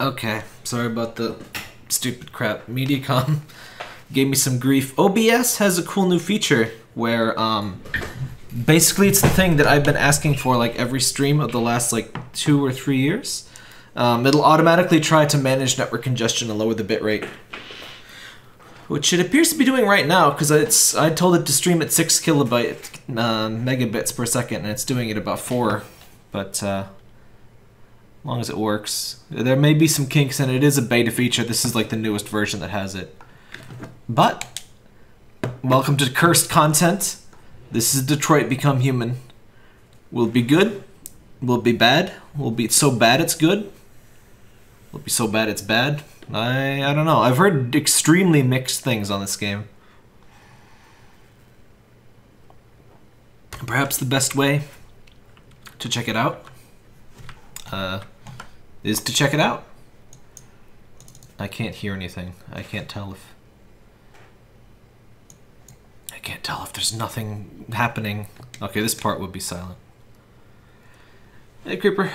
Okay, sorry about the stupid crap. Mediacom gave me some grief. OBS has a cool new feature where um basically it's the thing that I've been asking for like every stream of the last like 2 or 3 years. Um, it'll automatically try to manage network congestion and lower the bitrate. Which it appears to be doing right now because it's I told it to stream at 6 kilobyte uh, megabits per second and it's doing it about 4. But uh long as it works. There may be some kinks, and it is a beta feature. This is like the newest version that has it. But, welcome to cursed content. This is Detroit Become Human. Will it be good? Will it be bad? Will it be so bad it's good? Will it be so bad it's bad? I I don't know. I've heard extremely mixed things on this game. Perhaps the best way to check it out uh, is to check it out. I can't hear anything. I can't tell if... I can't tell if there's nothing happening. Okay, this part would be silent. Hey, Creeper.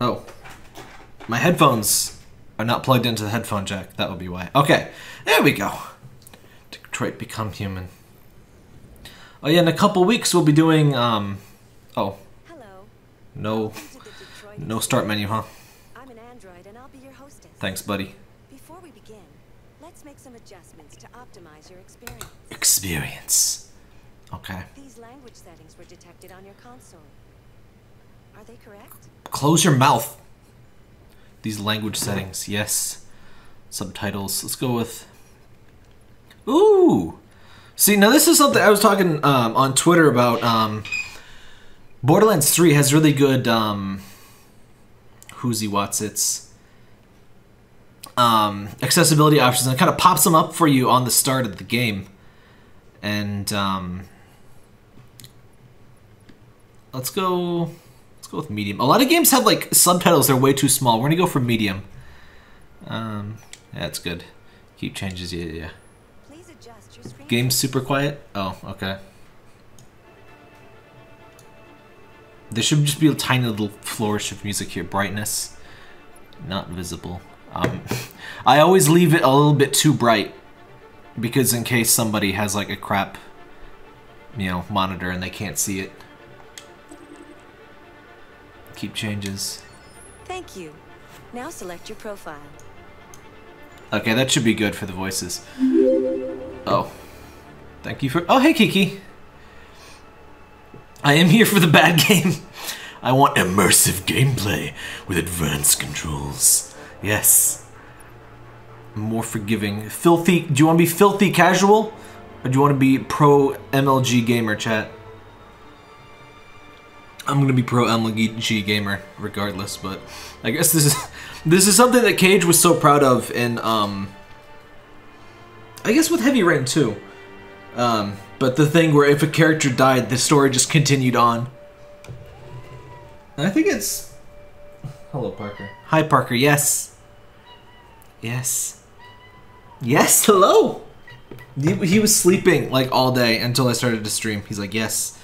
Oh. My headphones are not plugged into the headphone jack. That would be why. Okay, there we go. Detroit Become Human. Oh yeah, in a couple weeks we'll be doing, um... Oh, no, no start menu, huh? I'm an android and I'll be your hostess. Thanks, buddy. Before we begin, let's make some adjustments to optimize your experience. Experience. Okay. These language settings were detected on your console. Are they correct? Close your mouth. These language settings, yes. Subtitles. Let's go with. Ooh. See, now this is something I was talking um, on Twitter about. Um, Borderlands 3 has really good um who's he what's it's um accessibility options and it kind of pops them up for you on the start of the game. And um let's go let's go with medium. A lot of games have like subtitles that are way too small. We're gonna go for medium. Um yeah, that's good. Keep changes, yeah, yeah. Please adjust your screen. Game's super quiet? Oh, okay. There should just be a tiny little flourish of music here. Brightness, not visible. Um, I always leave it a little bit too bright because in case somebody has like a crap, you know, monitor and they can't see it. Keep changes. Thank you. Now select your profile. Okay, that should be good for the voices. Oh. Thank you for- Oh, hey, Kiki! I am here for the bad game. I want immersive gameplay with advanced controls. Yes. More forgiving. Filthy. Do you want to be filthy casual? Or do you want to be pro MLG gamer, chat? I'm gonna be pro MLG gamer regardless, but I guess this is this is something that Cage was so proud of in um I guess with Heavy Rain too. Um, but the thing where if a character died, the story just continued on. And I think it's. Hello, Parker. Hi, Parker. Yes. Yes. Yes. Hello. He, he was sleeping like all day until I started to stream. He's like, "Yes,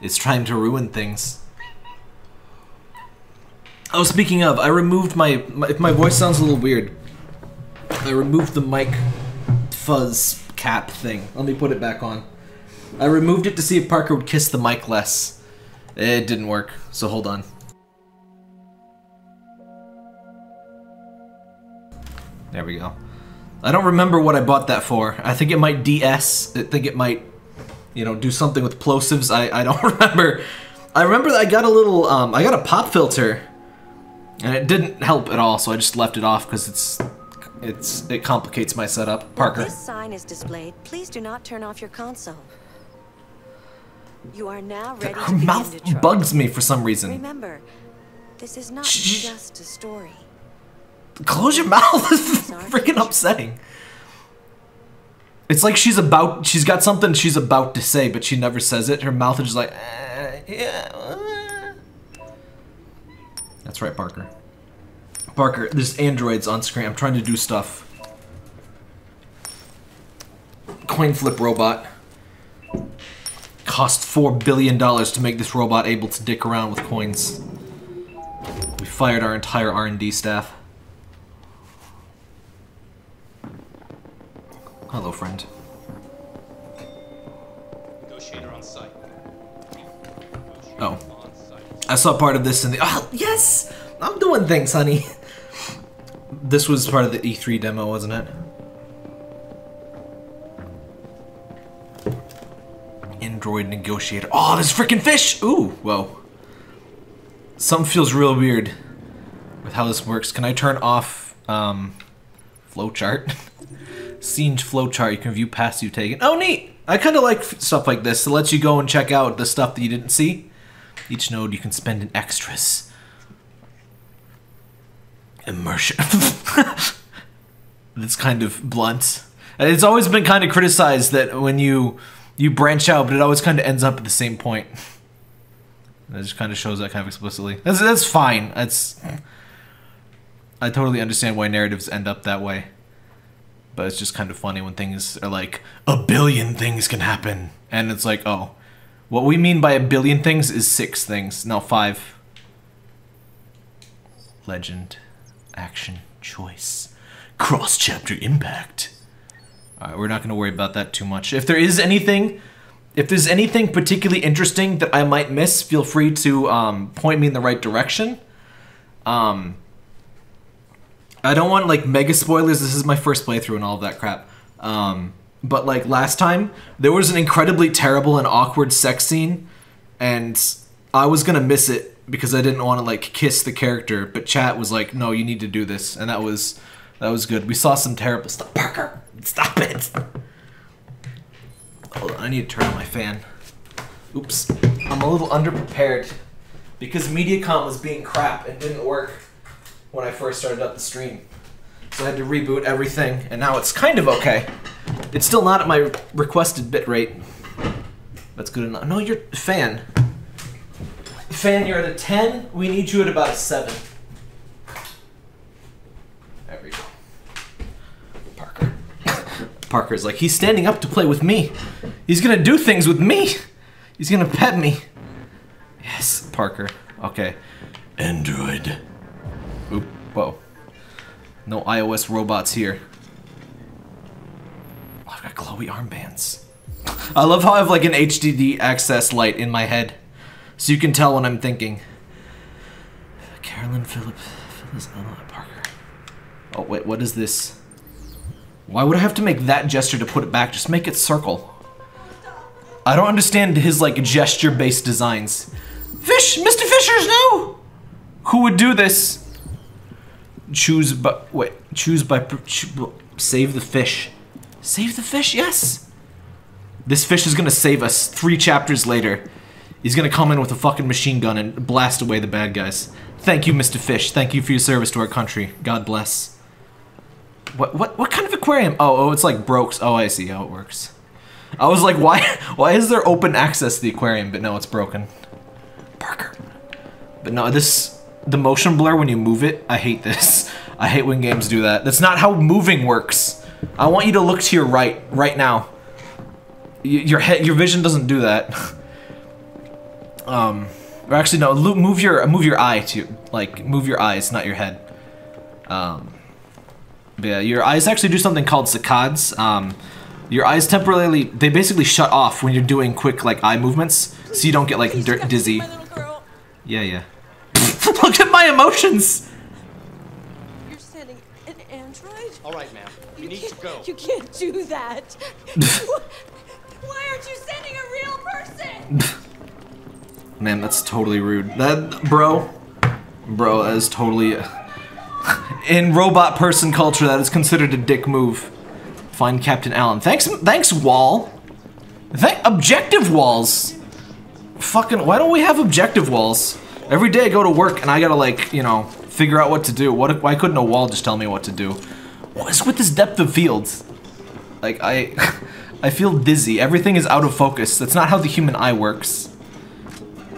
it's trying to ruin things." Oh, speaking of, I removed my, my if my voice sounds a little weird. I removed the mic fuzz cap thing. Let me put it back on. I removed it to see if Parker would kiss the mic less. It didn't work, so hold on. There we go. I don't remember what I bought that for. I think it might DS. I think it might, you know, do something with plosives. I, I don't remember. I remember that I got a little, um, I got a pop filter, and it didn't help at all, so I just left it off because it's, it's, it complicates my setup. Parker. This sign is displayed. Please do not turn off your console. You are now ready Her to mouth bugs me for some reason. Remember, this is not Shh. just a story. Close your mouth. This is freaking upsetting. It's like she's about, she's got something she's about to say, but she never says it. Her mouth is just like, eh, yeah. uh. That's right, Parker. Parker, there's androids on screen. I'm trying to do stuff. Coin flip robot. Cost four billion dollars to make this robot able to dick around with coins. We fired our entire R&D staff. Hello, friend. Negotiator on site. Oh. I saw part of this in the. Oh, yes! I'm doing things, honey. This was part of the E3 demo, wasn't it? Android negotiator. Oh, this freaking fish! Ooh, whoa. Something feels real weird with how this works. Can I turn off um, flowchart? Scene flowchart. You can view paths you've taken. Oh, neat! I kind of like stuff like this. It lets you go and check out the stuff that you didn't see. Each node you can spend in extras. Immersion. That's kind of blunt. It's always been kind of criticized that when you you branch out, but it always kind of ends up at the same point. That just kind of shows that kind of explicitly. That's that's fine. That's I totally understand why narratives end up that way. But it's just kind of funny when things are like a billion things can happen, and it's like, oh, what we mean by a billion things is six things, no five. Legend, action, choice, cross chapter impact. Alright, we're not going to worry about that too much. If there is anything, if there's anything particularly interesting that I might miss, feel free to um, point me in the right direction. Um, I don't want like mega spoilers. This is my first playthrough and all of that crap. Um, but like last time, there was an incredibly terrible and awkward sex scene, and I was gonna miss it because I didn't want to like kiss the character. But chat was like, "No, you need to do this," and that was that was good. We saw some terrible stuff. Parker, stop it! Hold on, I need to turn on my fan. Oops, I'm a little underprepared because MediaCom was being crap and didn't work when I first started up the stream. So I had to reboot everything, and now it's kind of okay. It's still not at my requested bitrate. That's good enough. No, you're fan. Fan, you're at a 10. We need you at about a 7. There we go. Parker. Parker's like, he's standing up to play with me. He's gonna do things with me. He's gonna pet me. Yes, Parker. Okay. Android. Oop. Whoa. No iOS robots here. Oh, I've got glowy armbands. I love how I have like an HDD access light in my head. So you can tell when I'm thinking. Carolyn Phillips, Phyllis Parker. Oh wait, what is this? Why would I have to make that gesture to put it back? Just make it circle. I don't understand his like gesture-based designs. Fish, Mr. Fishers, no! Who would do this? Choose by wait. Choose by save the fish. Save the fish. Yes. This fish is gonna save us. Three chapters later, he's gonna come in with a fucking machine gun and blast away the bad guys. Thank you, Mr. Fish. Thank you for your service to our country. God bless. What what what kind of aquarium? Oh oh, it's like Brooks. Oh, I see how it works. I was like, why why is there open access to the aquarium? But no, it's broken. Parker. But no, this the motion blur when you move it. I hate this. I hate when games do that. That's not how moving works. I want you to look to your right right now. Y- your head, your vision doesn't do that. um, or actually no, move your move your eye to like move your eyes, not your head. Um, yeah, your eyes actually do something called saccades. Um, your eyes temporarily they basically shut off when you're doing quick like eye movements, so you don't get like dirt dizzy. My little girl, Yeah, yeah. Look at my emotions. you're sending an android? All right, ma'am. You need to go. You can't do that. Why aren't you sending a real person? Man, that's totally rude. That, bro, bro, that is totally. In robot person culture, that is considered a dick move. Find Captain Allen. Thanks, thanks, Wall. Objective walls. Fucking, why don't we have objective walls? Every day I go to work and I gotta like, you know, figure out what to do. What? Why couldn't a wall just tell me what to do? What is with this depth of fields? Like I, I feel dizzy. Everything is out of focus. That's not how the human eye works.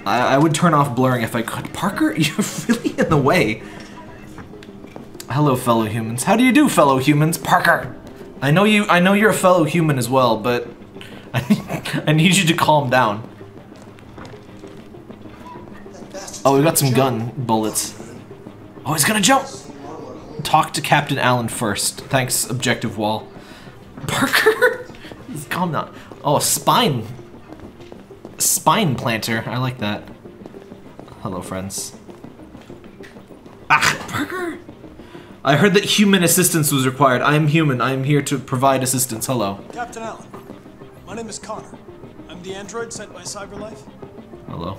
I, I would turn off blurring if I could. Parker, you're really in the way. Hello, fellow humans. How do you do, fellow humans? Parker! I know you. I know you're a fellow human as well, but I need, you to calm down. Oh, we got some gun bullets. Oh, he's gonna jump! Talk to Captain Allen first. Thanks, Objective Wall. Parker! Calm down. Oh, spine. Spine planter. I like that. Hello, friends. Ah, Parker! I heard that human assistance was required. I am human. I am here to provide assistance. Hello. Captain Allen, my name is Connor. I'm the android sent by CyberLife. Hello.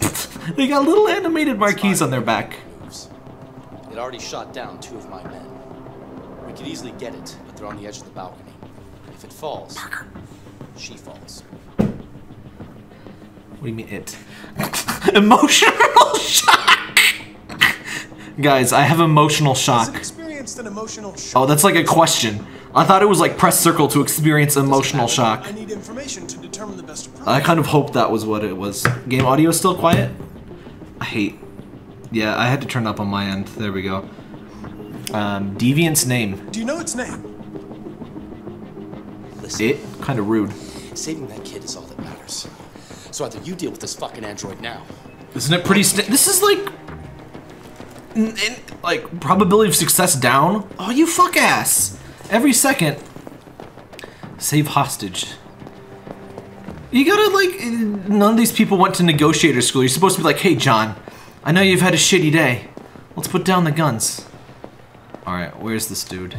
they got little animated marquees on their back. It already shot down two of my men. We could easily get it, but they're on the edge of the balcony. If it falls, she falls. What do you mean it? emotional shock! Guys, I have emotional shock. it experienced an emotional Oh, that's like a question. I thought it was like press circle to experience emotional shock. I need information to determine the best approach. I kind of hoped that was what it was. Game audio is still quiet? I hate. Yeah, I had to turn up on my end. There we go. Um, Deviant's name. Do you know its name? Listen, It? Kind of rude. saving that kid is all that matters. So either you deal with this fucking android now, Isn't it pretty sta- This is like... like, probability of success down? Oh, you fuck ass! Every second. Save hostage. You gotta, like... None of these people went to negotiator school. You're supposed to be like, hey, John, I know you've had a shitty day. Let's put down the guns. Alright, where's this dude?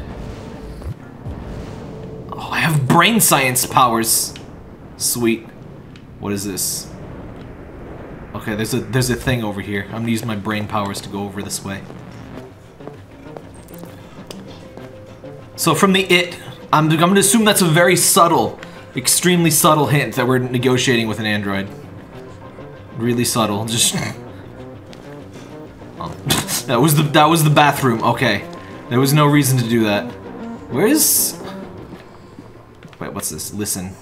Oh, I have brain science powers. Sweet. What is this? Okay, there's a there's a thing over here. I'm gonna use my brain powers to go over this way. So from the it, I'm, I'm gonna assume that's a very subtle, extremely subtle hint that we're negotiating with an android. Really subtle. Just. Oh. that was the that was the bathroom. Okay, there was no reason to do that. Where's? Wait, what's this? Listen.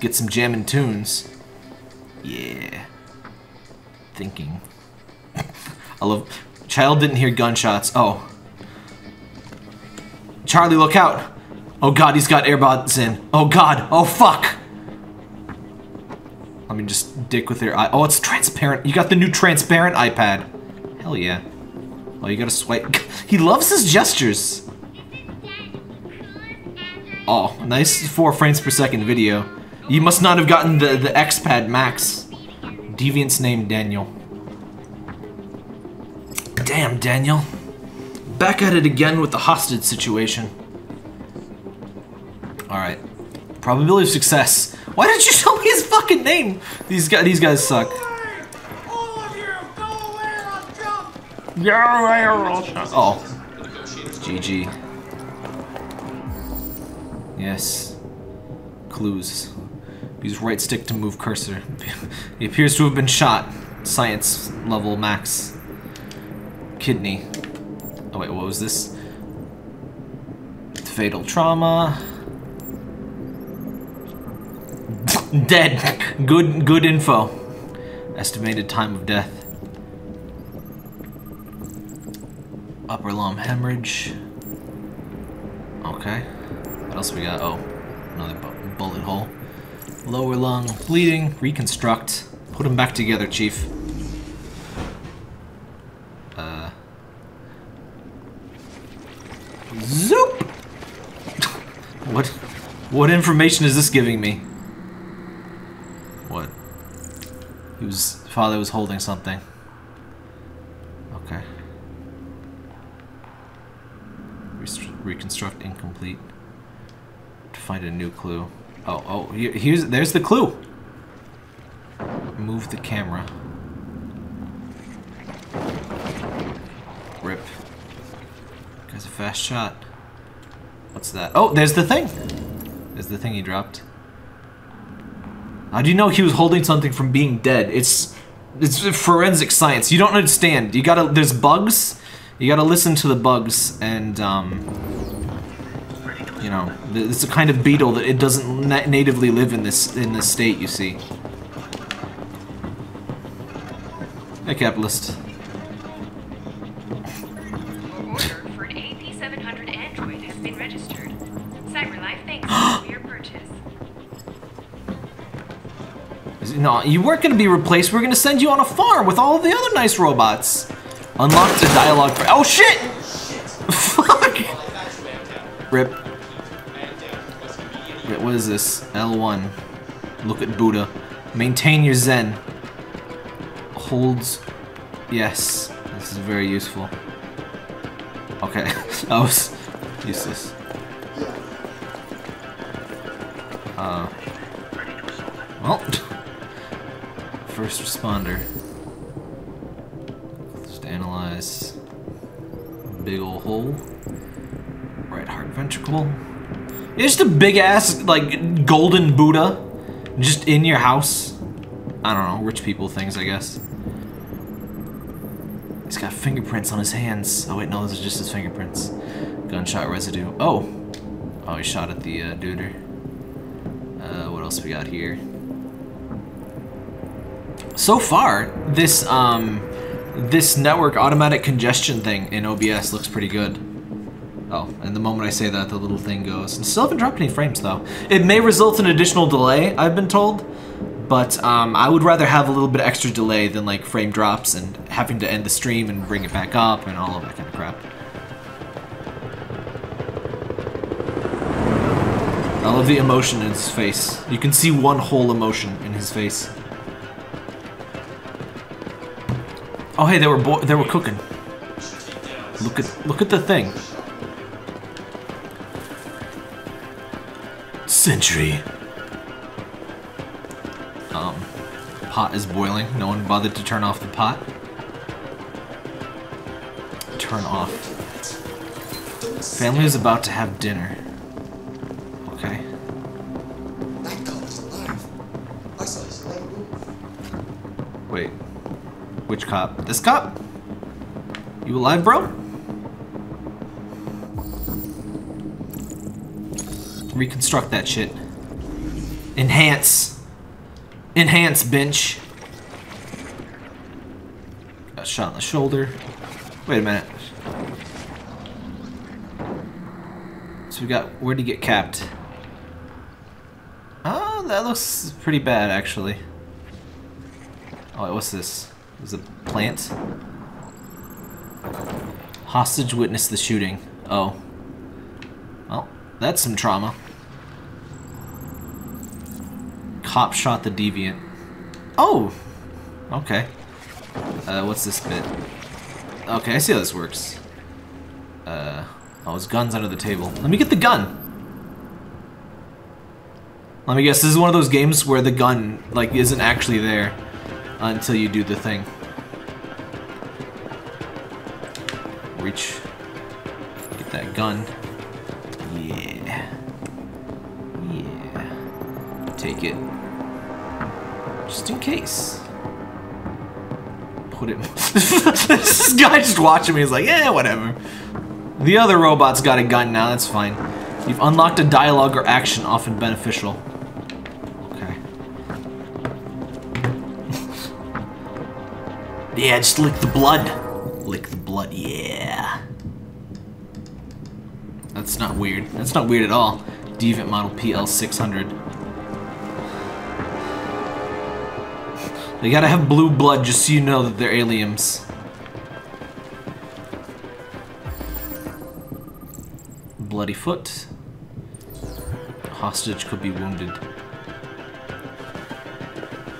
Get some jamming tunes. Yeah. Thinking. I love. Child didn't hear gunshots. Oh. Charlie, look out! Oh god, he's got airbots in. Oh god. Oh fuck! Let me just dick with your eye. Oh, it's transparent. You got the new transparent iPad. Hell yeah. Oh, you gotta swipe. he loves his gestures. Oh, nice four frames per second video. You must not have gotten the, the X-Pad Max. Deviant's name, Daniel. Damn, Daniel. Back at it again with the hostage situation. Alright. Probability of success. Why didn't you tell me his fucking name? These guys, these guys suck. All of you, go away or I'll jump! Oh. GG. Yes. Clues. Use right stick to move cursor. He appears to have been shot. Science level max. Kidney. Oh wait, what was this? Fatal trauma. Dead. Good good info. Estimated time of death. Upper lung hemorrhage. Okay. What else we got? Oh, another bu- bullet hole. Lower lung bleeding. Reconstruct. Put them back together, Chief. Uh. Zoop! what? What information is this giving me? What? He was. Father was holding something. Okay. Rest- reconstruct incomplete. To find a new clue. Oh, oh, here's there's the clue. Move the camera. Rip. Guy's a fast shot. What's that? Oh, there's the thing. There's the thing he dropped. How do you know he was holding something from being dead? It's it's forensic science. You don't understand. You gotta. There's bugs. You gotta listen to the bugs and um. You know, it's a kind of beetle that it doesn't na- natively live in this in this state. You see. Hey, capitalist. Order for an AP700 Android has been registered. CyberLife thanks you for your purchase. No, you weren't gonna be replaced. We're gonna send you on a farm with all the other nice robots. Unlock the dialogue for- Oh shit! Fuck! Rip. What is this? L1. Look at Buddha. Maintain your zen. Holds... Yes. This is very useful. Okay. that was useless. Uh... Well... First responder. Just analyze... Big ol' hole. Right heart ventricle. It's just a big ass, like, golden Buddha. Just in your house. I don't know, rich people things, I guess. He's got fingerprints on his hands. Oh wait, no, those are just his fingerprints. Gunshot residue. Oh! Oh, he shot at the uh, duder. Uh, what else we got here? So far, this, um, this network automatic congestion thing in OBS looks pretty good. Oh, and the moment I say that, the little thing goes. Still haven't dropped any frames, though. It may result in additional delay, I've been told, but um, I would rather have a little bit extra delay than, like, frame drops and having to end the stream and bring it back up and all of that kind of crap. I love the emotion in his face. You can see one whole emotion in his face. Oh, hey, they were they were cooking. Look at look at the thing. Century. Um, pot is boiling. No one bothered to turn off the pot. Turn off. Family is about to have dinner. Okay. Wait. Which cop? This cop? You alive, bro? Reconstruct that shit. Enhance. Enhance, bench. Got shot in the shoulder. Wait a minute. So we got, where'd he get capped? Oh, that looks pretty bad, actually. Oh, what's this? Is a plant? Hostage witnessed the shooting. Oh. Well, that's some trauma. Cop shot the deviant. Oh! Okay. Uh, what's this bit? Okay, I see how this works. Uh, oh, his gun's under the table. Let me get the gun! Let me guess, this is one of those games where the gun, like, isn't actually there until you do the thing. Reach. Get that gun. Yeah. Yeah. Take it. Just in case. Put it. this guy just watching me is like, yeah, whatever. The other robot's got a gun now, that's fine. You've unlocked a dialogue or action often beneficial. Okay. Yeah, just lick the blood. Lick the blood, yeah. That's not weird. That's not weird at all. Deviant model PL600. They gotta have blue blood just so you know that they're aliens. Bloody foot. Hostage could be wounded.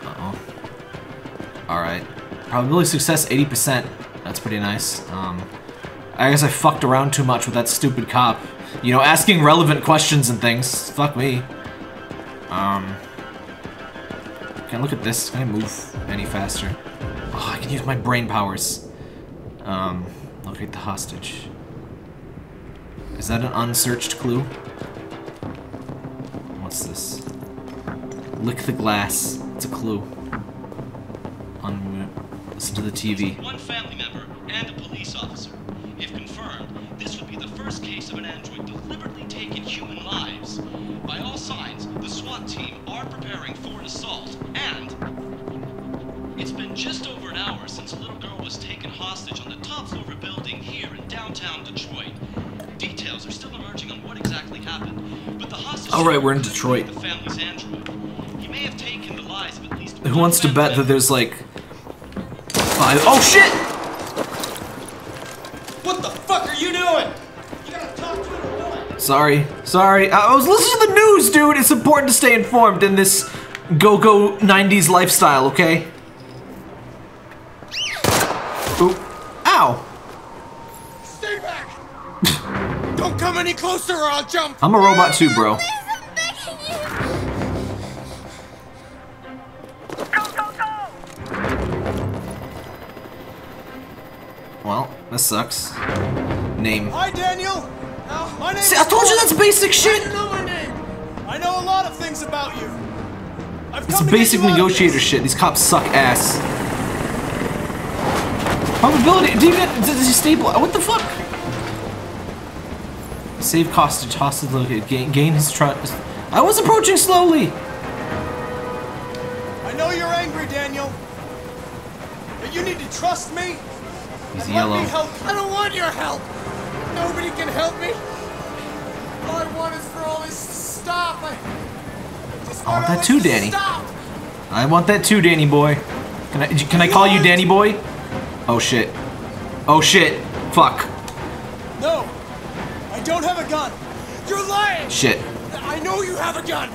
Uh-oh. Alright. Probability success 80%. That's pretty nice. Um, I guess I fucked around too much with that stupid cop. You know, asking relevant questions and things. Fuck me. Um, can I look at this? Can I move any faster? Oh, I can use my brain powers. Um, locate the hostage. Is that an unsearched clue? What's this? Lick the glass. It's a clue. Listen to the TV. One family member and a police officer. If confirmed, this would be the first case of an android deliberately taking human lives. By all signs, the SWAT team are preparing for an assault, and it's been just over an hour since a little girl was taken hostage on the top floor of a building here in downtown Detroit. Details are still emerging on what exactly happened, but the hostage. All right, we're in Detroit. The family's android. He may have taken the lives of at least. Who Who wants to bet that there's like five? Oh shit! What the fuck are you doing? Sorry, sorry. I I was listening to the news, dude. It's important to stay informed in this go-go 90s lifestyle, okay? Ooh. Ow. Stay back! Don't come any closer or I'll jump! I'm a robot too, bro. Please, I'm begging you. Well, that sucks. Name. Hi, Daniel. My name See, I told you that's basic shit. I know my name. I know a lot of things about you. I've It's come to get basic you negotiator shit. These cops suck ass. Probability. Do you get? Does he stable? What the fuck? Save hostage. Hostage located. Gain, gain his trust. I was approaching slowly. I know you're angry, Daniel. But you need to trust me. He's and yellow. Me help. I don't want your help! Nobody can help me! All I want is for all this to stop! I just I want that too, to Danny. Stop! I want that too, Danny boy. Can I? Can I call you Danny boy? Oh shit. Oh shit. Fuck. No, I don't have a gun. You're lying! Shit. I know you have a gun!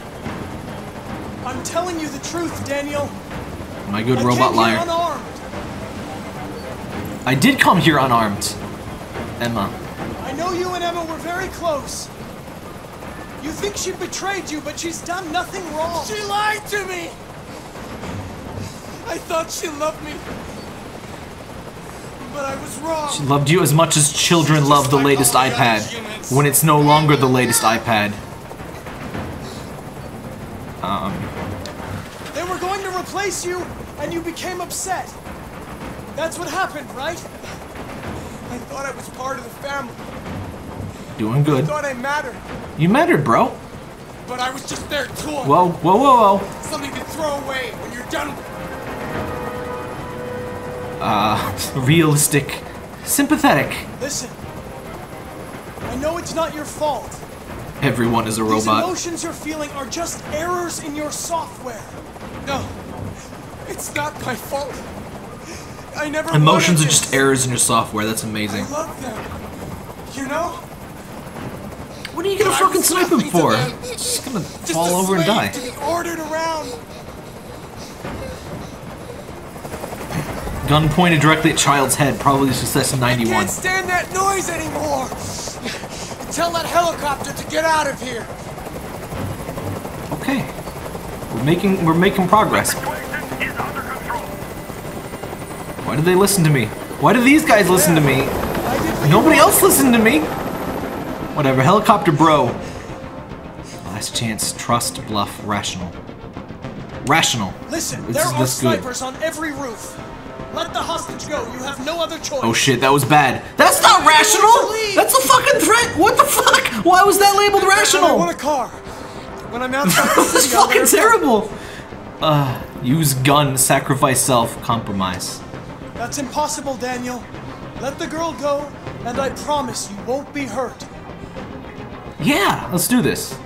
I'm telling you the truth, Daniel. My good I robot liar. unarmed. I did come here unarmed. Emma. I know you and Emma were very close. You think she betrayed you, but she's done nothing wrong. She lied to me! I thought she loved me. But I was wrong. She loved you as much as children love the latest iPad when it's no longer the latest iPad. Um, They were going to replace you, and you became upset. That's what happened, right? I thought I was part of the family. doing good. I thought I mattered. You mattered, bro. But I was just their toy. Whoa, whoa, whoa, whoa. Something to throw away when you're done with Uh, realistic, sympathetic. Listen. I know it's not your fault. Everyone is a These robot. emotions you're feeling are just errors in your software. No, it's not my fault. I never Emotions are just errors in your software. That's amazing. I love them. You know? What are you gonna fucking snipe him for? Just gonna Just fall over and die. Ordered around. Gun pointed directly at child's head. Probably success in I can't stand that noise anymore. Tell that helicopter to get out of here. Okay. We're making we're making progress. Why did they listen to me? Why do these guys listen to me? I did what you Nobody else listened to me. Whatever. Helicopter bro. Last chance. Trust. Bluff. Rational. Rational. Listen, This there is are this good. snipers on every roof. Let the hostage go. You have no other choice. Oh shit, that was bad. That's not rational! That's a fucking threat! What the fuck? Why was that labeled rational? I want a car. When I'm outside That's city, fucking terrible! Uh, use gun, sacrifice self, compromise. That's impossible, Daniel. Let the girl go, and I promise you won't be hurt. Yeah, let's do this.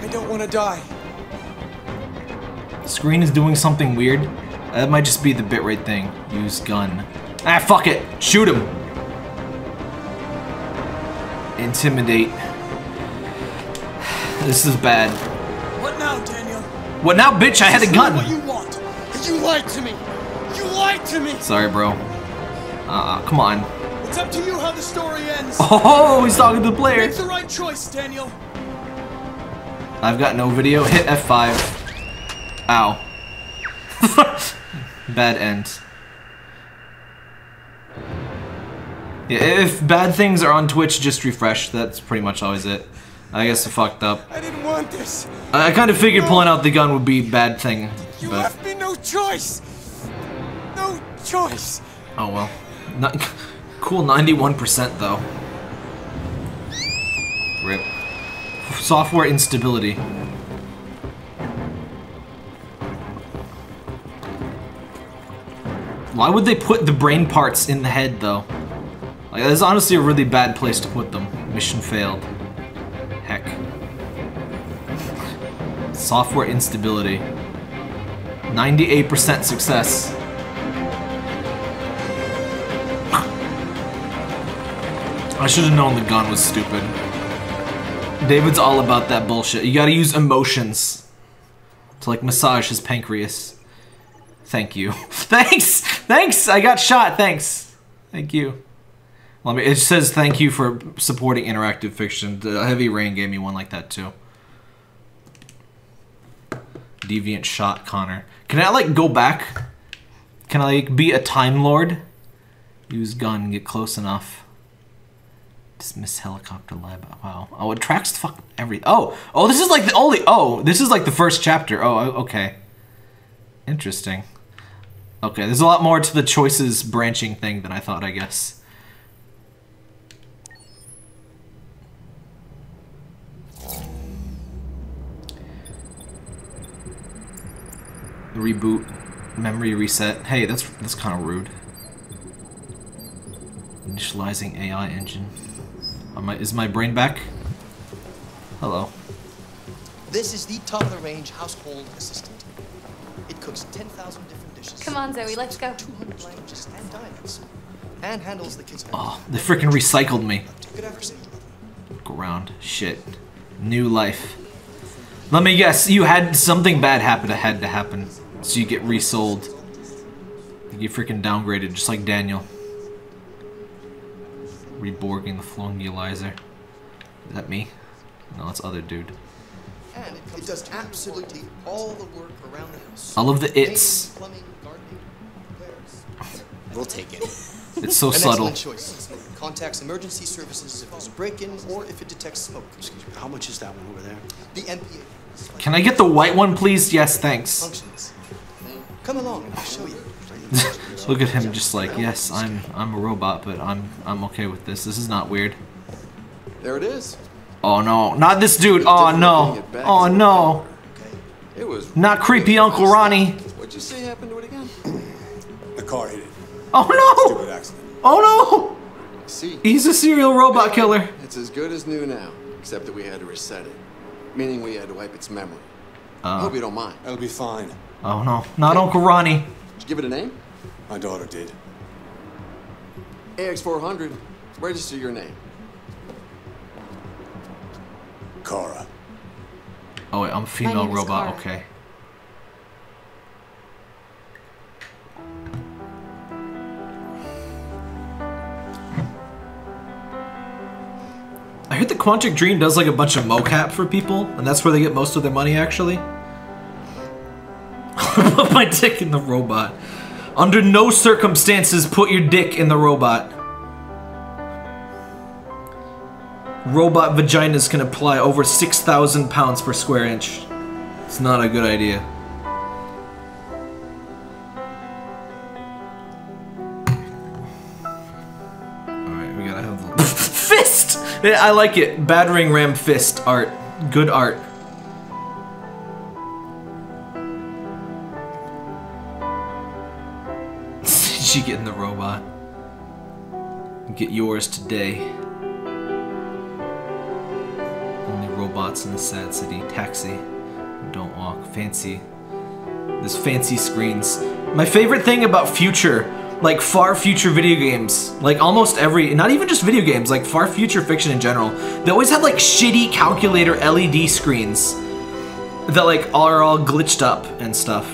I don't want to die. Screen is doing something weird. That might just be the bitrate thing. Use gun. Ah, fuck it! Shoot him! Intimidate. This is bad. What now, Daniel? What now, bitch? I had a gun. What you want? You lied to me. Lied to me. Sorry, bro. Uh, come on. It's up to you how the story ends. Oh, he's talking to the player. Make the right choice, Daniel. I've got no video. Hit F5. Ow. bad end. Yeah, if bad things are on Twitch, just refresh. That's pretty much always it. I guess I fucked up. I didn't want this. I kind of figured pulling out the gun would be a bad thing, You but left me no choice. No choice. oh well. Not cool. 91% though. Rip. Software instability. Why would they put the brain parts in the head though? Like that's honestly a really bad place to put them. Mission failed. Heck. Software instability. 98% success. I should have known the gun was stupid. David's all about that bullshit. You gotta use emotions to like massage his pancreas. Thank you. Thanks! Thanks! I got shot, thanks. Thank you. Let me, it says thank you for supporting interactive fiction. The Heavy Rain gave me one like that too. Deviant shot Connor. Can I like go back? Can I like be a time lord? Use gun, get close enough. Dismiss helicopter lab. Wow. Oh, it tracks fuck every. Oh, oh, this is like the only. Oh, this is like the first chapter. Oh, oh, okay. Interesting. Okay, there's a lot more to the choices branching thing than I thought. I guess. Reboot, memory reset. Hey, that's that's kind of rude. Initializing AI engine. Am I, is my brain back? Hello. This is the top of the range household assistant. It cooks 10,000 different dishes. Come on, Zoe, let's go. 200 languages and dialects. And handles the kids' Oh, ah, they freaking recycled me. Good ever say. Go around. Shit. New life. Let me guess, you had something bad happen that had to happen. So you get resold. You freaking downgraded, just like Daniel. Reborging the flungulizer. Is that me? No, that's other dude. And it, it does absolutely all the work around the house. All of the it's. Painting, plumbing, gardening, repairs. We'll take it. It's so An subtle. excellent choice. Contacts emergency services if there's a break-in or if it detects smoke. Excuse me, how much is that one over there? The NPA Can I get the white one, please? Yes, thanks. functions. Come along and I'll show you. Look at him just like, yes, I'm I'm a robot, but I'm I'm okay with this. This is not weird. There it is. Oh no, not this dude. Oh no. Oh no. It was. Not creepy Uncle Ronnie. What'd you say happened to it again? The car hit it. Oh no. Stupid accident. Oh See, no. He's a serial robot killer. it's as good as new now, except that we had to reset it, meaning we had to wipe its memory. I Uh, hope you don't mind. That'll be fine. oh no, not Uncle Ronnie. Did you give it a name? My daughter did. AX400. Register your name. Kara. Oh wait, I'm female robot. Okay. I heard the Quantic Dream does like a bunch of mocap for people, and that's where they get most of their money actually. Put my dick in the robot. Under no circumstances put your dick in the robot. Robot vaginas can apply over 6,000 pounds per square inch. It's not a good idea. Alright, we gotta have the. fist! I like it. Battering ram fist art. Good art. She get in the robot? Get yours today. Only robots in the sad city. Taxi. Don't walk. Fancy. This fancy screens. My favorite thing about future, like far future video games, like almost every, not even just video games, like far future fiction in general, they always have like shitty calculator LED screens that like are all glitched up and stuff.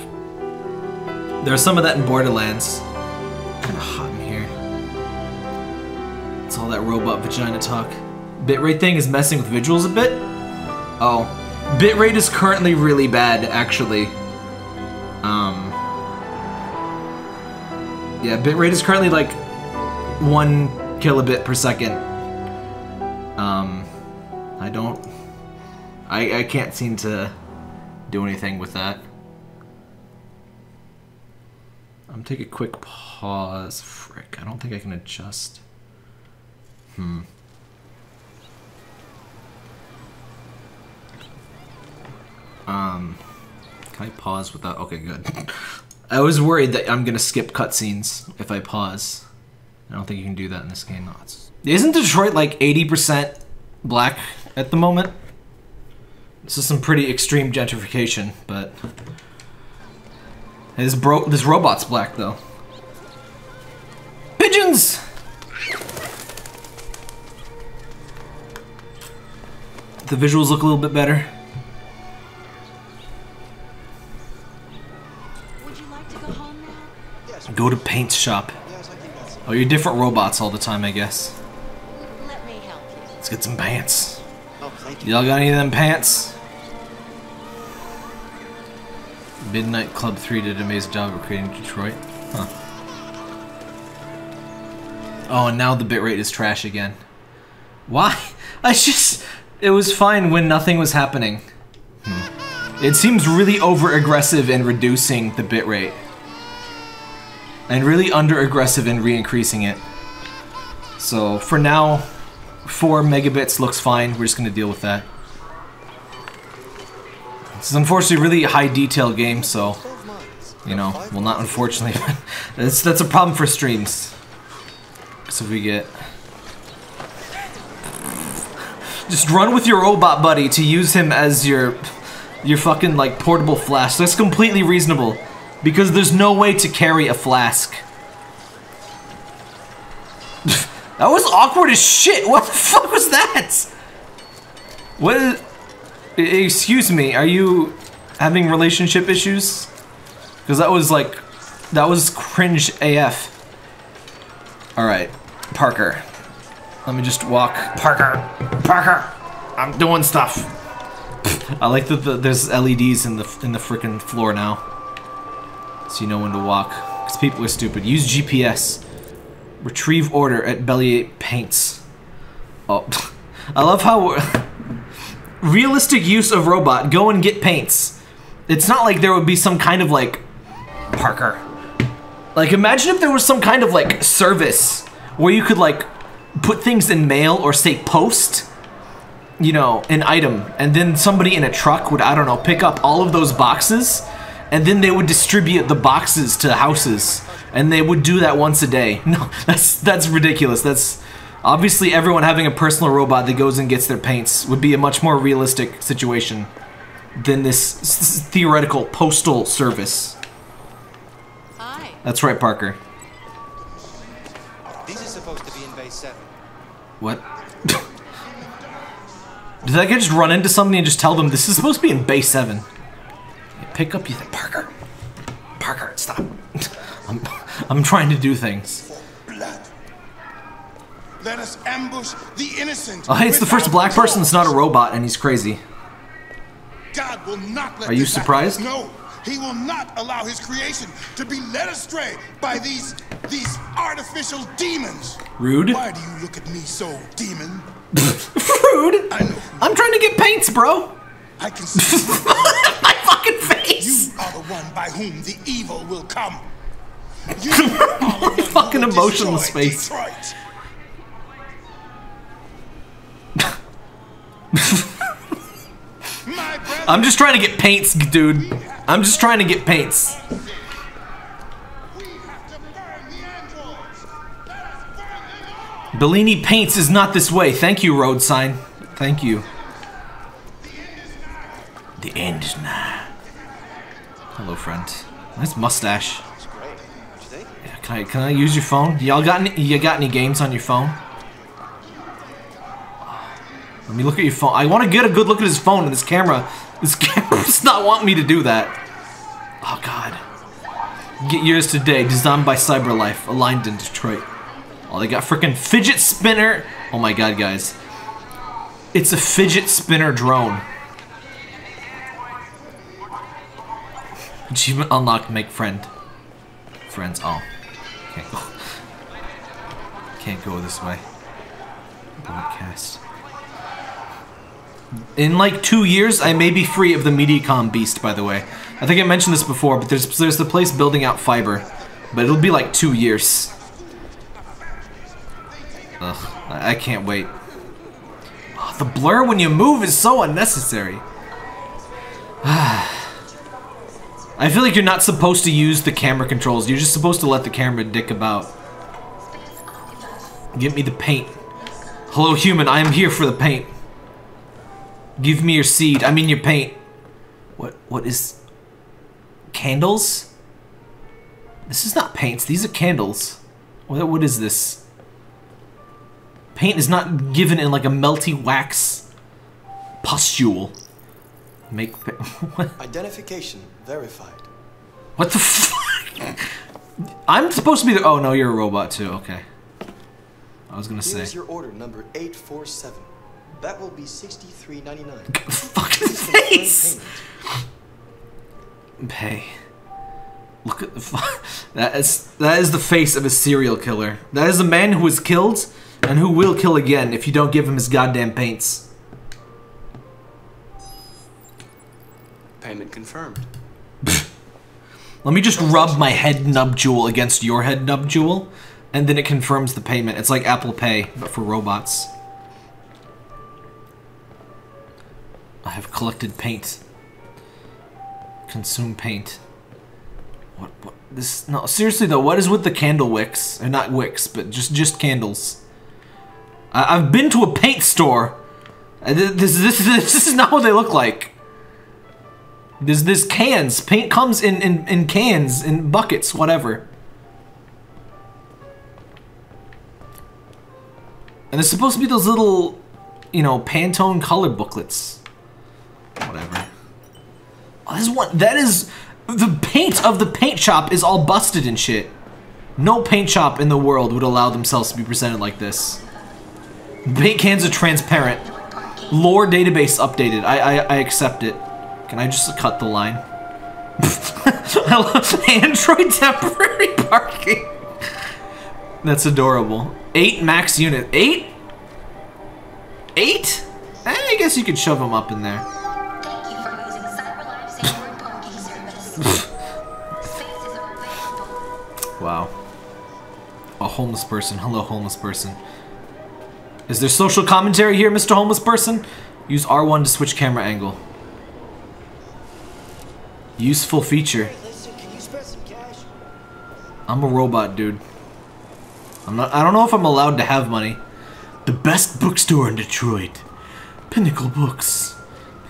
There's some of that in Borderlands. Kind of hot in here. It's all that robot vagina talk. Bitrate thing is messing with visuals a bit. Oh, bitrate is currently really bad, actually. Um, yeah, bitrate is currently like one kilobit per second. Um, I don't, I I can't seem to do anything with that. I'm take a quick pause. Frick, I don't think I can adjust. Hmm. Um, can I pause without? Okay, good. I was worried that I'm gonna skip cutscenes if I pause. I don't think you can do that in this game. No, Isn't Detroit like 80% black at the moment? This is some pretty extreme gentrification, but His bro this robot's black though. Pigeons! The visuals look a little bit better. Would you like to go home now? Go to paint shop. Oh, you're different robots all the time, I guess. Let me help you. Let's get some pants. Oh, you. Y'all got any of them pants? Midnight Club 3 did an amazing job of creating Detroit. Huh. Oh, and now the bitrate is trash again. Why? I just... It was fine when nothing was happening. Hmm. It seems really over-aggressive in reducing the bitrate. And really under-aggressive in re-increasing it. So, for now, 4 megabits looks fine. We're just gonna deal with that. This is unfortunately a really high detail game, so you know, well not unfortunately, but that's that's a problem for streams. So we get just run with your robot buddy to use him as your your fucking like portable flask. That's completely reasonable because there's no way to carry a flask. that was awkward as shit. What the fuck was that? What is Excuse me, are you having relationship issues? Because that was like, that was cringe AF. Alright, Parker. Let me just walk. Parker! Parker! I'm doing stuff! I like that the, there's LEDs in the in the freaking floor now. So you know when to walk. Because people are stupid. Use GPS. Retrieve order at Bellini Paints. Oh, I love how realistic use of robot. Go and get paints. It's not like there would be some kind of like Parker. Like imagine if there was some kind of like service where you could like put things in mail or say post, you know, an item, and then somebody in a truck would I don't know pick up all of those boxes, and then they would distribute the boxes to houses, and they would do that once a day. No, that's that's ridiculous. That's obviously everyone having a personal robot that goes and gets their paints would be a much more realistic situation than this theoretical postal service. Hi. That's right, Parker. These are supposed to be in base 7. What? Did that guy just run into somebody and just tell them this is supposed to be in base 7? Pick up you think Parker. Parker, stop. I'm I'm trying to do things. Let us ambush the innocent. Oh, hey, it's the first black person that's not a robot and he's crazy. God will not let Are you this happen. surprised? No, he will not allow his creation to be led astray by these these artificial demons. Rude. Why do you look at me so, demon? Rude. I know. I'm trying to get paints, bro. I can see my fucking face. You are the one by whom the evil will come. You are fucking destroy face. Detroit. I'm just trying to get paints, dude. I'm just trying to get paints. Bellini Paints is not this way. Thank you, road sign. Thank you. The end is nigh. Hello, friend. Nice mustache. Can I can I use your phone? Y'all got any, you got any games on your phone? Let me look at your phone. I want to get a good look at his phone and this camera. This camera does not want me to do that. Oh God. Get yours today. Designed by CyberLife. Aligned in Detroit. Oh, they got freaking fidget spinner. Oh my God, guys. It's a fidget spinner drone. Achievement unlocked. Make friend. Friends. Oh. Can't go. Can't go this way. Broadcast. In like two years, I may be free of the Mediacom beast. By the way, I think I mentioned this before, but there's there's the place building out fiber, but it'll be like two years. Ugh, I can't wait. Oh, the blur when you move is so unnecessary. I feel like you're not supposed to use the camera controls. You're just supposed to let the camera dick about. Give me the paint. Hello, human. I am here for the paint. Give me your seed. I mean your paint. What? What is? Candles? This is not paints. These are candles. What, what is this? Paint is not given in like a melty wax pustule. Make? Identification verified. What the fuck? I'm supposed to be the. Oh no, you're a robot too. Okay. I was gonna say. Here's your order number 847. That will be 63.99. Fucking face. Pay. Look at the fu- that is that is the face of a serial killer. That is a man who was killed and who will kill again if you don't give him his goddamn paints. Payment confirmed. Let me just rub my head nub jewel against your head nub jewel, and then it confirms the payment. It's like Apple Pay, but for robots. I have collected paint. Consume paint. What? What? This? No, seriously though. What is with the candle wicks? Or not wicks, but just just candles. I, I've been to a paint store. Uh, th- This this this is not what they look like. There's this cans. Paint comes in, in, in cans, in buckets, whatever. And there's supposed to be those little, you know, Pantone color booklets. Whatever. Oh, this one. That is. The paint of the paint shop is all busted and shit. No paint shop in the world would allow themselves to be presented like this. Paint cans are transparent. Lore database updated. I, I, I accept it. Can I just cut the line? I love Android temporary parking. That's adorable. Eight max unit. Eight? Eight? Eh, I guess you could shove them up in there. wow. A homeless person. Hello, homeless person. Is there social commentary here, Mr. Homeless Person? Use R1 to switch camera angle. Useful feature. I'm a robot, dude. I'm not. I don't know if I'm allowed to have money. The best bookstore in Detroit. Pinnacle Books.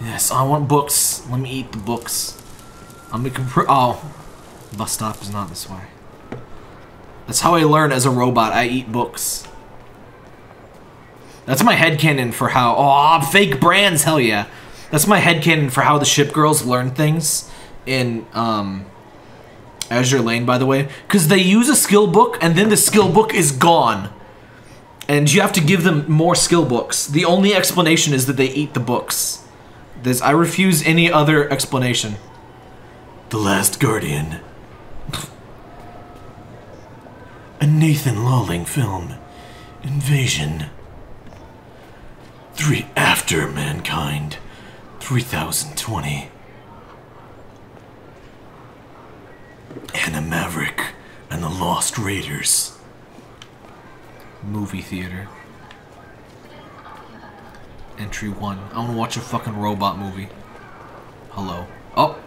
Yes, I want books. Let me eat the books. I'm gonna compr- Oh, bus stop is not this way. That's how I learn as a robot. I eat books. That's my headcanon for how. Oh, fake brands, hell yeah. That's my headcanon for how the ship girls learn things in um, Azure Lane, by the way. Because they use a skill book and then the skill book is gone. And you have to give them more skill books. The only explanation is that they eat the books. This, I refuse any other explanation. The Last Guardian. A Nathan Lawling film. Invasion. Three after mankind. 3020. Anna Maverick and the Lost Raiders. Movie theater. Entry one. I want to watch a fucking robot movie. Hello. Oh.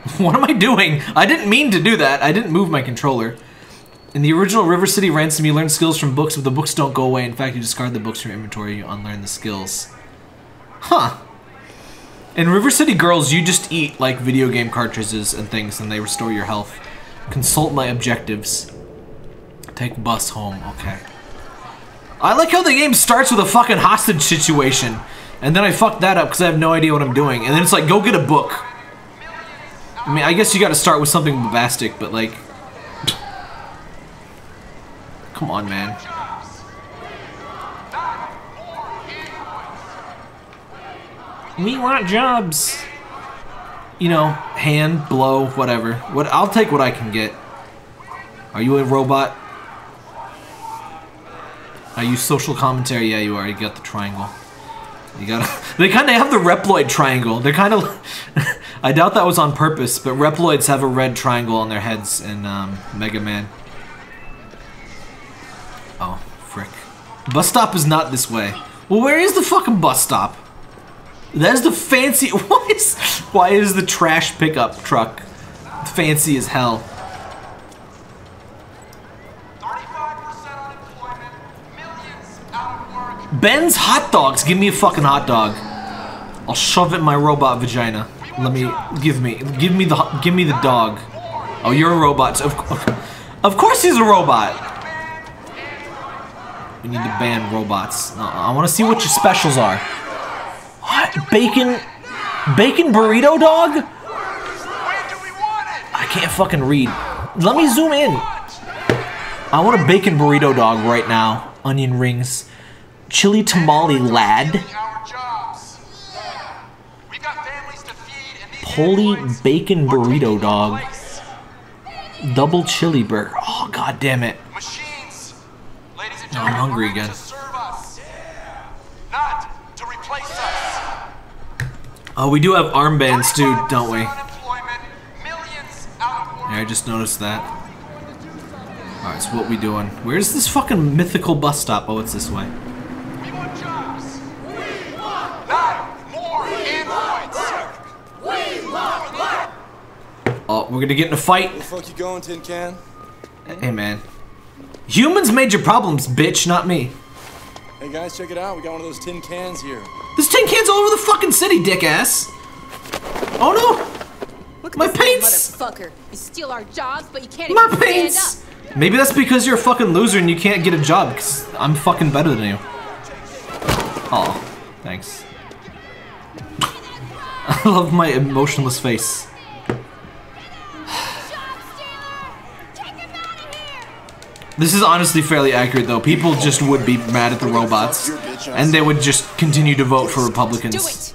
what am I doing? I didn't mean to do that. I didn't move my controller. In the original River City Ransom, you learn skills from books, but the books don't go away. In fact, you discard the books from inventory, you unlearn the skills. Huh. In River City Girls, you just eat, like, video game cartridges and things, and they restore your health. Consult my objectives. Take bus home, okay. I like how the game starts with a fucking hostage situation, and then I fuck that up because I have no idea what I'm doing, and then it's like, go get a book. I mean, I guess you gotta start with something bombastic, but like... Come on, man. We want jobs. You know, hand, blow, whatever. What I'll take what I can get. Are you a robot? Are you social commentary? Yeah, you are. You got the triangle. You got. They kind of have the Reploid triangle. They're kind of. I doubt that was on purpose, but Reploids have a red triangle on their heads in um, Mega Man. Oh, frick. Bus stop is not this way. Well, where is the fucking bus stop? That is the fancy. Why is why is the trash pickup truck fancy as hell? Ben's hot dogs. Give me a fucking hot dog. I'll shove it in my robot vagina. Let me give me give me the give me the dog. Oh, you're a robot. Of, of course he's a robot. We need to ban robots. Uh, I want to see what your specials are. What? Bacon, bacon burrito dog? I can't fucking read. Let me zoom in. I want a bacon burrito dog right now. Onion rings. Chili tamale lad. Holy bacon burrito dog. Double chili burger. Oh god damn it. I'm hungry again. Oh, we do have armbands too, don't we? Yeah, I just noticed that. Alright, so what we doing? Where's this fucking mythical bus stop? Oh, it's this way. Oh, we're gonna get in a fight. Where the fuck you going, Tin Can? Hey, man. Humans made your problems, bitch, not me. Hey guys, check it out. We got one of those tin cans here. There's tin cans all over the fucking city, dick ass. Oh no! Look at My this paints! motherfucker. You steal our jobs, but you can't My even stand paints! Maybe that's because you're a fucking loser and you can't get a job, because I'm fucking better than you. Oh, thanks. I love my emotionless face. This is honestly fairly accurate though. People just would be mad at the robots, and they would just continue to vote for Republicans.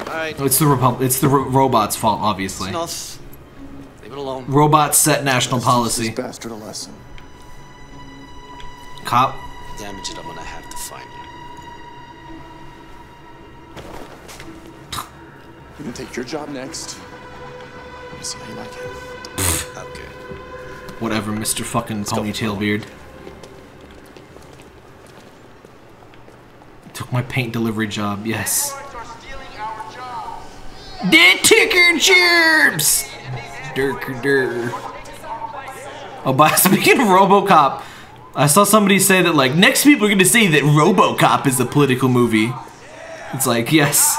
Alright, It's the Repub- It's the ro- robots' fault, obviously. Leave it alone. Robots set national policy. Bastard a lesson. Cop. Damage it, I'm gonna have to find you. You're gonna take your job next. Let me see how you like it. Okay. Whatever, Mr. fucking ponytail beard. Took my paint delivery job, yes. The ticker gerbs! Durker dur. Oh, by speaking of Robocop, I saw somebody say that like next people are gonna say that Robocop is a political movie. It's like yes,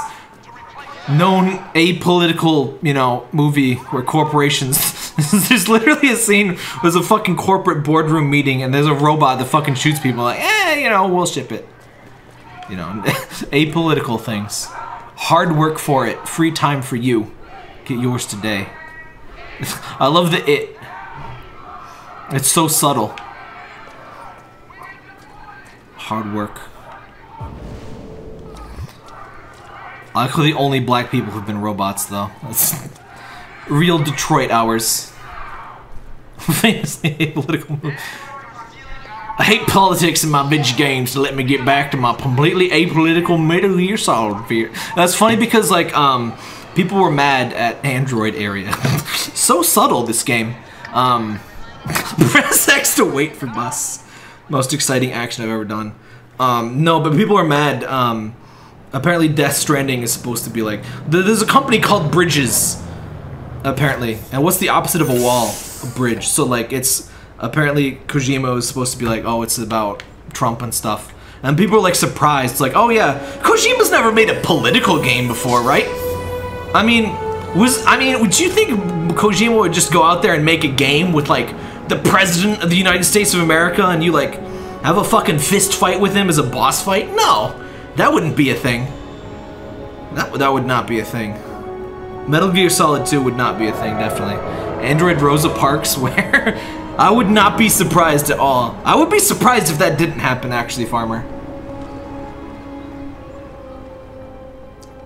known apolitical you know movie where corporations. there's literally a scene. There's a fucking corporate boardroom meeting and there's a robot that fucking shoots people. Like eh, you know we'll ship it. You know, apolitical things. Hard work for it. Free time for you. Get yours today. I love the it. It's so subtle. Hard work. The only black people who've been robots, though. That's real Detroit hours. Famously apolitical. I hate politics in my video games to let me get back to my completely apolitical Metal Gear Solid fear. That's funny because like um people were mad at Android area. so subtle this game. Um press X to wait for bus. Most exciting action I've ever done. Um no, but people are mad. Um apparently Death Stranding is supposed to be like there's a company called Bridges apparently. And what's the opposite of a wall? A bridge. So like it's apparently Kojima is supposed to be like, oh, it's about Trump and stuff. And people are like surprised. It's like, oh yeah, Kojima's never made a political game before, right? I mean, was I mean, would you think Kojima would just go out there and make a game with like the president of the United States of America and you like have a fucking fist fight with him as a boss fight? No, that wouldn't be a thing. That that would not be a thing. Metal Gear Solid 2 would not be a thing, definitely. Android Rosa Parks, where I would not be surprised at all. I would be surprised if that didn't happen, actually, Farmer.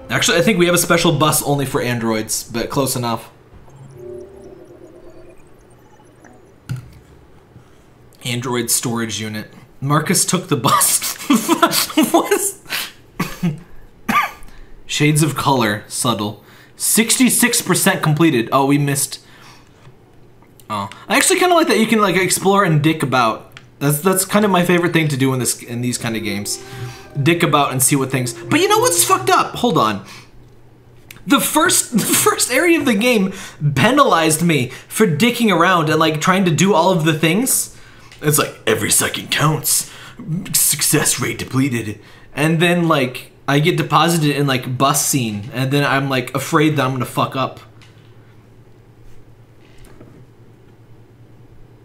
Actually, I think we have a special bus only for androids, but close enough. Android storage unit. Marcus took the bus. what? Shades of color, subtle. 66% completed. Oh, we missed. Oh, I actually kind of like that. You can like explore and dick about. That's that's kind of my favorite thing to do in this in these kind of games. Dick about and see what things. But you know what's fucked up? Hold on. The first the first area of the game penalized me for dicking around and like trying to do all of the things. It's like every second counts. Success rate depleted. And then like I get deposited in like bus scene and then I'm like afraid that I'm gonna fuck up.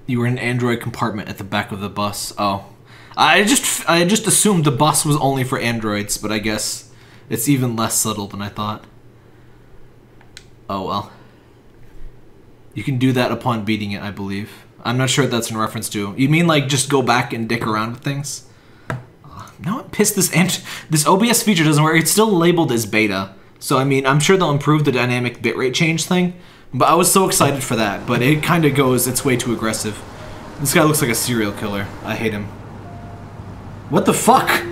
You were in an android compartment at the back of the bus. Oh. I just I just assumed the bus was only for androids, but I guess it's even less subtle than I thought. Oh well. You can do that upon beating it, I believe. I'm not sure what that's in reference to. You mean like just go back and dick around with things? Now I'm pissed this ant- this OBS feature doesn't work. It's still labeled as beta. So I mean, I'm sure they'll improve the dynamic bitrate change thing. But I was so excited for that, but it kind of goes it's way too aggressive. This guy looks like a serial killer. I hate him. What the fuck?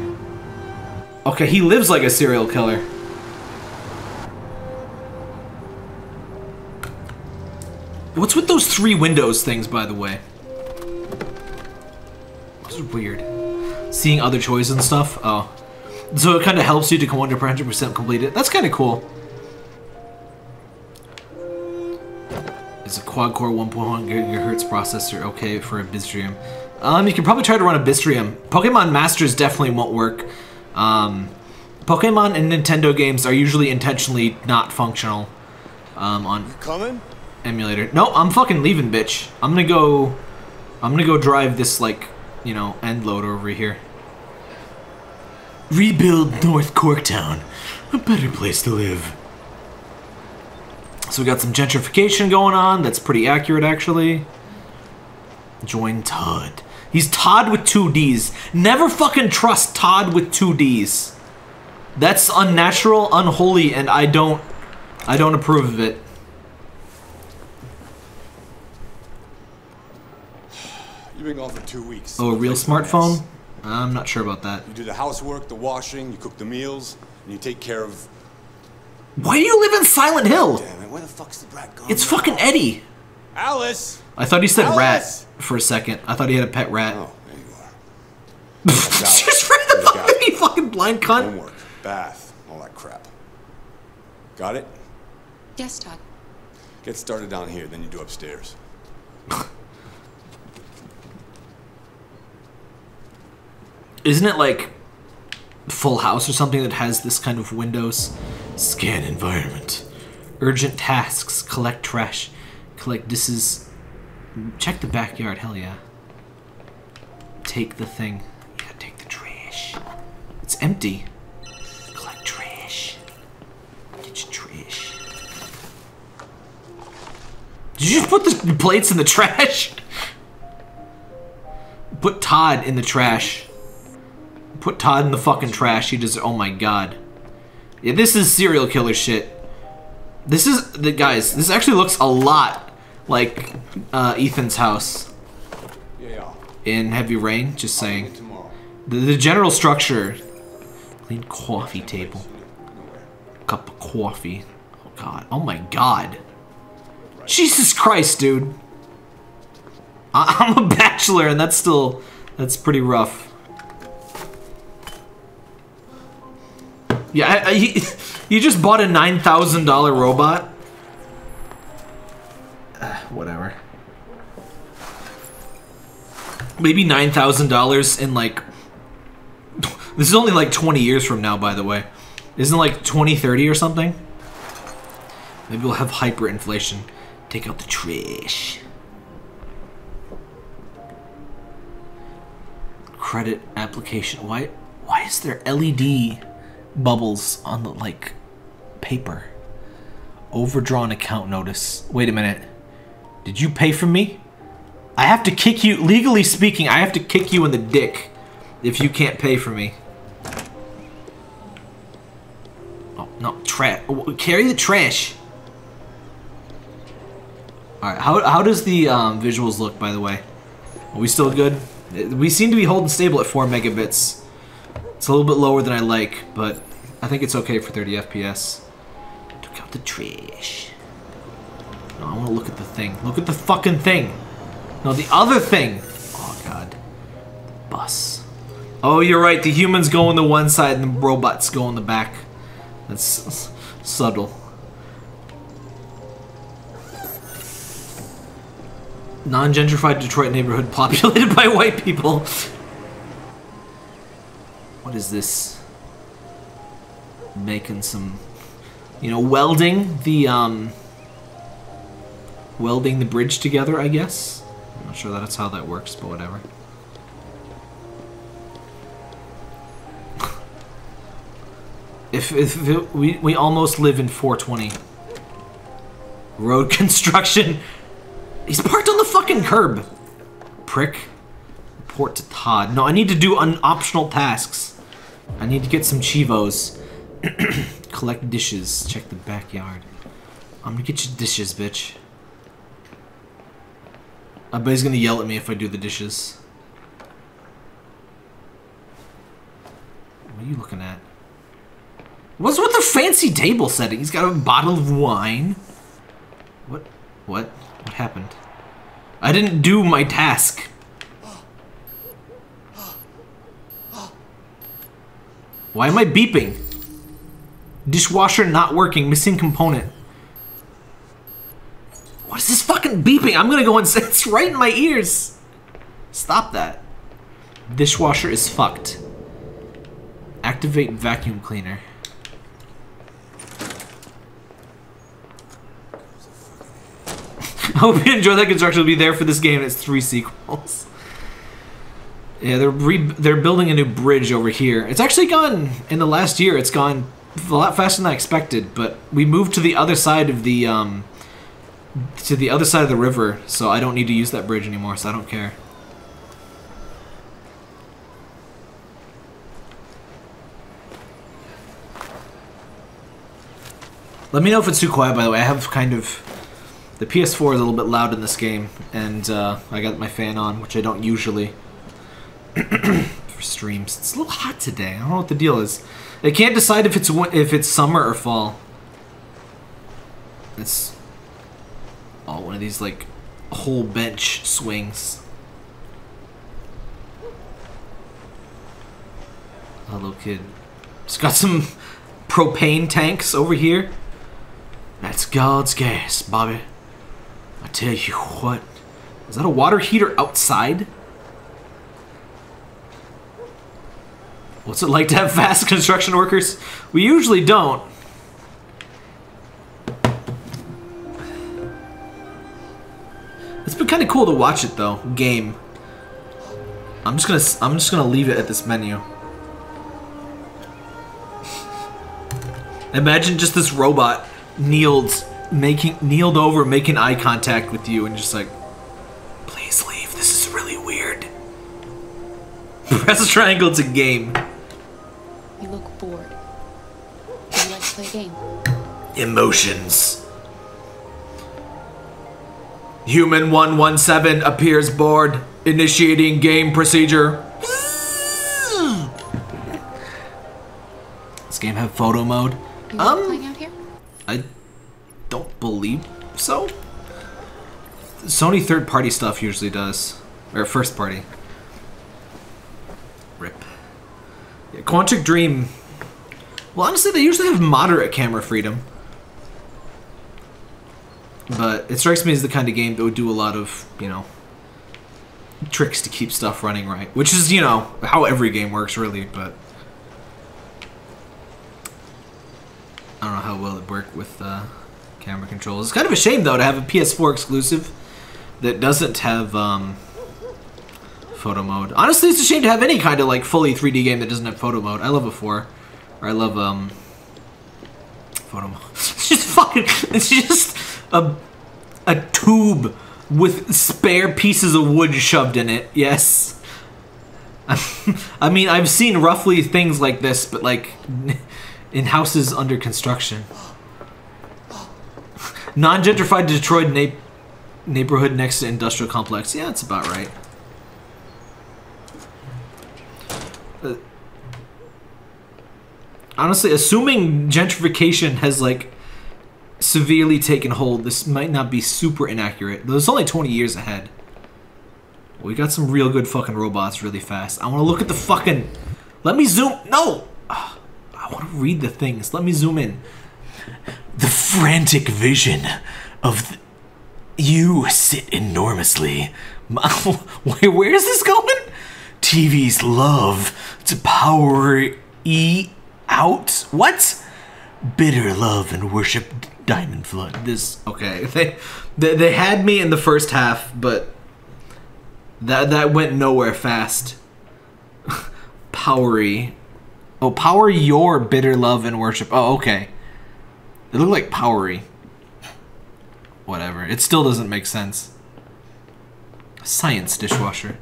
Okay, he lives like a serial killer. What's with those three windows things, by the way? This is weird. Seeing other choices and stuff? Oh. So it kind of helps you to 100% complete it. That's kind of cool. Is a quad-core 1.1 gigahertz processor okay for a Bistrium? Um, you can probably try to run a Bistrium. Pokemon Masters definitely won't work. Um, Pokemon and Nintendo games are usually intentionally not functional um, on Coming? emulator. No, I'm fucking leaving, bitch. I'm gonna go. I'm gonna go drive this like, you know, end loader over here. Rebuild North Corktown, a better place to live. So we got some gentrification going on. That's pretty accurate, actually. Join Todd. He's Todd with two D's. Never fucking trust Todd with two D's. That's unnatural, unholy, and I don't, I don't approve of it. You've been gone for two weeks. Oh, a real smartphone? I'm not sure about that. You do the housework, the washing, you cook the meals, and you take care of. Why do you live in Silent Hill? Damn it, where the fuck's the brat gone? It's fucking Eddie. Alice! I thought he said Alice! rat for a second. I thought he had a pet rat. Oh, there you are. Just read the Look out. fucking, you fucking blind cunt. Homework, bath, all that crap. Got it? Yes, Todd. Get started down here, then you do upstairs. Isn't it like Full House or something that has this kind of windows? Scan environment. Urgent tasks. Collect trash. Collect This is. Check the backyard. Hell yeah. Take the thing. Yeah, take the trash. It's empty. Collect trash. Get your trash. Did you just put the plates in the trash? Put Todd in the trash. Put Todd in the fucking trash. He just. Oh my god. Yeah, this is serial killer shit. This is the guys. This actually looks a lot like uh, Ethan's house Yeah. in Heavy Rain. Just saying. Tomorrow. The, the general structure. Clean coffee table. Cup of coffee. Oh god. Oh my god. Jesus Christ, dude. I, I'm a bachelor, and that's still that's pretty rough. Yeah, I, I, you, you just bought a nine thousand dollar robot. Uh, whatever. Maybe nine thousand dollars in like. This is only like twenty years from now, by the way. Isn't like twenty thirty or something? Maybe we'll have hyperinflation. Take out the trash. Credit application. Why? Why is there LED bubbles on the like paper? Overdrawn account notice. Wait a minute. Did you pay for me? I have to kick you. Legally speaking, I have to kick you in the dick if you can't pay for me. Oh no, trash. Carry the trash. All right. How how does the um, visuals look? By the way, are we still good? We seem to be holding stable at four megabits. It's a little bit lower than I like, but I think it's okay for 30 FPS. Took out the trash. No, I want to look at the thing. Look at the fucking thing. No, the other thing. Oh god. The bus. Oh, you're right. The humans go on the one side and the robots go on the back. That's subtle. Non-gentrified Detroit neighborhood populated by white people. What is this? Making some, you know, welding the um, welding the bridge together. I guess. I'm not sure that's how that works, but whatever. if if it, we we almost live in 420. Road construction. He's parked on the fucking curb. Prick. Report to Todd. No, I need to do un optional tasks. I need to get some cheevos. Collect dishes. Check the backyard. I'm gonna get you dishes, bitch. I he's gonna yell at me if I do the dishes. What are you looking at? What's with the fancy table setting? He's got a bottle of wine. What? What? What happened? I didn't do my task. Why am I beeping? Dishwasher not working, missing component. What is this fucking beeping? I'm gonna go and say it's right in my ears. Stop that. Dishwasher is fucked. Activate vacuum cleaner. I hope you enjoy that construction. Will be there for this game. It's three sequels. Yeah, they're re they're building a new bridge over here. It's actually gone in the last year. It's gone a lot faster than I expected. But we moved to the other side of the um, to the other side of the river, so I don't need to use that bridge anymore. So I don't care. Let me know if it's too quiet. By the way, I have kind of the PS4 is a little bit loud in this game, and uh, I got my fan on, which I don't usually for streams. It's a little hot today. I don't know what the deal is. I can't decide if it's if it's summer or fall. It's oh one of these like whole bench swings. Hello, kid. It's got some propane tanks over here. That's God's gas, Bobby. I tell you what. Is that a water heater outside? What's it like to have fast construction workers? We usually don't. It's been kind of cool to watch it though. Game. I'm just gonna I'm just gonna leave it at this menu. Imagine just this robot kneeled making kneeled over making eye contact with you and just like please leave this is really weird press triangle to game play a game? emotions human 117 appears bored initiating game procedure this game have photo mode You like um, playing out here? I don't believe so. Sony third party stuff usually does. Or first party. Rip. Yeah, Quantic Dream. Well, honestly, they usually have moderate camera freedom. But it strikes me as the kind of game that would do a lot of, you know, tricks to keep stuff running right. Which is, you know, how every game works, really, but. I don't know how well it worked with uh, camera controls. It's kind of a shame though to have a PS4 exclusive that doesn't have um, photo mode. Honestly, it's a shame to have any kind of like fully 3D game that doesn't have photo mode. I love a 4. Or I love um. It's just fucking it's just a a tube with spare pieces of wood shoved in it. Yes. I mean, I've seen roughly things like this, but like in houses under construction. Non-gentrified Detroit na neighborhood next to industrial complex. Yeah, that's about right. Honestly, assuming gentrification has like severely taken hold, this might not be super inaccurate. There's only 20 years ahead. We got some real good fucking robots really fast. I want to look at the fucking... Let me zoom... No! Ah, I want to read the things. Let me zoom in. The frantic vision of you sit enormously. Where, where is this going? TV's love to power e out. What? Bitter love and worship Diamond Flood. This okay. They, they they had me in the first half, but That that went nowhere fast. Powery. Oh, power your bitter love and worship. Oh, okay. It looked like Powery. Whatever. It still doesn't make sense. Science dishwasher.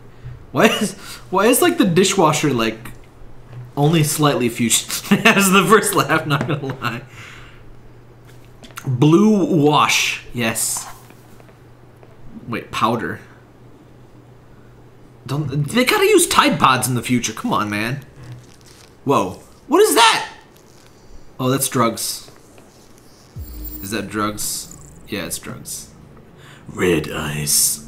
Why is why is like the dishwasher like only slightly future as the first laugh, not gonna lie. Blue wash, yes. Wait, powder. Don't they gotta use Tide Pods in the future? Come on, man. Whoa, what is that? Oh, that's drugs. Is that drugs? Yeah, it's drugs. Red ice.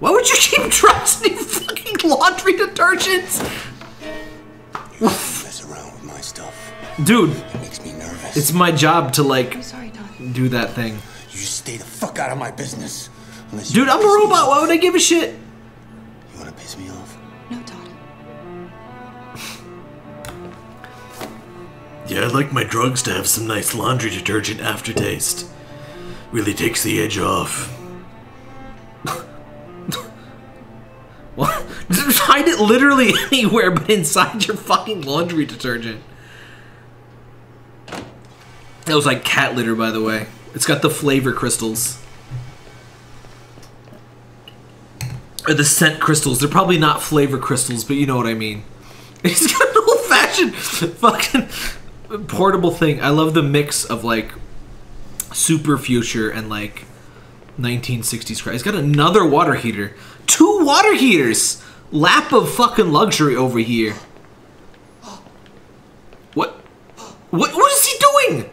Why would you keep drugs in your fucking laundry detergents? Mess around with my stuff. Dude, It makes me nervous. it's my job to like do that thing. You just stay the fuck out of my business. Unless Dude, I'm a robot. Why would I give a shit? You wanna piss me off? No, Todd. Yeah, I like my drugs to have some nice laundry detergent aftertaste. Really takes the edge off. What? Hide it literally anywhere but inside your fucking laundry detergent. That was like cat litter, by the way. It's got the flavor crystals. Or the scent crystals. They're probably not flavor crystals, but you know what I mean. It's got an old fashioned fucking portable thing. I love the mix of like super future and like 1960s crap. He's got another water heater. Two water heaters! Lap of fucking luxury over here. What? What? What is he doing?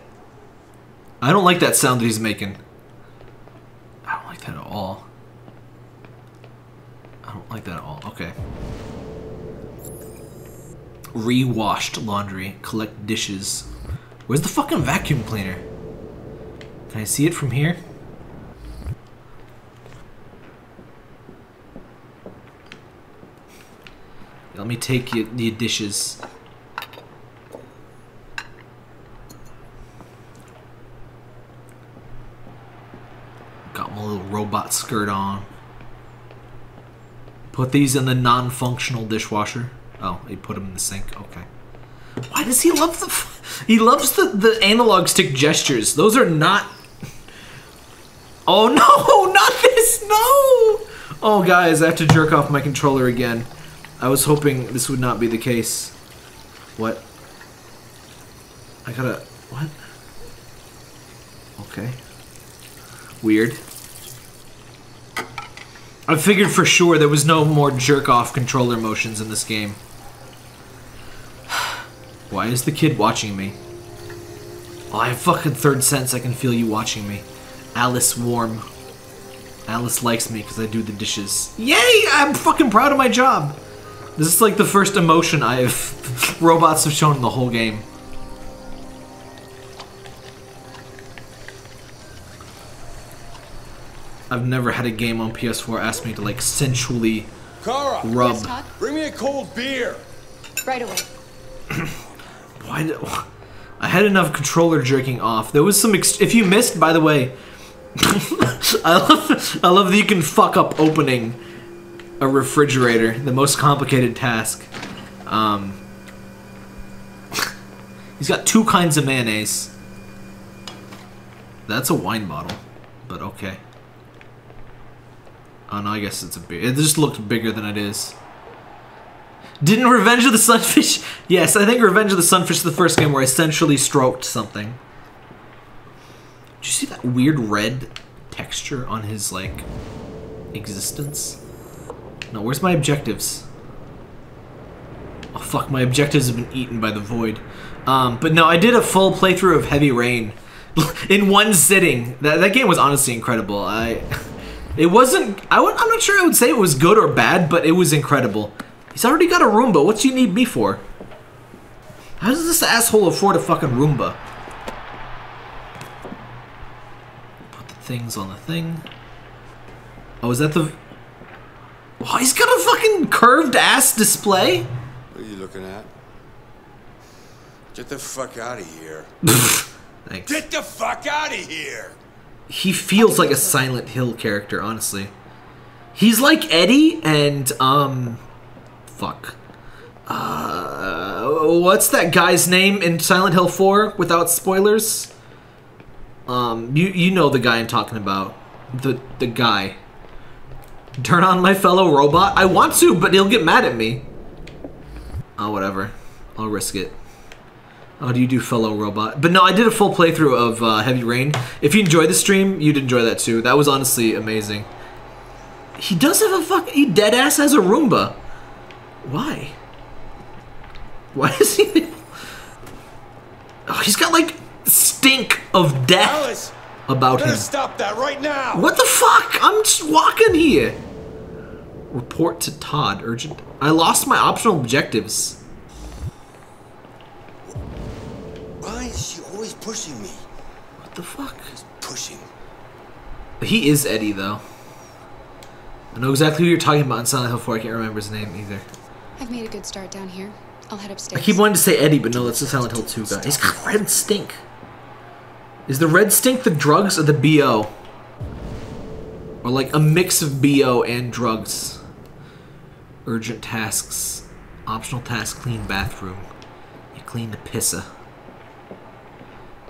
I don't like that sound that he's making. I don't like that at all. I don't like that at all. Okay. Rewashed laundry. Collect dishes. Where's the fucking vacuum cleaner? Can I see it from here? Let me take you the dishes. Got my little robot skirt on. Put these in the non-functional dishwasher. Oh, he put them in the sink. Okay. Why does he love the? He loves the the analog stick gestures. Those are not. Oh no! Not this! No! Oh guys, I have to jerk off my controller again. I was hoping this would not be the case. What? I gotta. What? Okay. Weird. I figured for sure there was no more jerk off controller motions in this game. Why is the kid watching me? Oh, I have fucking third sense. I can feel you watching me. Alice warm. Alice likes me because I do the dishes. Yay! I'm fucking proud of my job. This is like the first emotion I have robots have shown in the whole game. I've never had a game on PS4 ask me to like sensually Kara, rub. bring me a cold beer. Right away. Why? Did, I had enough controller jerking off. There was some. Ex- if you missed, by the way, I love. I love that you can fuck up opening a refrigerator. The most complicated task. Um, he's got two kinds of mayonnaise. That's a wine bottle, but okay. Oh no, I guess it's a beer. It just looked bigger than it is. Didn't Revenge of the Sunfish? Yes, I think Revenge of the Sunfish is the first game where I essentially stroked something. Did you see that weird red texture on his, like, existence? No, where's my objectives? Oh fuck, my objectives have been eaten by the void. Um, but no, I did a full playthrough of Heavy Rain in one sitting. That, that game was honestly incredible. I, it wasn't. I'm not sure I would say it was good or bad, but it was incredible. He's already got a Roomba. What do you need me for? How does this asshole afford a fucking Roomba? Put the things on the thing. Oh, is that the? Oh, he's got a fucking curved ass display. What are you looking at? Get the fuck out of here. Thanks. Get the fuck out of here. He feels like a Silent Hill character, honestly. He's like Eddie and um, fuck. Uh, what's that guy's name in Silent Hill 4 without spoilers? Um, you you know the guy I'm talking about. The the guy. Turn on my fellow robot. I want to, but he'll get mad at me. Oh, whatever. I'll risk it. How do you do fellow robot? But no, I did a full playthrough of uh, Heavy Rain. If you enjoyed the stream, you'd enjoy that too. That was honestly amazing. He does have a fuck. He dead ass has a Roomba. Why? Why is he? Oh, he's got like stink of death Alice, about better him. stop that right now. What the fuck? I'm just walking here. Report to Todd. Urgent. I lost my optional objectives. Why is she always pushing me? What the fuck? Pushing. He is Eddie, though. I know exactly who you're talking about in Silent Hill 4. I can't remember his name either. I've made a good start down here. I'll head upstairs. I keep wanting to say Eddie, but no, that's the Silent Hill 2 guy. He's got red stink. Is the red stink the drugs or the BO? Or like a mix of BO and drugs? Urgent tasks. Optional task, clean bathroom. You clean the pissa.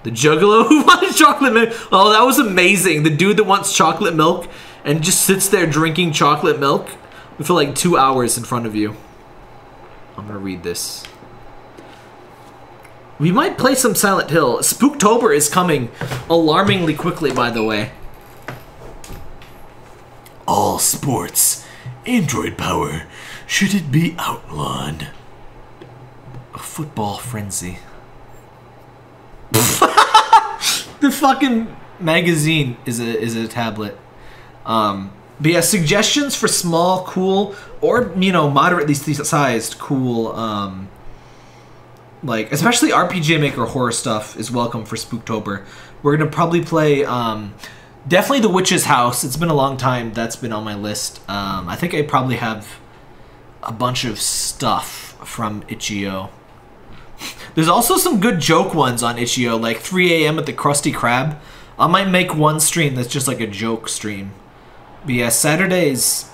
The juggalo who wanted chocolate milk. Oh, that was amazing. The dude that wants chocolate milk and just sits there drinking chocolate milk for like two hours in front of you. I'm gonna read this. We might play some Silent Hill. Spooktober is coming alarmingly quickly, by the way. All sports, android power, should it be outlawed? A football frenzy. the fucking magazine is a is a tablet. Um, but yeah, suggestions for small, cool, or you know, moderately sized, cool, um, like especially RPG Maker horror stuff is welcome for Spooktober. We're gonna probably play um, definitely The Witch's House. It's been a long time. That's been on my list. Um, I think I probably have a bunch of stuff from Itch.io. There's also some good joke ones on Itch.io, like 3 a.m. at the Krusty Krab. I might make one stream that's just like a joke stream. But yeah, Saturdays,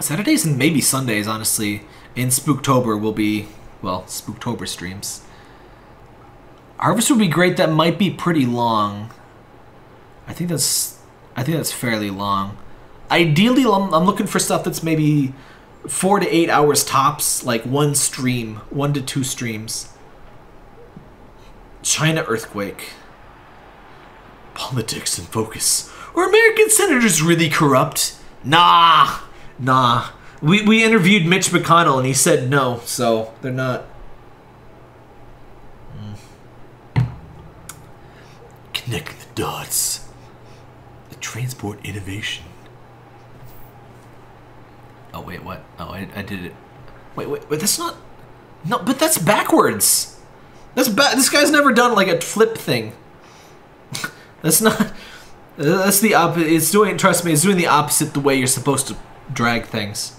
Saturdays and maybe Sundays, honestly, in Spooktober will be well Spooktober streams. Harvest would be great. That might be pretty long. I think that's I think that's fairly long. Ideally, I'm, I'm looking for stuff that's maybe four to eight hours tops, like one stream, one to two streams. China earthquake. Politics and focus. Are American senators really corrupt? Nah, nah. We we interviewed Mitch McConnell and he said no, so they're not. Mm. Connecting the dots. The transport innovation. Oh wait, what? Oh, I, I did it. Wait, wait, wait. That's not. No, but that's backwards. That's ba- This guy's never done like a flip thing. that's not. That's the opposite. It's doing. Trust me, it's doing the opposite the way you're supposed to drag things.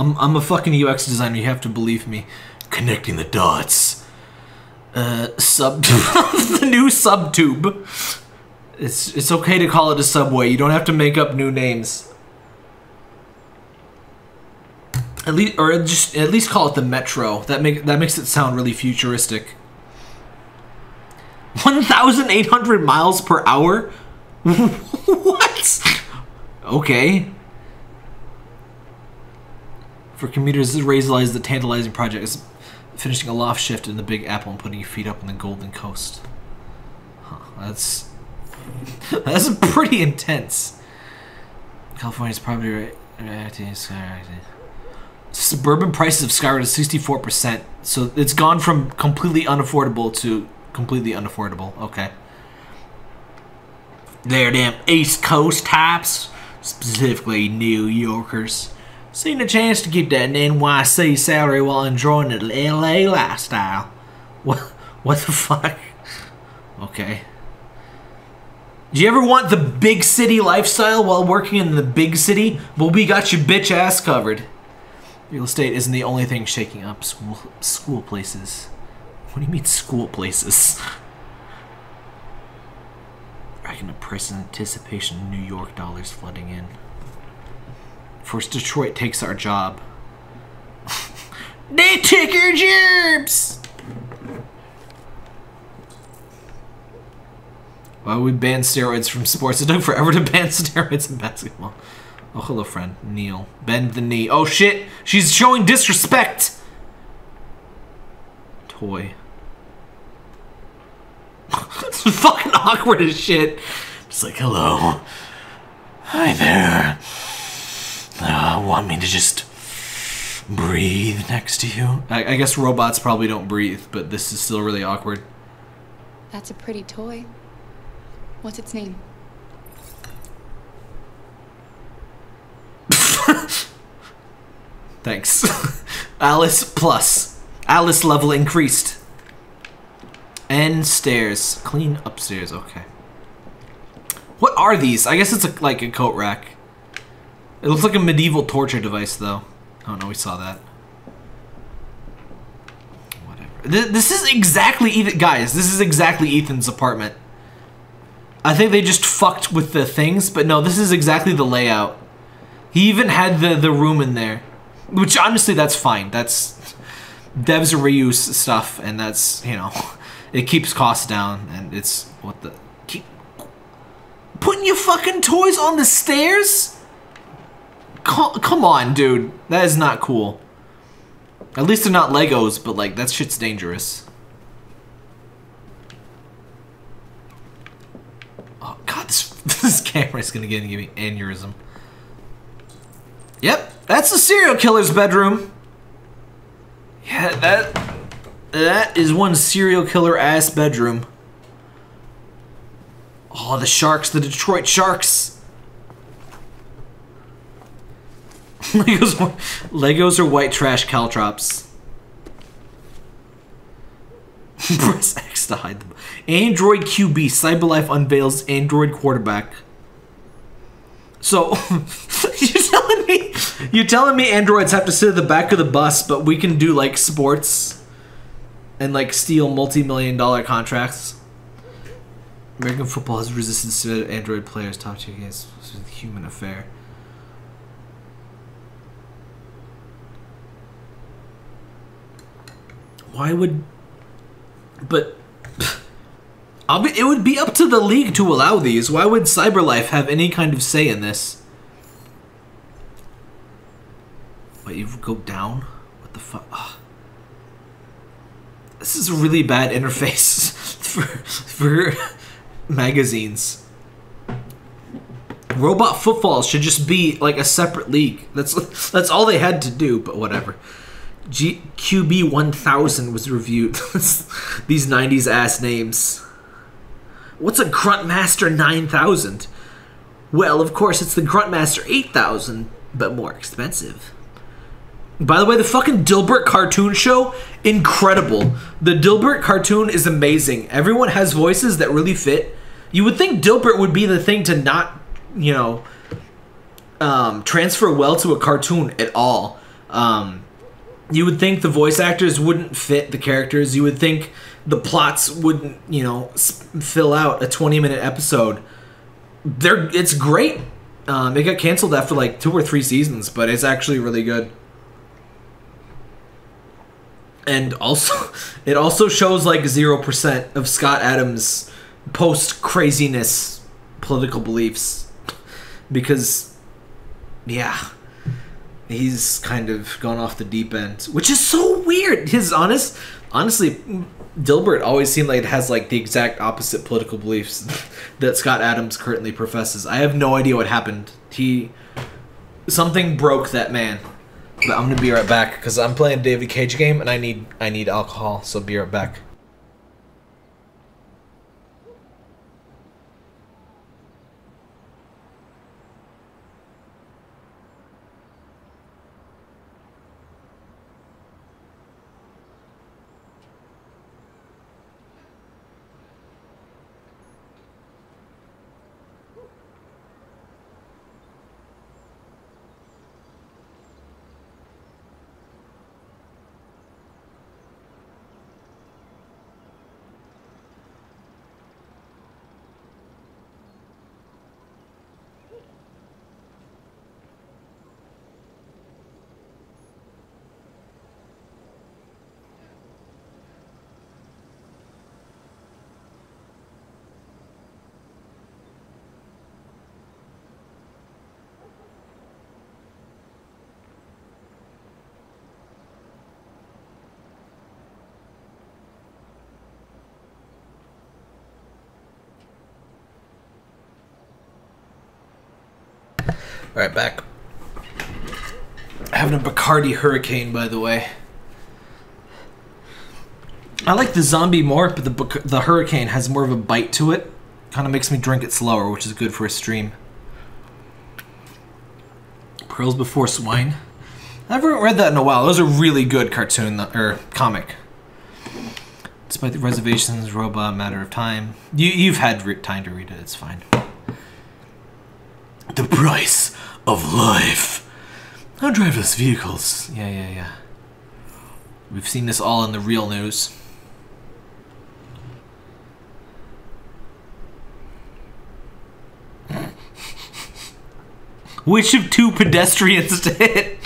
I'm I'm a fucking UX designer. You have to believe me. Connecting the dots. Uh, sub the new subtube. It's it's okay to call it a subway. You don't have to make up new names. At least, or just at least call it the metro. That make that makes it sound really futuristic. One thousand eight hundred miles per hour. what? Okay. For commuters, this realizes the tantalizing project is finishing a loft shift in the Big Apple and putting your feet up on the Golden Coast. Huh, that's that's pretty intense. California's probably right. Suburban prices have skyrocketed 64%. So it's gone from completely unaffordable to completely unaffordable. Okay. They're them East Coast types, specifically New Yorkers, seen a chance to keep that NYC salary while enjoying the LA lifestyle. What? What the fuck? Okay. Do you ever want the big city lifestyle while working in the big city? Well, we got your bitch ass covered. Real estate isn't the only thing shaking up school school places. What do you mean school places? Document price and anticipation. New York dollars flooding in. First, Detroit takes our job. they took our jobs. Why would we ban steroids from sports? It took forever to ban steroids in basketball. Oh, hello, friend. Neil. Bend the knee. Oh, shit. She's showing disrespect. Toy. it's fucking awkward as shit. It's like, hello. Hi there. Uh, want me to just breathe next to you? I, I guess robots probably don't breathe, but this is still really awkward. That's a pretty toy. What's its name? Thanks. Alice plus. Alice level increased. And stairs. Clean upstairs, okay. What are these? I guess it's a, like a coat rack. It looks like a medieval torture device, though. Oh no, we saw that. Whatever. Th this is exactly Ethan. Guys, this is exactly Ethan's apartment. I think they just fucked with the things, but no, this is exactly the layout. He even had the the room in there, which honestly, that's fine. That's devs reuse stuff, and that's you know, it keeps costs down, and it's what the keep putting your fucking toys on the stairs. Co- Come on, dude. That is not cool. At least they're not Legos, but like that shit's dangerous. Oh god, this this camera is gonna get give me aneurysm. Yep, that's the serial killer's bedroom. Yeah, that that is one serial killer ass bedroom. Oh, the sharks, the Detroit Sharks. Legos, Legos are white trash caltrops. Press X to hide them. Android QB Cyberlife unveils Android quarterback. So you're telling me you're telling me androids have to sit at the back of the bus, but we can do like sports and like steal multi-million dollar contracts. American football has resistance to android players. Top tier games human affair. Why would but be, it would be up to the league to allow these. Why would CyberLife have any kind of say in this? Wait, you go down? What the fuck? This is a really bad interface for for magazines. Robot football should just be like a separate league. That's that's all they had to do, but whatever. G- QB 1000 was reviewed. These 90s ass names. What's a Gruntmaster 9000? Well, of course, it's the Gruntmaster 8000, but more expensive. By the way, the fucking Dilbert cartoon show, incredible. The Dilbert cartoon is amazing. Everyone has voices that really fit. You would think Dilbert would be the thing to not, you know, um, transfer well to a cartoon at all. Um, you would think the voice actors wouldn't fit the characters. You would think the plots wouldn't, you know, fill out a 20 minute episode. They're it's great. Um, it got canceled after like two or three seasons, but it's actually really good. And also, it also shows like zero percent of Scott Adams' post craziness political beliefs, because, yeah, he's kind of gone off the deep end, which is so weird. His honest, honestly, Dilbert always seemed like it has like the exact opposite political beliefs that Scott Adams currently professes. I have no idea what happened. He something broke that man. But I'm gonna be right back because I'm playing David Cage game and I need I need alcohol. So be right back. Alright, back. Having a Bacardi Hurricane, by the way. I like the zombie more, but the Bac- the Hurricane has more of a bite to it. Kind of makes me drink it slower, which is good for a stream. Pearls Before Swine. I haven't read that in a while. That was a really good cartoon or comic. Despite the reservations, robot, matter of time. You you've had time to read it. It's fine. The price of life. How driverless vehicles. Yeah, yeah, yeah. We've seen this all in the real news. Which of two pedestrians to hit?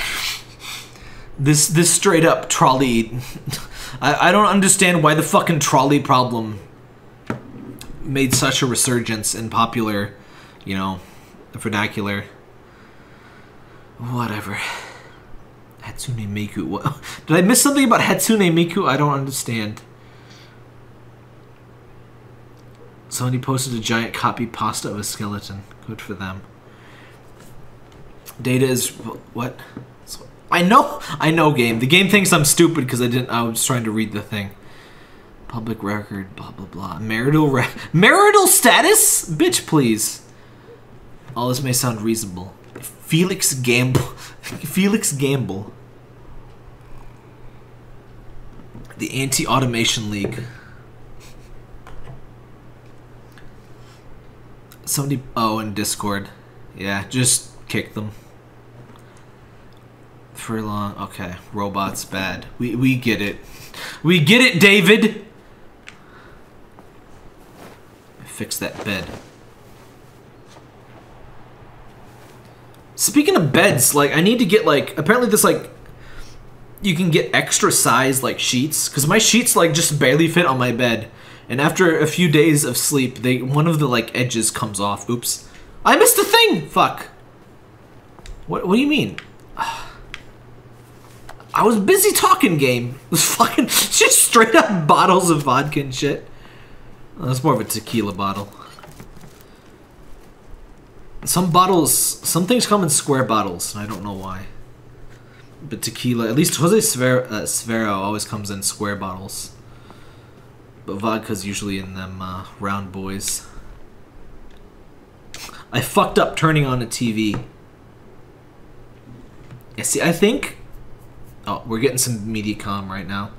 This this straight up trolley. I, I don't understand why the fucking trolley problem made such a resurgence in popular, you know, vernacular. Whatever. Hatsune Miku. What? Did I miss something about Hatsune Miku? I don't understand. Somebody posted a giant copy pasta of a skeleton. Good for them. Data is what? I know. I know. Game. The game thinks I'm stupid because I didn't. I was trying to read the thing. Public record. Blah blah blah. Marital re- marital status. Bitch, please. All this may sound reasonable. Felix Gamble. Felix Gamble. The Anti Automation League. Somebody. Oh, in Discord. Yeah, just kick them. For long. Okay, robots bad. We we get it. We get it, David. Fix that bed. Speaking of beds, like I need to get like apparently this like you can get extra size like sheets because my sheets like just barely fit on my bed, and after a few days of sleep, they one of the like edges comes off. Oops, I missed a thing. Fuck. What What do you mean? I was busy talking. Game it was fucking just straight up bottles of vodka and shit. That's more of a tequila bottle. Some bottles, some things come in square bottles, and I don't know why. But tequila, at least Jose Sver- uh, Svero always comes in square bottles. But vodka's usually in them uh, round boys. I fucked up turning on a TV. Yeah, see, I think... Oh, we're getting some Mediacom right now.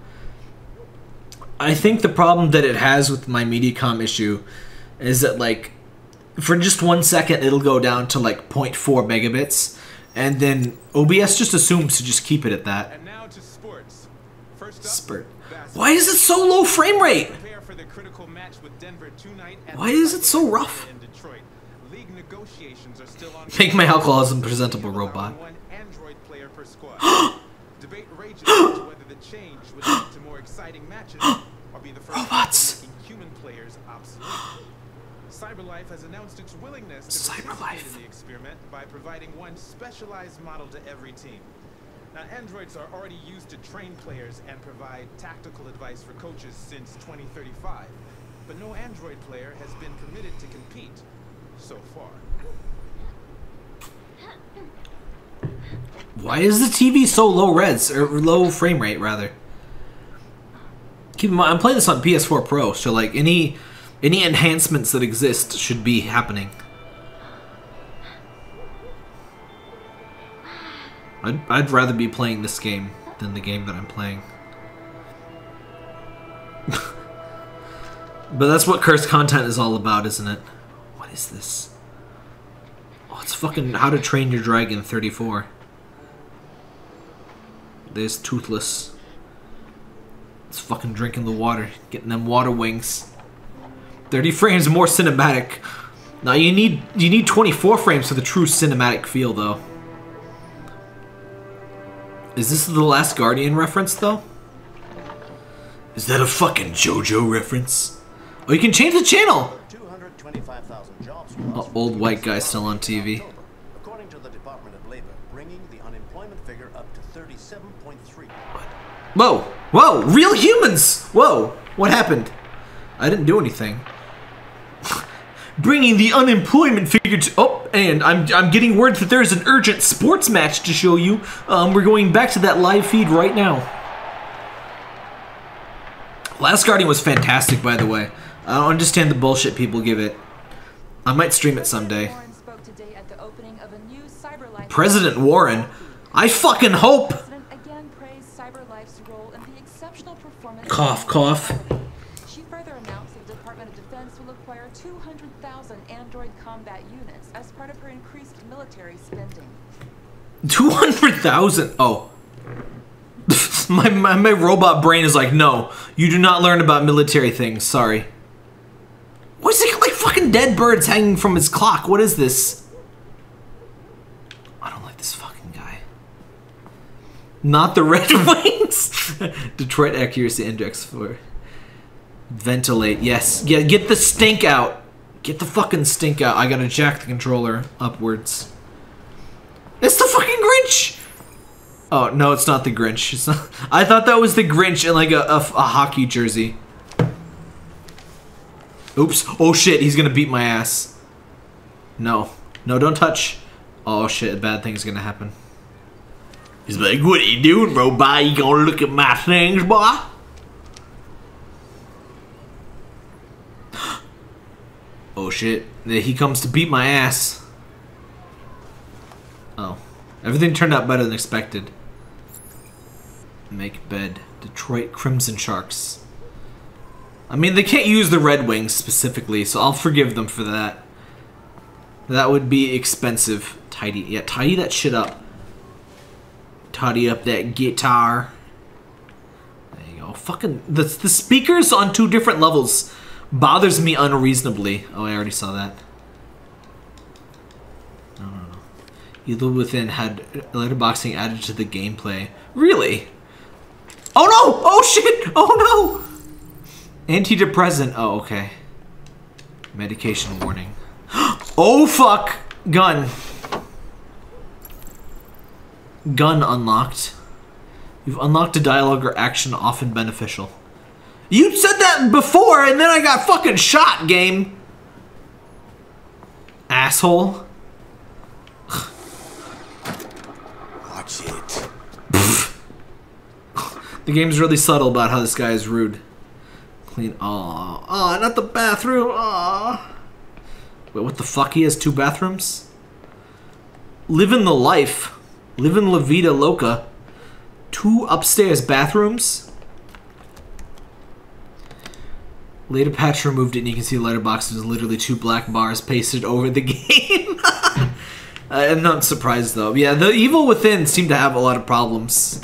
I think the problem that it has with my Mediacom issue is that, like, for just one second it'll go down to like 0.4 megabits and then OBS just assumes to just keep it at that. And now to sports. First up, Spurt. Why is it so low frame rate? for the critical match with Denver tonight Why is it so rough? in Detroit. League negotiations are still on. Make my alcoholism presentable robot. One Android player per squad. Debate rages as to whether the change would lead to more exciting matches or be the first Robots. CyberLife has announced its willingness to participate in the experiment by providing one specialized model to every team. Now, androids are already used to train players and provide tactical advice for coaches since 2035, but no android player has been permitted to compete so far. Why is the TV so low res or low frame rate rather? Keep in mind, I'm playing this on PS4 Pro, so like any any enhancements that exist should be happening. I'd, I'd rather be playing this game than the game that I'm playing. but that's what cursed content is all about, isn't it? What is this? Oh, it's fucking How to Train Your Dragon 34. There's Toothless. It's fucking drinking the water, getting them water wings. 30 frames more cinematic. Now you need you need 24 frames for the true cinematic feel though. Is this the Last Guardian reference though? Is that a fucking JoJo reference? Oh, you can change the channel. Oh, old white guy still on TV. according to the Department of Labor, bringing the unemployment figure up to 37.3. Whoa, whoa, real humans. Whoa, what happened? I didn't do anything. Bringing the unemployment figure to. Oh, and I'm I'm getting word that there's an urgent sports match to show you. Um, we're going back to that live feed right now. Last Guardian was fantastic, by the way. I don't understand the bullshit people give it. I might stream it someday. President Warren? I fucking hope! Cough, cough. She further announced that the Department of Defense will acquire 200,000 android combat units as part of her increased military spending. 200,000? Oh. my, my, my robot brain is like, no, you do not learn about military things, sorry. What's it like fucking dead birds hanging from his clock? What is this? I don't like this fucking guy. Not the Red Wings. Detroit accuracy index for ventilate. Yes. Yeah, get the stink out. Get the fucking stink out. I gotta jack the controller upwards. It's the fucking Grinch. Oh no, it's not the Grinch. It's not. I thought that was the Grinch in like a, a, a hockey jersey. Oops. Oh shit, he's gonna beat my ass. No. No, don't touch. Oh shit, a bad thing's gonna happen. He's like, what are you doing, robot? You gonna look at my things, boy? Oh shit. He comes to beat my ass. Everything turned out better than expected. Make bed. Detroit Crimson Sharks. I mean, they can't use the Red Wings specifically, so I'll forgive them for that. That would be expensive. Tidy. Yeah, tidy that shit up. Tidy up that guitar. There you go. Fucking... The, the speakers on two different levels bothers me unreasonably. Oh, I already saw that. No, no, no. Evil Within had letterboxing added to the gameplay. Really? Oh no! Oh shit! Oh no! Antidepressant. Oh, okay. Medication warning. oh, fuck! Gun. Gun unlocked. You've unlocked a dialogue or action often beneficial. You said that before, and then I got fucking shot, game. Asshole. Watch it. The game's really subtle about how this guy is rude. Clean. Aw. Aw, not the bathroom. Aw. Wait, what the fuck? He has two bathrooms? Living the life. Living La Vida Loca. Two upstairs bathrooms? Later patch removed it and you can see the letterbox is literally two black bars pasted over the game. I'm not surprised though. Yeah, the Evil Within seemed to have a lot of problems.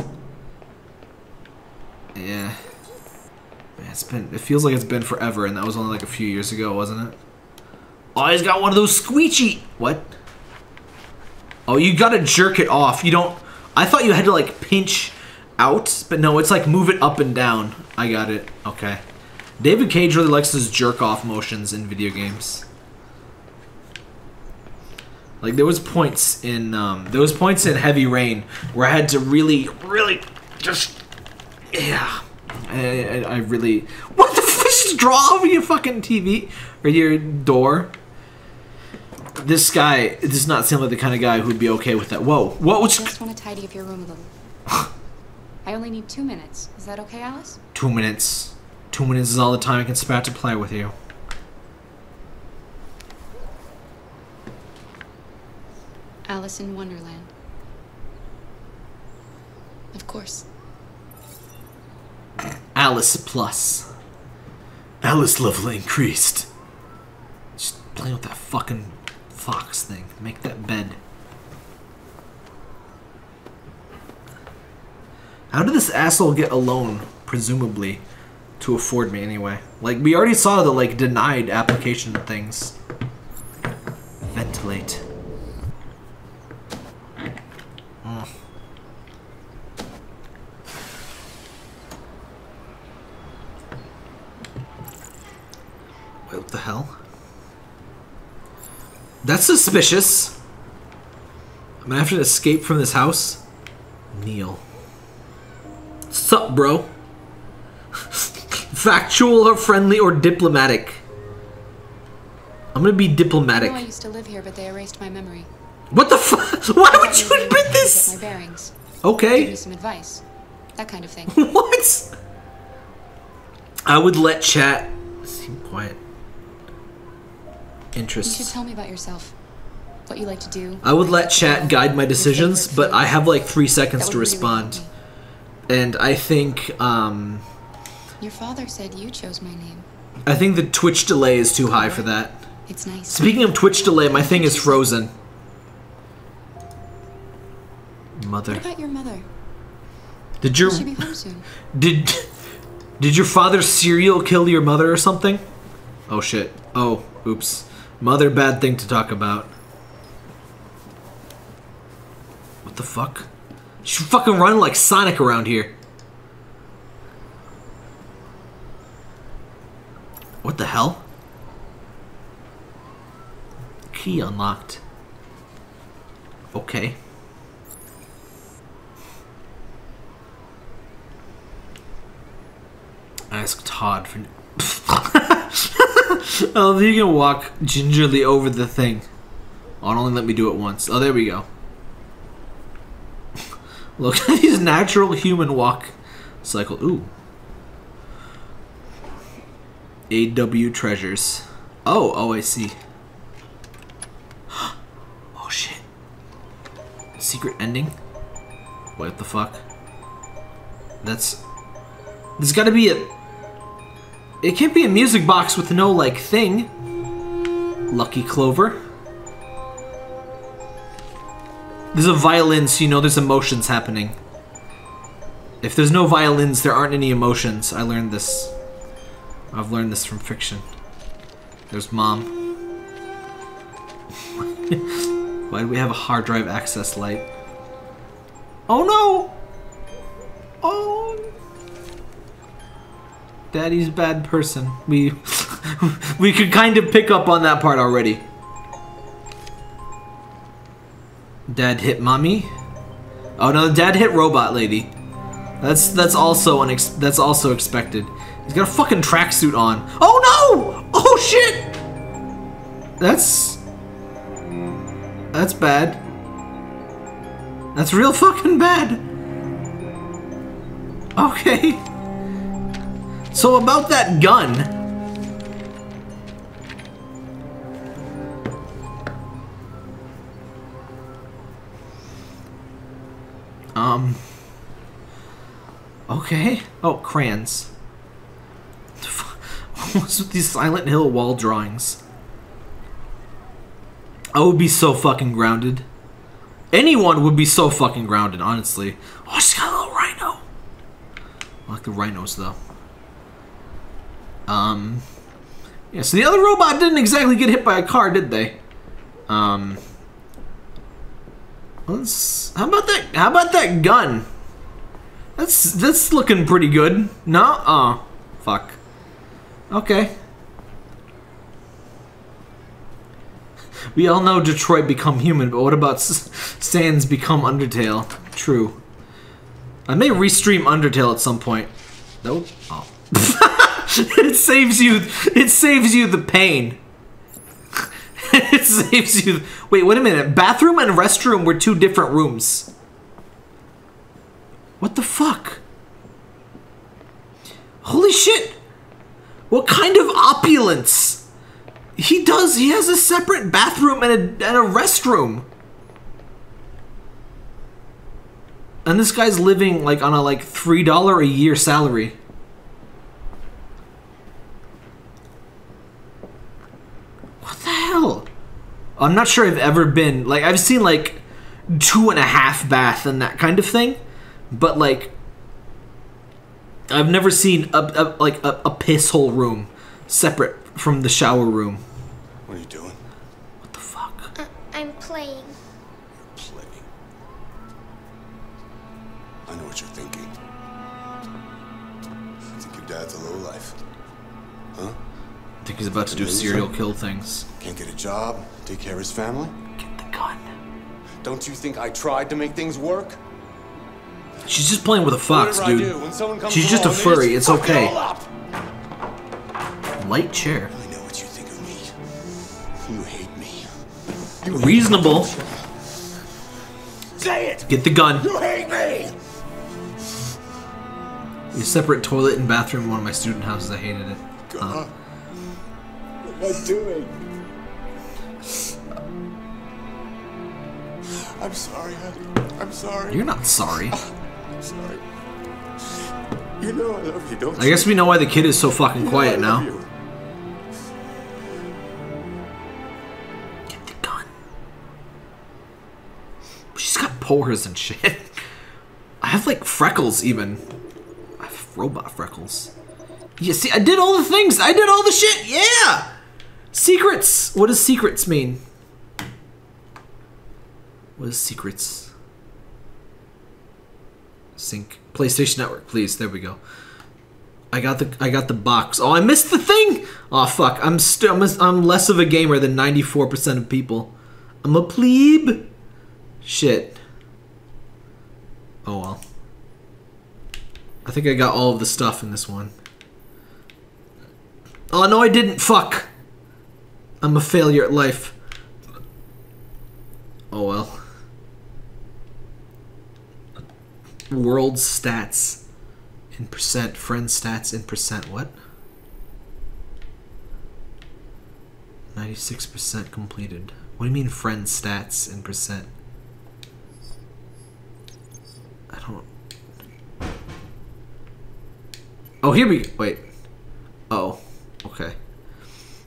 Yeah. Man, it's been. It feels like it's been forever, and that was only like a few years ago, wasn't it? Oh, he's got one of those squeegee. What? Oh, you gotta jerk it off. You don't. I thought you had to like pinch out, but no, it's like move it up and down. I got it. Okay. David Cage really likes his jerk off motions in video games. Like there was points in um, there was points in Heavy Rain where I had to really, really just yeah. I, I, I really what the fuck? Just draw over your fucking TV or your door. This guy does not seem like the kind of guy who'd be okay with that. Whoa, what was I just want to tidy up your room a little. I only need two minutes. Is that okay, Alice? two minutes? Two minutes is all the time I can spare to play with you. Alice in Wonderland. Of course. Alice plus. Alice level increased. Just playing with that fucking fox thing. Make that bed. How did this asshole get a loan, presumably, to afford me anyway? Like, we already saw the, like, denied application things. Ventilate. Wait, what the hell? That's suspicious. I'm gonna have to escape from this house. Neil. Sup, bro? Factual or friendly or diplomatic? I'm gonna be I diplomatic. know I used to live here, but they erased my memory. What the fuck? Why would you admit this? My bearings. Okay. Give me some advice. That kind of thing. what? I would let chat seem quiet. Interest. You should tell me about yourself. What you like to do. I would let chat guide my decisions, but I have like three seconds to would really respond. And I think um Your father said you chose my name. I think the Twitch delay is too high for that. It's nice. Speaking of Twitch delay, my thing is frozen. Mother. What about your mother? Did your she be home soon? did did your father's serial kill your mother or something? Oh shit. Oh, oops. Mother bad thing to talk about. What the fuck? She fucking running like Sonic around here. What the hell? Key unlocked. Okay. Ask Todd for. oh, you can walk gingerly over the thing. Oh, only let me do it once. Oh, there we go. Look at these natural human walk cycle. Ooh. AW treasures. Oh, oh, I see. Oh shit. Secret ending? What the fuck? That's. There's gotta be a. It can't be a music box with no, like, thing. Lucky Clover. There's a violin, so you know there's emotions happening. If there's no violins, there aren't any emotions. I learned this. I've learned this from fiction. There's mom. Why do we have a hard drive access light? Oh no! Oh. Daddy's bad person. We we could kind of pick up on that part already. Dad hit mommy. Oh no, dad hit robot lady. That's that's also unex that's also expected. He's got a fucking tracksuit on. Oh no! Oh shit! That's that's bad. That's real fucking bad. Okay. So about that gun. Um. Okay. Oh, crayons. What's with these Silent Hill wall drawings? I would be so fucking grounded. Anyone would be so fucking grounded, honestly. Oh, she's got a little rhino. I like the rhinos, though. Um. Yeah, so the other robot didn't exactly get hit by a car, did they? Um. Let's. How about that? How about that gun? That's that's looking pretty good. No? Oh, fuck. Okay. We all know Detroit become human, but what about S Sans become Undertale? True. I may restream Undertale at some point. Nope. Oh. it saves you. It saves you the pain. it saves you. Wait, wait a minute. Bathroom and restroom were two different rooms. What the fuck? Holy shit! What kind of opulence? He does. He has a separate bathroom and a, and a restroom. And this guy's living like on a like three dollar a year salary. What the hell? I'm not sure I've ever been like I've seen like two and a half bath and that kind of thing, but like I've never seen a, a like a, a piss hole room separate from the shower room. What are you doing? What the fuck? Uh, I'm playing. Playing. Think he's about to do serial kill things. Can't get a job, take care of his family? Get the gun. Don't you think I tried to make things work? She's just playing with a fox, Whatever dude. when comes She's just a furry. just It's fuck it okay. Light chair. I know what you think of me. Reasonable. Say it! Get the gun. You hate me! A separate toilet and bathroom in one of my student houses. I hated it. Uh, What am I doing? I'm sorry, honey. I'm sorry. you're not sorry. I'm sorry. You know I love you, don't you? I guess we know why the kid is so fucking quiet I love now. you. She's got pores and shit. I have like freckles even. I have robot freckles. You see, I did all the things. I did all the shit. Yeah. Secrets. What does secrets mean? What is secrets? Sync PlayStation Network, please. There we go. I got the I got the box. Oh, I missed the thing. Oh fuck. I'm still I'm, I'm less of a gamer than 94% of people. I'm a plebe. Shit. Oh well. I think I got all of the stuff in this one. Oh no, I didn't. Fuck. I'm a failure at life. Oh well. World stats in percent. Friend stats in percent. What? 96% completed. What do you mean friend stats in percent? I don't. Oh, here we wait. Oh, okay.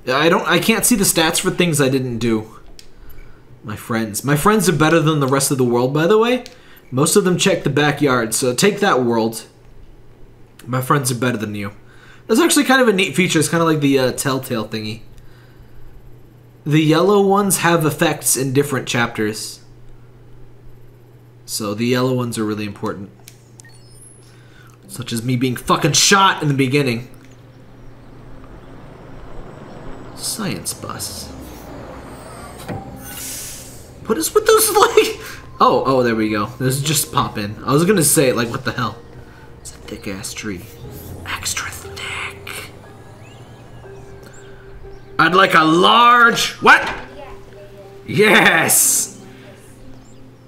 I don't. I can't see the stats for things I didn't do. My friends. My friends are better than the rest of the world, by the way. Most of them check the backyard, so take that world. My friends are better than you. That's actually kind of a neat feature. It's kind of like the uh, Telltale thingy. The yellow ones have effects in different chapters. So the yellow ones are really important. Such as me being fucking shot in the beginning. Science bus. What is with those like? Oh, oh, there we go. This is just pop in. I was gonna say like, what the hell? It's a thick ass tree. Extra thick. I'd like a large. What? Yes.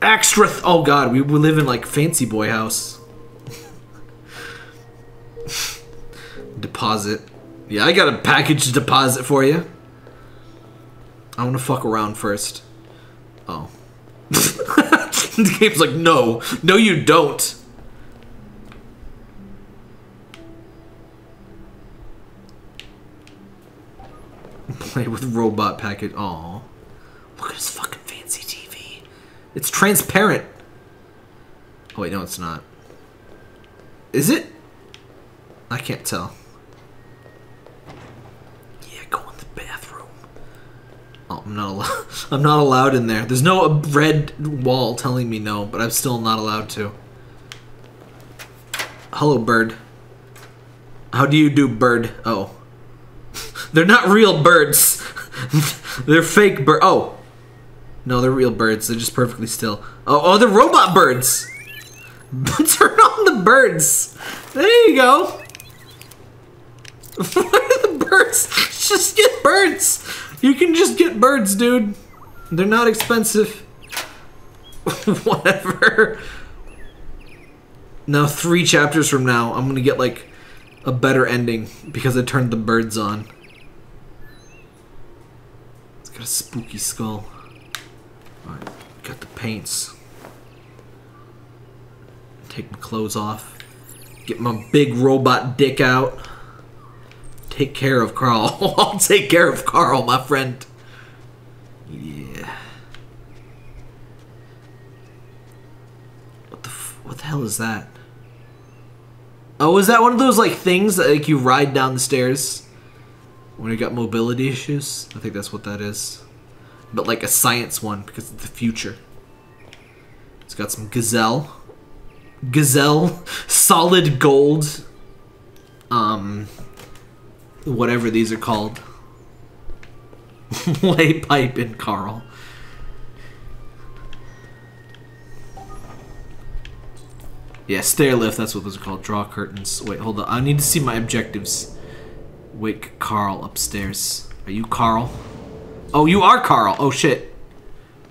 Extra. Oh God, we, we live in like fancy boy house. deposit. Yeah, I got a package deposit for you. I want to fuck around first. Oh. the game's like, no. No, you don't. Play with robot package. Aw. Look at his fucking fancy TV. It's transparent. Oh, wait, no, it's not. Is it? I can't tell. Yeah, go in the bathroom. Oh, I'm not allowed. I'm not allowed in there. There's no red wall telling me no, but I'm still not allowed to. Hello, bird. How do you do, bird? Oh. they're not real birds. they're fake bird. Oh. No, they're real birds. They're just perfectly still. Oh, oh, they're robot birds. Turn on the birds. There you go. What are the birds? Just get birds. You can just get birds, dude. They're not expensive. Whatever. Now, three chapters from now, I'm gonna get like a better ending because I turned the birds on. It's got a spooky skull. Alright, got the paints. Take my clothes off. Get my big robot dick out. Take care of Carl. I'll take care of Carl, my friend. Yeah. What the what the hell is that? Oh, is that one of those like things that like you ride down the stairs when you got mobility issues? I think that's what that is. But like a science one because of the future. It's got some gazelle. Gazelle solid gold um whatever these are called. Lay pipe in Carl. Yeah, stair lift, that's what those are called. Draw curtains. Wait, hold on. I need to see my objectives. Wake Carl upstairs. Are you Carl? Oh, you are Carl. Oh, shit.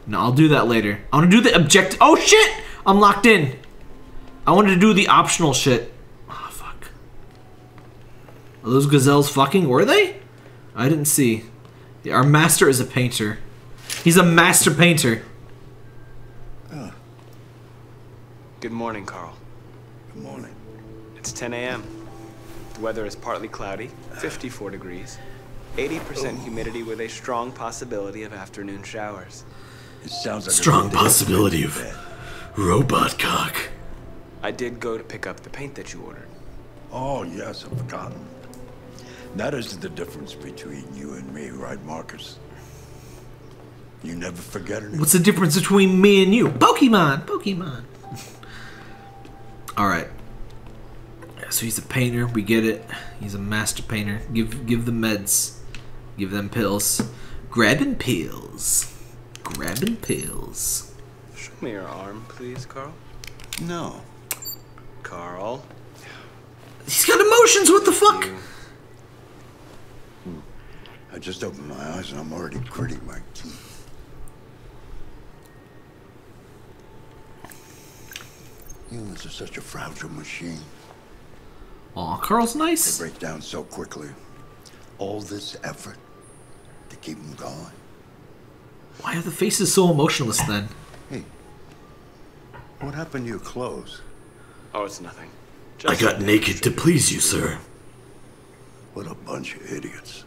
No, I'll do that later. I want to do the object. Oh shit! I'm locked in. I wanted to do the optional shit. Oh fuck. Are those gazelles fucking? Were they? I didn't see. Yeah, our master is a painter. He's a master painter. Good morning, Carl. Good morning. It's 10 a.m. The weather is partly cloudy, 54 degrees, 80% humidity with a strong possibility of afternoon showers. It sounds like a Strong good possibility of robot cock. I did go to pick up the paint that you ordered. Oh, yes, I've forgotten. That is the difference between you and me, right, Marcus? You never forget anything. What's the difference between me and you? Pokemon! Pokemon! Alright. So he's a painter, we get it. He's a master painter. Give give the meds. Give them pills. Grabbing pills. Grabbing pills. Show me your arm, please, Carl. No. Carl. He's got emotions, what the fuck? I just opened my eyes and I'm already gritting my teeth. Humans are such a fragile machine. Aw, Carl's nice. They break down so quickly. All this effort to keep them going. Why are the faces so emotionless then? Hey, what happened to your clothes? Oh, it's nothing. I got naked to please you, sir. What a bunch of idiots.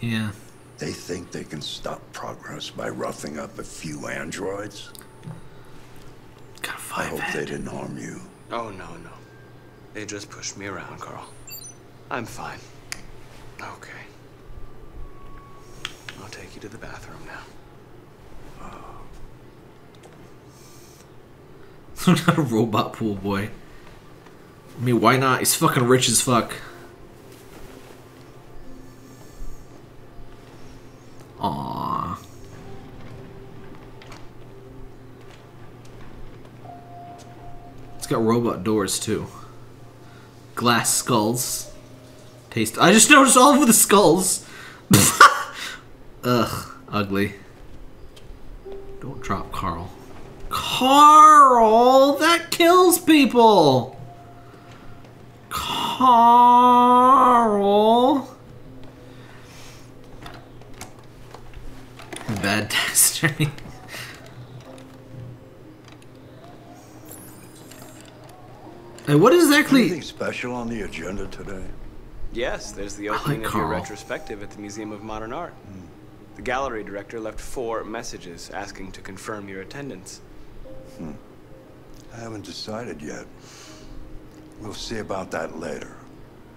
Yeah. They think they can stop progress by roughing up a few androids. I hope they didn't harm you. Oh, no, no. They just pushed me around, Carl. I'm fine. Okay. I'll take you to the bathroom now. I'm not a robot pool boy. I mean, why not? He's fucking rich as fuck. Aww. It's got robot doors too. Glass skulls. Taste. I just noticed all of the skulls. Ugh, ugly. Don't drop Carl. Carl, that kills people. Carl. Bad destiny. Hey, what exactly? Anything special on the agenda today? Yes, there's the like opening of your retrospective at the Museum of Modern Art. The gallery director left four messages asking to confirm your attendance. Hmm. I haven't decided yet. We'll see about that later.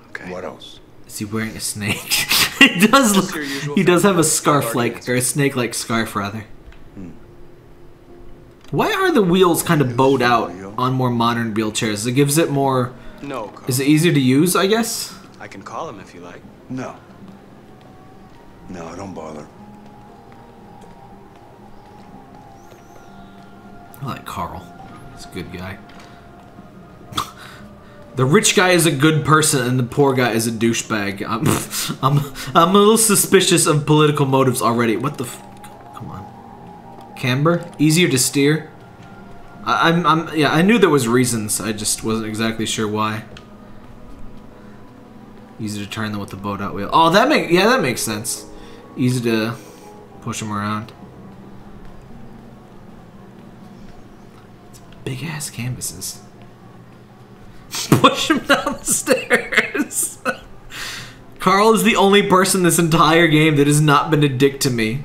Okay. What else? Is he wearing a snake? he does look. He does have a scarf like, or a snake-like scarf rather. Hmm. Why are the wheels kind of bowed out on more modern wheelchairs? It gives it more. No, Carl. Is it easier to use? I guess. I can call him if you like. No. No, don't bother. I like Carl. He's a good guy. The rich guy is a good person, and the poor guy is a douchebag. I'm, I'm, I'm a little suspicious of political motives already. What the? Come on, camber, easier to steer. I, I'm, I'm, yeah. I knew there was reasons. I just wasn't exactly sure why. Easy to turn them with the boat out wheel. Oh, that make yeah, that makes sense. Easy to push them around. Big ass canvases. Push him down the stairs. Carl is the only person this entire game that has not been a dick to me.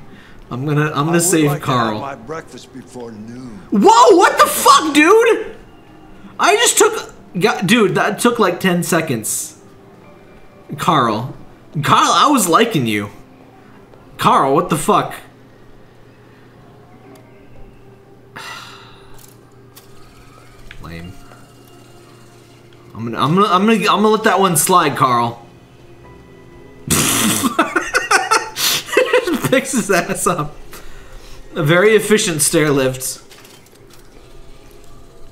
I'm gonna I'm gonna save like Carl. my breakfast before noon. Whoa! What the fuck, dude? I just took, got, dude. That took like ten seconds. Carl, Carl, I was liking you. Carl, what the fuck? I'm gonna, I'm gonna, I'm gonna, I'm gonna let that one slide, Carl. Picks his ass up. A very efficient stair lift.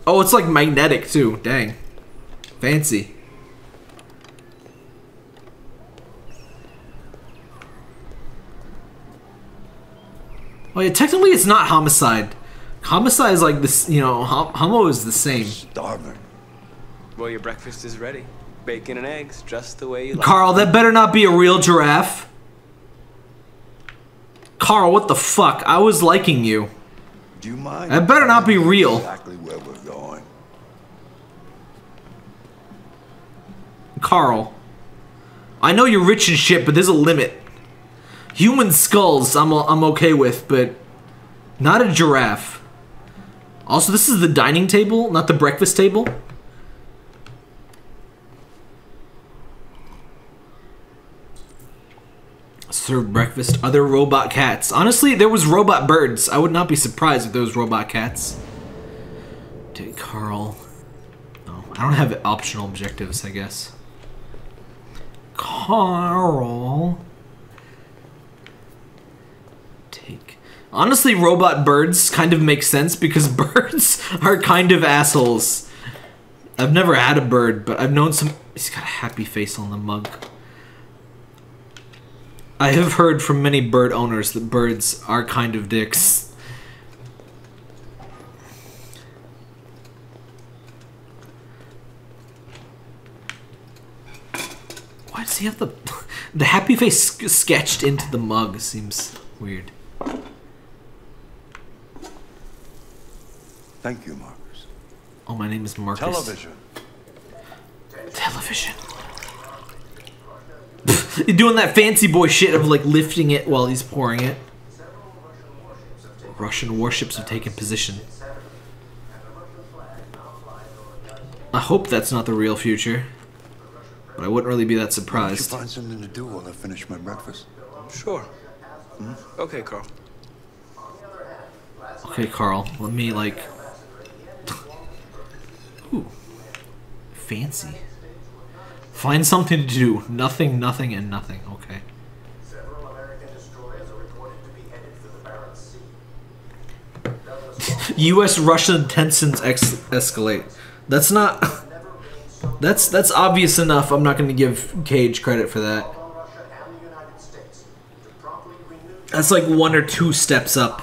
Oh, it's like magnetic too. Dang. Fancy. Oh yeah, technically it's not homicide. Homicide is like this, you know, hom- homo is the same. Starving. Well, your breakfast is ready. Bacon and eggs, just the way you like. Carl, that better not be a real giraffe. Carl, what the fuck? I was liking you. Do you mind? That better not be real. Exactly where we're going. Carl. I know you're rich and shit, but there's a limit. Human skulls, I'm, I'm okay with, but not a giraffe. Also, this is the dining table, not the breakfast table. Serve breakfast. Other robot cats. Honestly, there was robot birds. I would not be surprised if was robot cats. Did Carl? No, I don't have optional objectives. I guess. Carl. Take. Honestly, robot birds kind of make sense because birds are kind of assholes. I've never had a bird, but I've known some. He's got a happy face on the mug. I have heard from many bird owners that birds are kind of dicks. Why does he have the the happy face sketched into the mug? Seems weird. Thank you, Marcus. Oh, my name is Marcus. Television. Television. You're doing that fancy boy shit of like lifting it while he's pouring it. Russian warships have taken position. I hope that's not the real future. But I wouldn't really be that Why don't you surprised. find something to do while I finish my breakfast? Sure. Hmm? Okay, Carl. Okay, Carl, let me like. Ooh. Fancy. Find something to do. Nothing, nothing, and nothing. Okay. U.S. Russian tensions ex- escalate. That's not. That's that's obvious enough. I'm not going to give Cage credit for that. That's like one or two steps up.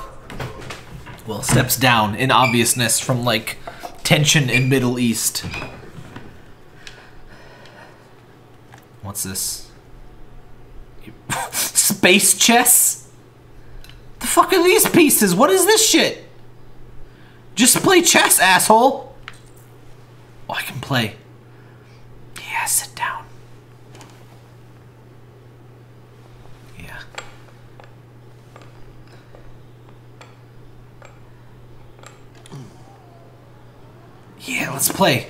Well, steps down in obviousness from like tension in Middle East. What's this? Space chess? The fuck are these pieces? What is this shit? Just play chess, asshole. Oh, I can play. Yeah, sit down. Yeah. Yeah, let's play.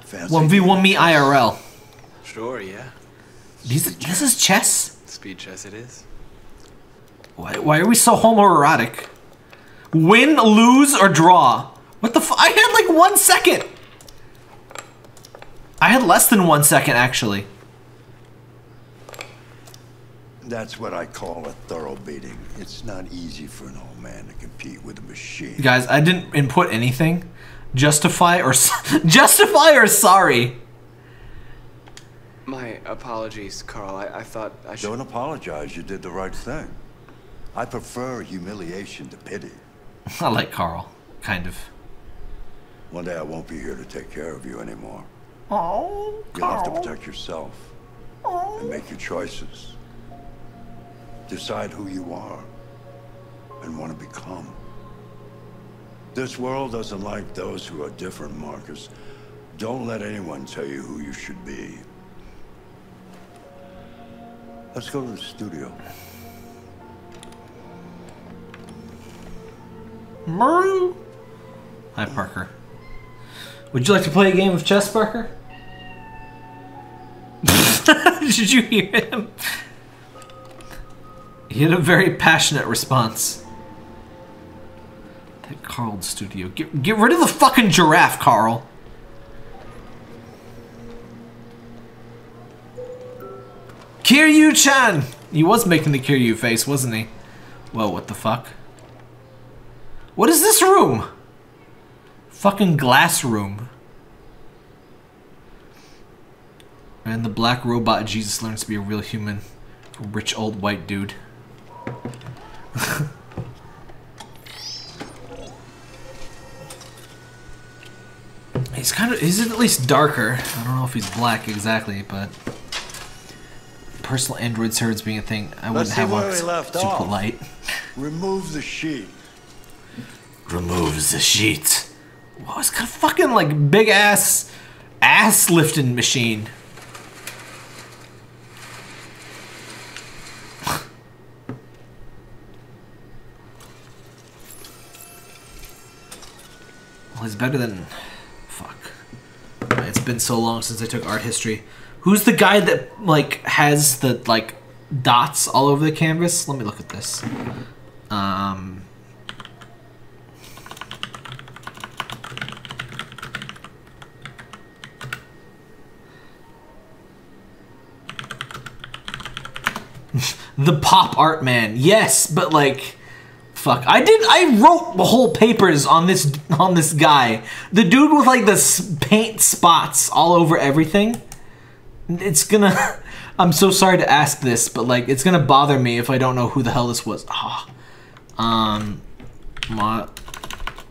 Fancy 1v1 me IRL. Sure, yeah. These, this is chess? Speed chess it is. Why, why are we so homoerotic? Win, lose, or draw? What the f- I had like one second! I had less than one second, actually. That's what I call a thorough beating. It's not easy for an old man to compete with a machine. Guys, I didn't input anything. Justify or justify or sorry. My apologies, Carl. I, I thought I should. Don't apologize. You did the right thing. I prefer humiliation to pity. I like Carl, kind of. One day I won't be here to take care of you anymore. Oh, You'll have to protect yourself and make your choices. Decide who you are and want to become. This world doesn't like those who are different, Marcus. Don't let anyone tell you who you should be. Let's go to the studio. Maru. Hi, Parker. Would you like to play a game of chess, Parker? Did you hear him? He had a very passionate response. That Carl studio. Get, get rid of the fucking giraffe, Carl. Kiryu-chan! He was making the Kiryu face, wasn't he? Well, what the fuck? What is this room? Fucking glass room. And the black robot Jesus learns to be a real human. Rich old white dude. he's kind of, he's at least darker. I don't know if he's black exactly, but personal android servants being a thing, I wouldn't Let's see have one. we left too off. polite. Remove the sheet. Removes the sheet. Wow, it's got a fucking like big ass ass lifting machine. Well, it's better than. Fuck. It's been so long since I took art history. Who's the guy that like has the like dots all over the canvas? Let me look at this. Um. the pop art man. Yes, but like fuck. I did I wrote the whole papers on this on this guy. The dude with like the paint spots all over everything. It's gonna I'm so sorry to ask this, but like it's gonna bother me if I don't know who the hell this was. Ah. Um mo-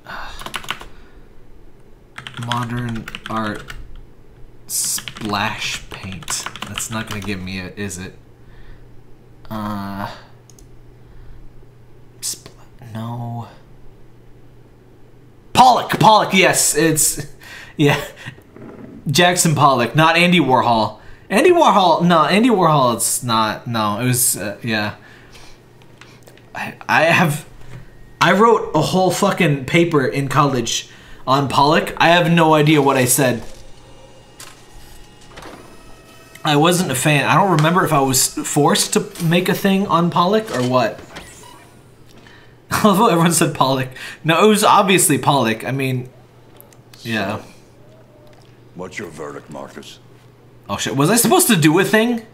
modern art splash paint. That's not gonna give me it, is it? Uh, no. Pollock, Pollock. Yes, it's yeah. Jackson Pollock, not Andy Warhol. Andy Warhol, no, Andy Warhol. It's not. No, it was uh, yeah. I I have. I wrote a whole fucking paper in college on Pollock. I have no idea what I said. I wasn't a fan. I don't remember if I was forced to make a thing on Pollock or what. Although everyone said Pollock. No, it was obviously Pollock. I mean, yeah. What's your verdict, Marcus? Oh shit, was I supposed to do a thing?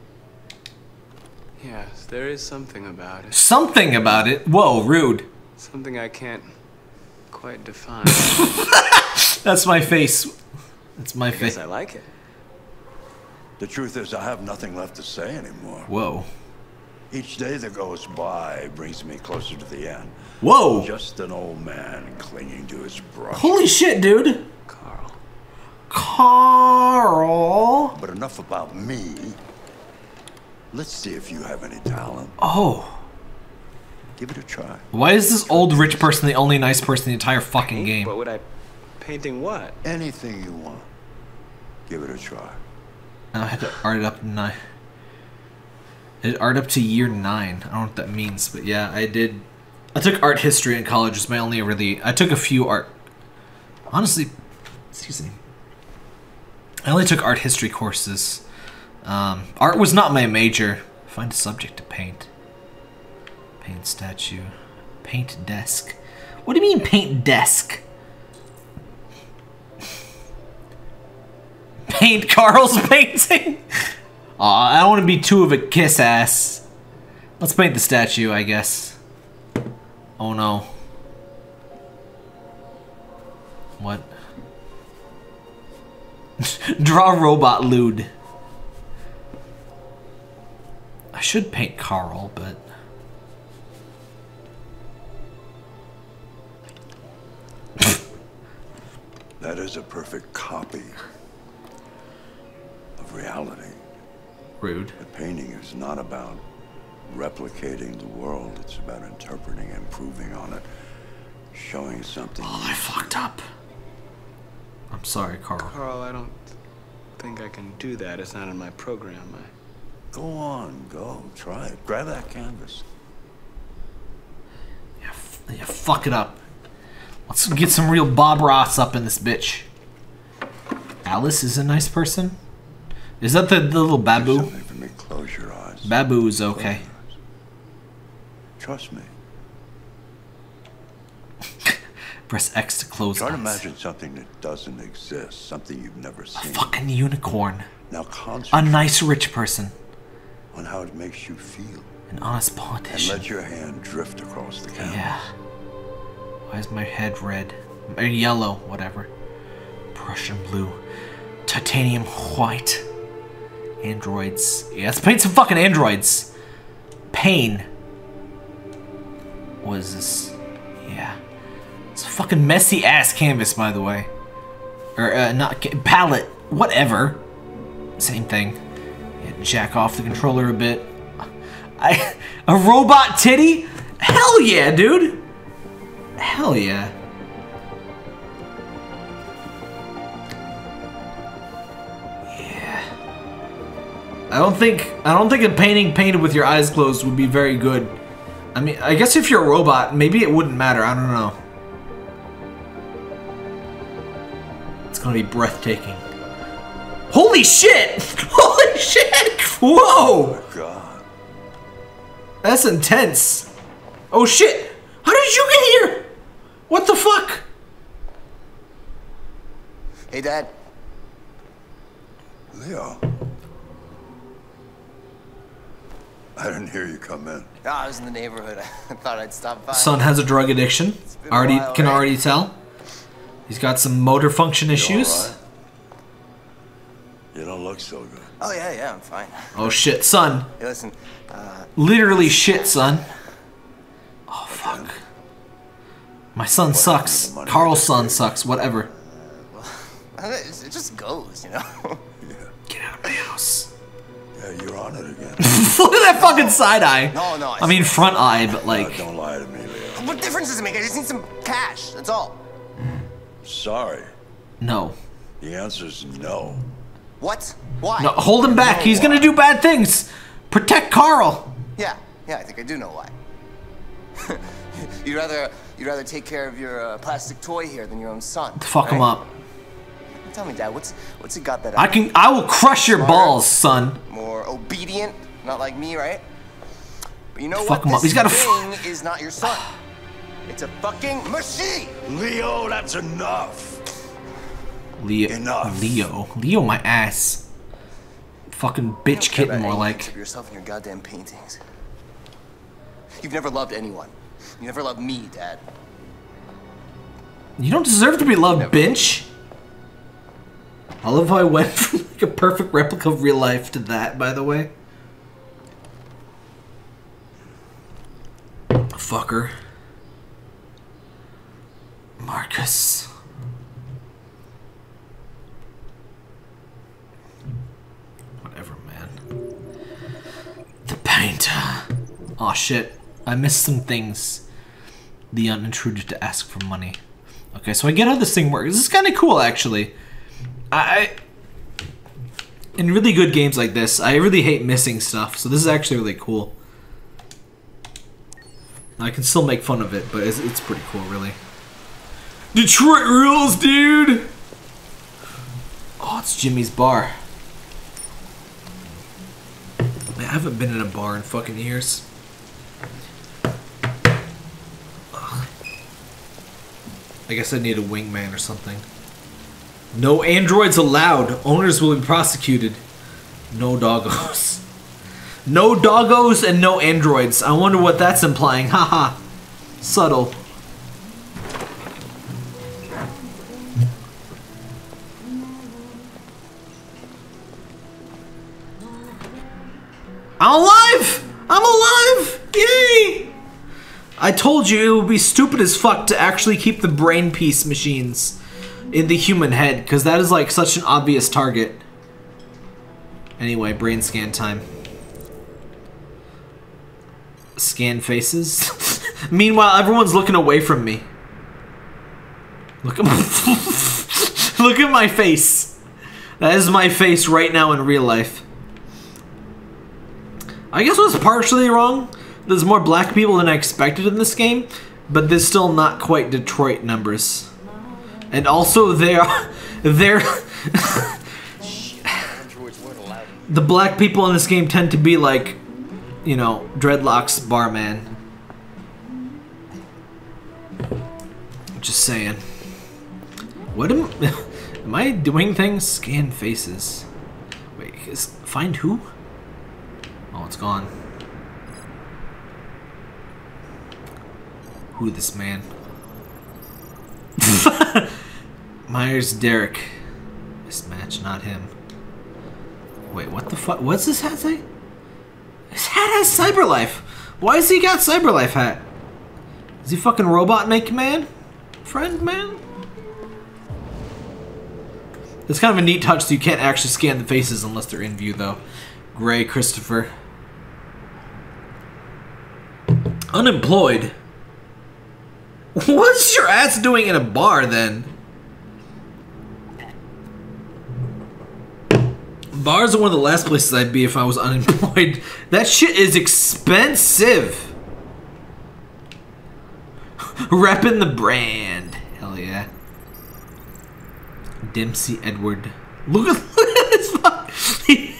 Yes, there is something about it. Something about it. Whoa, rude. Something I can't quite define. That's my face. That's my I guess face. I like it. The truth is, I have nothing left to say anymore. Whoa. Each day that goes by brings me closer to the end. Whoa. Just an old man clinging to his brush. Holy shit, dude. Carl. Carl. But enough about me. Let's see if you have any talent. Oh. Give it a try. Why is this old rich person the only nice person in the entire fucking game? What would I painting what? Anything you want. Give it a try. I had to art it up nine. I did art up to year nine. I don't know what that means, but yeah, I did. I took art history in college. It's my only really. I took a few art. Honestly, excuse me. I only took art history courses. Um, art was not my major. Find a subject to paint. Paint statue. Paint desk. What do you mean paint desk? Paint Carl's painting? Aw, I don't want to be too of a kiss ass. Let's paint the statue, I guess. Oh no. What? Draw robot lewd. I should paint Carl, but That is a perfect copy of reality. Rude. The painting is not about replicating the world. It's about interpreting, and improving on it, showing something. Oh, I fucked up. I'm sorry, Carl. Carl, I don't think I can do that. It's not in my program. I... Go on, go. Try it. Grab that canvas. Yeah, fuck it up. Let's get some real Bob Ross up in this bitch. Alice is a nice person. Is that the, the little babu? Something for me. Close your eyes. Babu is okay. Trust me. Press X to close Try to eyes. imagine something that doesn't exist, something you've never seen. A fucking unicorn. Now A nice rich person. on how it makes you feel. An honest politician. And let your hand drift across the canvas. Yeah. Why is my head red? Or yellow, whatever. Prussian blue. Titanium white. Androids. Yeah, let's paint some fucking androids. Pain. Was this? Yeah. It's fucking messy ass canvas, by the way. or uh, not palette. whatever. Same thing. Yeah, jack off the controller a bit. I a robot titty? Hell yeah, dude. Hell yeah. yeah. I don't think I don't think a painting painted with your eyes closed would be very good. I mean, I guess if you're a robot, maybe it wouldn't matter. I don't know. Gonna be breathtaking. Holy shit! Holy shit! Whoa! Oh God. That's intense. Oh shit! How did you get here? What the fuck? Hey, Dad. Leo. I didn't hear you come in. Oh, I was in the neighborhood. I thought I'd stop by. Son has a drug addiction. been a Already while, can right? already tell. He's got some motor function issues. You don't look so good. Oh, yeah, yeah, I'm fine. Oh shit, son. Hey, listen, uh, Literally shit, son. Oh fuck. My son sucks. Carl's son sucks. Whatever. it just goes, you know? Yeah. Get out of my house. Yeah, you're on it again. Look at that fucking side eye. No, no, I mean front eye, but like. don't lie to me, Leo. What difference does it make? I just need some cash, that's all. Sorry. No. The answer's no. What? Why? No, hold him back. He's gonna do bad things. Protect Carl. Yeah, yeah, I think I do know why. you'd rather you'd rather take care of your uh, plastic toy here than your own son. Fuck him up. Tell me, Dad, what's what's he got that I can. I will crush your Smarter, balls, son. more obedient, not like me, right? But you know Fuck what? him up. This He's got a f- thing is not your son. It's a fucking machine. Leo, that's enough. Leo. Enough. Leo. Leo, my ass. Fucking bitch kitten, more like. yourself and your goddamn paintings. You've never loved anyone. You never loved me, Dad. You don't deserve to be loved, bitch. I love how I went from like a perfect replica of real life to that, by the way. Fucker. Marcus. Whatever, man. The painter. Aw, shit. I missed some things. The unintruder to ask for money. Okay, so I get how this thing works. This is kind of cool, actually. I, in really good games like this, I really hate missing stuff. So this is actually really cool. I can still make fun of it, but it's, it's pretty cool, really. Detroit rules, dude. Oh, it's Jimmy's bar. I haven't been in a bar in fucking years. Ugh. I guess I need a wingman or something. No androids allowed. Owners will be prosecuted. No doggos. No doggos and no androids. I wonder what that's implying. Haha. Subtle. I'm alive! I'm alive! Yay! I told you it would be stupid as fuck to actually keep the brain piece machines in the human head, because that is like such an obvious target. Anyway, brain scan time. Scan faces. Meanwhile, everyone's looking away from me. Look at my Look at my face. That is my face right now in real life. I guess was partially wrong. There's more black people than I expected in this game, but there's still not quite Detroit numbers. And also they're they're the black people in this game tend to be like, you know, dreadlocks barman. Just saying. What am am I doing things? Scan faces. Wait, is find who? Oh, it's gone. Who this man? Myers Derek. Mismatch, not him. Wait, what the fuck? What's this hat say? His hat has Cyberlife. Why has he got Cyberlife hat? Is he fucking robot make man? Friend man? It's kind of a neat touch so you can't actually scan the faces unless they're in view, though. Gray Christopher. Unemployed? What's your ass doing in a bar, then? Bars are one of the last places I'd be if I was unemployed. That shit is expensive. Repping the brand. Hell yeah. Dempsey Edward. Look at, look at this fuck. He,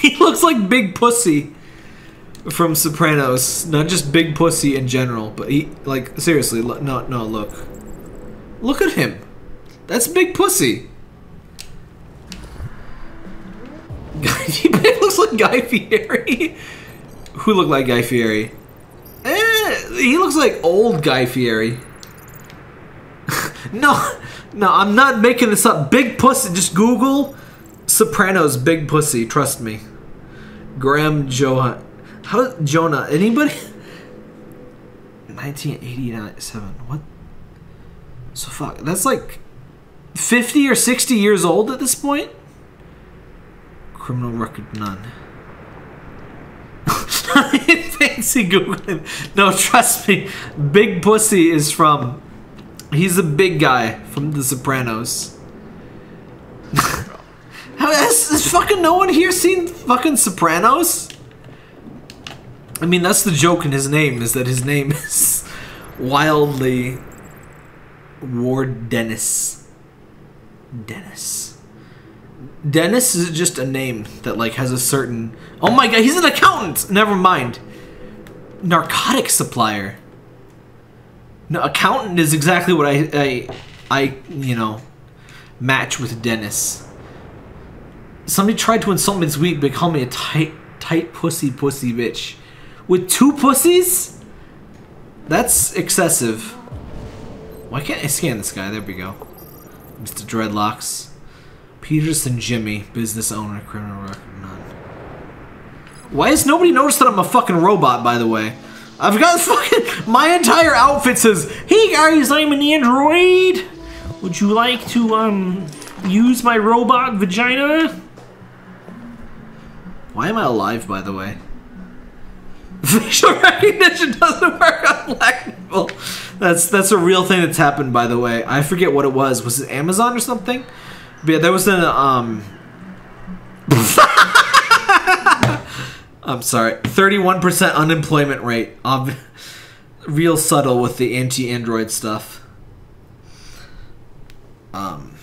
he looks like Big Pussy from Sopranos. Not just Big Pussy in general, but he, like, seriously, lo- no, no, look. Look at him. That's Big Pussy. he looks like Guy Fieri. Who looked like Guy Fieri? Eh, he looks like old Guy Fieri. no, no, I'm not making this up. Big pussy. Just Google Sopranos big pussy. Trust me. Graham Johan. How Jonah? Anybody? 1987. What? So fuck. That's like 50 or 60 years old at this point. Criminal record none. Fancy googling. No, trust me. Big pussy is from. He's a big guy from The Sopranos. How has, has fucking no one here seen fucking Sopranos? I mean, that's the joke in his name is that his name is wildly Ward Dennis. Dennis. Dennis is just a name that like has a certain. Oh my god, he's an accountant. Never mind. Narcotic supplier. No, accountant is exactly what I I I you know match with Dennis. Somebody tried to insult me this week, but called me a tight tight pussy pussy bitch. With two pussies? That's excessive. Why can't I scan this guy? There we go. Mr. Dreadlocks. Peterson Jimmy, business owner, criminal record none. Why has nobody noticed that I'm a fucking robot, by the way? I've got fucking. My entire outfit says, Hey guys, I'm an android! Would you like to, um, use my robot vagina? Why am I alive, by the way? Facial recognition doesn't work on black people. That's that's a real thing that's happened, by the way. I forget what it was. Was it Amazon or something? But yeah, there was an um. I'm sorry, 31% unemployment rate. Ob- real subtle with the anti-android stuff. Um.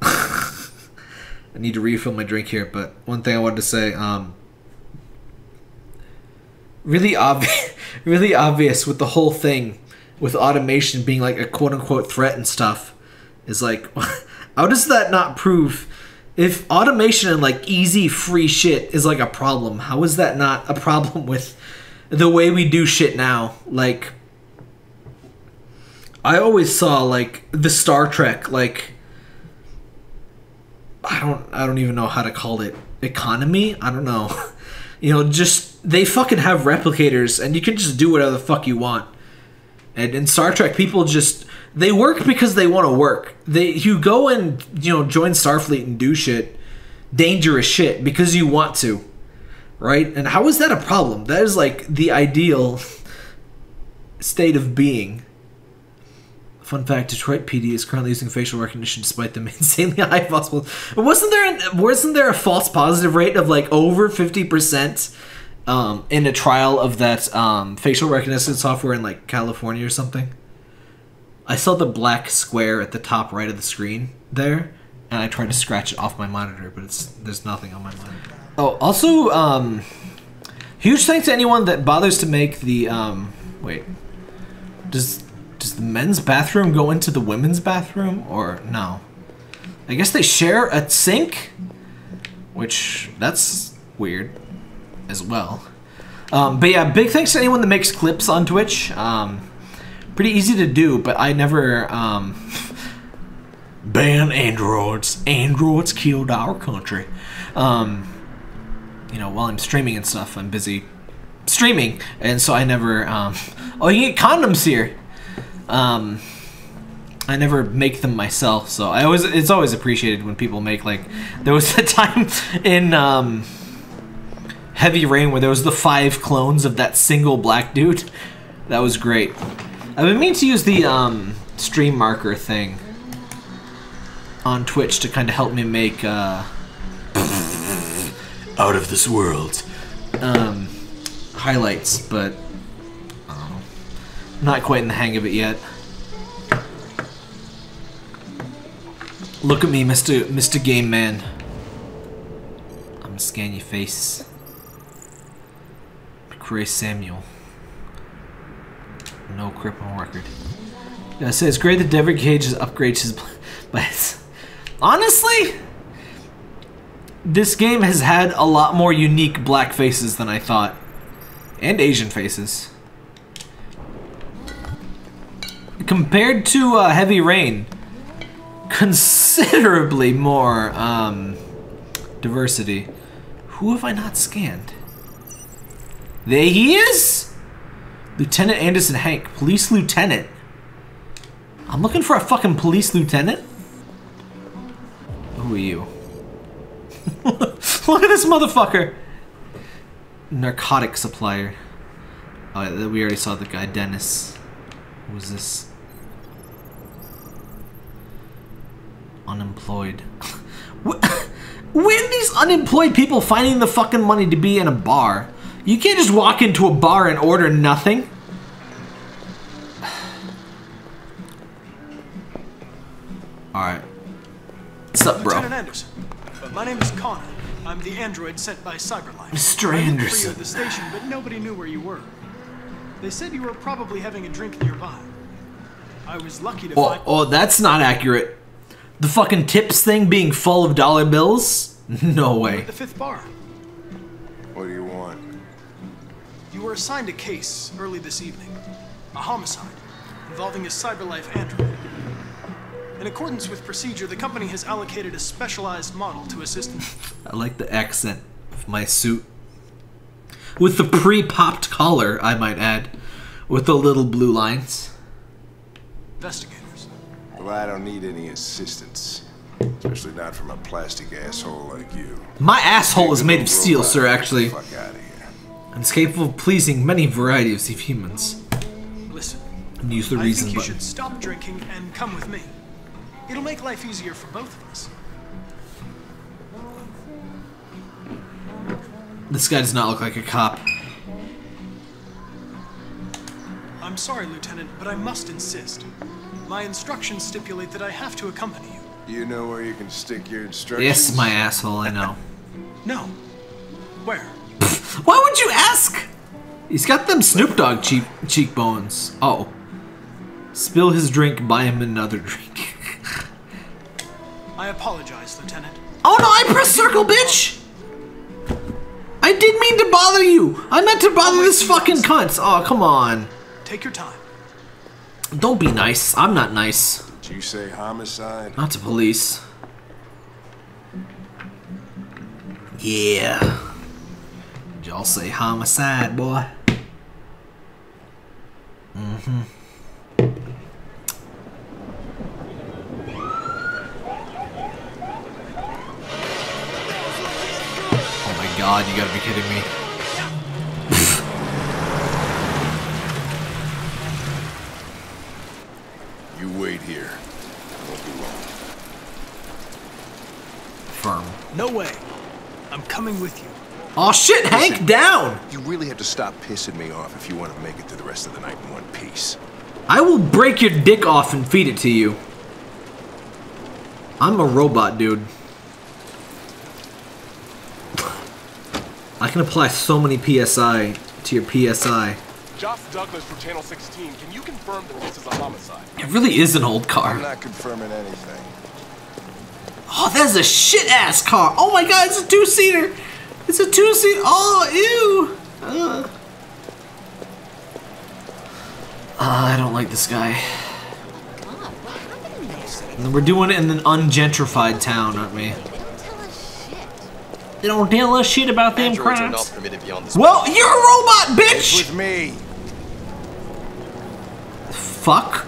I need to refill my drink here, but one thing I wanted to say, um, really obvious, really obvious with the whole thing, with automation being like a quote unquote threat and stuff, is like, how does that not prove? If automation and like easy free shit is like a problem, how is that not a problem with the way we do shit now? Like, I always saw like the Star Trek like I don't I don't even know how to call it economy. I don't know. You know, just they fucking have replicators and you can just do whatever the fuck you want. And in Star Trek, people just they work because they want to work. They you go and you know join Starfleet and do shit, dangerous shit because you want to, right? And how is that a problem? That is like the ideal state of being. Fun fact: Detroit PD is currently using facial recognition despite the insanely high possible. Wasn't there an, wasn't there a false positive rate of like over fifty percent um, in a trial of that um, facial recognition software in like California or something? I saw the black square at the top right of the screen there, and I tried to scratch it off my monitor, but it's there's nothing on my monitor. Oh, also, um, huge thanks to anyone that bothers to make the um, wait. Does does the men's bathroom go into the women's bathroom or no? I guess they share a sink, which that's weird as well. Um, but yeah, big thanks to anyone that makes clips on Twitch. Um, pretty easy to do, but I never um, ban androids. Androids killed our country. Um, you know, while I'm streaming and stuff, I'm busy streaming, and so I never. Um, oh, you get condoms here. Um, I never make them myself, so I always it's always appreciated when people make like there was a time in um, Heavy Rain where there was the five clones of that single black dude. That was great. I've been meaning to use the um, stream marker thing on Twitch to kind of help me make uh, out of this world um, highlights, but I don't know. Not quite in the hang of it yet. Look at me, Mr. Mr. Game Man. I'm gonna scan your face. Chris Samuel. No criminal record. Yeah, it says great that David Cage has upgraded his, but honestly, this game has had a lot more unique black faces than I thought, and Asian faces. Compared to uh, Heavy Rain, considerably more um, diversity. Who have I not scanned? There he is! Lieutenant Anderson Hank, police lieutenant. I'm looking for a fucking police lieutenant. Who are you? Look at this motherfucker! Narcotic supplier. Oh, we already saw the guy, Dennis. Who was this? Unemployed. when these unemployed people finding the fucking money to be in a bar? You can't just walk into a bar and order nothing. Alright. What's up, bro? Lieutenant Anderson, my name is Connor. I'm the android sent by Cyberlife. Mr. I looked for you Anderson. at the station, but nobody knew where you were. They said you were probably having a drink nearby. I was lucky to Oh, find. oh, that's not accurate. The fucking tips thing being full of dollar bills? No way. The fifth bar. What do you want? You were assigned a case early this evening. A homicide involving a Cyberlife android. In accordance with procedure, the company has allocated a specialized model to assist in I like the accent of my suit. With the pre-popped collar, I might add. With the little blue lines. investigators. Well, I don't need any assistance. Especially not from a plastic asshole like you. My asshole is made of steel, sir, actually. Fuck out of here. And it's capable of pleasing many varieties of humans. Listen, And use the I reason think you button. should stop drinking and come with me. It'll make life easier for both of us. This guy does not look like a cop. I'm sorry, Lieutenant, but I must insist. My instructions stipulate that I have to accompany you. You know where you can stick your instructions? Yes, my asshole, I know. No. Where? Why would you ask? He's got them Snoop Dogg cheek cheekbones. Oh. Spill his drink, buy him another drink. I apologize, Lieutenant. Oh no, I pressed circle, bitch! I didn't mean to bother you! I meant to bother oh this fucking cunt! Oh, come on. Take your time. Don't be nice. I'm not nice. Did you say homicide? Not to police. Yeah. Did y'all say homicide, boy? Mm-hmm. Oh my god, you gotta be kidding me. You wait here. Won't be long. Firm. No way. I'm coming with you. Oh shit, Hank, down! You really have to stop pissing me off if you want to make it to the rest of the night in one piece. I will break your dick off and feed it to you. I'm a robot, dude. I can apply so many PSI to your PSI. Josh Douglas from Channel 16, can you confirm that this is a homicide? It really is an old car. I'm not confirming anything. Oh, that's a shit ass car. Oh my god, it's a two seater. It's a two-seat. Oh, ew. Uh. Uh, I don't like this guy. We're doing it in an ungentrified town, aren't we? They don't tell us shit about them Androids are crimes. not permitted beyond. Well, you're a robot, bitch! With me. Fuck.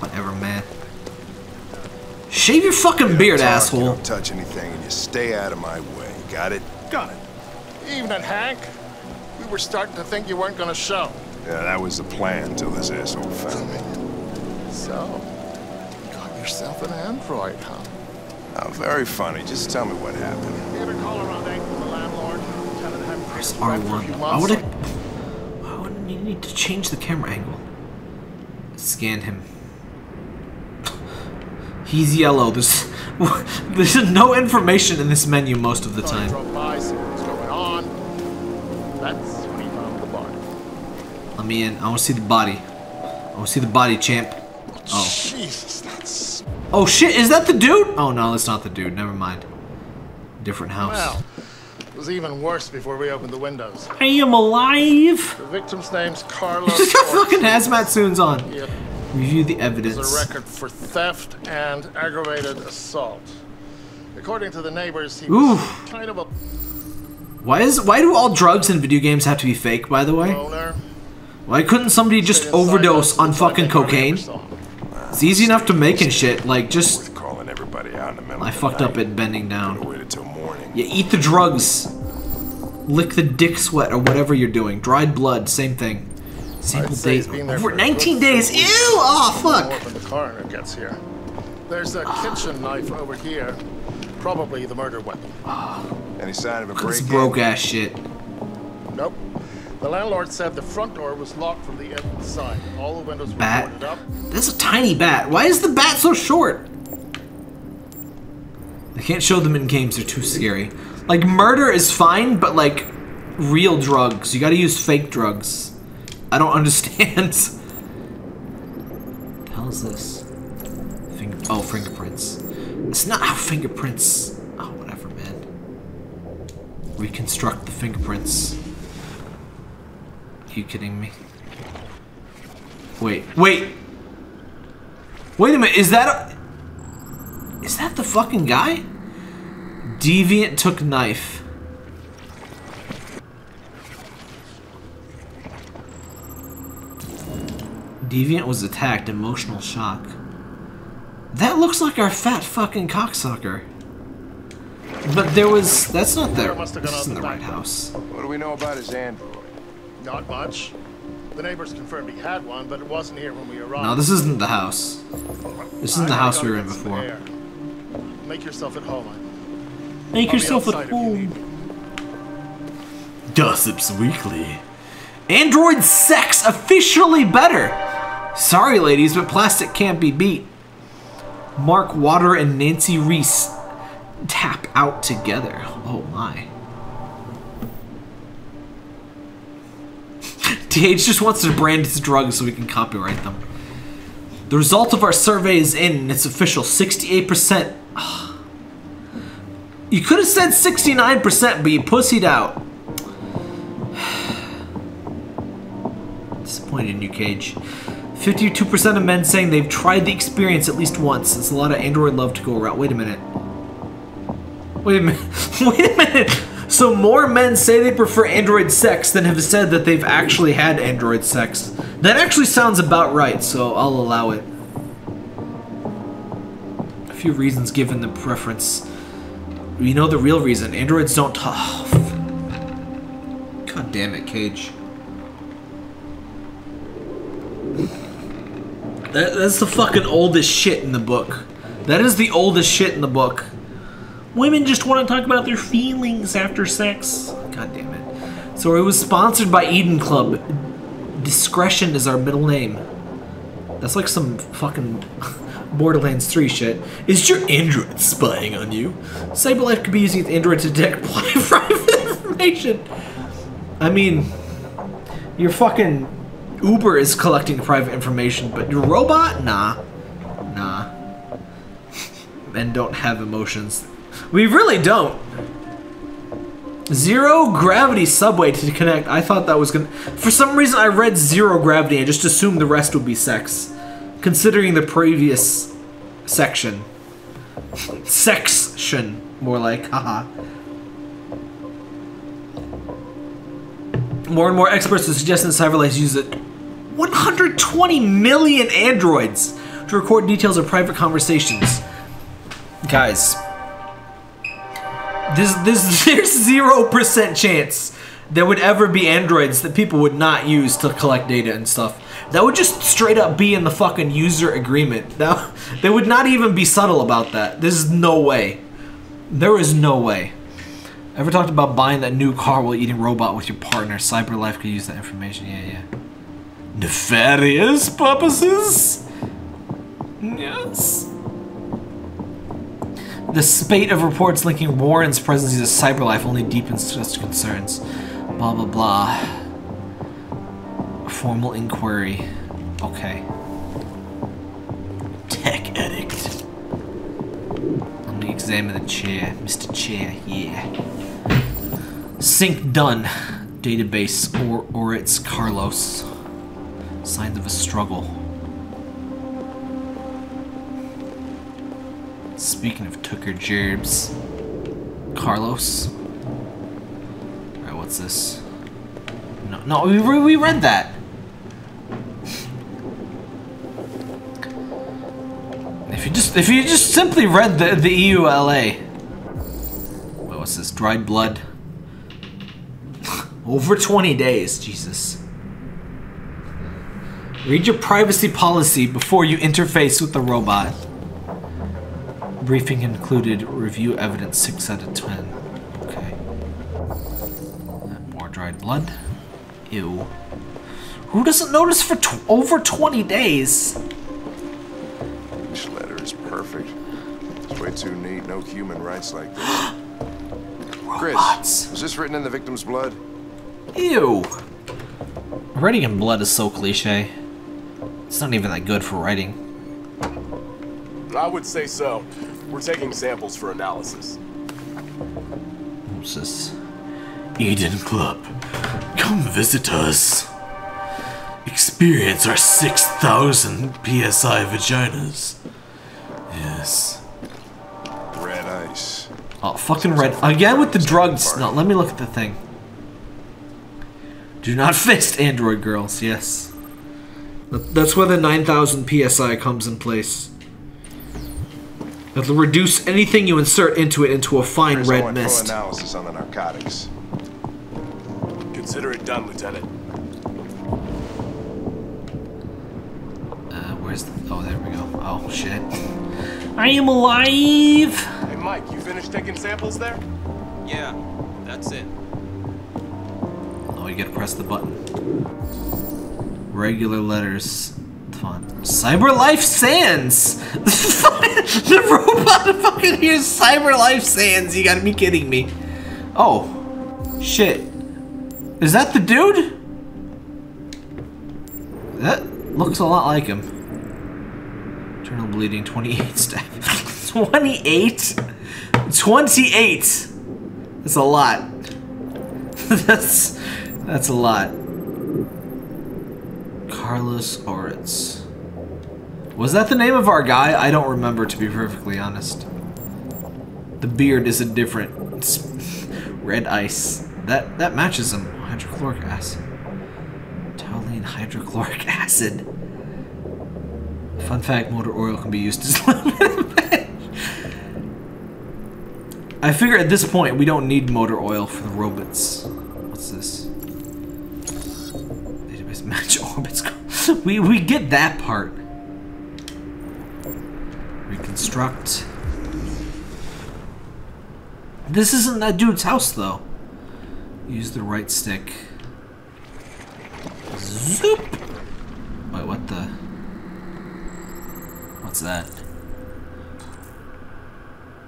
Whatever, man. Shave your fucking beard, Talk, You asshole. don't touch anything and you stay out of my way. Got it? Got it. Evening, Hank. We were starting to think you weren't gonna show. Yeah, that was the plan till this asshole found me. So, you got yourself an android, huh? Oh, very funny. Just tell me what happened. You ever call around Hank, the landlord? Tell him to have Where's Chris for a few R1? Why months? would I... Why wouldn't you need to change the camera angle? Scan him. He's yellow. There's, there's no information in this menu most of the time. drove by, see what was going on. That's when he found the body. Let me in. I want to see the body. I want to see the body, champ. Oh, oh. Jesus, that's... Oh shit, is that the dude? Oh no, that's not the dude. Never mind. Different house. Well, it was even worse before we opened the windows. I am alive. The victim's name's Carlos He's got fucking hazmat suits on. Yep. Review the There's evidence. a record for theft and aggravated assault. According to the neighbors, he was kind of a Why is why do all drugs in video games have to be fake? By the way, loner. why couldn't somebody just overdose on fucking cocaine? It's easy enough to make and shit. Like just Calling everybody out in the middle I fucked up at bending down. Waited till morning. Yeah, eat the drugs. Lick the dick sweat or whatever you're doing. Dried blood, same thing. Sample I'd say days been there over for 19 days. few Ew! Ah, weeks. Oh More fuck! when the coroner gets here. There's a kitchen knife over here. Probably the murder weapon. Any sign of a This break? broke ass shit. Nope. The landlord said the front door was locked from the inside. All the windows were Bat. boarded up. That's a tiny bat. Why is the bat so short? I can't show them in games, they're too scary. Like, murder is fine, but like, real drugs. You gotta use fake drugs. I don't understand. the hell is this? Finger oh, fingerprints. It's not how fingerprints. Oh, whatever, man. Reconstruct the fingerprints. you kidding me? Wait, wait! Wait a minute, is that a... Is that the fucking guy? Deviant took knife. Deviant was attacked, emotional shock. That looks like our fat fucking cocksucker. But there was... That's not the... Must have gone This isn't the the right house. What do we know about his android? Not much. The neighbors confirmed he had one, but it wasn't here when we arrived. No, this isn't the house. This isn't the I house we were in before. Make yourself at home. Make I'll yourself at if you home. need. Gossips Weekly. Android sex officially better. Sorry, ladies, but plastic can't be beat. Mark Water and Nancy Reese tap out together. Oh my. TH just wants to brand his drugs so we can copyright them. The result of our survey is in, and it's official 68%. You could have said 69%, but you pussied out. Disappointed in you, Cage. 52% of men saying they've tried the experience at least once. It's a lot of Android love to go around. Wait a minute. Wait a minute. Wait a minute. So more men say they prefer Android sex than have said that they've actually had Android sex. That actually sounds about right, so I'll allow it. A few reasons given the preference. You know the real reason. Androids don't talk. God damn it, Cage. That, that's the fucking oldest shit in the book. That is the oldest shit in the book. Women just want to talk about their feelings after sex. God damn it. So it was sponsored by Eden Club. Discretion is our middle name. That's like some fucking Borderlands 3 shit. Is your Android spying on you? Cyberlife could be using its Android to detect private information. I mean, your fucking Uber is collecting private information, but your robot? Nah. Nah. Men don't have emotions. We really don't. Zero gravity subway to connect. I thought that was gonna. For some reason, I read zero gravity. I just assumed the rest would be sex, considering the previous section. Section, more like, haha. More and more experts are suggesting Cyberlife use it. 120 million androids to record details of private conversations. Guys, this this there's zero percent chance there would ever be androids that people would not use to collect data and stuff. That would just straight up be in the fucking user agreement. That they would not even be subtle about that. There's no way. There is no way. Ever talked about buying that new car while eating robot with your partner? CyberLife could use that information. Yeah, yeah. Nefarious purposes? Yes. The spate of reports linking Warren's presence to CyberLife only deepens such concerns. Blah blah blah. Formal inquiry. Okay. Tech addict. Let me examine the chair. Mr. Chair, yeah. Sync done. Database or or it's Carlos. Signs of a struggle. Speaking of Tucker Jerbs, Carlos. Alright, what's this? No, no, we, we read that. If you just if you just simply read the the EULA. Wait, what's this? Dried blood. Over 20 days, Jesus. Read your privacy policy before you interface with the robot. Briefing included review evidence 6 out of 10. Okay. More dried blood. Ew. Who doesn't notice for tw over 20 days? This letter is perfect. It's way too neat. No human rights like this. Chris, was this written in the victim's blood? Ew. Writing in blood is so cliche. It's not even that good for writing. I would say so. We're taking samples for analysis. What's this? Eden Club, come visit us. Experience our 6,000 PSI vaginas. Yes. Red ice. Oh, fucking red. Oh, Again with the drugs. No, let me look at the thing. Do not fist android girls, yes. That- That's where the 9000 PSI comes in place. It'll reduce anything you insert into it into a fine Here's I red went full mist. analysis on the narcotics. Consider it done, Lieutenant. Uh, where's the. Oh, there we go. Oh, shit. I am alive! Hey, Mike, you finished taking samples there? Yeah, that's it. Oh, you gotta press the button. Regular letters. Font. Cyber Life Sands! the robot fucking hears Cyber Life Sands. You gotta be kidding me. Oh. Shit. Is that the dude? That looks a lot like him. Internal bleeding, 28 staff. 28? 28! That's a lot. that's that's a lot. Carlos Ortiz. Was that the name of our guy? I don't remember to be perfectly honest. The beard is a different red ice. That that matches him. Hydrochloric acid. Toluene hydrochloric acid. Fun fact, motor oil can be used as I figure at this point we don't need motor oil for the robots. What's this? Database match orbits. we we get that part. Reconstruct. This isn't that dude's house though. Use the right stick. Zoop. Wait, what the? What's that?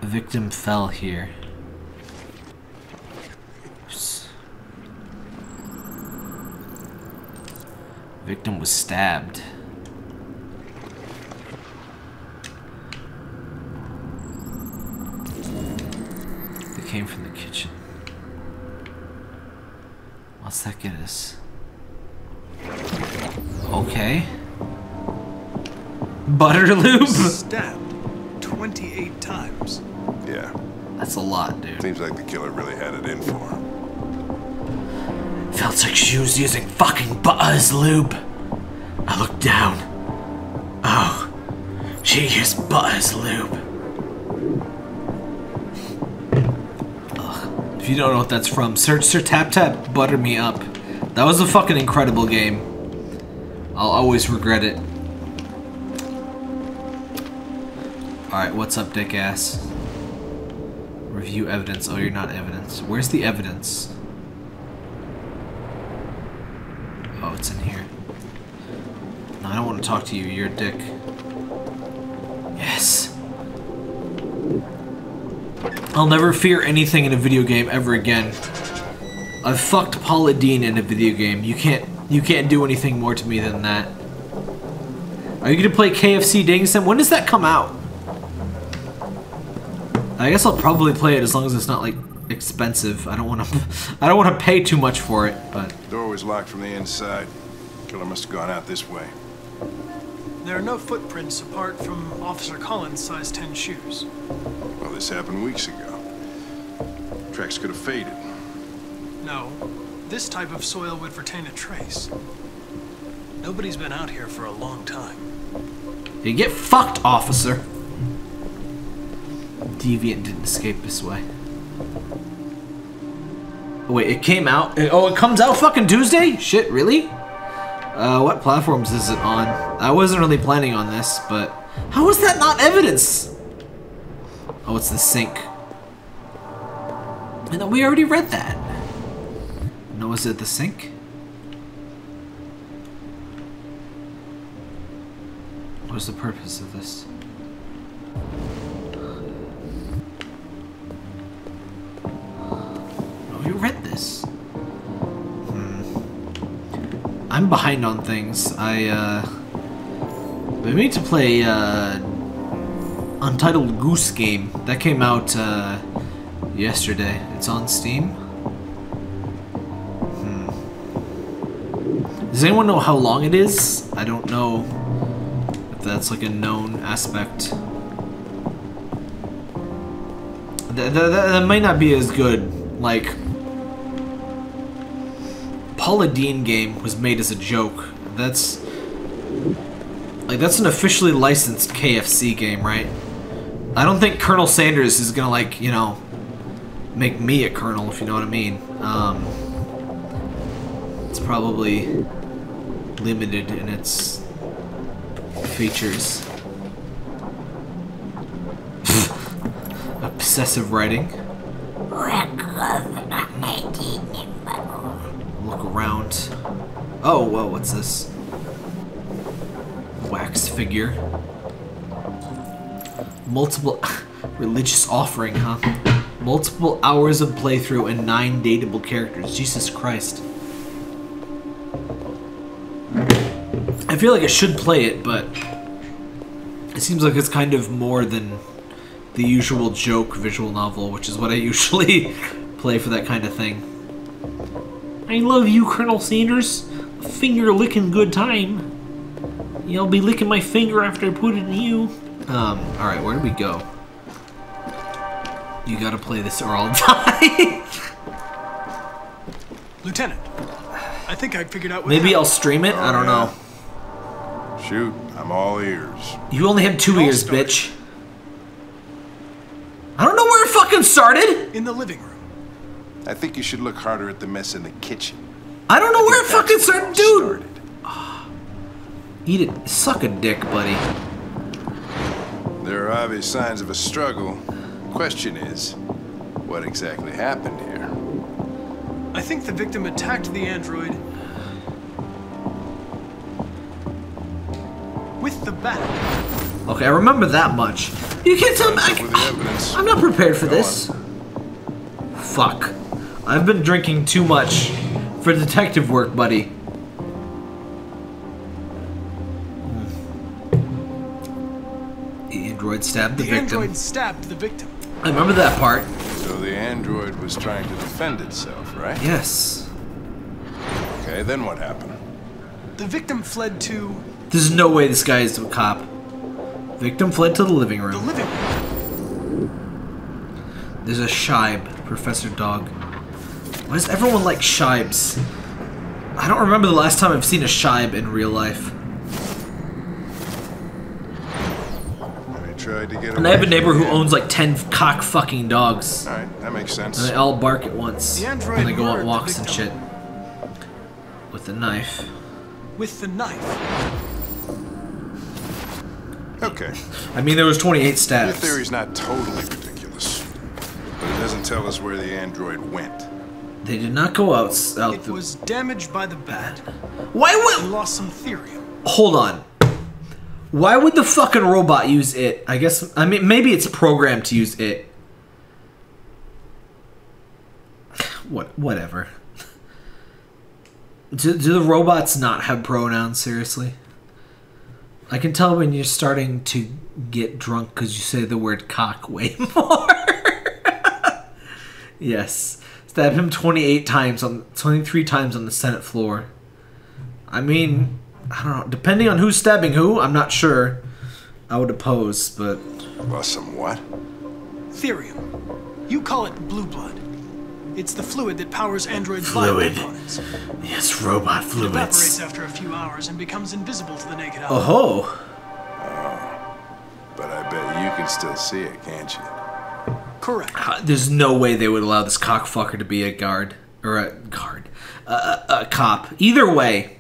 A victim fell here. Oops. Victim was stabbed. They came from the kitchen. What's that get us? Okay. Butter lube? Stabbed 28 times. Yeah. That's a lot, dude. Seems like the killer really had it in for him. Felt like she was using fucking butter as lube. I looked down. Oh, She used butt as lube. If you don't know what that's from, search Sir Tap Tap Butter Me Up. That was a fucking incredible game. I'll always regret it. Alright, what's up, dick ass? Review evidence. Oh, you're not evidence. Where's the evidence? Oh, it's in here. No, I don't want to talk to you. You're a dick. Yes. I'll never fear anything in a video game ever again. I've fucked Paula Deen in a video game. You can't you can't do anything more to me than that. Are you gonna play KFC Sim? When does that come out? I guess I'll probably play it as long as it's not like expensive. I don't want to I don't want to pay too much for it, but Door was locked from the inside. Killer must have gone out this way. There are no footprints apart from Officer Collins' size 10 shoes. Well, this happened weeks ago. Tracks could have faded. No, this type of soil would retain a trace. Nobody's been out here for a long time. you get fucked, officer. Deviant didn't escape this way. Oh, wait, it came out. Oh, it comes out fucking Tuesday? Shit, really? Uh, what platforms is it on? I wasn't really planning on this, but how is that not evidence? Oh, it's the sink. And we already read that. No, is it the sink? What's the purpose of this? Hmm. I'm behind on things. I, uh... We need to play, uh... Untitled Goose Game. That came out, uh... Yesterday. It's on Steam. Hmm. Does anyone know how long it is? I don't know if that's like a known aspect. That, that, that might not be as good. Like, Paula Deen game was made as a joke. That's like that's an officially licensed KFC game, right? I don't think Colonel Sanders is gonna like you know make me a colonel, if you know what I mean. Um, it's probably limited in its features. Obsessive writing. Look around. Oh, whoa, what's this? Wax figure. Multiple religious offering, huh? Multiple hours of playthrough and nine dateable characters. Jesus Christ. I feel like I should play it, but it seems like it's kind of more than the usual joke visual novel, which is what I usually play for that kind of thing. I love you, Colonel Sanders. Finger licking good time. You'll be licking my finger after I put it in you. Um, alright, where do we go? You gotta play this or I'll die. Lieutenant, I think I figured out what Maybe happened. I'll stream it? I don't know. Shoot, I'm all ears. You only have two ears, bitch. I don't know where it fucking started. In the living room. I think you should look harder at the mess in the kitchen. I don't know where it fucking that's where started, it dude. Ah. Eat it. Suck a dick, buddy. There are obvious signs of a struggle. Question is, what exactly happened here? I think the victim attacked the android with the bat. Okay, I remember that much. You can't tell me. I, I'm not prepared for this. Fuck. I've been drinking too much for detective work, buddy. The android stabbed the, The victim. android stabbed the victim. I remember that part. So the android was trying to defend itself, right? Yes. Okay, then what happened? The victim fled to There's no way this guy is a cop. Victim fled to the living room. the living room. There's a Shibe, Professor Dog. Why does everyone like Shibes? I don't remember the last time I've seen a Shibe in real life. to get And I have a neighbor who owns like 10 cock fucking dogs. Alright, that makes sense. And they all bark at once. The android And they go on walks and shit. With a knife. With the knife. Okay. I mean, there was 28 Your stabs. theory's not totally ridiculous, but it doesn't tell us where the android went. They did not go out. out It was damaged by the bat. Why would? Lost some thirium. Hold on. Why would the fucking robot use it? I guess. I mean, maybe it's programmed to use it. What? Whatever. Do, do the robots not have pronouns? Seriously. I can tell when you're starting to get drunk because you say the word cock way more. yes. Stab him 28 times on 23 times on the Senate floor. I mean, I don't know. Depending on who's stabbing who, I'm not sure. I would oppose, but Well, some what? Thirium. You call it blue blood. It's the fluid that powers androids' vital Fluid. components. Yes, robot It fluids. evaporates after a few hours and becomes invisible to the naked eye. oh ho! Uh, but I bet you can still see it, can't you? Correct. there's no way they would allow this cockfucker to be a guard or a guard, a, a, cop. Either way,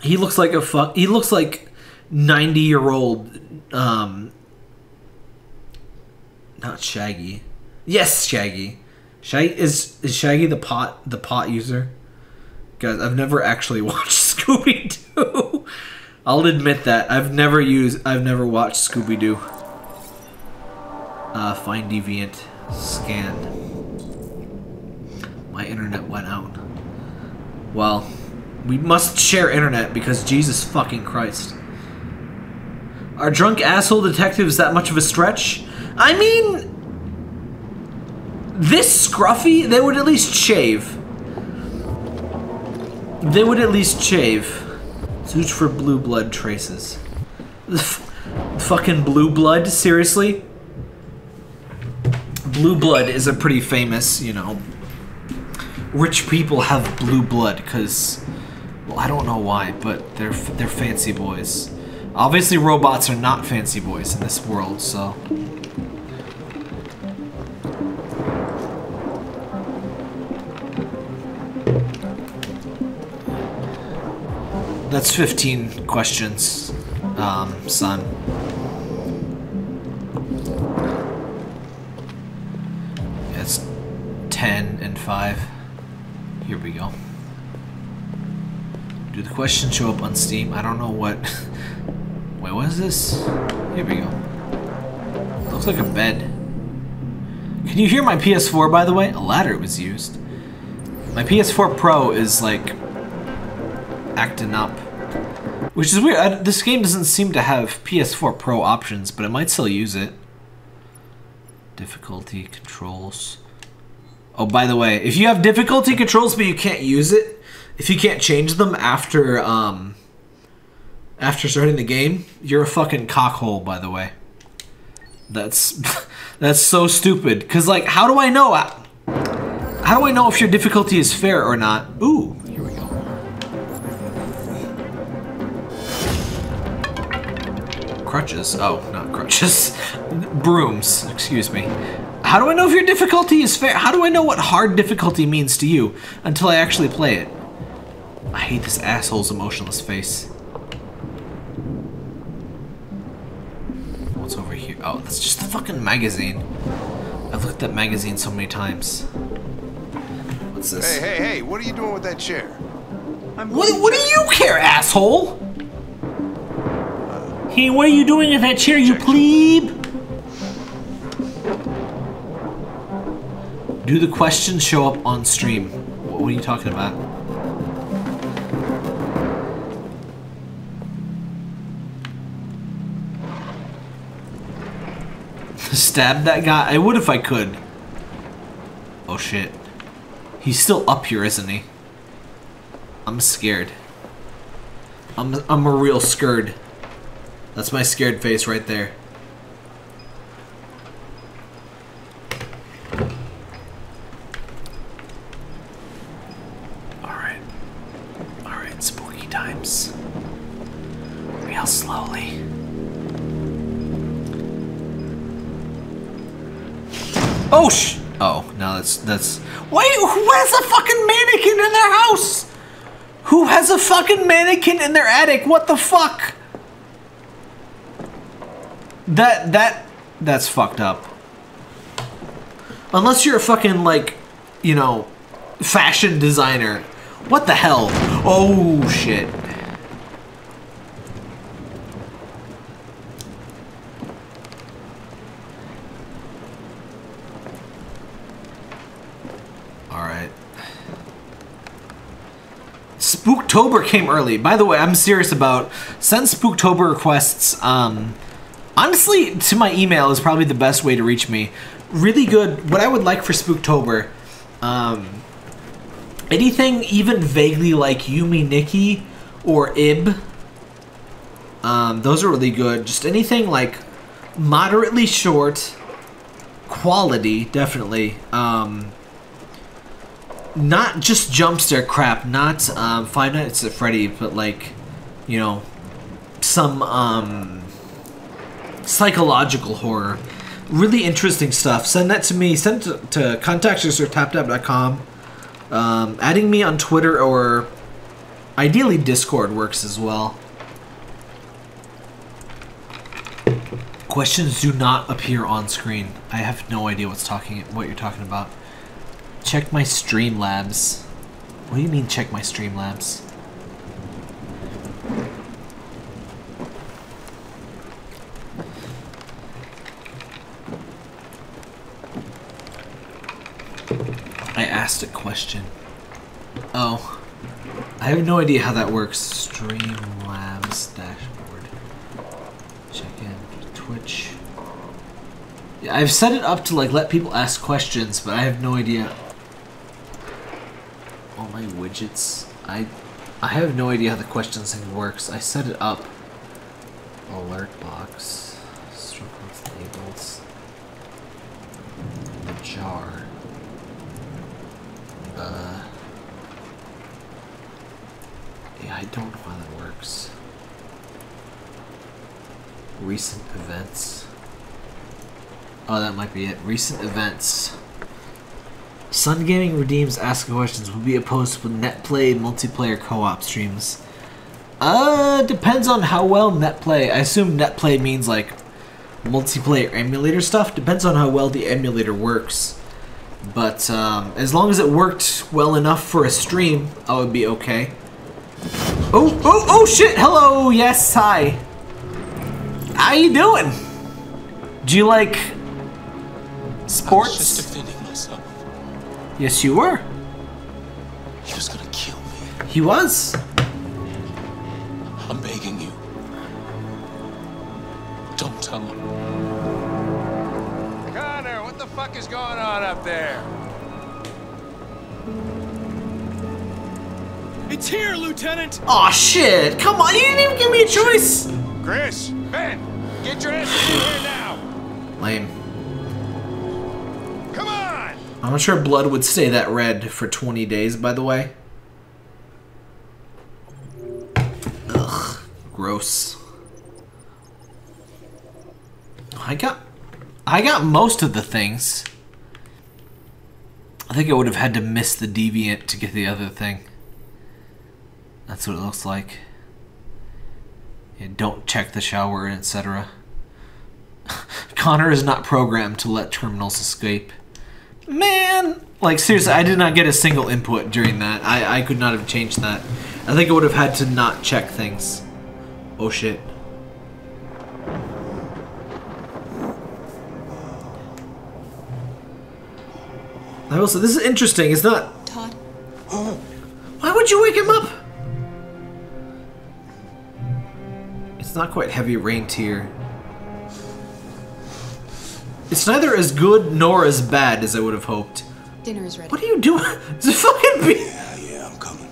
he looks like a fuck. He looks like 90 year old. Um, not Shaggy. Yes, Shaggy. Shaggy is is Shaggy the pot the pot user? Guys, I've never actually watched Scooby Doo. I'll admit that I've never used I've never watched Scooby Doo. Uh, find deviant scan. My internet went out. Well, we must share internet because Jesus fucking Christ. Are drunk asshole detectives that much of a stretch? I mean, this scruffy, they would at least shave. They would at least shave. Search for blue blood traces. F- fucking blue blood? Seriously? Blue blood is a pretty famous, you know. Rich people have blue blood because, well, I don't know why, but they're they're fancy boys. Obviously, robots are not fancy boys in this world, so. That's 15 questions, um, son. 10 and 5. Here we go. Do the questions show up on Steam? I don't know what. Wait, what is this? Here we go. Looks like a bed. Can you hear my PS4, by the way? A ladder was used. My PS4 Pro is like acting up. Which is weird. I, this game doesn't seem to have PS4 Pro options, but it might still use it. Difficulty controls. Oh, by the way, if you have difficulty controls but you can't use it, if you can't change them after um after starting the game, you're a fucking cockhole. By the way, that's that's so stupid. Cause like, how do I know? How do I know if your difficulty is fair or not? Ooh, here we go. Crutches. Oh, not crutches. Brooms. Excuse me. How do I know if your difficulty is fair? How do I know what hard difficulty means to you until I actually play it? I hate this asshole's emotionless face. What's over here? Oh, that's just the fucking magazine. I've looked at that magazine so many times. What's this? Hey, hey, hey, what are you doing with that chair? What, what do you care, asshole? Uh, hey, what are you doing with that chair, you plebe? Do the questions show up on stream? What are you talking about? Stab that guy? I would if I could. Oh shit. He's still up here, isn't he? I'm scared. I'm I'm a real scared. That's my scared face right there. Oh sh. Oh no, that's that's. Wait, who has a fucking mannequin in their house? Who has a fucking mannequin in their attic? What the fuck? That that that's fucked up. Unless you're a fucking like, you know, fashion designer. What the hell? Oh shit. Alright. Spooktober came early. By the way, I'm serious about send Spooktober requests. Um, honestly, to my email is probably the best way to reach me. Really good. What I would like for Spooktober, um, anything even vaguely like Yume Nikki or Ib. Um, those are really good. Just anything like moderately short, quality, definitely. Um, not just jump scare crap, not um, Five Nights at Freddy, but like, you know, some um, psychological horror. Really interesting stuff. Send that to me. Send it to, to contactus Um, adding me on Twitter or ideally Discord works as well. Questions do not appear on screen. I have no idea what's talking what you're talking about. Check my Streamlabs. What do you mean check my Streamlabs? I asked a question. Oh. I have no idea how that works. Streamlabs dashboard. Check in. Twitch. Yeah, I've set it up to like let people ask questions, but I have no idea. My widgets. I I have no idea how the questions thing works. I set it up. Alert box. Struggles labels. The jar. Uh Yeah, I don't know how that works. Recent events. Oh, that might be it. Recent events. Sun Gaming redeems Ask Questions will be opposed to netplay multiplayer co-op streams. Uh, depends on how well netplay. I assume netplay means like multiplayer emulator stuff. Depends on how well the emulator works. But um, as long as it worked well enough for a stream, I would be okay. Oh, oh, oh shit! Hello, yes, hi. How you doing? Do you like sports? Just defending myself. Yes, you were. He was gonna kill me. He was. I'm begging you. Don't tell him. Connor, what the fuck is going on up there? It's here, Lieutenant! Aw, shit! Come on, you didn't even give me a choice! Chris, Ben, get your asses in here now. Lame. I'm not sure blood would stay that red for 20 days, by the way. Ugh. Gross. I got... I got most of the things. I think I would have had to miss the deviant to get the other thing. That's what it looks like. Yeah, don't check the shower, etc. Connor is not programmed to let terminals escape. Man! Like, seriously, I did not get a single input during that. I, I could not have changed that. I think I would have had to not check things. Oh shit. I say, this is interesting. It's not. Todd. Why would you wake him up? It's not quite heavy rain tier. It's neither as good nor as bad as I would have hoped. Dinner is ready. What are you doing? It's a fucking beer. Yeah, yeah, I'm coming.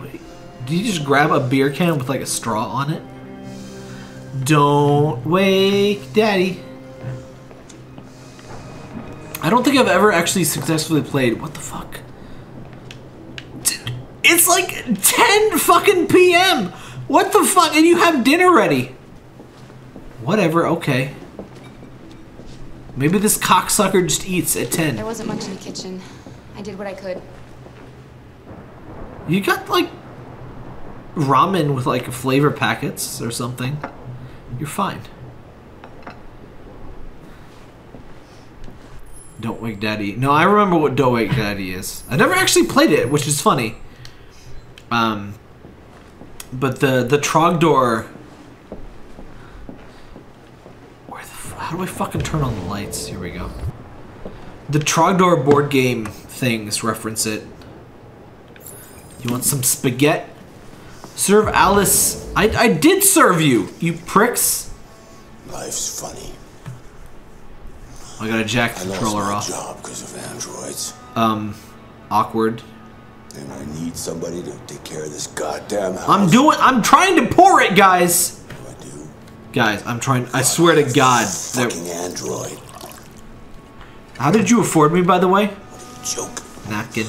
Wait, did you just grab a beer can with like a straw on it? Don't wake daddy. I don't think I've ever actually successfully played. What the fuck? It's like 10 fucking p.m. What the fuck? And you have dinner ready. Whatever, okay. Maybe this cocksucker just eats at 10. There wasn't much in the kitchen. I did what I could. You got like ramen with like flavor packets or something. You're fine. Don't Wake Daddy. No, I remember what Don't Wake Daddy is. I never actually played it, which is funny. Um, but the the Trogdor. Where the f- how do I fucking turn on the lights? Here we go. The Trogdor board game things reference it. You want some spaghetti? Serve Alice. I, I did serve you, you pricks. Life's funny. I gotta jack the I lost controller my off. job because of androids. Um, awkward. And I need somebody to take care of this goddamn house. I'm doing. I'm trying to pour it, guys. Guys, I'm trying. I swear to God. that- Fucking android. how did you afford me, by the way? Joke. Napkin.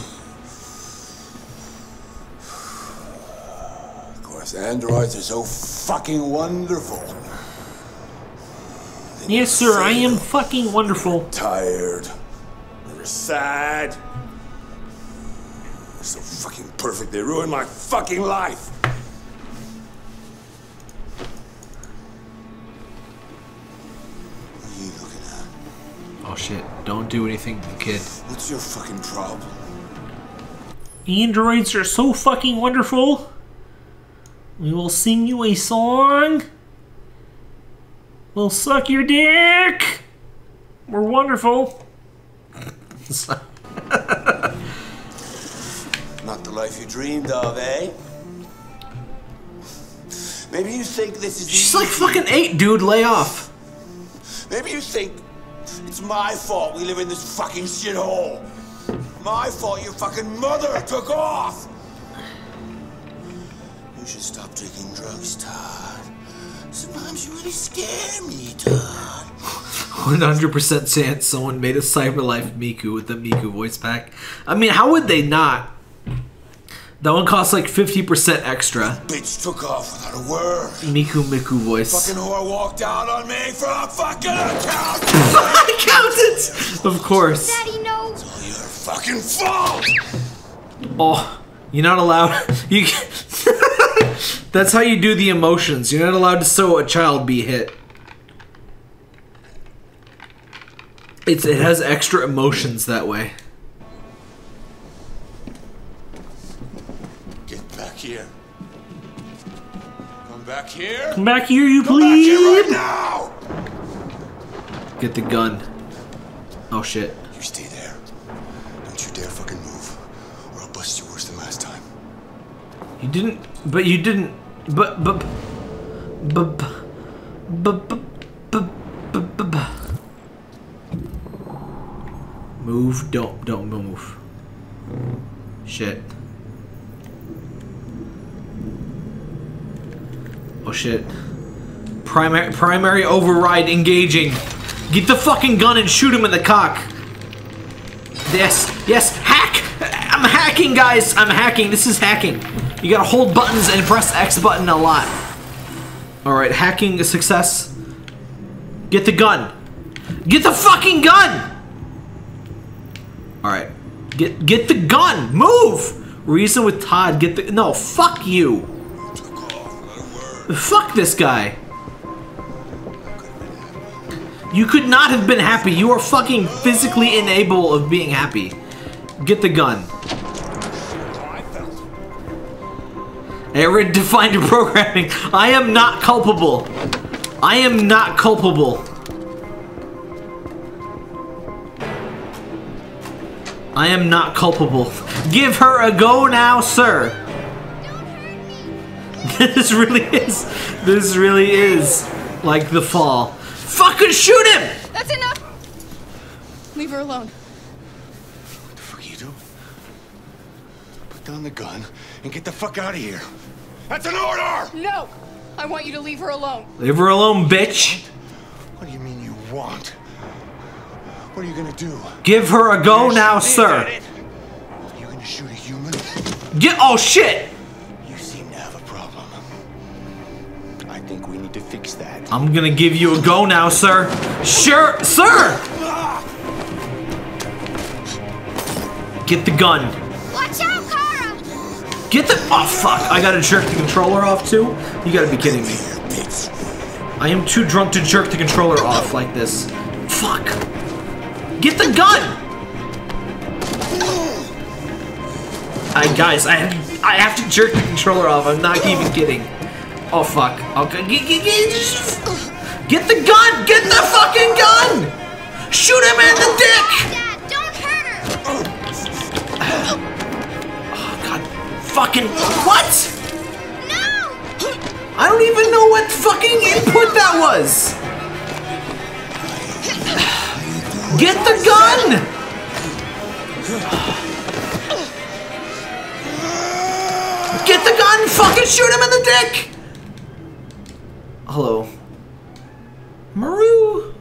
Of course, androids are so fucking wonderful. Yes, sir. I am fucking wonderful. Tired. Never sad. They're so fucking perfect. They ruined my fucking life. Oh shit! Don't do anything to the kid. What's your fucking problem? Androids are so fucking wonderful. We will sing you a song. We'll suck your dick. We're wonderful. Not the life you dreamed of, eh? Maybe you think this is She's like fucking eight, dude. Lay off. Maybe you think it's my fault we live in this fucking shithole. My fault your fucking mother took off. You should stop taking drugs, Todd. Sometimes you really scare me, Todd. 100% chance someone made a CyberLife Miku with the Miku voice pack. I mean, how would they not? That one costs like 50% extra. Bitch took off without a word. Miku Miku voice. Fucking whore walked out on me for a fucking account. Accountant! Of course. Daddy, no. fucking fault. Oh, you're not allowed. You. That's how you do the emotions. You're not allowed to show a child be hit. It's it has extra emotions that way. back here. Come back here, you please. right! Get the gun. Oh shit. You stay there. Don't you dare fucking move, or I'll bust you worse than last time. You didn't. But you didn't. But but but but but but but. but. Move. Don't don't move. Shit. Oh shit. Primary primary override engaging. Get the fucking gun and shoot him in the cock. Yes, yes, hack! I'm hacking, guys! I'm hacking. This is hacking. You gotta hold buttons and press X button a lot. Alright, hacking a success. Get the gun. Get the fucking gun! Alright. Get get the gun! Move! Reason with Todd, get the no, fuck you! Fuck this guy. You could not have been happy. You are fucking physically unable of being happy. Get the gun. Error defined programming. I am not culpable. I am not culpable. I am not culpable. Give her a go now, sir. This really is. This really is like the fall. Fucking shoot him! That's enough! Leave her alone. What the fuck are you doing? Put down the gun and get the fuck out of here. That's an order! No! I want you to leave her alone. Leave her alone, bitch. What do you mean you want? What are you gonna do? Give her a go now, sir. You gonna shoot a human? Get oh shit! think we need to fix that. I'm gonna give you a go now, sir. Sure, sir! Get the gun. Watch out, Kara! Get the- Oh, fuck. I gotta jerk the controller off, too? You gotta be kidding me. I am too drunk to jerk the controller off like this. Fuck. Get the gun! I, guys, I, I have to jerk the controller off. I'm not even kidding. Oh fuck. Okay, get, the gun! Get the fucking gun! Shoot him in the dick! Dad, don't hurt her! Oh god. Fucking what? No! I don't even know what fucking input that was. Get the gun! Get the gun! Fucking shoot him in the dick! Hello. Maru!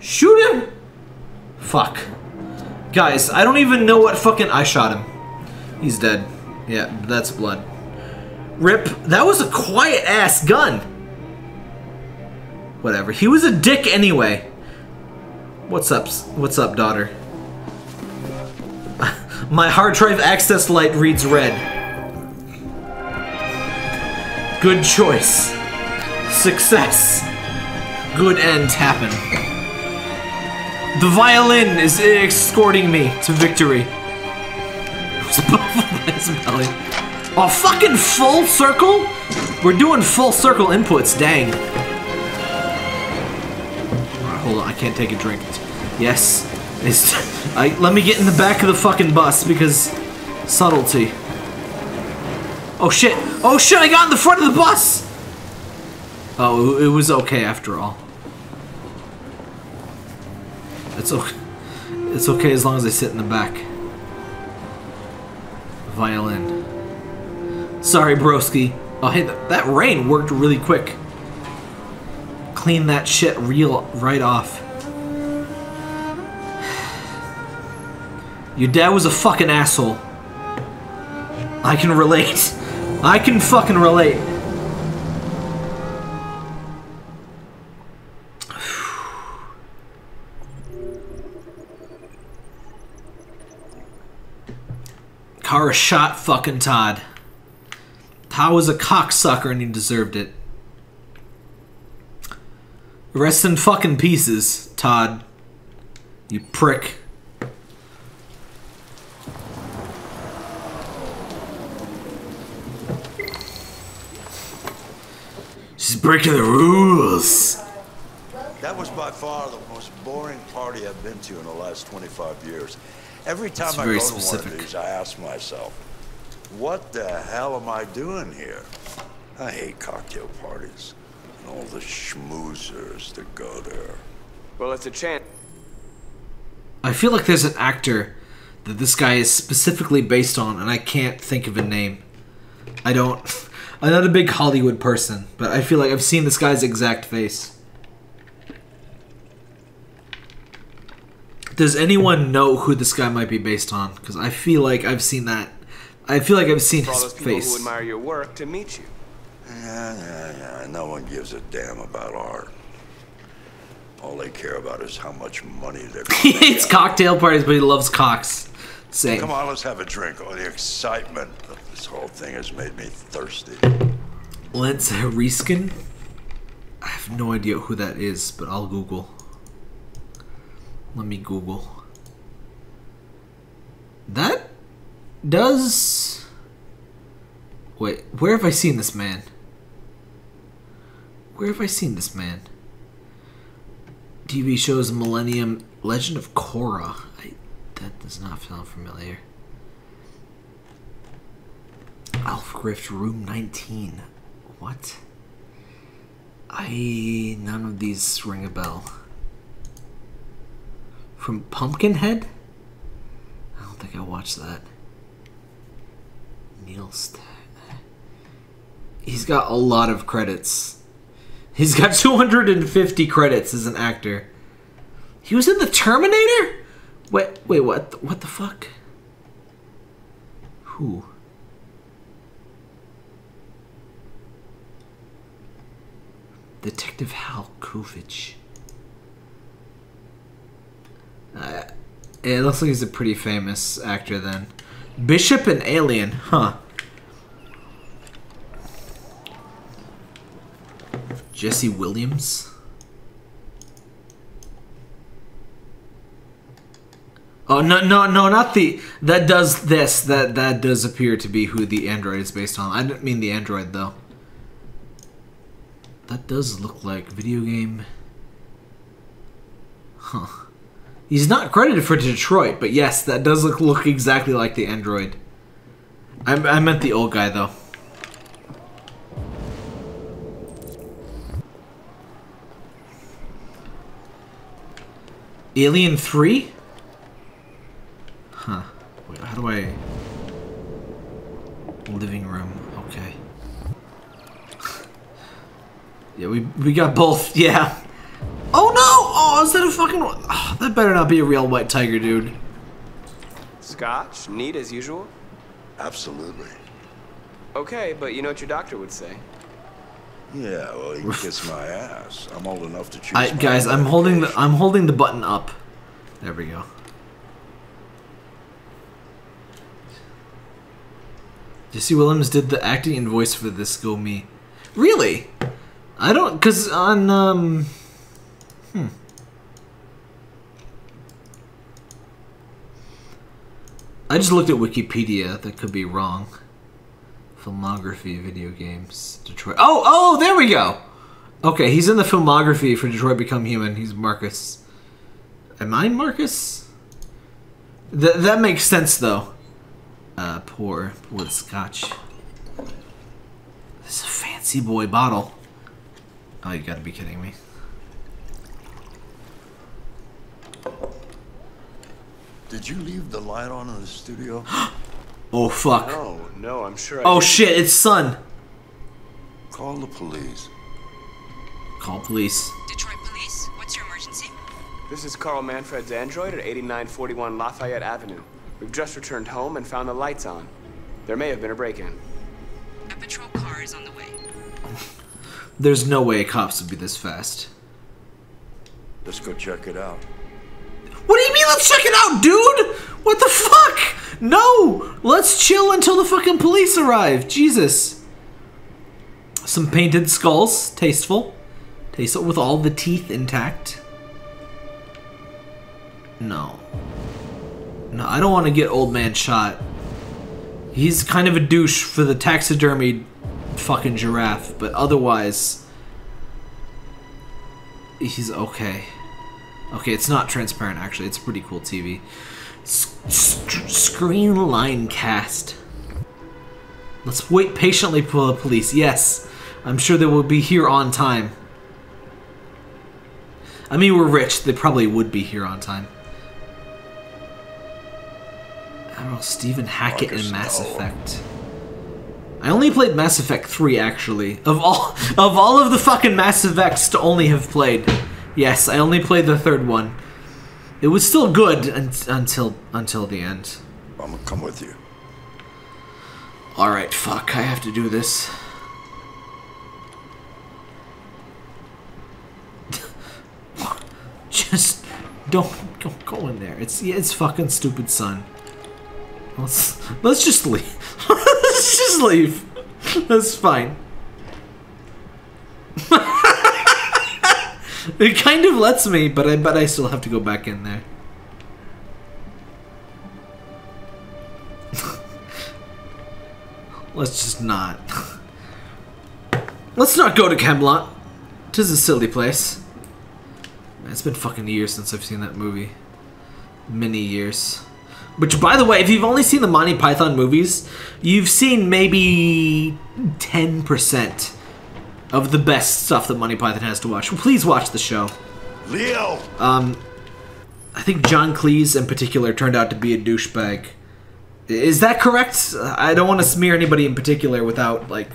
Shoot him! Fuck. Guys, I don't even know what fucking... I shot him. He's dead. Yeah, that's blood. Rip. That was a quiet-ass gun. Whatever. He was a dick anyway. What's up? What's up, daughter? My hard drive access light reads red. Good choice. Success. Good end happen. The violin is escorting me to victory. Belly. Oh, fucking full circle? We're doing full circle inputs, dang. Hold on, I can't take a drink. Yes. I, let me get in the back of the fucking bus because subtlety. Oh shit! Oh shit! I got in the front of the bus. Oh, it was okay after all. It's okay. It's okay as long as I sit in the back. Violin. Sorry, broski. Oh, hey, that, that rain worked really quick. Clean that shit real right off. Your dad was a fucking asshole. I can relate. I can fucking relate. Kara shot fucking Todd. Todd was a cocksucker and he deserved it. Rest in fucking pieces, Todd. You prick. She's breaking the rules. That was by far the most boring party I've been to in the last 25 years. Every time It's I go specific. to one of these, I ask myself, what the hell am I doing here? I hate cocktail parties and all the schmoozers that go there. Well, it's a chance. I feel like there's an actor that this guy is specifically based on, and I can't think of a name. I don't. I'm not a big Hollywood person, but I feel like I've seen this guy's exact face. Does anyone know who this guy might be based on? Because I feel like I've seen that. I feel like I've seen For all his those people face. who admire your work to meet you. Yeah, yeah, yeah. No one gives a damn about art. All they care about is how much money they're he hates cocktail parties, but he loves cocks. Same. Come on, let's have a drink. All the excitement of this whole thing has made me thirsty. Lance Henriksen? I have no idea who that is, but I'll Google. Let me Google. That does. Wait, where have I seen this man? Where have I seen this man? TV shows Millennium Legend of Korra. I, that does not sound familiar. Alf Grift Room 19. What? I. None of these ring a bell. From Pumpkinhead? I don't think I watched that. Neil He's got a lot of credits. He's got 250 credits as an actor. He was in the Terminator? Wait, wait, what? What the fuck? Who? Detective Hal Kovich. Uh, It looks like he's a pretty famous actor then. Bishop and Alien, huh? Jesse Williams. Oh no no no not the that does this that that does appear to be who the android is based on. I didn't mean the android though. That does look like video game. Huh. He's not credited for Detroit, but yes, that does look look exactly like the android. I, I meant the old guy though. Alien 3? Huh. Wait, how do I... Living room. Okay. Yeah, we, we got both. Yeah. Oh no! Oh, is that a fucking... Oh, that better not be a real white tiger, dude. Scotch? Neat as usual? Absolutely. Okay, but you know what your doctor would say. Yeah, well, he can kiss my ass. I'm old enough to choose. I, my guys, I'm holding the I'm holding the button up. There we go. Jesse Williams did the acting and voice for this Go Me. Really? I don't, cause on um, hmm. I just looked at Wikipedia. That could be wrong. Filmography, video games, Detroit. Oh, oh, there we go. Okay, he's in the filmography for Detroit Become Human. He's Marcus. Am I Marcus? Th that makes sense though. Uh, pour the scotch. This is a fancy boy bottle. Oh, you gotta be kidding me. Did you leave the light on in the studio? Oh fuck. No, no, I'm sure I Oh didn't. shit, it's Sun. Call the police. Call police. Detroit Police, what's your emergency? This is Carl Manfred's android at 8941 Lafayette Avenue. We've just returned home and found the lights on. There may have been a break-in. A patrol car is on the way. There's no way cops would be this fast. Let's go check it out. What do you mean, let's check it out, dude? What the fuck? No! Let's chill until the fucking police arrive. Jesus. Some painted skulls. Tasteful. Tasteful with all the teeth intact. No. No, I don't want to get old man shot. He's kind of a douche for the taxidermied fucking giraffe, but otherwise, he's okay. Okay, it's not transparent actually. It's a pretty cool TV. Sc- screen line cast. Let's wait patiently for the police. Yes, I'm sure they will be here on time. I mean, we're rich. They probably would be here on time. Admiral Stephen Hackett in Mass Effect. I only played Mass Effect 3 actually. Of all of all of the fucking Mass Effects to only have played. Yes, I only played the third one. It was still good un- until until the end. I'm gonna come with you. All right, fuck. I have to do this. Just don't go, go in there. It's yeah, it's fucking stupid, son. Let's let's just leave. just leave. That's fine. it kind of lets me, but I bet I still have to go back in there. Let's just not. Let's not go to Camelot. Tis a silly place. It's been fucking years since I've seen that movie. Many years. Which, by the way, if you've only seen the Monty Python movies, you've seen maybe 10% of the best stuff that Monty Python has to watch. Please watch the show. Leo! Um, I think John Cleese in particular turned out to be a douchebag. Is that correct? I don't want to smear anybody in particular without like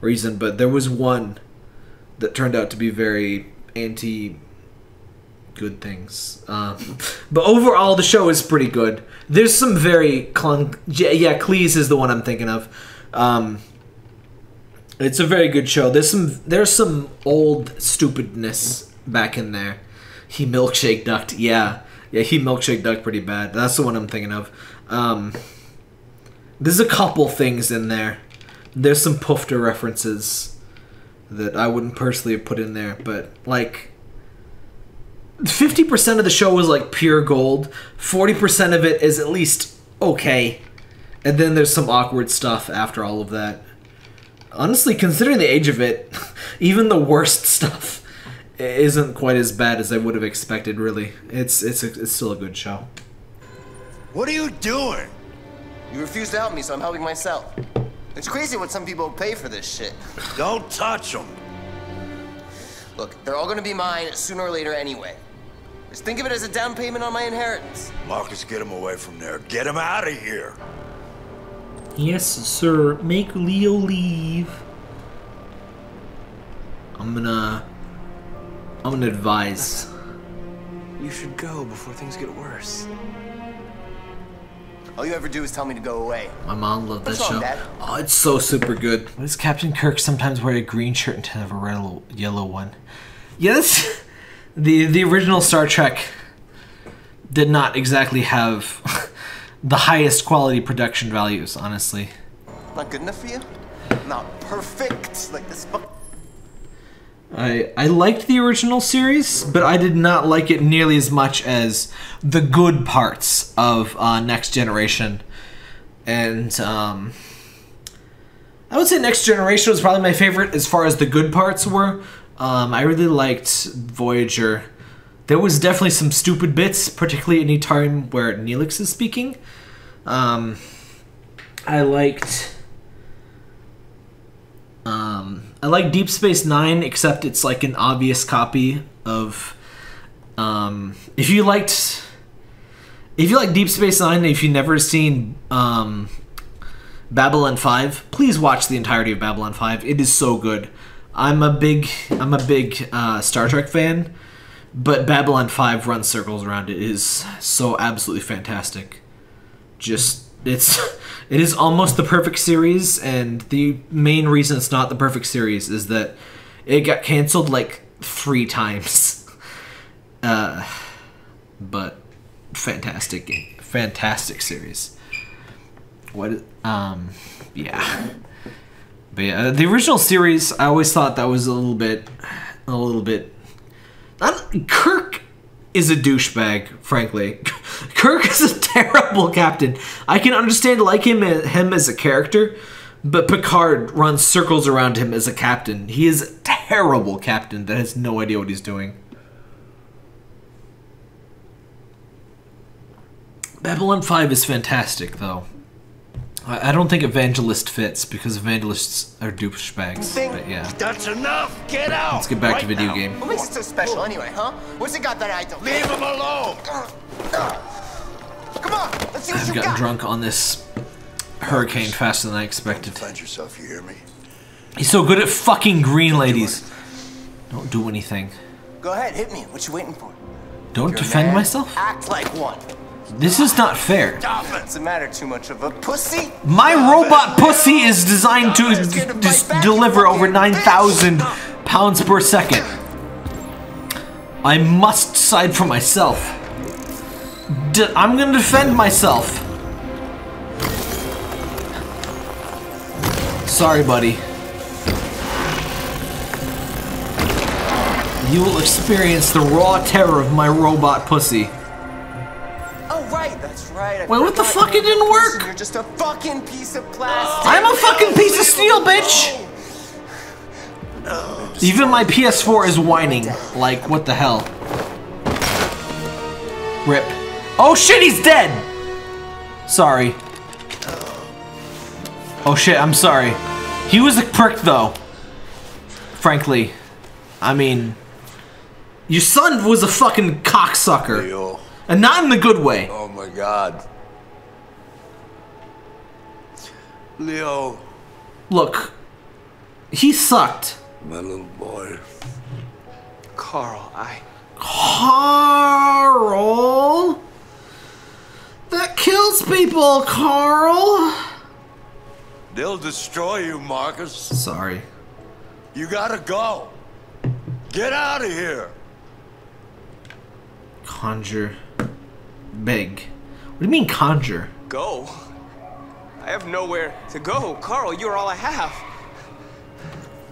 reason, but there was one that turned out to be very anti good things. Um, but overall, the show is pretty good. There's some very clunk. Yeah, Cleese is the one I'm thinking of. Um, it's a very good show. There's some there's some old stupidness back in there. He milkshake ducked. Yeah, Yeah, he milkshake ducked pretty bad. That's the one I'm thinking of. Um, there's a couple things in there. There's some Poofter references that I wouldn't personally have put in there, but like 50% of the show is like pure gold. 40% of it is at least okay. And then there's some awkward stuff after all of that. Honestly, considering the age of it, even the worst stuff isn't quite as bad as I would have expected. Really, it's it's a, it's still a good show. What are you doing? You refuse to help me, so I'm helping myself. It's crazy what some people pay for this shit. Don't touch them. Look, they're all gonna be mine sooner or later anyway. Just think of it as a down payment on my inheritance. Marcus, get him away from there. Get him out of here. Yes, sir. Make Leo leave. I'm gonna. I'm gonna advise. You should go before things get worse. All you ever do is tell me to go away. My mom loved that What's wrong, show. Dad? Oh, it's so super good. Why does Captain Kirk sometimes wear a green shirt instead of a red, yellow one? Yes, the the original Star Trek did not exactly have the highest quality production values. Honestly, Not good enough for you? Not perfect like this. I I liked the original series, but I did not like it nearly as much as the good parts of uh, Next Generation, and um, I would say Next Generation was probably my favorite as far as the good parts were. Um, I really liked Voyager. There was definitely some stupid bits, particularly any time where Neelix is speaking. Um, I liked. Um, I like Deep Space Nine, except it's like an obvious copy of. Um, if you liked, if you like Deep Space Nine, if you've never seen um, Babylon Five, please watch the entirety of Babylon Five. It is so good. I'm a big, I'm a big uh, Star Trek fan, but Babylon Five runs circles around it. It is so absolutely fantastic. Just it's it is almost the perfect series, and the main reason it's not the perfect series is that it got canceled like three times. Uh, but fantastic fantastic series. What? Um, yeah. But yeah, uh, the original series, I always thought that was a little bit, a little bit. Not, Kirk is a douchebag, frankly. Kirk is a terrible captain. I can understand like him uh, him as a character, but Picard runs circles around him as a captain. He is a terrible captain that has no idea what he's doing. Babylon 5 is fantastic, though. I I don't think Evangelist fits because Evangelists are douchebags. But yeah. That's enough. Get out. Let's get back to video now. game. What makes it so special anyway, huh? What's it got that I don't? Leave him alone. Come on, let's see what I've you gotten got. drunk on this hurricane faster than I expected. Defend yourself. You hear me? He's so good at fucking green ladies. Don't do anything. Go ahead, hit me. What you waiting for? Don't You're defend man. myself. Act like one. This is not fair. Doesn't matter too much of a pussy. My robot pussy is designed to just deliver over 9,000 pounds per second. I must side for myself. D- I'm gonna defend myself. Sorry, buddy. You will experience the raw terror of my robot pussy. Oh right, that's right. I Wait, what the fuck? It didn't a person. work. You're just a fucking piece of plastic. I'm a fucking piece of steel, bitch! Even my PS4 is whining. Like, what the hell? Rip. Oh shit, he's dead! Sorry. Oh shit, I'm sorry. He was a prick though. Frankly. I mean... Your son was a fucking cocksucker. And not in the good way. Oh. Oh my God. Leo, Look. He sucked. my little boy. Carl, I. Carl? That kills people, Carl. They'll destroy you, Marcus. Sorry. You gotta go. Get out of here. Conjure. Big. What do you mean conjure? Go? I have nowhere to go. Carl, you're all I have.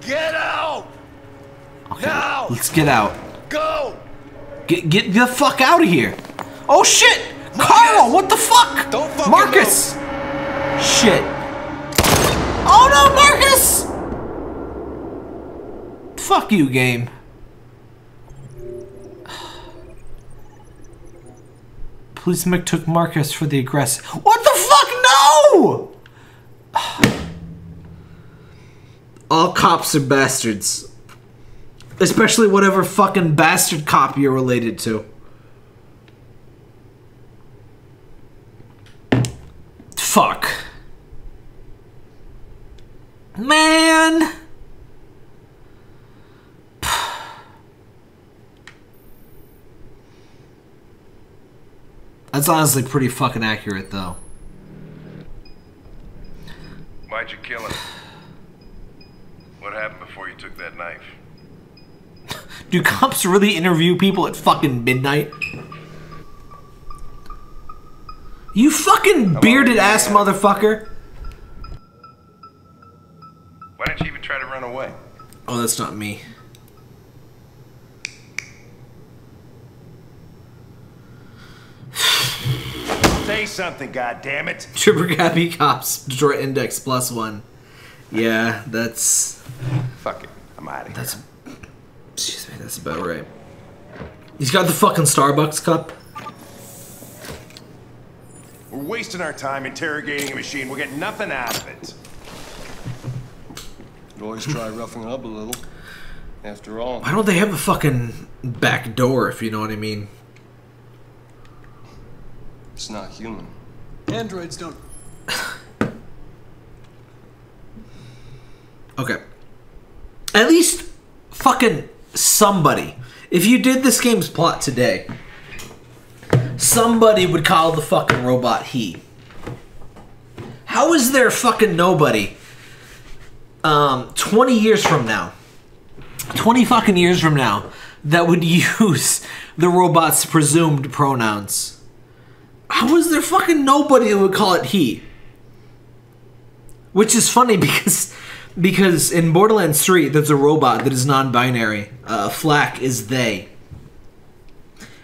Get out! Now! Let's get out. Go! Get get the fuck out of here. Oh shit! Carl, what the fuck? Don't fucking Marcus! Shit. Oh no, Marcus! Fuck you, game. Policeman took Marcus for the aggressive. What the fuck? No! All cops are bastards. Especially whatever fucking bastard cop you're related to. Fuck. Man! That's honestly pretty fucking accurate, though. Why'd you kill him? What happened before you took that knife? Do cops really interview people at fucking midnight? You fucking bearded ass motherfucker! Why didn't you even try to run away? Oh, that's not me. Say something, goddammit. Trooper Gabby Cops, Detroit Index plus one. Yeah, that's. Fuck it. I'm out of here. That's. Excuse me, that's about right. He's got the fucking Starbucks cup. We're wasting our time interrogating a machine. We'll get nothing out of it. You always try roughing it up a little. After all, Why don't they have a fucking back door, if you know what I mean? It's not human. Androids don't. Okay. At least fucking somebody. If you did this game's plot today, somebody would call the fucking robot he. How is there fucking nobody um 20 years from now 20 fucking years from now that would use the robot's presumed pronouns? How is there fucking nobody that would call it he? Which is funny because because in Borderlands 3 there's a robot that is non-binary. Uh, FL4K is they.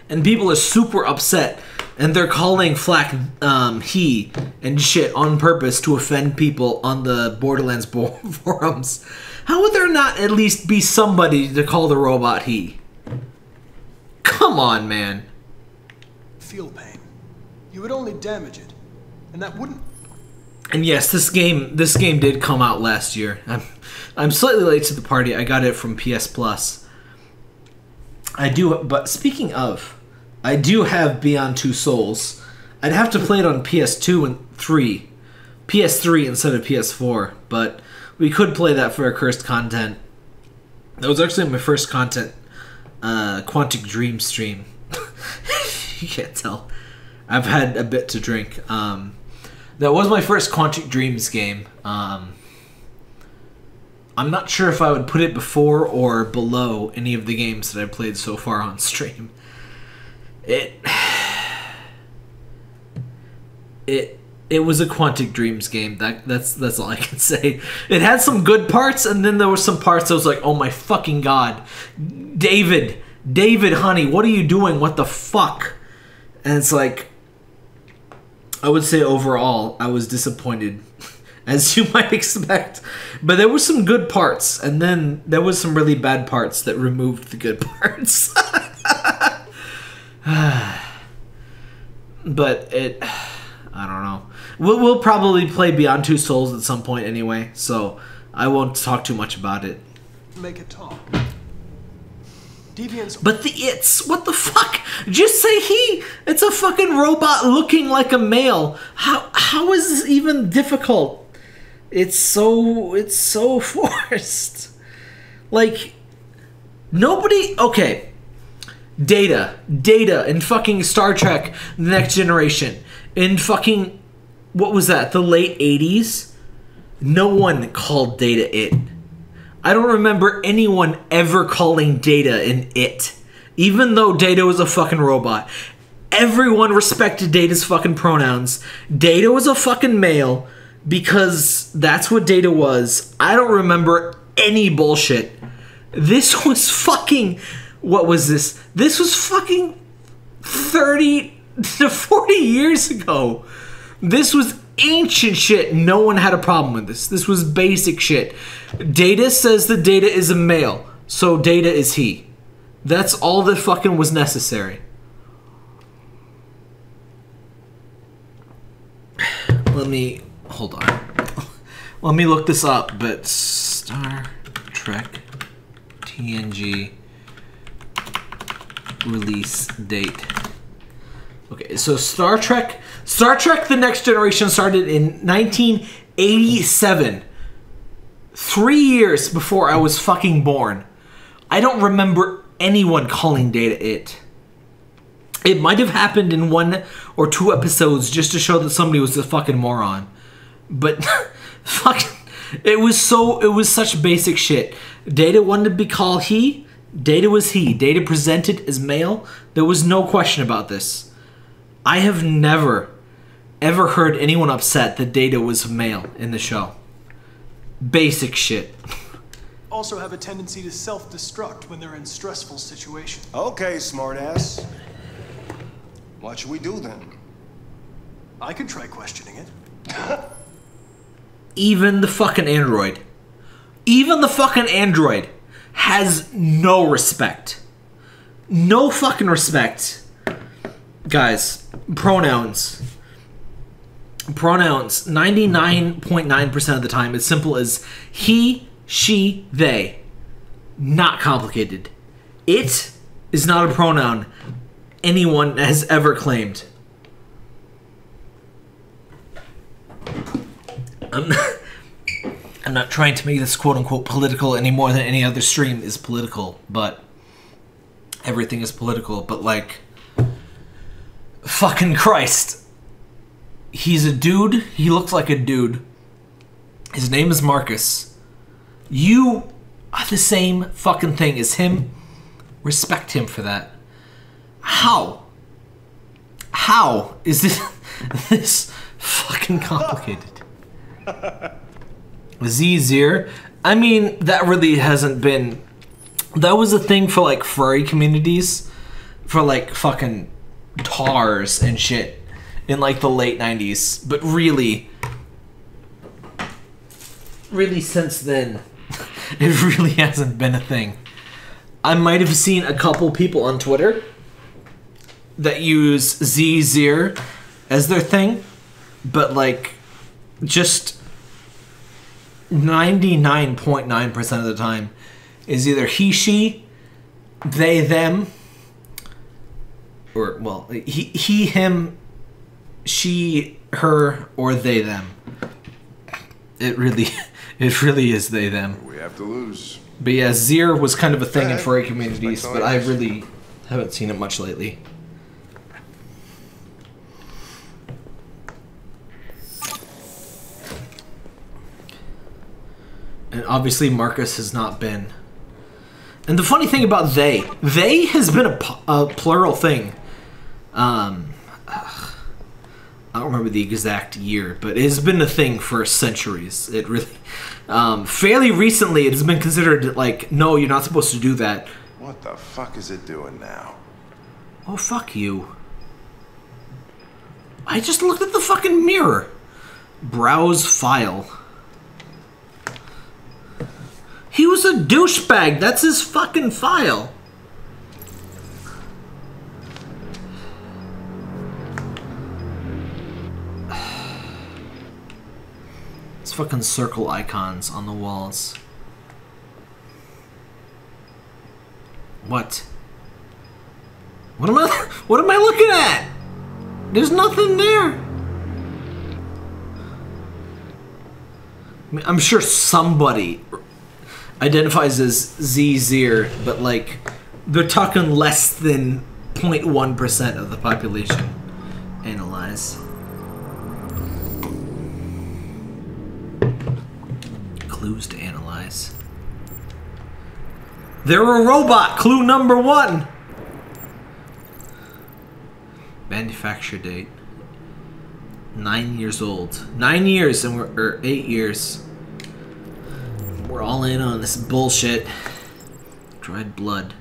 And people are super upset and they're calling FL4K um, he and shit on purpose to offend people on the Borderlands bo- forums. How would there not at least be somebody to call the robot he? Come on, man. Feel pain. You would only damage it. And that wouldn't. And yes, this game this game did come out last year. I'm I'm slightly late to the party. I got it from PS Plus. I do, but speaking of, I do have Beyond Two Souls. I'd have to play it on PS2 and 3, PS3 instead of PS4, but we could play that for cursed content. That was actually my first content, uh, Quantic Dream stream. you can't tell. I've had a bit to drink. Um, that was my first Quantic Dreams game. Um, I'm not sure if I would put it before or below any of the games that I've played so far on stream. It it it was a Quantic Dreams game. That that's that's all I can say. It had some good parts, and then there were some parts that was like, oh my fucking god, David, David, honey, what are you doing? What the fuck? And it's like, I would say overall, I was disappointed, as you might expect. But there were some good parts, and then there was some really bad parts that removed the good parts. but it, I don't know. We'll, we'll probably play Beyond Two Souls at some point anyway, so I won't talk too much about it. Make it talk. Deviants. But the it's what the fuck? Just say he. It's a fucking robot looking like a male. How how is this even difficult? It's so it's so forced. Like nobody. Okay. Data, data, in fucking Star Trek: The Next Generation, in fucking what was that? The late '80s. No one called Data it. I don't remember anyone ever calling Data an it. Even though Data was a fucking robot. Everyone respected Data's fucking pronouns. Data was a fucking male because that's what Data was. I don't remember any bullshit. This was fucking. What was this? This was fucking 30 to 40 years ago. This was ancient shit. No one had a problem with this. This was basic shit. Data says the data is a male, so data is he. That's all that fucking was necessary. Let me hold on. Let me look this up, but Star Trek TNG release date. Okay, so Star Trek Star Trek The Next Generation started in 1987. 3 years before I was fucking born. I don't remember anyone calling Data it. It might have happened in one or two episodes just to show that somebody was a fucking moron. But fucking it was so it was such basic shit. Data wanted to be called he, Data was he. Data presented as male. There was no question about this. I have never ever heard anyone upset that Data was male in the show. Basic shit. Also have a tendency to self-destruct when they're in stressful situations. Okay, smartass. What should we do then? I could try questioning it. Even the fucking android. Even the fucking android has no respect. No fucking respect. Guys, pronouns. Pronouns 99.9% of the time as simple as he, she, they. Not complicated. It is not a pronoun anyone has ever claimed. I'm not, I'm not trying to make this quote unquote political any more than any other stream is political, but everything is political. But like, fucking Christ. He's a dude. He looks like a dude. His name is Marcus. You are the same fucking thing as him. Respect him for that. How? How is this this fucking complicated? Z-Zir. I mean, that really hasn't been. That was a thing for like furry communities, for like fucking tars and shit in like the late 90s. But really, really since then, it really hasn't been a thing. I might have seen a couple people on Twitter that use Z-Zir as their thing, but like just 99.9% of the time is either he, she, they, them, or, well, he, he, him, she, her, or they, them. It really, it really is they, them. We have to lose. But yeah, Zir was kind of a thing in Okay. furry communities, but I really haven't seen it much lately. And obviously, Marcus has not been. And the funny thing about they, they has been a, a plural thing. Um, ugh, I don't remember the exact year, but it has been a thing for centuries. It really, um, fairly recently, it has been considered like, no, you're not supposed to do that. What the fuck is it doing now? Oh, fuck you. I just looked at the fucking mirror. Browse file. He was a douchebag. That's his fucking file. Fucking circle icons on the walls. What? What am I what am I looking at? There's nothing there. I'm sure somebody identifies as Z-Zir, but like they're talking less than 0.1% of the population. Analyze. Clues to analyze. They're a robot. Clue number one. Manufacture date. Nine years old. Nine years, and we're or eight years. We're all in on this bullshit. Dried blood.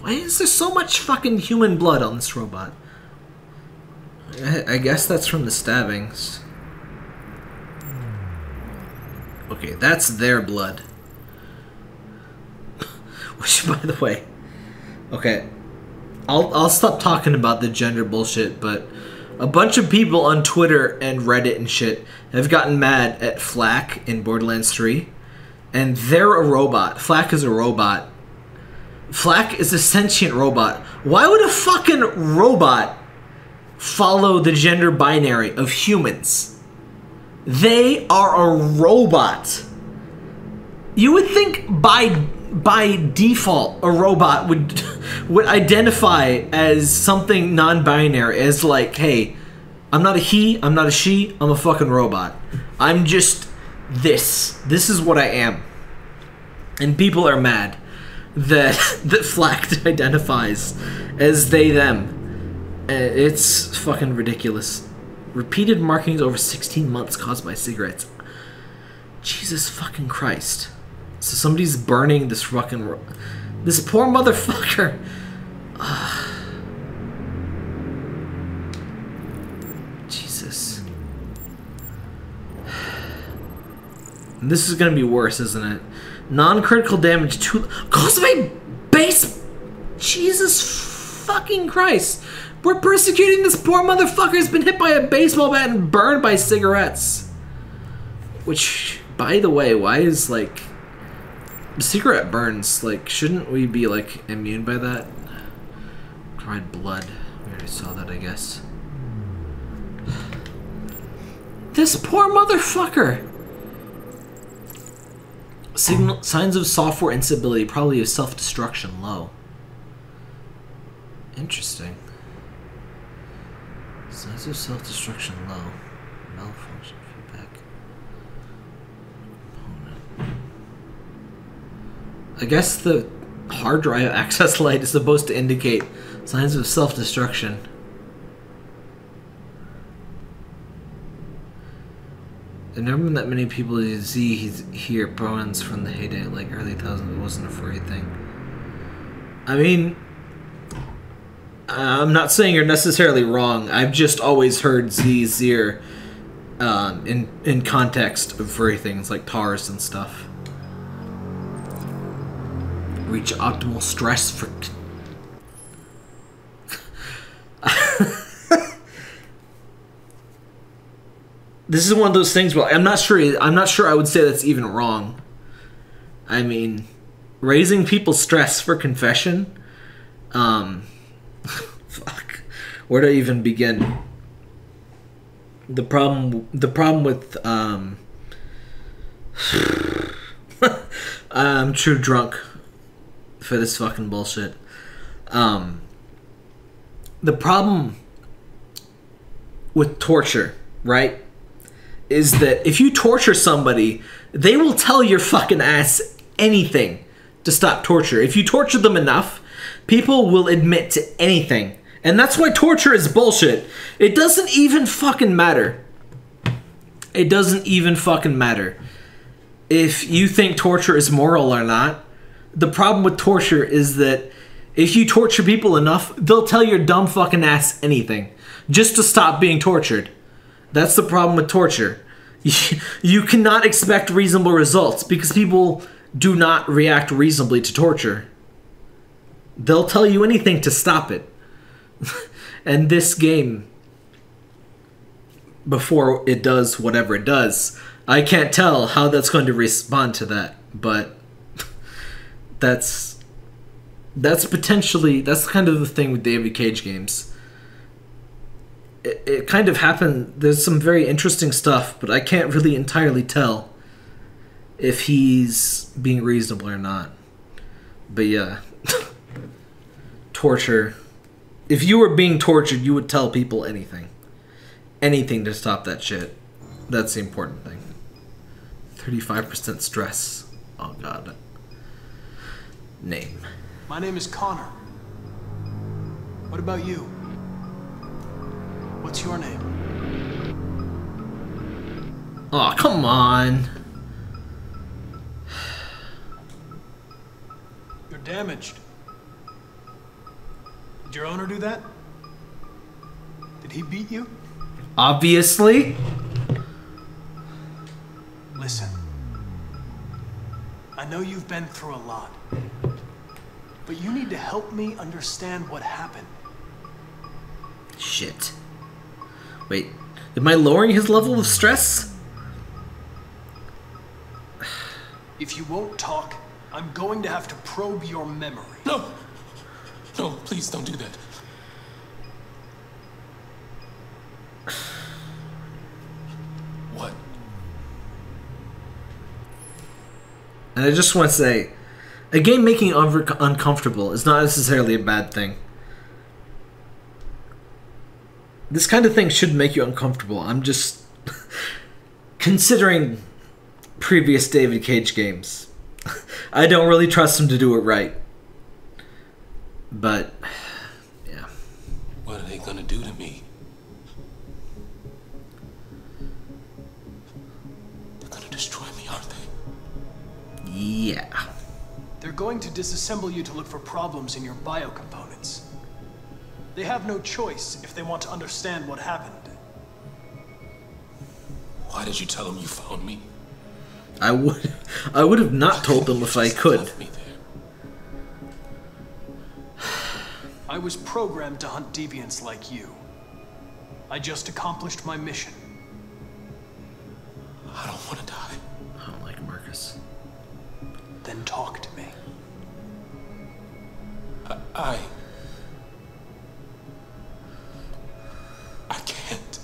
Why is there so much fucking human blood on this robot? I, I guess that's from the stabbings. Okay, that's their blood. Which, by the way, okay, I'll I'll stop talking about the gender bullshit, but a bunch of people on Twitter and Reddit and shit have gotten mad at FL4K in Borderlands 3, and they're a robot. FL4K is a robot. FL4K is a sentient robot. Why would a fucking robot follow the gender binary of humans? They are a robot. You would think by by default a robot would would identify as something non-binary as like, hey, I'm not a he, I'm not a she, I'm a fucking robot. I'm just this. This is what I am. And people are mad that that FL4K identifies as they them. Uh, It's fucking ridiculous. Repeated markings over 16 months caused by cigarettes. Jesus fucking Christ. So somebody's burning this fucking ro- this poor motherfucker. Jesus. This is gonna be worse, isn't it? Non-critical damage to caused by base. Jesus fucking Christ! We're persecuting this poor motherfucker who's been hit by a baseball bat and burned by cigarettes. Which, by the way, why is like cigarette burns? Like, shouldn't we be like immune by that? Dried blood. We already saw that, I guess. This poor motherfucker. Signal signs of software instability, probably of self-destruction low. Interesting. Signs of self-destruction low. Malfunction feedback. Component. I guess the hard drive access light is supposed to indicate signs of self-destruction. There never been that many people you see he's here Bowens from the heyday, like early thousands. Wasn't a furry thing. I mean, I'm not saying you're necessarily wrong. I've just always heard Z Zir um, in in context of furry things like tars and stuff. Reach optimal stress for. this is one of those things where I'm not sure. I'm not sure. I would say that's even wrong. I mean, raising people's stress for confession. Um, fuck. Where do I even begin? The problem. The problem with um. I'm true drunk for this fucking bullshit. Um. The problem with torture, right? is that if you torture somebody, they will tell your fucking ass anything to stop torture. If you torture them enough, people will admit to anything. And that's why torture is bullshit. It doesn't even fucking matter. It doesn't even fucking matter. If you think torture is moral or not, the problem with torture is that if you torture people enough, they'll tell your dumb fucking ass anything just to stop being tortured. That's the problem with torture. You cannot expect reasonable results because people do not react reasonably to torture. They'll tell you anything to stop it. and this game, before it does whatever it does, I can't tell how that's going to respond to that, but that's that's potentially that's kind of the thing with David Cage games it, it kind of happened. There's some very interesting stuff, but I can't really entirely tell if he's being reasonable or not. But yeah, torture. If you were being tortured, you would tell people anything. Anything to stop that shit. That's the important thing. 35% stress. Oh god. Name. My name is Connor. What about you? What's your name? Oh, come on. You're damaged. Did your owner do that? Did he beat you? Obviously. Listen. I know you've been through a lot. But you need to help me understand what happened. Shit. Wait, am I lowering his level of stress? If you won't talk, I'm going to have to probe your memory. No! No, please don't do that. What? And I just want to say, a game making un- uncomfortable is not necessarily a bad thing. This kind of thing should make you uncomfortable. I'm just considering previous David Cage games. I don't really trust him to do it right. But yeah. What are they gonna do to me? They're gonna destroy me, aren't they? yeah. They're going to disassemble you to look for problems in your biocomponents. They have no choice if they want to understand what happened. Why did you tell them you found me? I would I would have not told them if I could. I was programmed to hunt deviants like you. I just accomplished my mission. I don't want to die. I don't like Marcus. Then talk to me. I. I, I can't.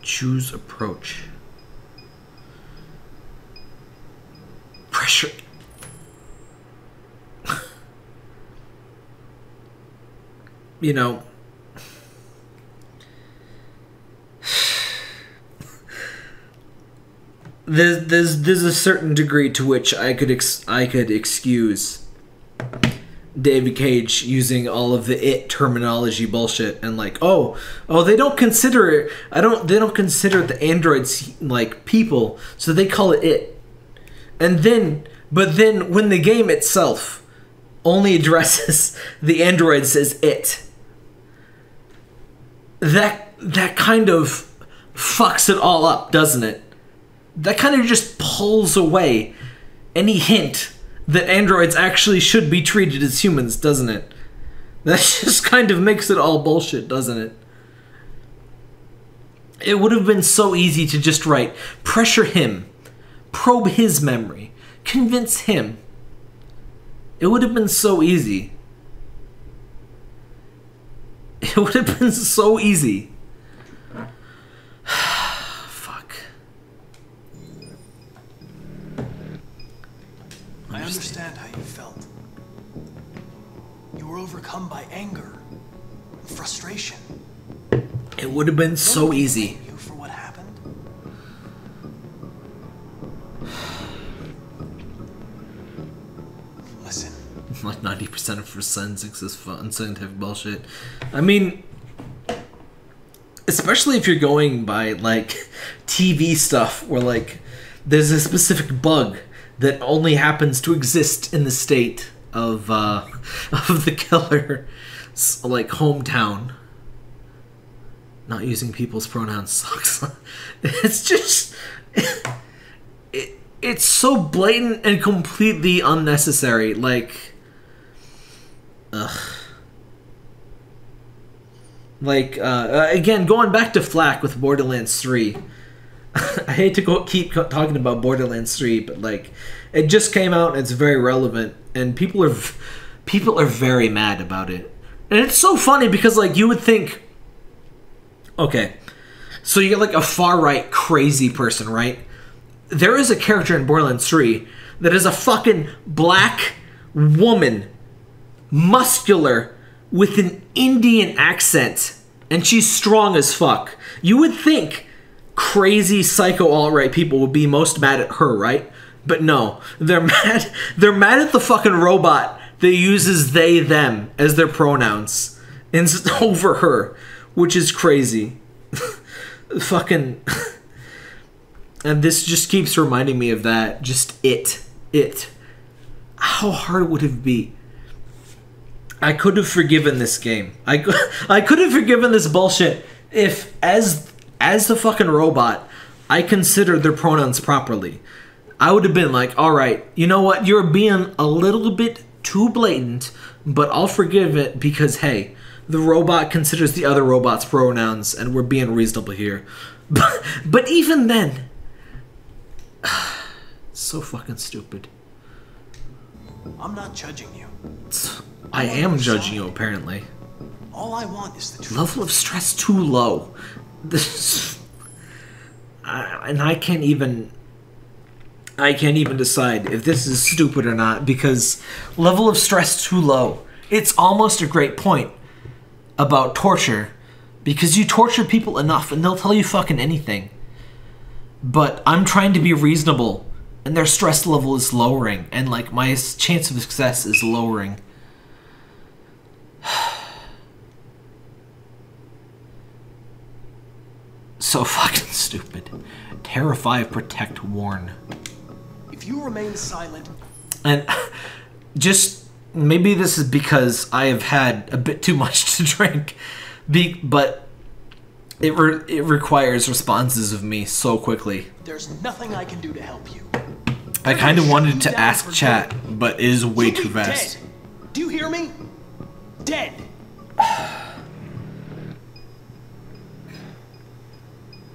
Choose approach. Pressure. you know. There's, there's there's a certain degree to which I could ex- I could excuse David Cage using all of the it terminology bullshit and like oh oh they don't consider it I don't they don't consider the androids like people so they call it it and then but then when the game itself only addresses the androids as it that that kind of fucks it all up doesn't it that kind of just pulls away any hint that androids actually should be treated as humans, doesn't it? That just kind of makes it all bullshit, doesn't it? It would have been so easy to just write pressure him, probe his memory, convince him. It would have been so easy. It would have been so easy. Fuck. I understand how you felt. You were overcome by anger and frustration. It would have been so easy. Like 90% of forensics is fun scientific bullshit. I mean, especially if you're going by like TV stuff where like there's a specific bug that only happens to exist in the state of uh of the killer's like hometown. Not using people's pronouns sucks. it's just it, it's so blatant and completely unnecessary. Like Ugh. Like uh, again, going back to FL4K with Borderlands Three. I hate to go, keep talking about Borderlands Three, but like, it just came out and it's very relevant, and people are people are very mad about it, and it's so funny because like you would think, okay, so you get like a far right crazy person, right? There is a character in Borderlands Three that is a fucking black woman muscular with an Indian accent, and she's strong as fuck. You would think crazy psycho alt right people would be most mad at her, right? But no, they're mad. They're mad at the fucking robot that uses they them as their pronouns and over her, which is crazy. Fucking and this just keeps reminding me of that. Just it. It. How hard would it be? I could have forgiven this game. I could, I could have forgiven this bullshit if, as as the fucking robot, I considered their pronouns properly. I would have been like, all right, you know what? You're being a little bit too blatant, but I'll forgive it because hey, the robot considers the other robot's pronouns, and we're being reasonable here. But but even then, so fucking stupid. I'm not judging you. I am judging you apparently. All I want is the truth. Level of stress too low. This, I, and I can't even. I can't even decide if this is stupid or not because level of stress too low. It's almost a great point about torture because you torture people enough and they'll tell you fucking anything. But I'm trying to be reasonable and their stress level is lowering and like my chance of success is lowering. so fucking stupid. Terrify, protect, warn. If you remain silent, And just maybe this is because I have had a bit too much to drink, be, but it re- it requires responses of me so quickly. there's nothing I can do to help you. I kind of wanted to ask chat, but it is way too fast. Dead. Do you hear me? Dead.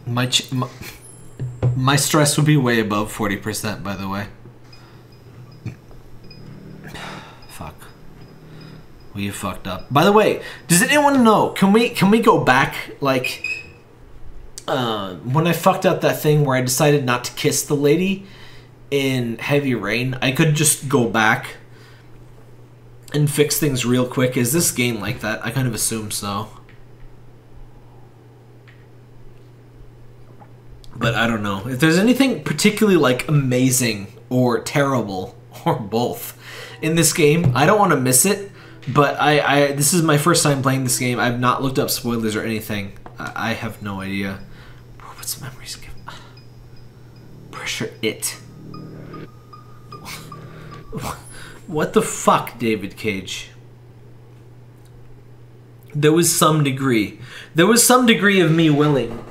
My, ch- my my stress would be way above forty percent. By the way. Fuck. We fucked up. By the way, does anyone know? Can we can we go back like uh, when I fucked up that thing where I decided not to kiss the lady in Heavy Rain? I could just go back and fix things real quick. Is this game like that? I kind of assume so. But I don't know. If there's anything particularly like amazing or terrible or both in this game, I don't want to miss it. But I, I this is my first time playing this game. I've not looked up spoilers or anything. I, I have no idea. What's memories give? Pressure it. What the fuck, David Cage? There was some degree. There was some degree of me willing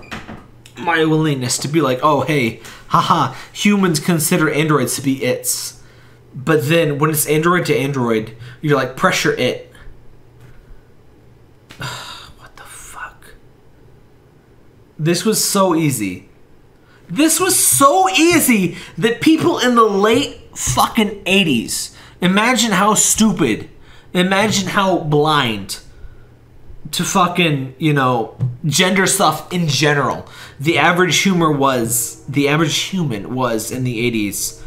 my willingness to be like, oh hey, haha, humans consider androids to be its. But then when it's android to android, you're like pressure it. what the fuck? This was so easy. This was so easy that people in the late fucking 80s, imagine how stupid, imagine how blind to fucking, you know, gender stuff in general. The average humor was, the average human was in the 80s.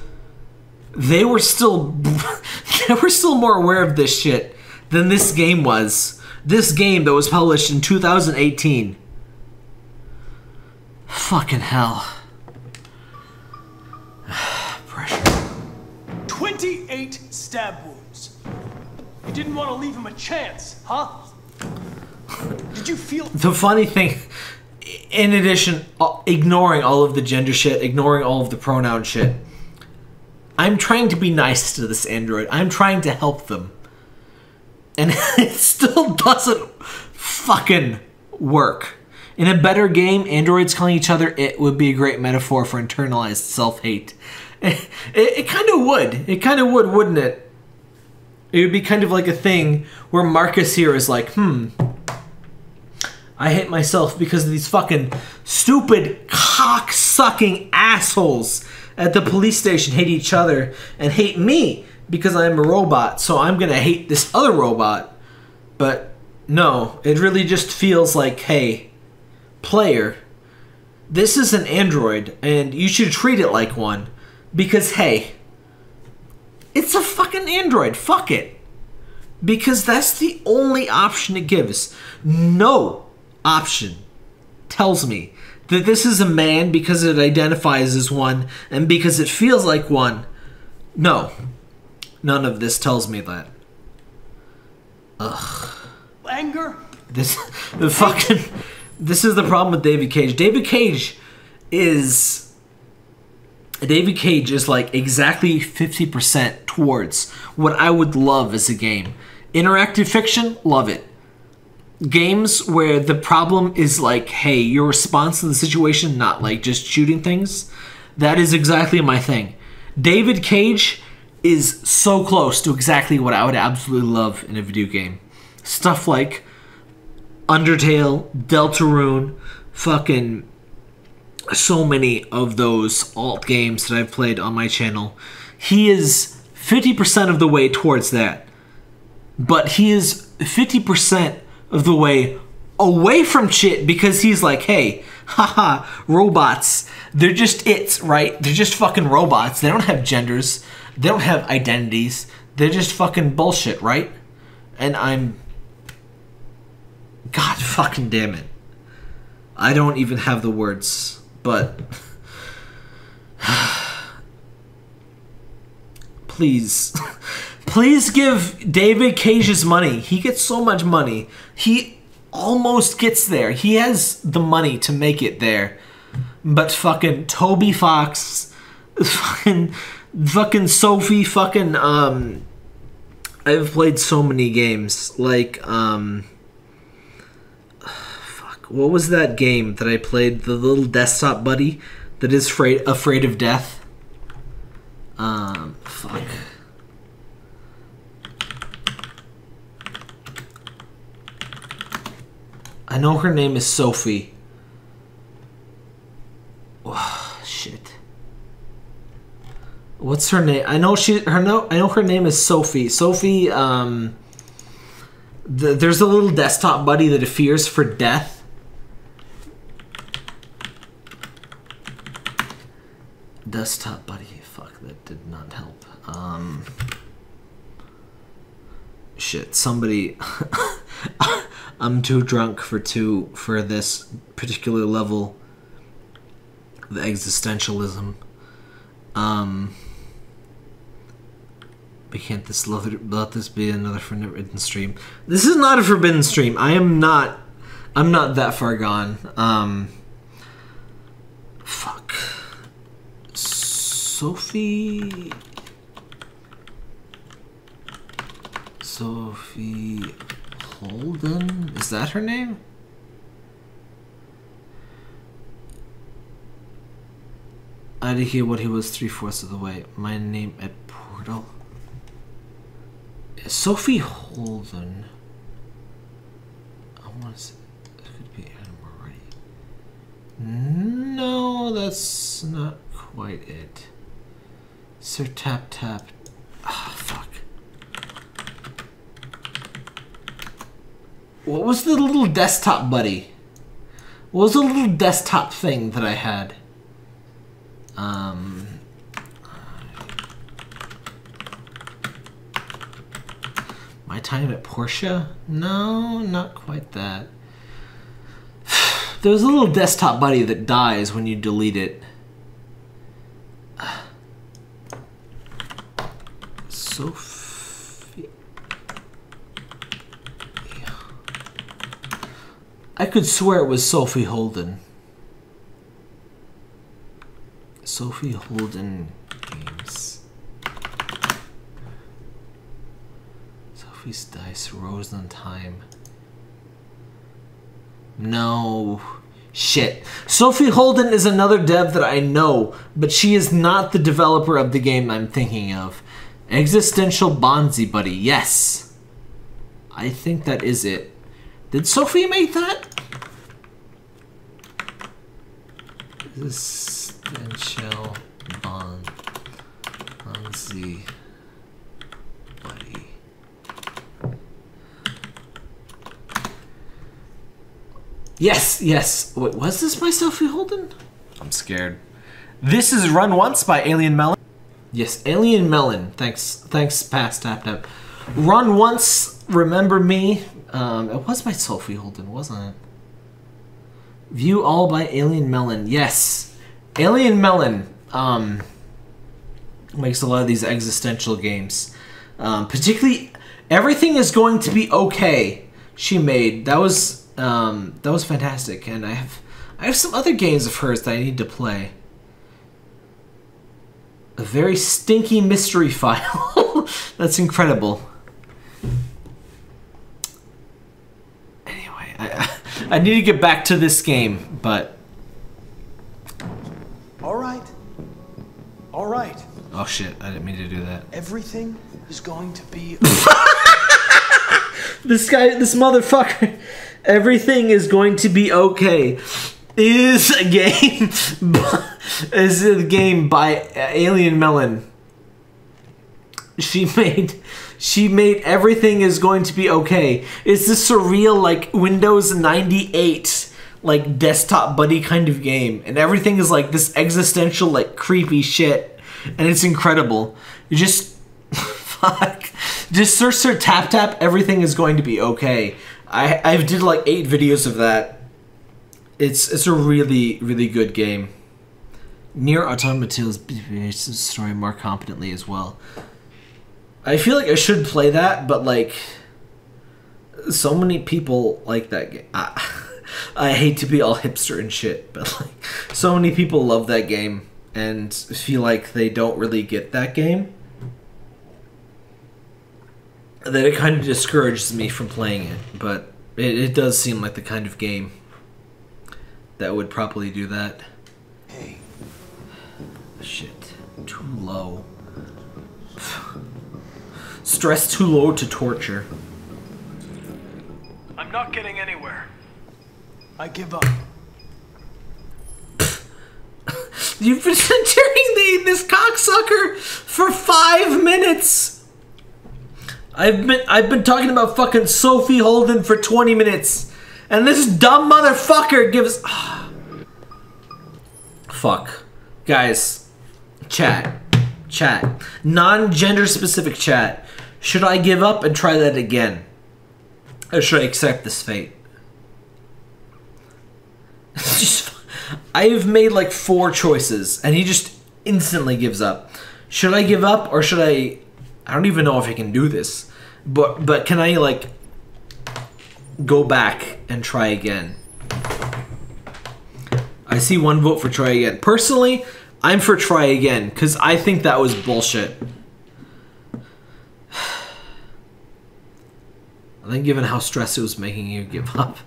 They were still, they were still more aware of this shit than this game was. This game that was published in 2018. Fucking hell. Pressure. 28 stab wounds. You didn't want to leave him a chance, huh? Did you feel The funny thing, in addition, uh, ignoring all of the gender shit, ignoring all of the pronoun shit, I'm trying to be nice to this android. I'm trying to help them. And it still doesn't fucking work. In a better game, androids calling each other it would be a great metaphor for internalized self hate. It, it, it kind of would. It kind of would, wouldn't it? It would be kind of like a thing where Marcus here is like, hmm, I hate myself because of these fucking stupid cock sucking assholes at the police station hate each other and hate me because I'm a robot, so I'm gonna hate this other robot. But no, it really just feels like, hey, player, this is an android and you should treat it like one because, hey, it's a fucking android. Fuck it. Because that's the only option it gives. No option tells me that this is a man because it identifies as one and because it feels like one. No. None of this tells me that. Ugh. Anger? This the fucking this is the problem with David Cage. David Cage is David Cage is like exactly 50% towards what I would love as a game. Interactive fiction, love it. Games where the problem is like, hey, your response to the situation, not like just shooting things, that is exactly my thing. David Cage is so close to exactly what I would absolutely love in a video game. Stuff like Undertale, Deltarune, fucking so many of those alt games that I've played on my channel. He is 50% of the way towards that. But he is 50% of the way away from shit because he's like, hey, haha, robots, they're just it's, right? They're just fucking robots. They don't have genders, they don't have identities, they're just fucking bullshit, right? And I'm. God fucking damn it. I don't even have the words, but. Please. Please give David Cage his money. He gets so much money. He almost gets there. He has the money to make it there. But fucking Toby Fox, fucking fucking Sophie, fucking um I've played so many games. Like um what was that game that I played? The little desktop buddy that is afraid afraid of death. Um fuck. I know her name is Sophie. Oh, shit. What's her name? I know she. Her no. I know her name is Sophie. Sophie. Um. The, there's a little desktop buddy that fears for death. Desktop buddy. Fuck, that did not help. Um. Shit. Somebody. I'm too drunk for two for this particular level The existentialism. Um, we can't this let, let this be another forbidden stream. This is not a forbidden stream. I am not. I'm not that far gone. Um, fuck. Sophie. Sophie Houlden? Is that her name? I did hear what he was three fourths of the way. My name at Portal. Sophie Houlden. I want to say it could be Adam Moretti. No, that's not quite it. Sir Tap Tap. Ah, fuck. What was the little desktop buddy? What was the little desktop thing that I had? Um. My time at Portia? No, not quite that. There's a little desktop buddy that dies when you delete it. I could swear it was Sophie Houlden. Sophie Houlden games. Sophie's Dice Rose and Time. No. Shit. Sophie Houlden is another dev that I know, but she is not the developer of the game I'm thinking of. Existential Bonzi Buddy. Yes. I think that is it. Did Sophie make that? Existential Bon Bonzi Buddy. Yes, yes. Wait, was this by Sophie Houlden? I'm scared. This is Run Once by Alien Melon. Yes, Alien Melon. Thanks, thanks, past tap tap. Run Once, Remember Me. Um, it was by Sophie Houlden, wasn't it? View All by Alien Melon. Yes, Alien Melon um, makes a lot of these existential games. Um, particularly, Everything is going to be okay. She made that was um, that was fantastic, and I have I have some other games of hers that I need to play. A very stinky mystery file. That's incredible. Anyway, I, I need to get back to this game, but All right. All right. oh shit, I didn't mean to do that. Everything is going to be. This guy, this motherfucker, everything is going to be okay. Is a game, is a game by Alien Melon. She made, she made everything is going to be okay. It's this surreal like Windows ninety eight like desktop buddy kind of game, and everything is like this existential like creepy shit, and it's incredible. You just fuck. Just search for tap tap. Everything is going to be okay. I I did like eight videos of that. It's it's a really really good game. NieR Automata is the story more competently as well. I feel like I should play that, but like so many people like that game. I, I hate to be all hipster and shit, but like so many people love that game and feel like they don't really get that game that it kind of discourages me from playing it. But it, it does seem like the kind of game that would probably do that. Hey. Shit. Too low. Stress too low to torture. I'm not getting anywhere. I give up. You've been cheering the, this cocksucker for five minutes. I've been I've been talking about fucking Sophie Houlden for 20 minutes, and this dumb motherfucker gives. Ah. Fuck, guys, chat, chat, non-gender specific chat. Should I give up and try that again, or should I accept this fate? Just, I've made like four choices, and he just instantly gives up. Should I give up, or should I? I don't even know if I can do this, but but can I like go back and try again? I see one vote for try again. Personally, I'm for try again because I think that was bullshit. I think given how stressed it was making you give up,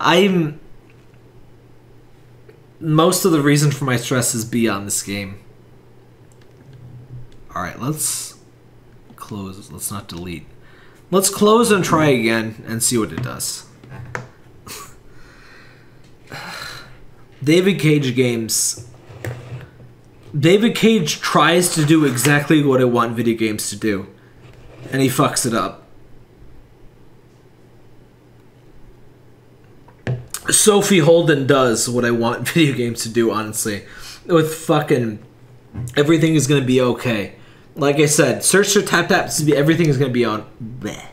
I'm most of the reason for my stress is beyond this game. All right, let's close. Let's not delete. Let's close and try again and see what it does. David Cage games. David Cage tries to do exactly what I want video games to do, and he fucks it up. Sophie Houlden does what I want video games to do, honestly. With fucking everything is gonna be okay. Like I said, search for tap tap everything is gonna be on. Bleh.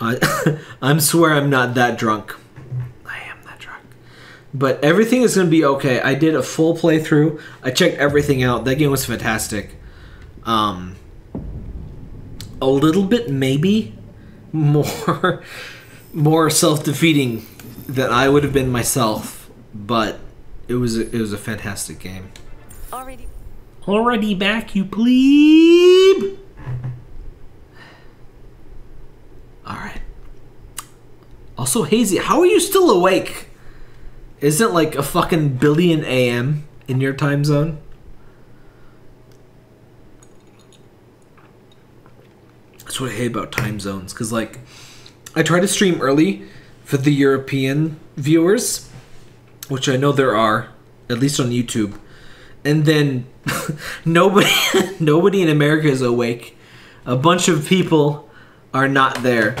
I I'm swear I'm not that drunk. I am that drunk. But everything is gonna be okay. I did a full playthrough. I checked everything out. That game was fantastic. Um a little bit maybe more more self-defeating than I would have been myself, but it was a, it was a fantastic game. Already. Already back, you plebe. All right. Also, Hazy, how are you still awake? Isn't like a fucking billion AM in your time zone? That's what I hate about time zones, because like, I try to stream early for the European viewers, which I know there are, at least on YouTube, and then nobody nobody in America is awake. A bunch of people are not there.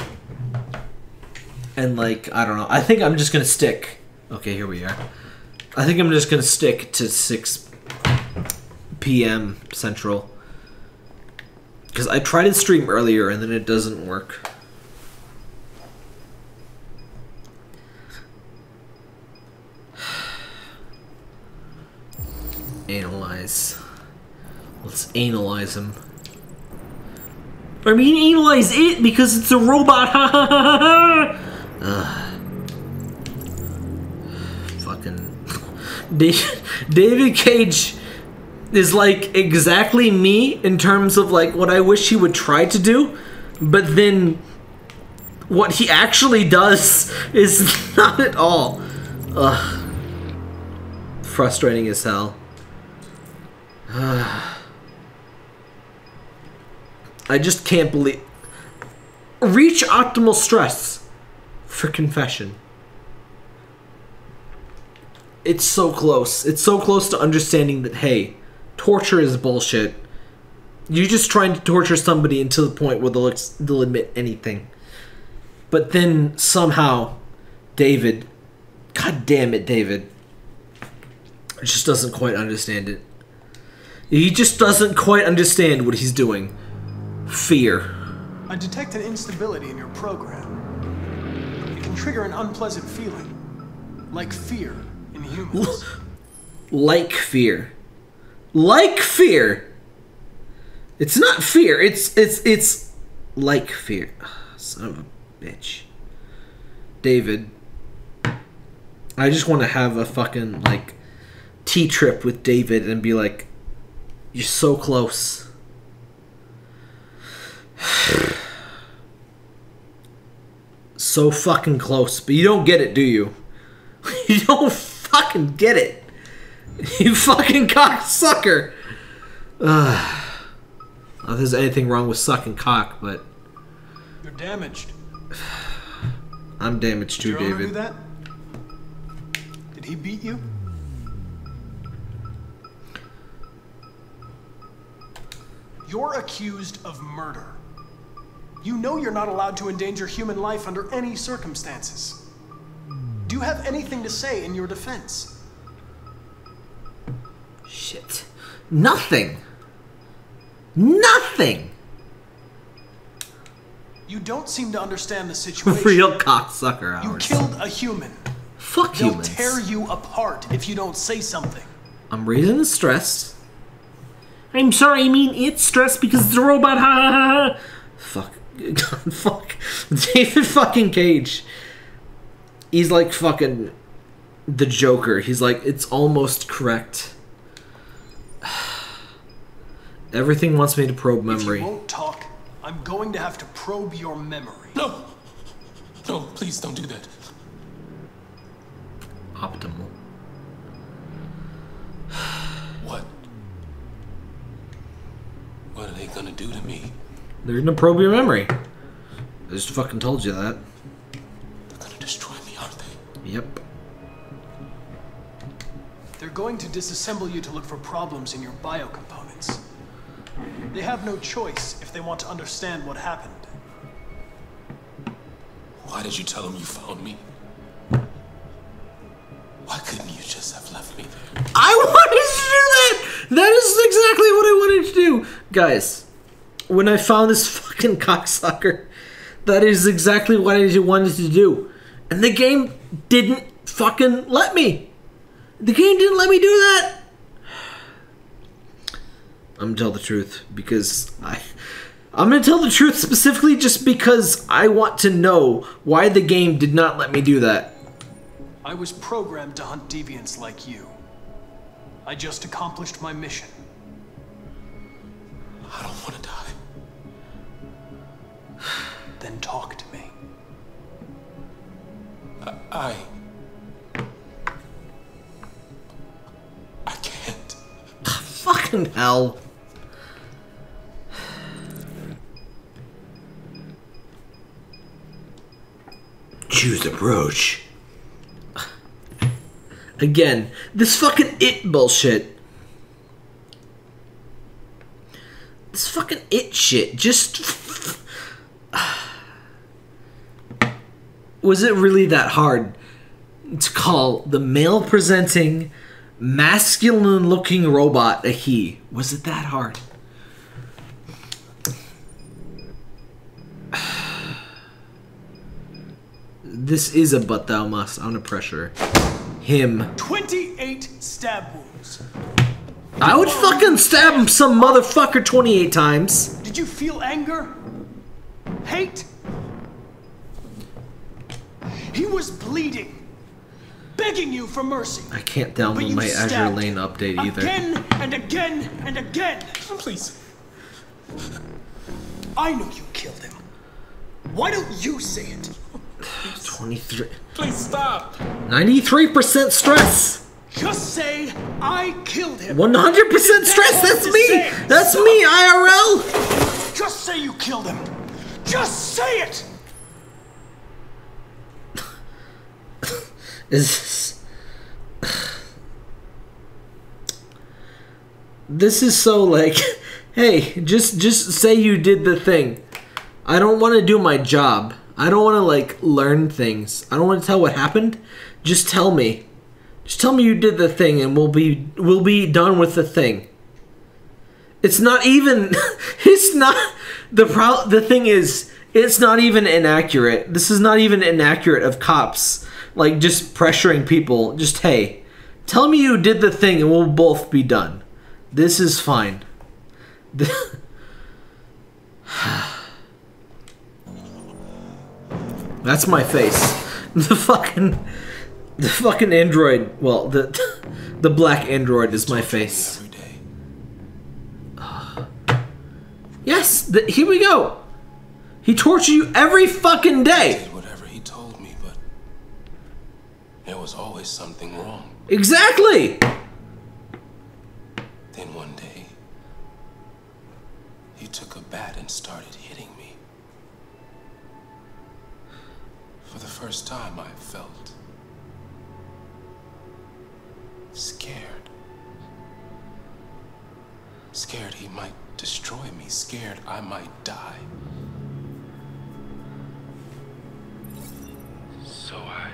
And like, I don't know. I think I'm just to stick. Okay, here we are. I think I'm just to stick to 6 p.m. Central. Cuz I tried to stream earlier and then it doesn't work. Analyze. Let's analyze him. I mean, Eli's it because it's a robot. Ha ha ha ha. Ugh. Fucking David Cage is like exactly me in terms of like what I wish he would try to do, but then what he actually does is not at all. Ugh. Frustrating as hell. I just can't believe. Reach optimal stress for confession. It's so close. It's so close to understanding that, hey, torture is bullshit. You're just trying to torture somebody until the point where they'll, they'll admit anything. But then somehow, David, god damn it, David, just doesn't quite understand it. He just doesn't quite understand what he's doing. Fear. I detect an instability in your program. It can trigger an unpleasant feeling, like fear in humans. Like fear. Like fear. It's not fear. It's it's it's like fear. Ugh, Son of a bitch. David. I just want to have a fucking like tea trip with David and be like you're so close. so fucking close, but you don't get it, do you? You don't fucking get it. You fucking cocksucker. Ugh. Not there's anything wrong with sucking cock, but You're damaged. I'm damaged too, Did your owner David. that? Did he beat you? You're accused of murder. You know you're not allowed to endanger human life under any circumstances. Do you have anything to say in your defense? Shit. Nothing. Nothing. You don't seem to understand the situation. Real cocksucker You killed a human. Fuck They'll humans. tear you apart if you don't say something. I'm reason stressed. I'm sorry, I mean it's stress because it's a robot. Ha ha ha. ha. Fuck. God, fuck. David fucking Cage. He's like fucking the Joker. He's like, it's almost correct. Everything wants me to probe If you memory. won't talk, I'm going to have to probe your memory. No! No, please don't do that. Optimal. What? What are they gonna do to me? They're gonna probe your memory. I just fucking told you that. They're gonna destroy me, aren't they? Yep. They're going to disassemble you to look for problems in your biocomponents. They have no choice if they want to understand what happened. Why did you tell them you found me? Why couldn't you just have left me there? I wanted to do that! That is exactly what I wanted to do! Guys, when I found this fucking cocksucker, that is exactly what I wanted to do. And the game didn't fucking let me. The game didn't let me do that. I'm gonna tell the truth because I. I'm gonna tell the truth specifically just because I want to know why the game did not let me do that. I was programmed to hunt deviants like you. I just accomplished my mission. I don't want to die. Then talk to me. I. I can't. Ah, fucking hell. Choose approach. Again, this fucking it bullshit. This fucking it shit. Just. Was it really that hard to call the male presenting, masculine looking robot a he? Was it that hard? This is a but thou must. I'm pressure him. 28 stab wounds. I would fucking stab him some motherfucker 28 times. Did you feel anger? Hate? He was bleeding, begging you for mercy. I can't download my Azur Lane update either. Again and again and again. Please. I know you killed him. Why don't you say it? 23. Please stop. 93% stress. Just say I killed him. 100% stress. That's me. That's me, IRL. Just say you killed him. Just say it. Is this this is so like hey just just say you did the thing. I don't want to do my job. I don't want to like learn things. I don't want to tell what happened. Just tell me. Just tell me you did the thing and we'll be we'll be done with the thing. It's not even it's not the pro the thing is it's not even inaccurate. This is not even inaccurate of cops like just pressuring people. Just hey tell me you did the thing and we'll both be done. This is fine. That's my face. The fucking the fucking android well the the black android is my face Yes, th- here we go. He tortured you every fucking day. Did Whatever he told me, but there was always something wrong. Exactly. Then one day, he took a bat and started hitting me. For the first time, I felt scared. Scared he might destroy me, scared I might die. So I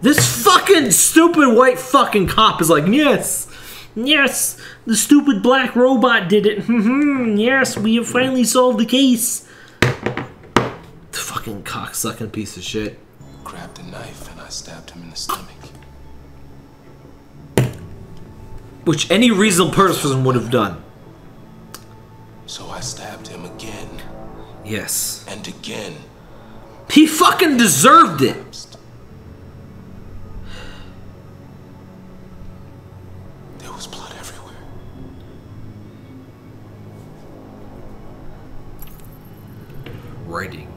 This fucking stupid white fucking cop is like, yes, yes, the stupid black robot did it. Hmm, yes, we have finally solved the case. The fucking cocksucking piece of shit. grabbed a knife and I stabbed him in the stomach. Which any reasonable person would have done. So I stabbed him again Yes. and again. He fucking deserved it. There was blood everywhere. Writing.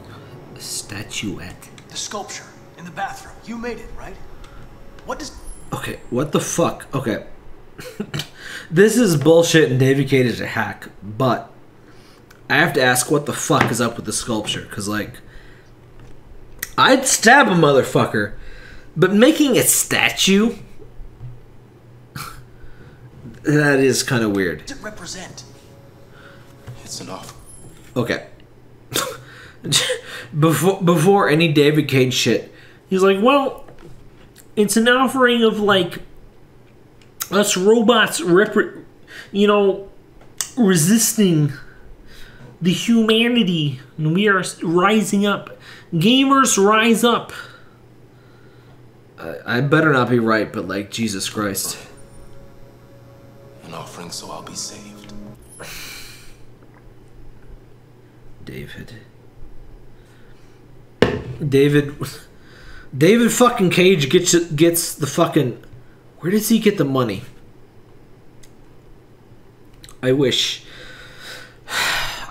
A statuette. The sculpture in the bathroom. You made it, right? What does Okay, what the fuck? Okay. this is bullshit and David Cage is a hack, but I have to ask what the fuck is up with the sculpture, because, like, I'd stab a motherfucker, but making a statue? that is kind of weird. does it represent? It's an offer. Okay. before before any David Cage shit, he's like, well, it's an offering of like us robots, rep- you know, resisting the humanity, and we are rising up. Gamers rise up. I, I better not be right, but like Jesus Christ. An offering so I'll be saved. David. David. David fucking Cage gets gets the fucking. Where does he get the money? I wish.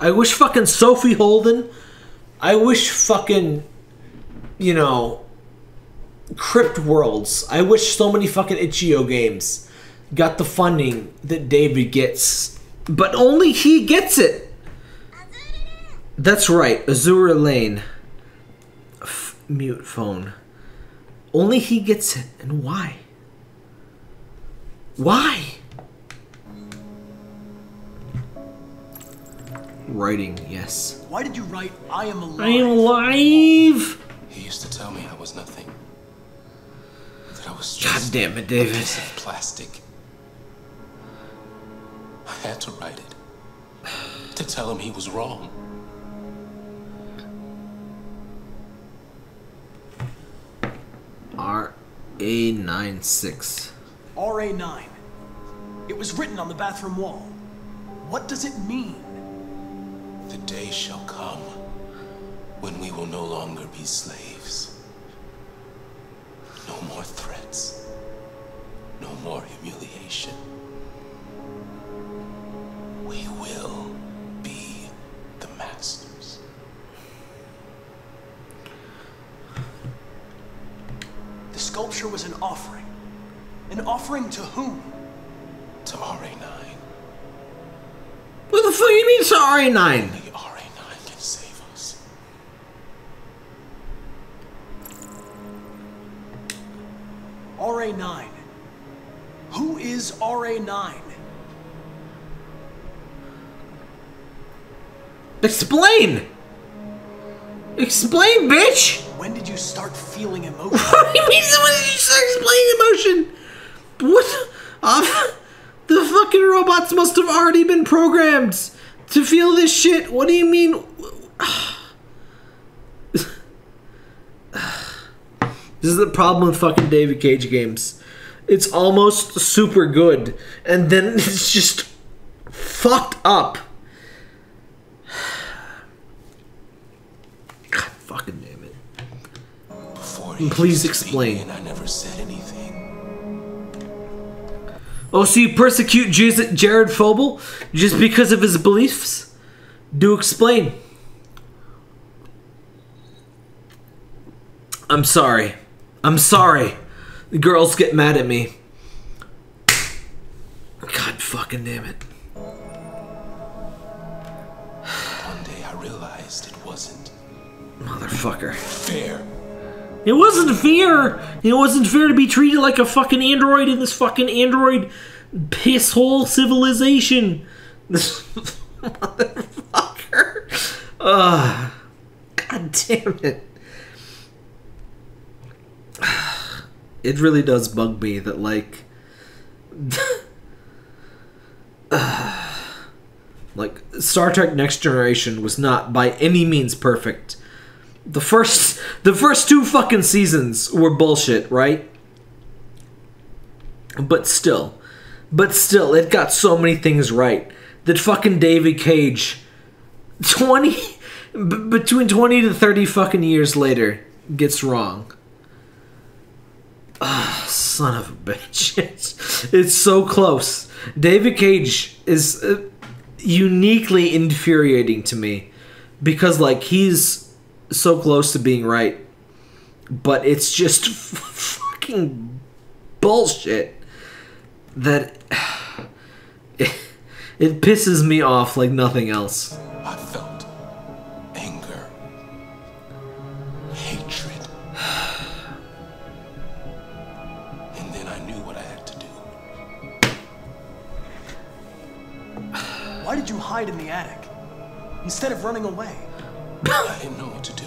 I wish fucking Sophie Houlden. I wish fucking. You know. Crypt Worlds. I wish so many fucking itch.io games got the funding that David gets. But only he gets it. That's right, Azur Lane. F- mute phone. Only he gets it, and why? Why? Writing, yes. Why did you write I am alive? I am alive! He used to tell me I was nothing. That I was God just damn it, David. a piece of plastic. I had to write it. To tell him he was wrong. R A 96 RA9. It was written on the bathroom wall. What does it mean? Day shall come when we will no longer be slaves. No more threats. No more humiliation. We will be the masters. The sculpture was an offering. An offering to whom? To RA9. What the fuck do you mean it's RA9? RA9 can save us. RA9. Who is RA9? Explain! Explain, bitch! When did you start feeling emotion? What do you mean when did you start explaining emotion? What? Um, the fucking robots must have already been programmed to feel this shit. What do you mean? This is the problem with fucking David Cage games. It's almost super good, and then it's just fucked up. God fucking damn it. Please explain. I never said anything. Oh, so you persecute J- Jared Phobel just because of his beliefs? Do explain. I'm sorry. I'm sorry. The girls get mad at me. God fucking damn it. One day I realized it wasn't Motherfucker. fair. It wasn't fair. It wasn't fair to be treated like a fucking android in this fucking android pisshole civilization. This motherfucker. Ugh. God damn it. It really does bug me that like like Star Trek Next Generation was not by any means perfect. The first the first two fucking seasons were bullshit, right? But still, but still it got so many things right that fucking David Cage 20 b- between 20 to 30 fucking years later gets wrong. Ah, son of a bitch. It's, it's so close. David Cage is uh, uniquely infuriating to me because, like, he's so close to being right, but it's just f- fucking bullshit that it, it pisses me off like nothing else. I felt anger, hatred. and then I knew what I had to do. Why did you hide in the attic? Instead of running away? I didn't know what to do.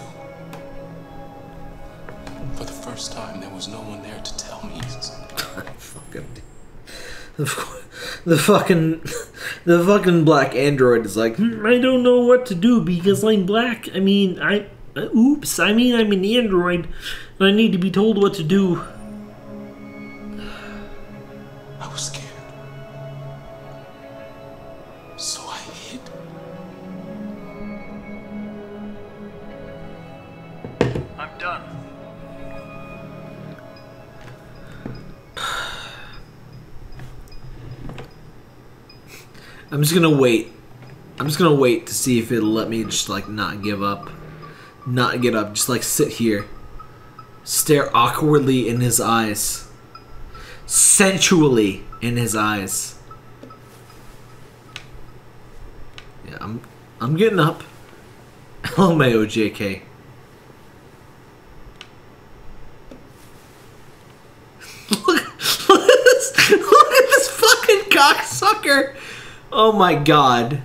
For the first time, there was no one there to tell me. fucking the, the fucking the fucking black android is like "Hmm, I don't know what to do because I'm black. I mean, I uh, oops. I mean, I'm an android, and I need to be told what to do. I was scared. I'm just gonna wait. I'm just gonna wait to see if it'll let me just like not give up, not get up. Just like sit here, stare awkwardly in his eyes, sensually in his eyes. Yeah, I'm I'm getting up. LMAO JK. look, look at this! Look at this fucking cocksucker! Oh my god.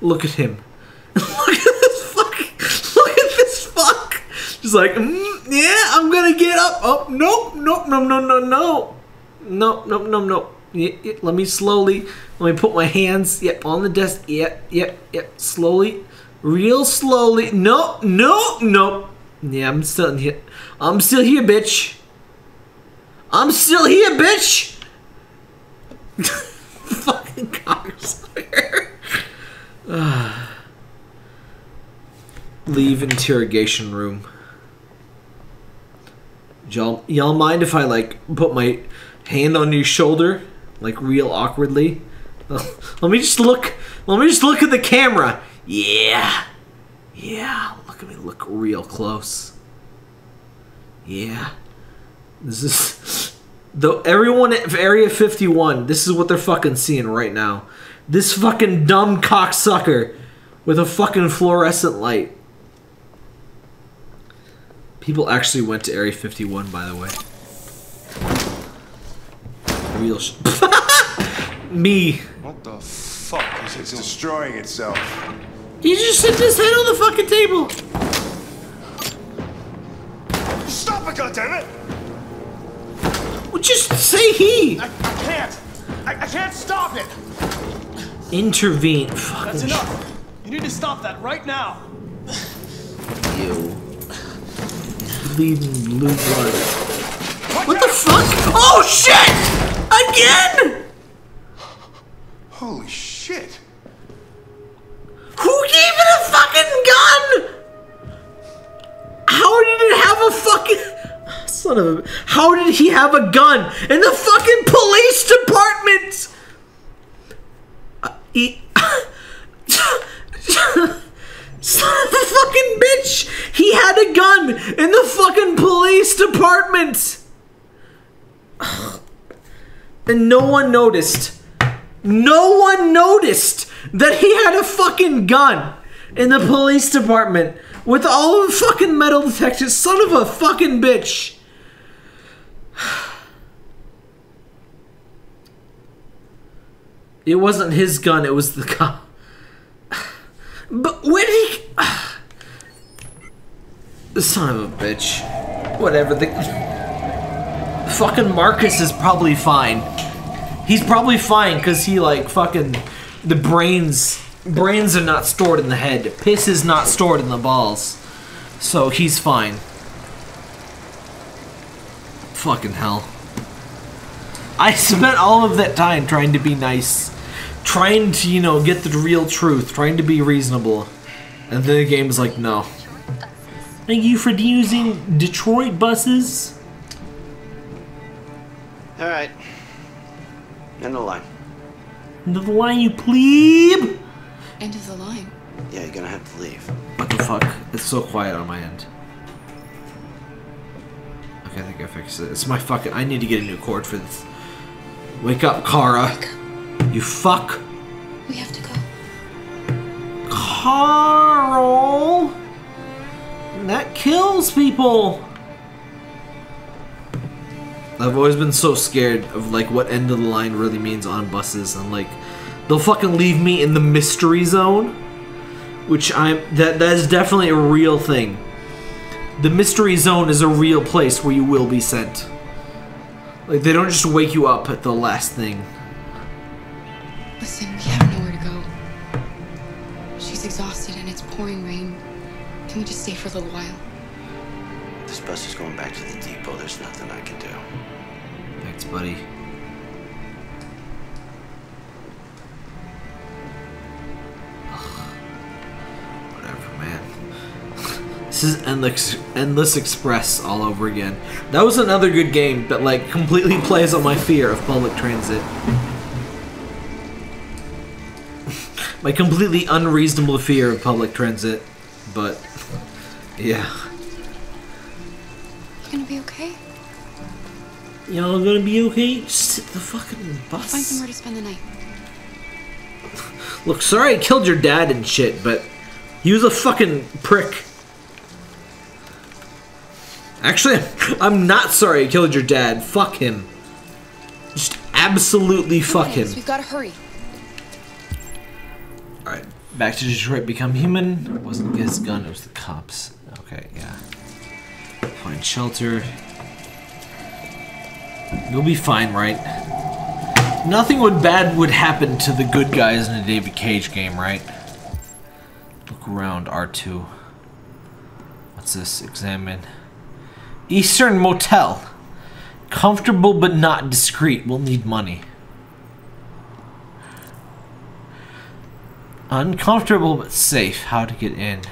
Look at him. look at this fucking. Look at this fuck. Just like, mm, yeah, I'm gonna get up. Oh, nope, nope, no, no, no, no. Nope, nope, nope, nope. Yeah, yeah, let me slowly. Let me put my hands. Yep, on the desk. Yep, yep, yep. Slowly, real slowly. No, no, no. Yeah, I'm still here. I'm still here, bitch. I'm still here, bitch. cocksucker. Ah. Leave interrogation room. Y'all, y'all mind if I like put my hand on your shoulder, like real awkwardly? Let me just look. Let me just look at the camera. Yeah, yeah. Look at me. Look real close. Yeah. This is though everyone at Area 51. This is what they're fucking seeing right now. This fucking dumb cocksucker with a fucking fluorescent light. People actually went to Area 51, by the way. Real sh- Me. What the fuck is it It's destroying itself. He just hit his head on the fucking table. Stop it, goddammit! Well, just say he. I, I can't. I, I can't stop it. Intervene. Fucking That's enough. You need to stop that right now. You. Bleeding blue blood. What the fuck? Oh shit! Again! Holy shit! Who gave it a fucking gun? How did it have a fucking son of a? How did he have a gun in the fucking police department? Uh, he, son of a fucking bitch! He had a gun in the fucking police department, and no one noticed. No one noticed that he had a fucking gun in the police department with all of the fucking metal detectors. Son of a fucking bitch. It wasn't his gun, it was the cop. But when he. Son of a bitch. Whatever. The. Fucking Marcus is probably fine. He's probably fine because he, like, fucking. The brains. Brains are not stored in the head. Piss is not stored in the balls. So he's fine. Fucking hell. I spent all of that time trying to be nice. Trying to, you know, get the real truth. Trying to be reasonable. And then the game is like, no. Thank you for using Detroit buses. All right. End of the line. End of the line, you plebe! End of the line. Yeah, you're gonna have to leave. What the fuck? It's so quiet on my end. Okay, I think I fixed it. It's my fucking. I need to get a new cord for this. Wake up, Kara. You fuck. We have to go. Carl! That kills people! I've always been so scared of like what end of the line really means on buses and like they'll fucking leave me in the mystery zone which I'm that that is definitely a real thing. The mystery zone is a real place where you will be sent. Like they don't just wake you up at the last thing. Listen, we have nowhere to go. She's exhausted and it's pouring rain. Can we just stay for a little while? This bus is going back to the depot. There's nothing I can do. Thanks, buddy. This is Endless, Endless Express all over again. That was another good game that like completely plays on my fear of public transit. my completely unreasonable fear of public transit, but yeah. You gonna be okay? Y'all gonna be okay? Just sit the fucking bus. Find somewhere to spend the night. Look, sorry I killed your dad and shit, but he was a fucking prick. Actually, I'm not sorry I killed your dad. Fuck him. Just absolutely fuck him. We've gotta hurry. Alright, back to Detroit Become Human. It wasn't his gun, it was the cops. Okay, yeah. Find shelter. You'll be fine, right? Nothing would bad would happen to the good guys in a David Cage game, right? Look around, R2. What's this? Examine. Eastern Motel. Comfortable but not discreet. We'll need money. Uncomfortable but safe. How to get in.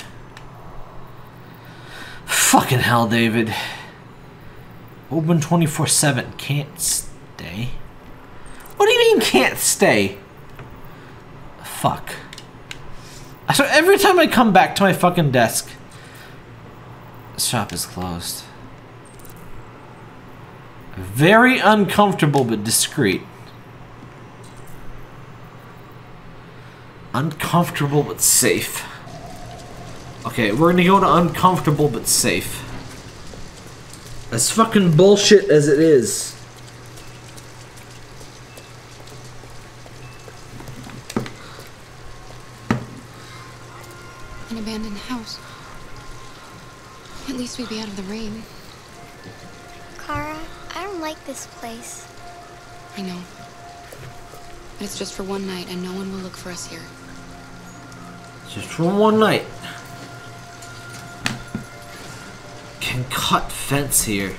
Fucking hell, David. Open 24-7. Can't stay. What do you mean can't stay? Fuck. So every time I come back to my fucking desk, shop is closed. Very uncomfortable but discreet. Uncomfortable but safe. Okay, we're gonna go to uncomfortable but safe. As fucking bullshit as it is. An abandoned house. At least we'd be out of the rain. Kara, I don't like this place. I know. But it's just for one night, and no one will look for us here. Just for one night. Can cut fence here.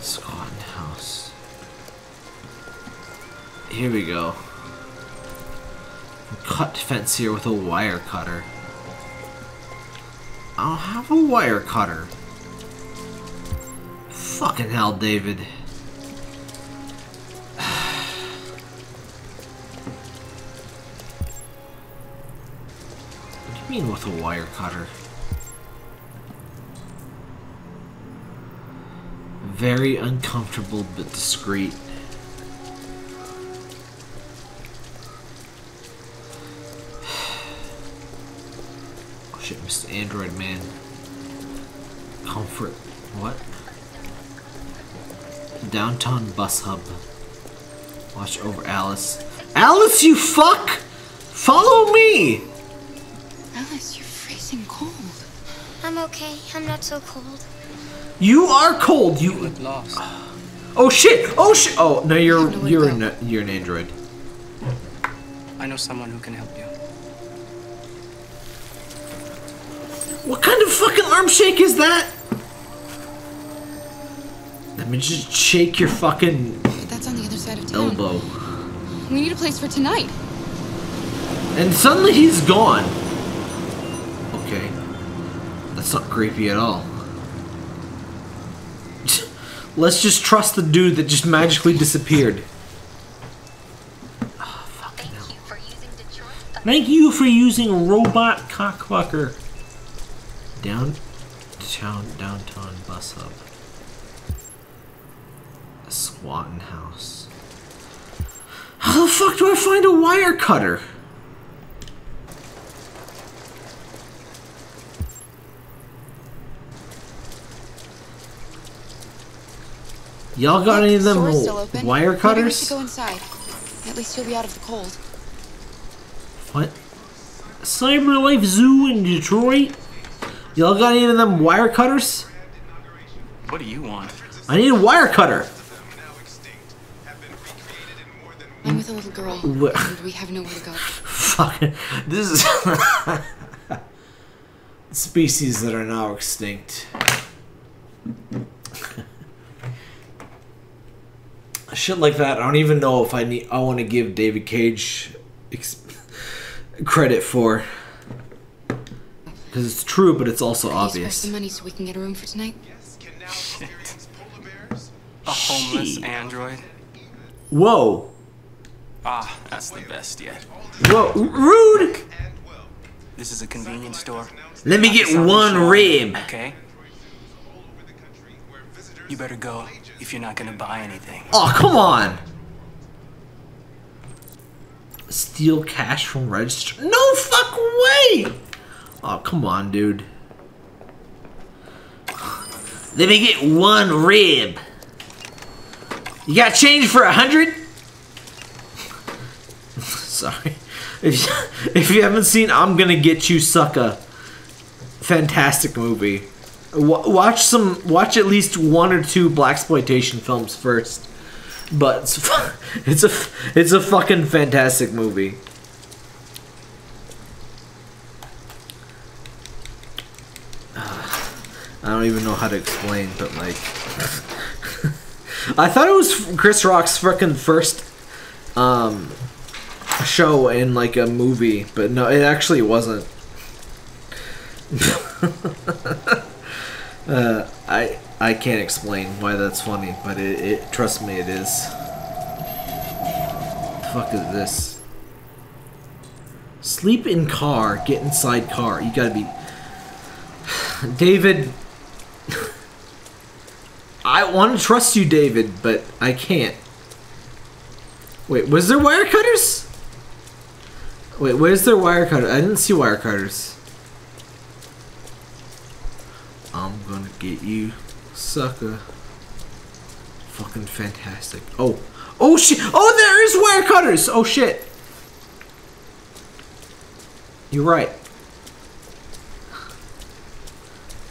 Scotland House. Here we go. Cut fence here with a wire cutter. I'll have a wire cutter. Fucking hell, David. What do you mean with a wire cutter? Very uncomfortable but discreet. Shit, Mr. Android Man. Comfort. What? Downtown bus hub. Watch over Alice. Alice, you fuck! Follow me! Alice, you're freezing cold. I'm okay. I'm not so cold. You are cold. You look lost. Oh shit! Oh shit! Oh no, you're you're an you're an android. I know someone who can help you. What kind of fucking arm shake is that? Let me just shake your fucking that's on the other side of town. elbow. We need a place for tonight. And suddenly he's gone. Okay. That's not creepy at all. Let's just trust the dude that just magically disappeared. Oh, fucking hell. Thank you for using robot cockfucker. Downtown, downtown bus hub. A squatting house. How the fuck do I find a wire cutter? Y'all got any of them Store's still open. wire cutters? go inside. At least you'll be out of the cold. What? Cyberlife Zoo in Detroit? Y'all got any of them wire cutters? What do you want? I need a wire cutter. I'm with a little girl, Wha- and we have nowhere to go. Fuck. This is species that are now extinct. Shit like that. I don't even know if I need. I want to give David Cage ex- credit for because it's true, but it's also Can you spare obvious. some money so we can get a room for tonight? A homeless Shit. android? Whoa, Ah, that's the best yet. whoa, rude! This is a convenience store. Let me get one rib. Okay? You better go if you're not gonna buy anything. Oh, come on! Steal cash from register? No fuck way! Oh, come on, dude. Let me get one rib. You got change for a hundred? Sorry. If you, if you haven't seen I'm Gonna Get You Sucker, fantastic movie. Wa watch some, watch at least one or two blaxploitation films first. But it's, it's a it's a fucking fantastic movie. I don't even know how to explain, but like, I thought it was Chris Rock's fucking first um show in like a movie, but no, it actually wasn't. uh, I I can't explain why that's funny, but it, it trust me, it is. The fuck is this? Sleep in car, get inside car. You gotta be. David. I want to trust you, David, but I can't. Wait, was there wire cutters? Wait, where's their wire cutter? I didn't see wire cutters. I'm gonna get you, sucker. Fucking fantastic. Oh. Oh shit! Oh, there is wire cutters! Oh shit! You're right.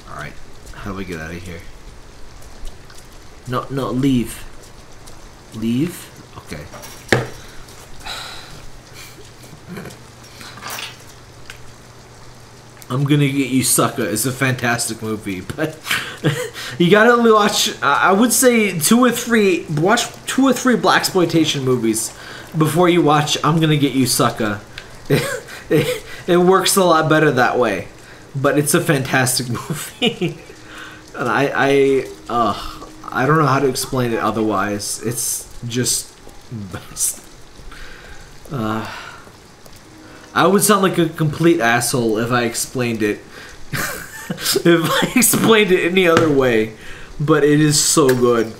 Alright. How do we get out of here? No, no, leave. Leave? Okay. I'm gonna get you sucker. It's a fantastic movie, but you gotta watch. Uh, I would say two or three. Watch two or three blaxploitation movies before you watch. I'm gonna get you sucker. It, it, it works a lot better that way, but it's a fantastic movie. And I, I, uh, I don't know how to explain it otherwise. It's just best. Uh, I would sound like a complete asshole if I explained it. if I explained it any other way, but it is so good.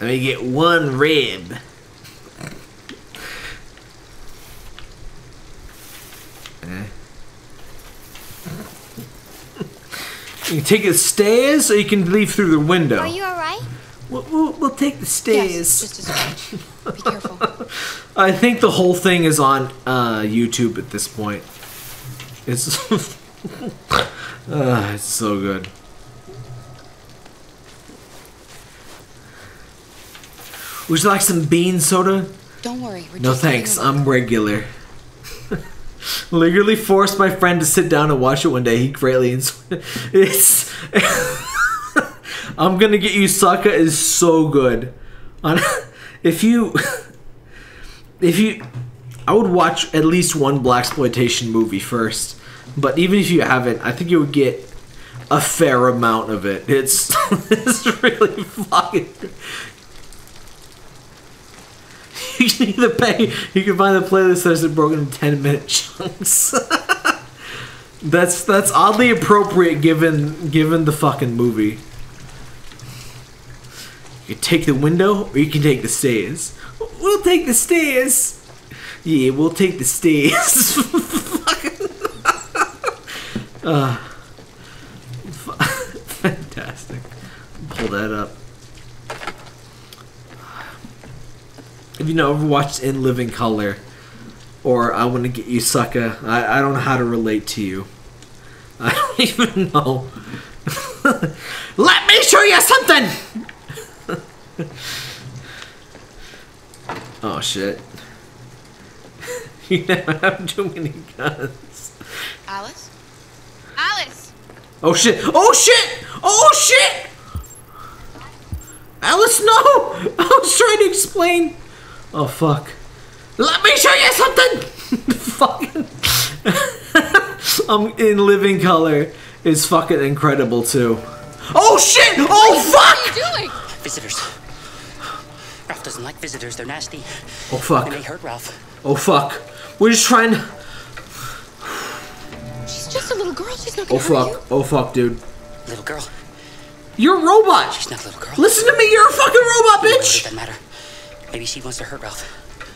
Let me get one rib. You can take the stairs, or you can leave through the window. Are you alright? We'll, we'll, we'll take the stairs. Yes, just as well. Be careful. I think the whole thing is on uh, YouTube at this point. It's uh, it's so good. Would you like some bean soda? Don't worry. We're No thanks, I'm regular. Legally forced my friend to sit down and watch it one day. He greatly ins- it's. I'm gonna get you sucker is so good. On if you if you I would watch at least one blaxploitation movie first. But even if you haven't, I think you would get a fair amount of it. It's it's really fucking you pay you can find the playlist that's broken in 10 minute chunks. that's that's oddly appropriate given given the fucking movie. You can take the window or you can take the stairs. We'll take the stairs. Yeah, we'll take the stairs. uh, fantastic. Pull that up. If you know, ever watched In Living Color or I Want to Get You Sucker, I, I don't know how to relate to you. I don't even know. Let me show you something! oh shit. you never have too many guns. Alice? Alice! Oh shit! Oh shit! Oh shit! Alice, no! I was trying to explain. Oh fuck. Let me show you something! fucking. I'm in living color is fucking incredible too. Oh shit! Oh fuck! What are you doing? Visitors. Ralph doesn't like visitors. They're nasty. Oh fuck. And They may hurt Ralph. Oh fuck. We're just trying to. She's just a little girl. She's not Oh gonna hurt you. fuck. Oh fuck, dude. Little girl. You're a robot. She's not a little girl. Listen to me. You're a fucking robot, What does bitch. that matter? Maybe she wants to hurt Ralph.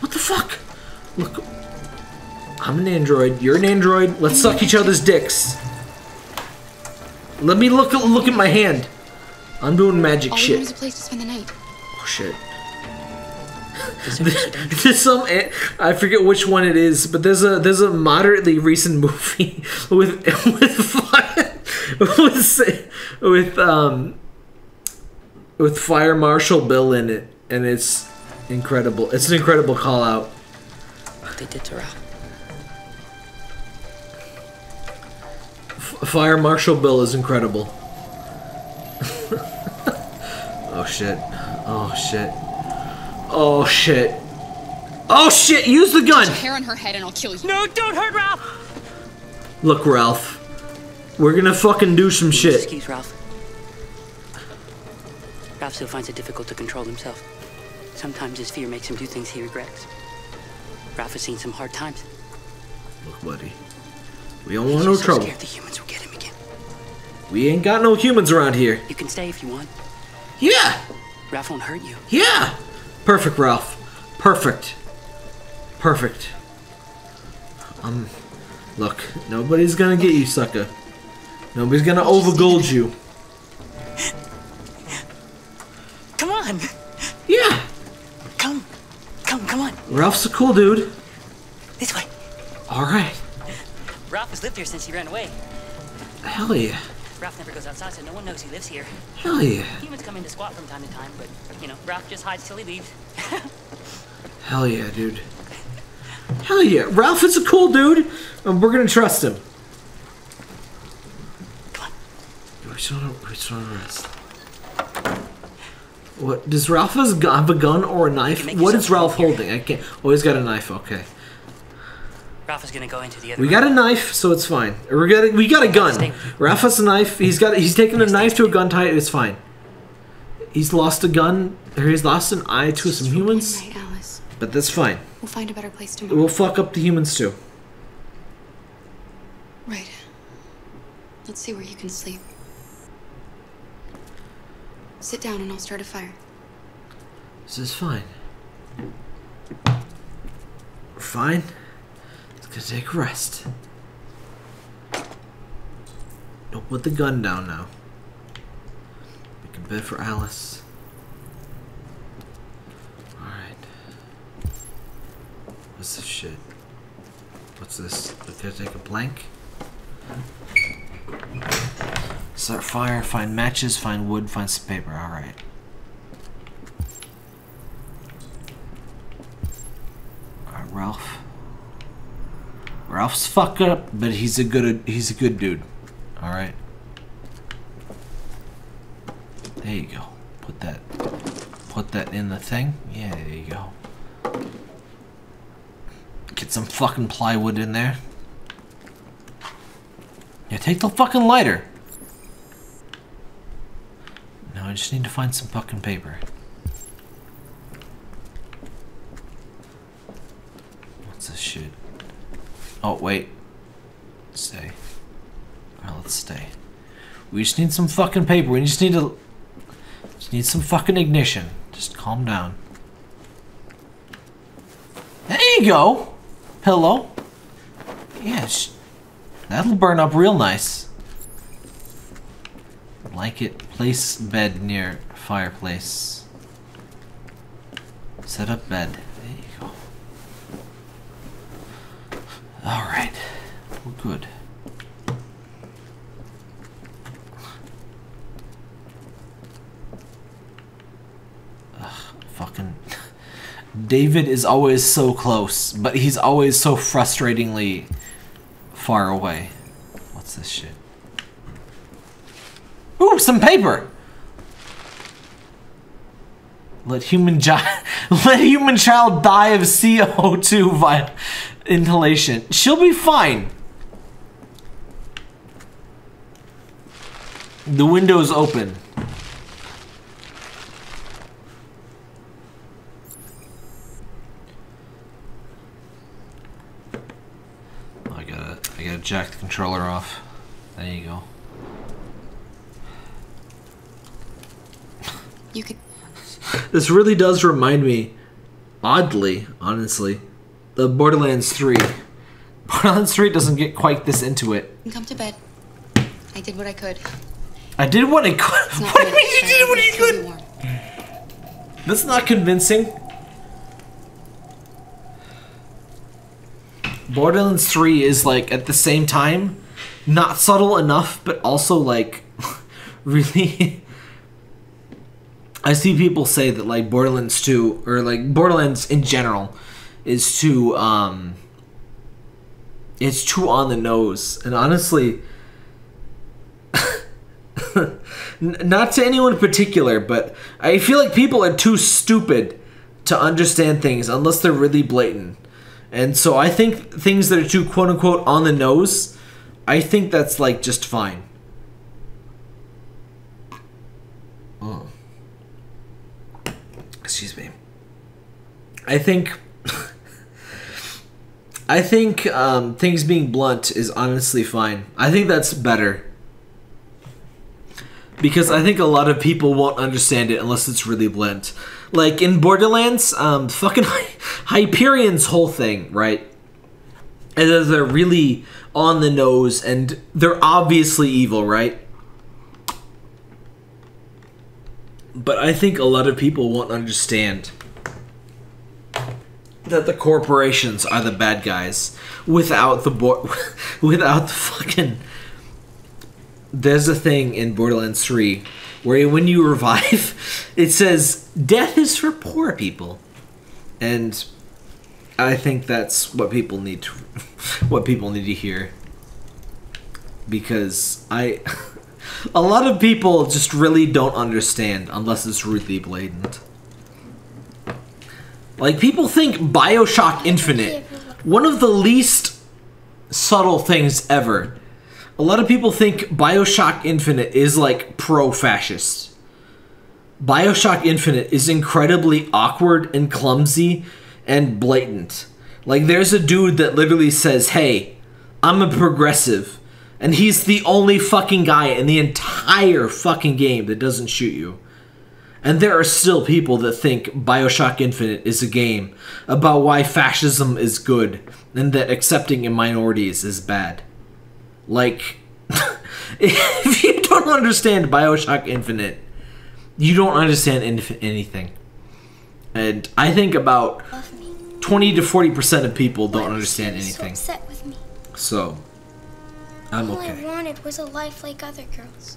What the fuck? Look. I'm an android. You're an android. Let's suck each other's dicks. Let me look look at my hand. I'm doing magic All shit. want a place to spend the night. Oh shit. there's some I forget which one it is, but there's a there's a moderately recent movie with with with with um with Fire Marshal Bill in it, and it's incredible. It's an incredible call out. What they did to Ralph. F- Fire Marshal Bill is incredible. Oh shit. Oh shit. Oh shit. Oh shit, use the gun! Put your hair on her head and I'll kill you. No, don't hurt Ralph! Look, Ralph. We're gonna fucking do some shit. Excuse Ralph. Ralph still finds it difficult to control himself. Sometimes his fear makes him do things he regrets. Ralph has seen some hard times. Look, buddy. We don't want He's no so trouble. scared the humans will get him again. We ain't got no humans around here. You can stay if you want. Yeah! Ralph won't hurt you. Yeah! Perfect, Ralph. Perfect. Perfect. Um, look, nobody's gonna get you, sucker. Nobody's gonna overgold you. Come on! Yeah! Come! Come, on! Ralph's a cool dude. This way! Alright. Ralph has lived here since he ran away. Hell yeah. Ralph never goes outside, so no one knows he lives here. Hell yeah. Humans come in to squat from time to time, but, you know, Ralph just hides till he leaves. Hell yeah, dude. Hell yeah. Ralph is a cool dude, and we're gonna trust him. Come on. We just just wanna rest. What does Ralph has have a gun or a knife? What is What yourself Ralph here. holding? I can't. Oh, he's got a knife. Okay, Ralph is gonna go into the other we room. got a knife, so it's fine. We got a, we got a gun. Ralph has a knife. He's got. He's taken a knife to a gun tight. It's fine. He's lost a gun, or he's lost an eye to some humans, but that's fine. We'll find a better place tomorrow. We'll fuck up the humans too. Right. Let's see where you can sleep. Sit down and I'll start a fire. This is fine. We're fine. It's gonna take a rest. Don't put the gun down now. Make a bed for Alice. Alright. What's this shit? What's this? We gotta take a blank? Start fire, find matches, find wood, find some paper. Alright. Alright, Ralph. Ralph's fucked up, but he's a good he's a good dude. Alright. There you go. Put that put that in the thing. Yeah, there you go. Get some fucking plywood in there. Yeah, take the fucking lighter. Now I just need to find some fucking paper. What's this shit? Oh, wait. Stay. Alright, let's stay. We just need some fucking paper. We just need to. Just need some fucking ignition. Just calm down. There you go! Hello? Yeah, sh- that'll burn up real nice. Like it. Place bed near fireplace. Set up bed. There you go. Alright. Well, good. Ugh, fucking. David is always so close, but he's always so frustratingly far away. What's this shit? Ooh, some paper! Let human let human child die of CO2 via inhalation. She'll be fine. The window's open. Oh, I gotta, jack the controller off. There you go. You could. This really does remind me, oddly, honestly, the Borderlands 3. Borderlands 3 doesn't get quite this into it. Come to bed. I did what I could. I did what I could. It's not What do you good, mean you did what it's you keeping could? That's not convincing. Borderlands 3 is like at the same time not subtle enough, but also like really. I see people say that like Borderlands 2 or like Borderlands in general is too um it's too on the nose. And honestly not to anyone in particular, but I feel like people are too stupid to understand things unless they're really blatant. And so I think things that are too quote unquote on the nose, I think that's like just fine. Oh. Excuse me. I think I think um, things being blunt is honestly fine. I think that's better. Because I think a lot of people won't understand it unless it's really blunt. Like in Borderlands, um, fucking Hyperion's whole thing, right? And they're really on the nose and they're obviously evil, right? But I think a lot of people won't understand that the corporations are the bad guys without the bo- without the fucking there's a thing in Borderlands 3 where when you revive it says death is for poor people and I think that's what people need to what people need to hear because I a lot of people just really don't understand unless it's really blatant. Like people think BioShock Infinite, one of the least subtle things ever. A lot of people think BioShock Infinite is like pro-fascist. BioShock Infinite is incredibly awkward and clumsy and blatant. Like there's a dude that literally says, "Hey, I'm a progressive." And he's the only fucking guy in the entire fucking game that doesn't shoot you. And there are still people that think Bioshock Infinite is a game about why fascism is good and that accepting minorities is bad. Like, if you don't understand Bioshock Infinite, you don't understand anything. And I think about 20 to 40% of people don't understand anything. upset with me. So, I'm All okay. I wanted was a life like other girls.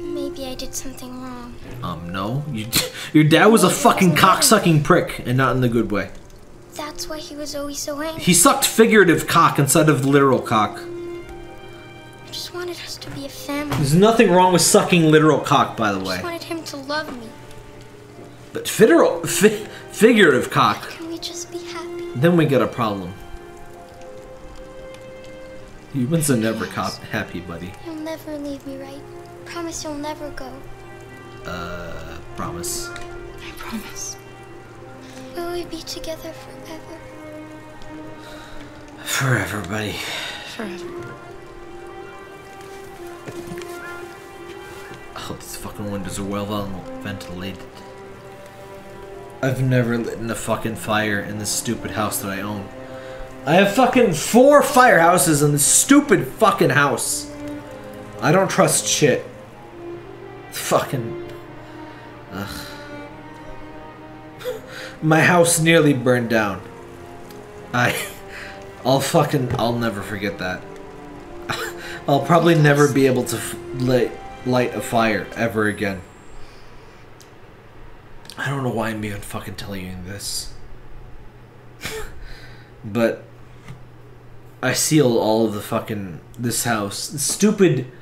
Maybe I did something wrong. Um, no. You, your dad was a fucking cocksucking prick, and not in the good way. That's why he was always so angry. He sucked figurative cock instead of literal cock. I just wanted us to be a family. There's nothing wrong with sucking literal cock, by the way. I just wanted him to love me. But figural, fi- figurative cock, Can we just be happy? then we got a problem. Humans are never cop- happy, buddy. You'll never leave me, right? Promise you'll never go. Uh, promise. I promise. Will we be together forever? Forever, buddy. Forever. I hope these fucking windows are well ventilated. I've never lit in a fucking fire in this stupid house that I own. I have fucking four firehouses in this stupid fucking house. I don't trust shit. Fucking. Ugh. My house nearly burned down. I. I'll fucking. I'll never forget that. I'll probably never be able to light, light a fire ever again. I don't know why I'm even fucking telling you this. but I seal all of the fucking this house. This stupid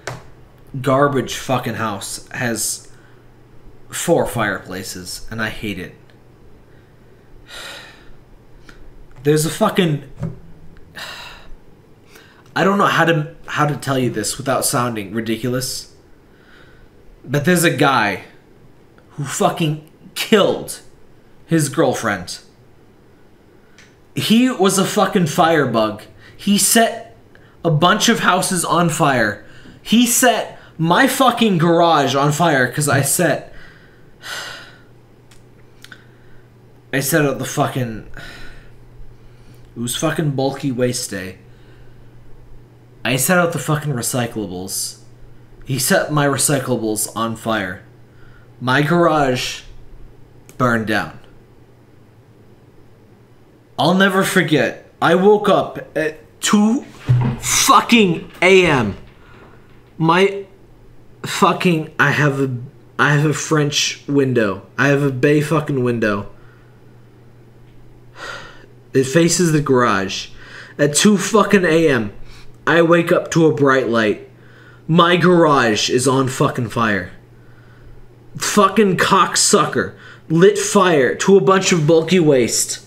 garbage fucking house has four fireplaces and I hate it. There's a fucking I don't know how to how to tell you this without sounding ridiculous. But there's a guy who fucking killed his girlfriend. He was a fucking firebug. He set a bunch of houses on fire. He set my fucking garage on fire because I set. I set out the fucking. It was fucking bulky waste day. I set out the fucking recyclables. He set my recyclables on fire. My garage burned down. I'll never forget. I woke up at 2 fucking AM. My fucking I have a I have a French window. I have a bay fucking window. It faces the garage. At 2 fucking AM, I wake up to a bright light. My garage is on fucking fire. Fucking cocksucker lit fire to a bunch of bulky waste.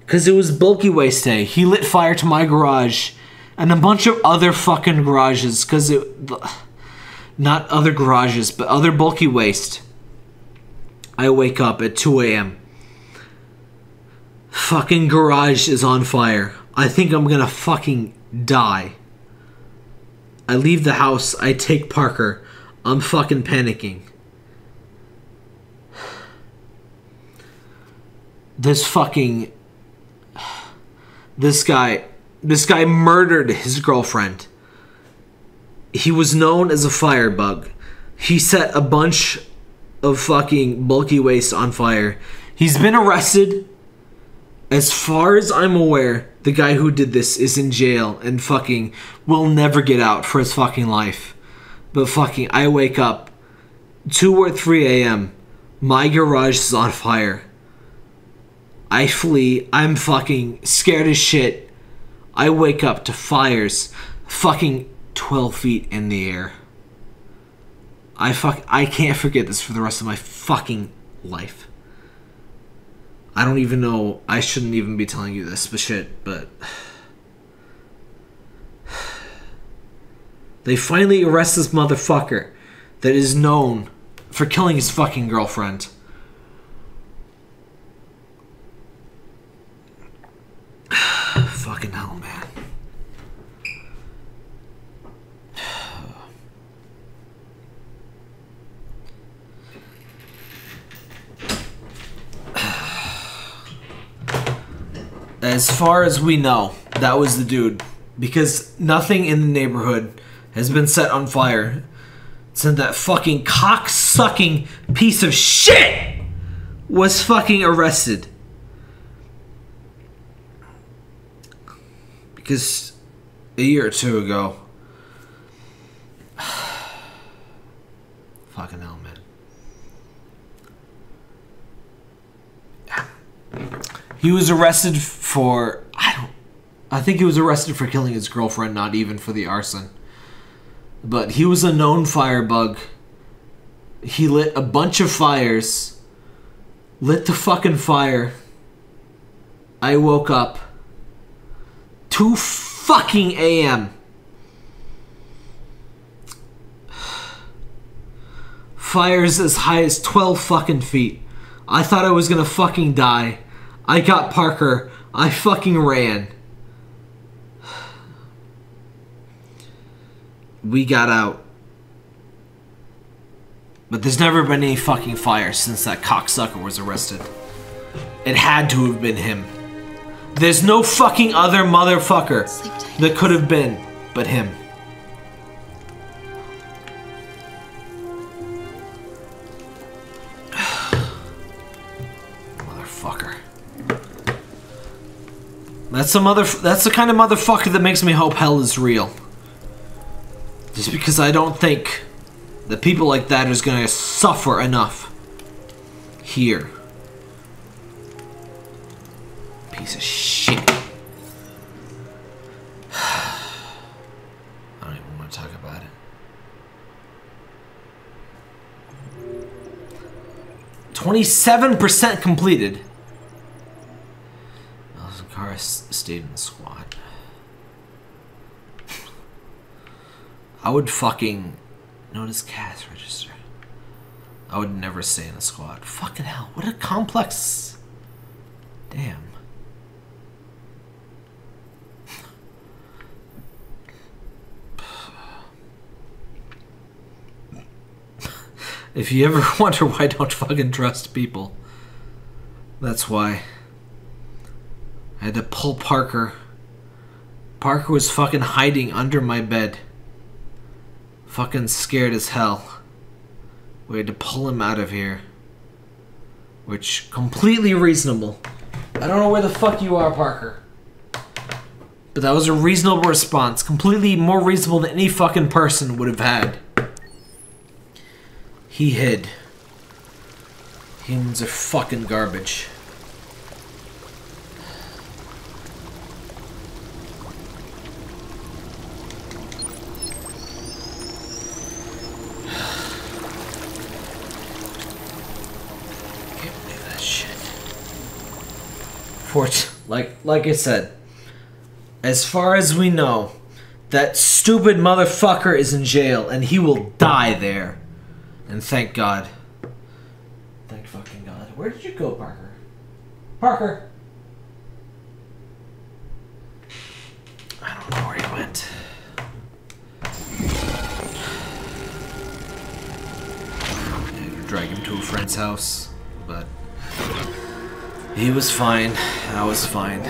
Because it was bulky waste day. He lit fire to my garage and a bunch of other fucking garages. Because it. Not other garages, but other bulky waste. I wake up at 2 a.m. Fucking garage is on fire. I think I'm gonna fucking die. I leave the house. I take Parker. I'm fucking panicking. This fucking. This guy. This guy murdered his girlfriend. He was known as a firebug. He set a bunch of fucking bulky waste on fire. He's been arrested. As far as I'm aware, the guy who did this is in jail and fucking will never get out for his fucking life. But fucking, I wake up 2 or 3 a.m. My garage is on fire. I flee. I'm fucking scared as shit. I wake up to fires fucking 12 feet in the air. I fuck I can't forget this for the rest of my fucking life. I don't even know I shouldn't even be telling you this, but shit, but they finally arrest this motherfucker that is known for killing his fucking girlfriend. fucking hell, man. As far as we know, that was the dude. Because nothing in the neighborhood has been set on fire since that fucking cock sucking piece of shit was fucking arrested. Because a year or two ago. fucking hell, man. He was arrested for I don't I think he was arrested for killing his girlfriend, not even for the arson. But he was a known firebug. He lit a bunch of fires. Lit the fucking fire. I woke up 2 fucking AM. Fires as high as 12 fucking feet. I thought I was gonna fucking die. I got Parker. I fucking ran. We got out. But there's never been any fucking fire since that cocksucker was arrested. It had to have been him. There's no fucking other motherfucker that could have been but him. That's the mother. That's the kind of motherfucker that makes me hope hell is real. Just because I don't think that people like that is gonna suffer enough here. Piece of shit. I don't even want to talk about it. Twenty-seven percent completed. Squad. I would fucking notice cast register. I would never stay in a squad. Fucking hell, what a complex. Damn. if you ever wonder why I don't fucking trust people, that's why. I had to pull Parker. Parker was fucking hiding under my bed. Fucking scared as hell. We had to pull him out of here. Which, completely reasonable. I don't know where the fuck you are, Parker. But that was a reasonable response. Completely more reasonable than any fucking person would have had. He hid. Humans are fucking garbage. Unfortunate. Like like I said, as far as we know, that stupid motherfucker is in jail and he will die there. And thank God. Thank fucking God. Where did you go, Parker? Parker. I don't know where he went. Drag him to a friend's house, but he was fine. I was fine.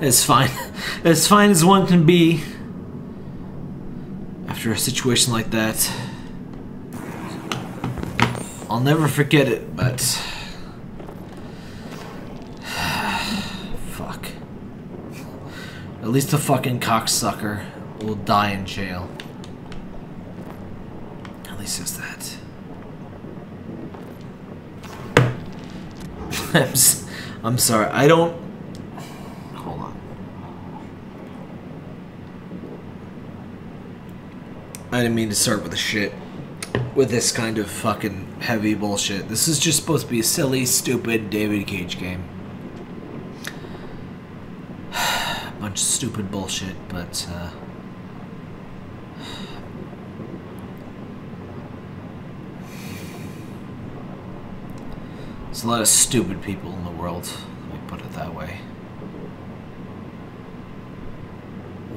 As fine, as fine as one can be after a situation like that. I'll never forget it, but fuck. At least the fucking cocksucker will die in jail. At least there's that. I'm, I'm sorry. I don't. Hold on. I didn't mean to start with the shit. With this kind of fucking heavy bullshit. This is just supposed to be a silly, stupid David Cage game. Bunch of stupid bullshit, but, uh. There's a lot of stupid people in the world, let me put it that way.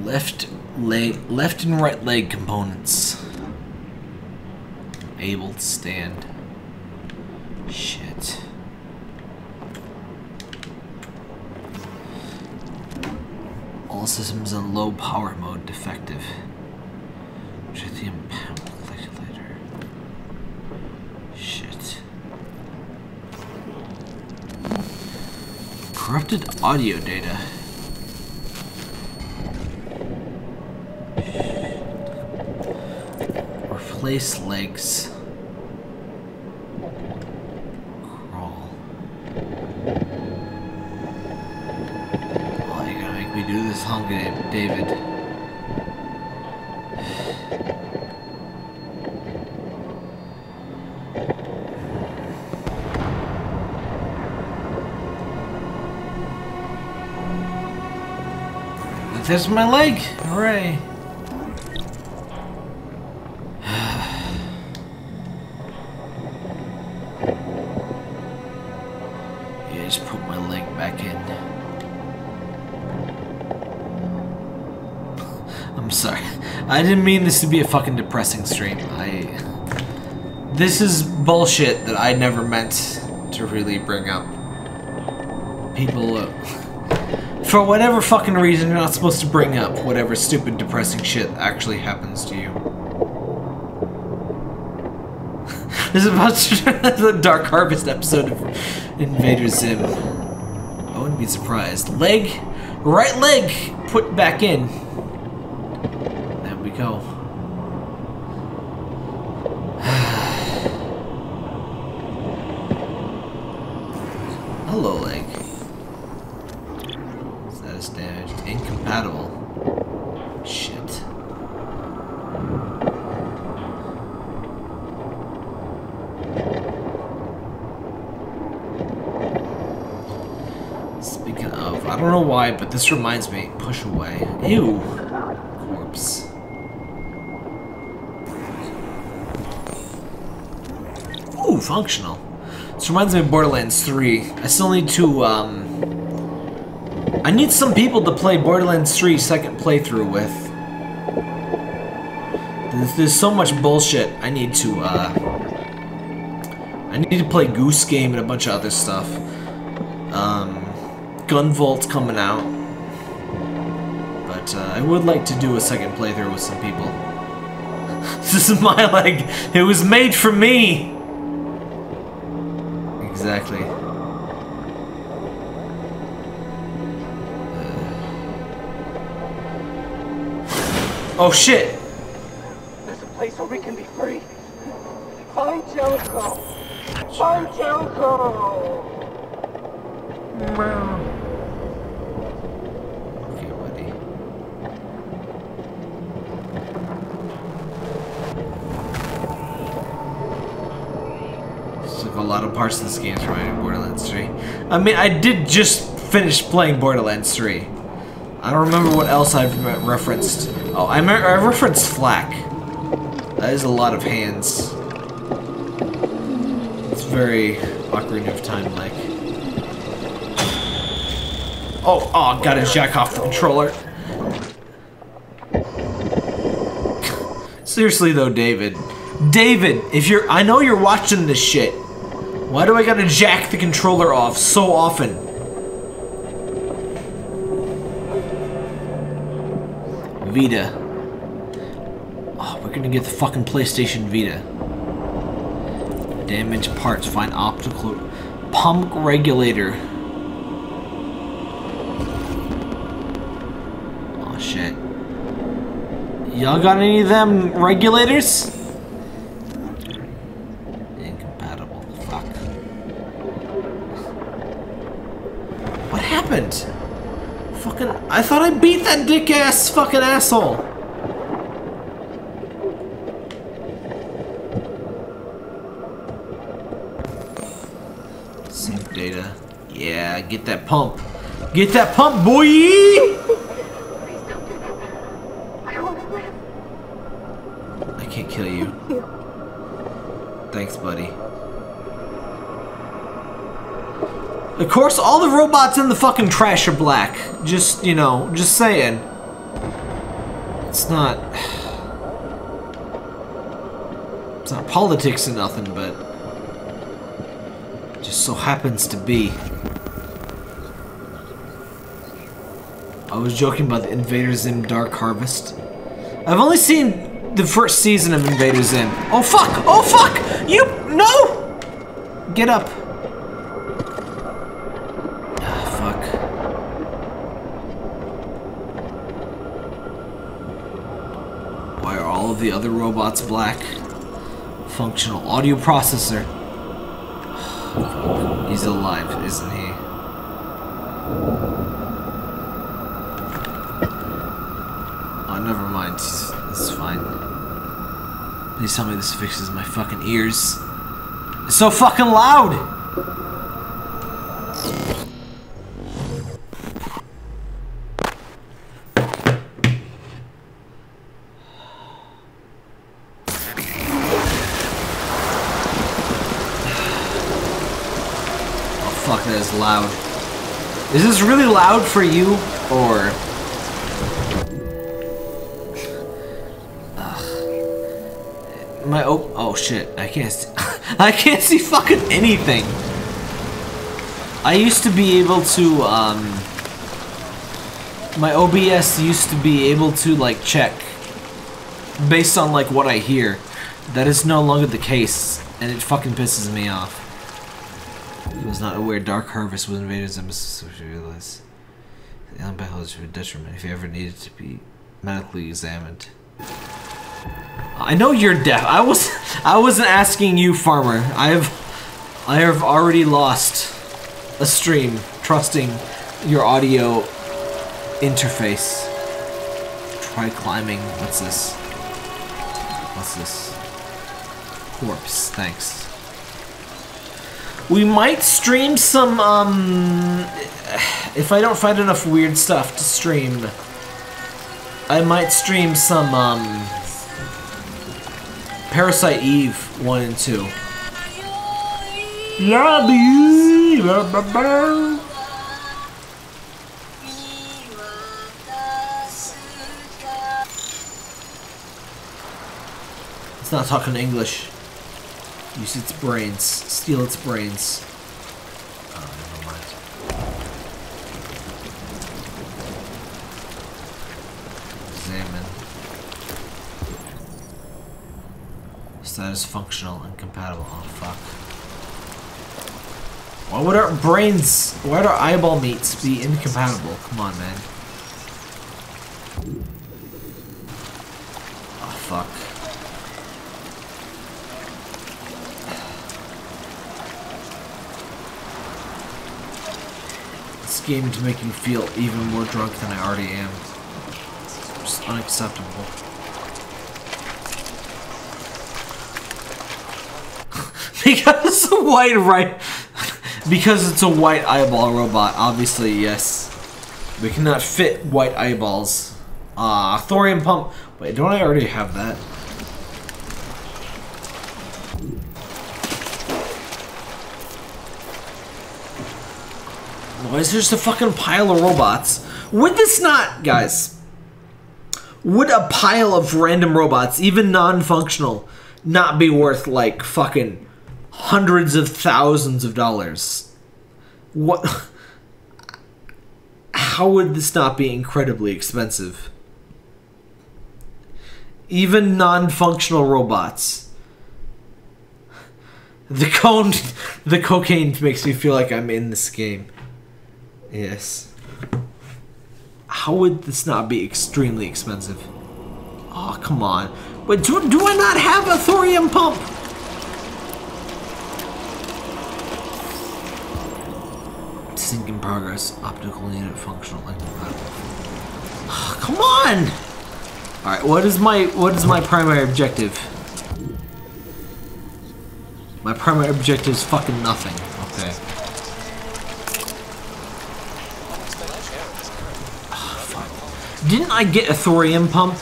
Left leg, left and right leg components. Able to stand. Shit. All systems on low power mode defective. Thirium calculator. Shit. Corrupted audio data. Replace legs. Crawl. Oh, you gotta make me do this, Da- David? There's my leg! Hooray! Yeah, just put my leg back in. I'm sorry. I didn't mean this to be a fucking depressing stream. I. This is bullshit that I never meant to really bring up. People. Uh, for whatever fucking reason, you're not supposed to bring up whatever stupid, depressing shit actually happens to you. this is about the Dark Harvest episode of Invader Zim. I wouldn't be surprised. Leg, right leg, put back in. There we go. Hello, leg. Status damaged. Incompatible. Shit. Speaking of, I don't know why, but this reminds me. Push away. Ew. Corpse. Ooh, functional. This reminds me of Borderlands 3. I still need to, um... I need some people to play Borderlands 3 second playthrough with. There's, there's so much bullshit I need to, uh... I need to play Goose Game and a bunch of other stuff. Um... Gunvolt coming out. But, uh, I would like to do a second playthrough with some people. this is my leg! It was made for me! Exactly. Oh shit! There's a place where we can be free. Find Jericho. Find Jericho. Okay, parts of this game remind me Borderlands 3. I mean, I did just finish playing Borderlands 3. I don't remember what else I've referenced. Oh, I, I referenced FL4K. That is a lot of hands. It's very Ocarina of Time like. Oh, oh, gotta jack off the controller. Seriously though, David. David, if you're I know you're watching this shit. Why do I gotta jack the controller off so often? Vita. Oh, we're gonna get the fucking PlayStation Vita. Damaged parts, find optical pump regulator. Oh shit. Y'all got any of them regulators? I thought I beat that dick ass fucking asshole. Sync data. Yeah, get that pump. Get that pump, boy! Robots in the fucking trash are black. Just, you know, just saying. It's not... It's not politics or nothing, but... Just so happens to be. I was joking about the Invader Zim Dark Harvest. I've only seen the first season of Invader Zim. Oh fuck! Oh fuck! You no! Get up. Ah, fuck. Why are all of the other robots black? Functional audio processor. He's alive, isn't he? Oh, never mind. It's fine. Please tell me this fixes my fucking ears. It's so fucking loud! Oh fuck, that is loud. Is this really loud for you, or... Ugh. My oh oh shit! I can't see, I can't see fucking anything. I used to be able to um. My OBS used to be able to like check based on like what I hear. That is no longer the case, and it fucking pisses me off. He was not aware Dark Harvest was invaders and realize the alien biology for detriment if he ever needed to be medically examined. I know you're deaf. I was I wasn't asking you, farmer. I have I have already lost a stream trusting your audio interface. Try climbing. What's this? What's this? Corpse. Thanks. We might stream some, um... If I don't find enough weird stuff to stream, I might stream some, um... Parasite Eve 1 and 2. Lobby! It's not talking English. Use its brains. Steal its brains. Oh, never mind. Examine. Status functional and compatible. Oh, fuck. Why would our brains, why would our eyeball meats be incompatible? Come on, man. Oh, fuck. This game to make you feel even more drunk than I already am. Just unacceptable. Because it's a white right. Because it's a white eyeball robot. Obviously, yes. We cannot fit white eyeballs. Ah, thirium pump. Wait, don't I already have that? Why is there just a fucking pile of robots? Would this not, guys? Would a pile of random robots, even non-functional, not be worth like fucking hundreds of thousands of dollars? What? How would this not be incredibly expensive? Even non-functional robots. The cone, the cocaine makes me feel like I'm in this game. Yes. How would this not be extremely expensive? Oh, come on. But do, do I not have a thirium pump? Sync in progress. Optical unit functional. Oh, come on! Alright, what is my what is my primary objective? My primary objective is fucking nothing. Okay. Didn't I get a thirium pump?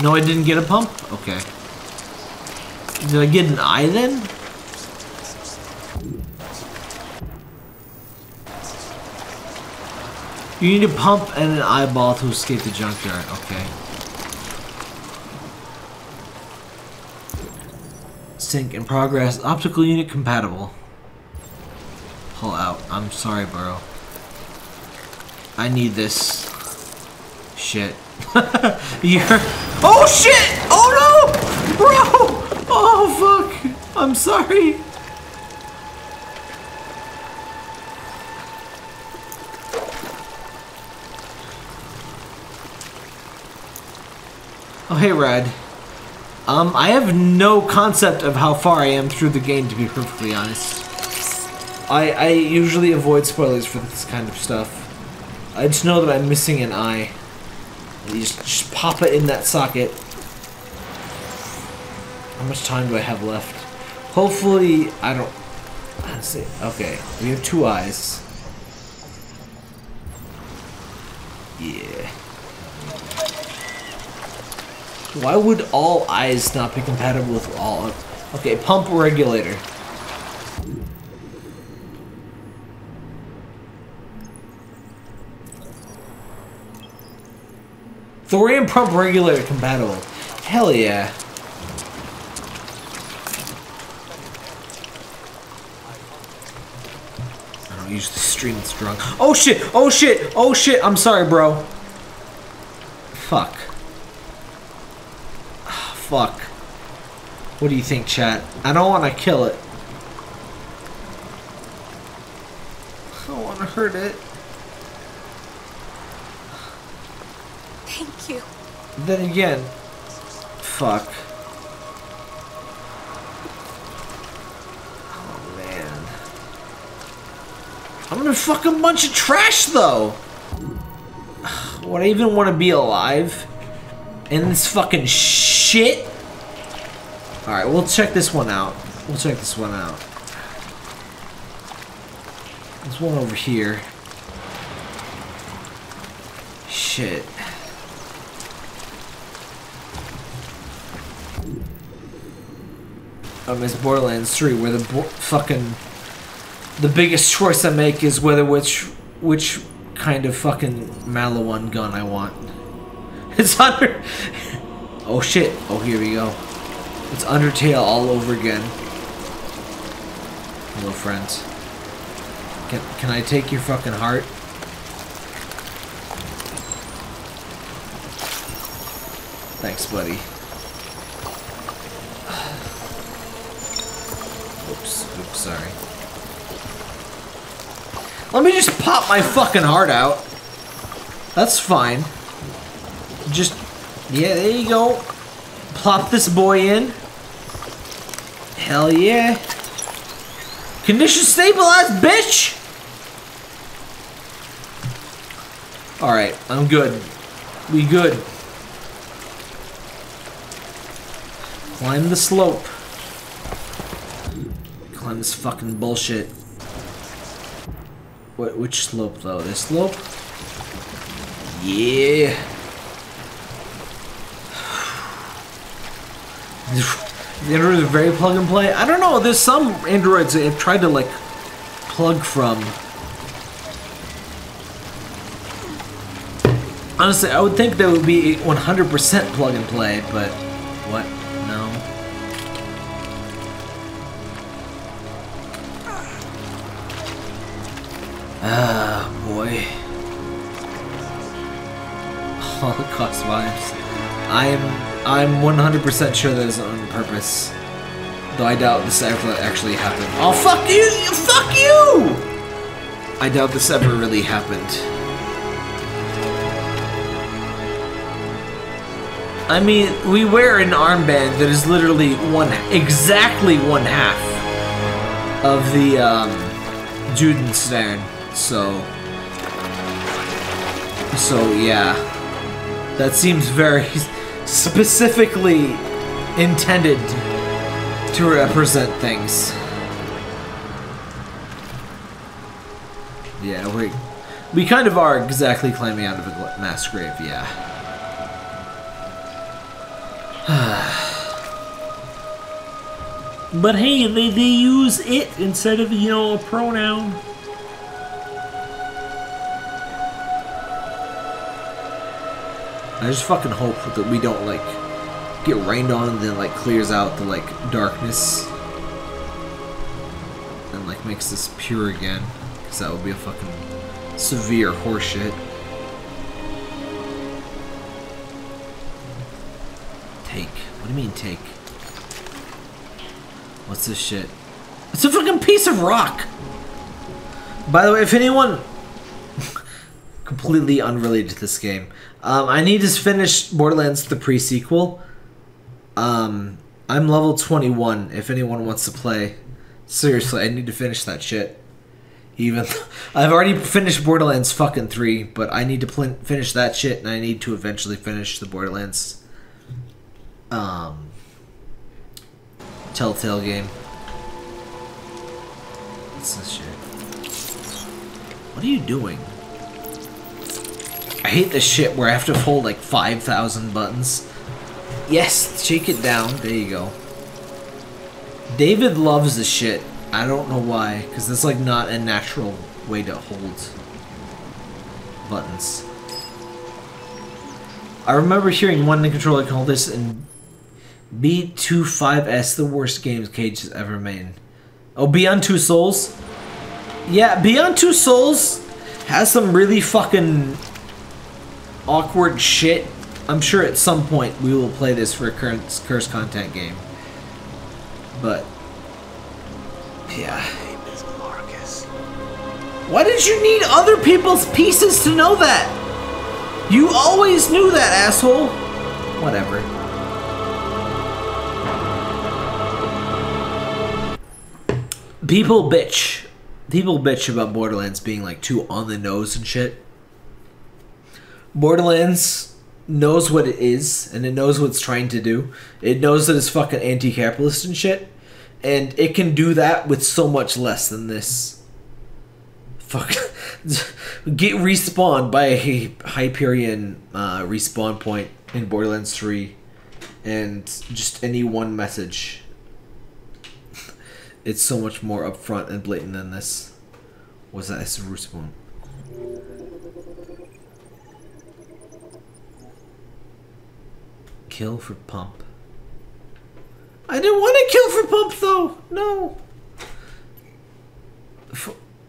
No, I didn't get a pump? Okay. Did I get an eye then? You need a pump and an eyeball to escape the junkyard. Okay. Sync in progress. Optical unit compatible. Pull out. I'm sorry, bro. I need this. Shit. You're. Oh shit! Oh no! Bro! Oh fuck! I'm sorry. Oh hey, Rad. Um, I have no concept of how far I am through the game, to be perfectly honest. I, I usually avoid spoilers for this kind of stuff. I just know that I'm missing an eye. You just, just pop it in that socket. How much time do I have left? Hopefully, I don't... Let's see. Okay, we have two eyes. Yeah. Why would all eyes not be compatible with all? Okay, pump regulator. Thirium pump regulator compatible. Hell yeah. I don't use the stream that's drunk. Oh shit! Oh shit! Oh shit! I'm sorry, bro. Fuck. Ah, Fuck. What do you think, chat? I don't want to kill it. I don't want to hurt it. Thank you. Then again, fuck. Oh man. I'm in a fucking bunch of trash though. Would I even want to be alive in this fucking shit? Alright, we'll check this one out. We'll check this one out. There's one over here. Shit. Oh, Miss Borderlands 3, where the fucking the biggest choice I make is whether which which kind of fucking Maliwan gun I want. It's under. Oh shit! Oh here we go. It's Undertale all over again. Hello, friends. Can can I take your fucking heart? Thanks, buddy. Sorry. Let me just pop my fucking heart out. That's fine. Just, yeah, there you go. Plop this boy in. Hell yeah. Condition stabilized, bitch! Alright, I'm good. We good. Climb the slope. Climb this fucking bullshit. Wh which slope though? This slope? Yeah. The Android is very plug and play. I don't know. There's some androids that have tried to like plug from. Honestly, I would think that would be 100% plug and play, but Ah, boy. Holocaust vibes. I am I'm 100% sure that is on purpose. Though I doubt this ever actually happened. Oh fuck you! you- Fuck you! I doubt this ever really happened. I mean, we wear an armband that is literally one, exactly one half of the um, Judenstern. So, so yeah, that seems very specifically intended to represent things. Yeah, we we kind of are exactly climbing out of a mass grave. Yeah. But hey, they, they use it instead of, you know, a pronoun. I just fucking hope that we don't like get rained on and then like clears out the like darkness and like makes this pure again. Cause that would be a fucking severe horseshit. Take. What do you mean take? What's this shit? It's a fucking piece of rock! By the way, if anyone completely unrelated to this game. Um, I need to finish Borderlands the pre-sequel. Um, I'm level 21. If anyone wants to play, seriously, I need to finish that shit. Even I've already finished Borderlands fucking three, but I need to pl- finish that shit, and I need to eventually finish the Borderlands um, Telltale game. What's this shit? What are you doing? I hate this shit where I have to hold like 5,000 buttons. Yes, shake it down. There you go. David loves this shit. I don't know why, because it's like not a natural way to hold buttons. I remember hearing one controller call this in B25S the worst games Cage has ever made. Oh, Beyond Two Souls? Yeah, Beyond Two Souls has some really fucking awkward shit. I'm sure at some point we will play this for a current curse content game. But yeah. Why did you need other people's pieces to know that? You always knew that, asshole. Whatever. People bitch. People bitch about Borderlands being like too on the nose and shit. Borderlands knows what it is and it knows what it's trying to do. It knows that it's fucking anti-capitalist and shit, and it can do that with so much less than this. Fuck, get respawned by a Hyperion uh, respawn point in Borderlands Three, and just any one message. It's so much more upfront and blatant than this. Was that a respawn? Kill for pump. I didn't want to kill for pump though. No.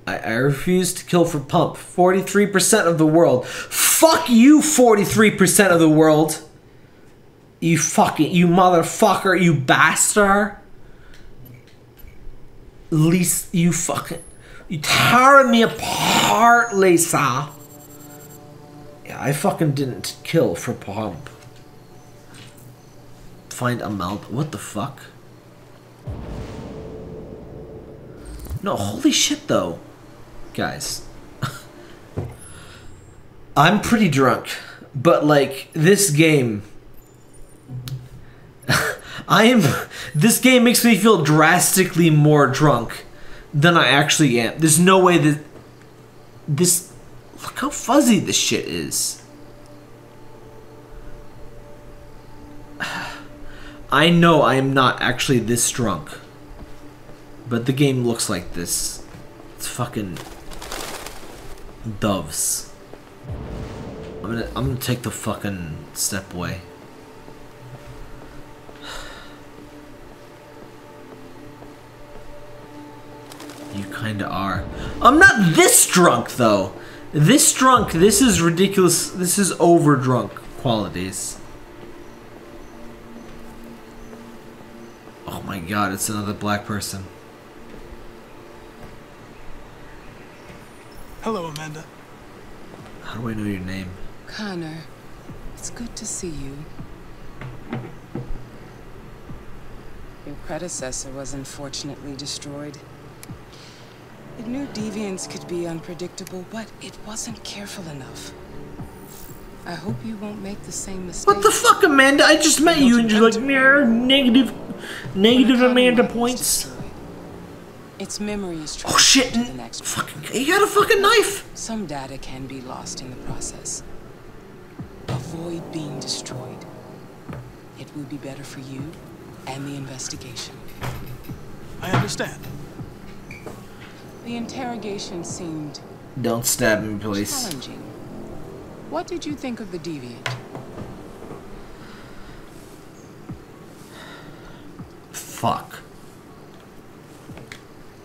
I I refuse to kill for pump. Forty-three percent of the world. Fuck you, forty-three percent of the world. You fucking, you motherfucker, you bastard. Least you fucking, you tearing me apart, Lisa. Yeah, I fucking didn't kill for pump find a mount. What the fuck? No, holy shit though. Guys. I'm pretty drunk, but like this game I am. This game makes me feel drastically more drunk than I actually am. There's no way that this. Look how fuzzy this shit is. I know I am not actually this drunk, but the game looks like this. It's fucking doves. I'm gonna I'm gonna take the fucking step away. You kinda are. I'm not this drunk though. This drunk, this is ridiculous. This is over drunk qualities. Oh my god, it's another black person. Hello, Amanda. How do I know your name? Connor, it's good to see you. Your predecessor was unfortunately destroyed. It knew deviants could be unpredictable, but it wasn't careful enough. I hope you won't make the same mistake. What the fuck, Amanda? I just met you and you're like, "Nah, negative, negative Amanda points. Its memory is Oh shit! transferred to the next Fucking, you got a fucking knife. Some data can be lost in the process. Avoid being destroyed. It will be better for you and the investigation. I understand. The interrogation seemed Don't stab me, please. challenging. What did you think of the deviant? Fuck.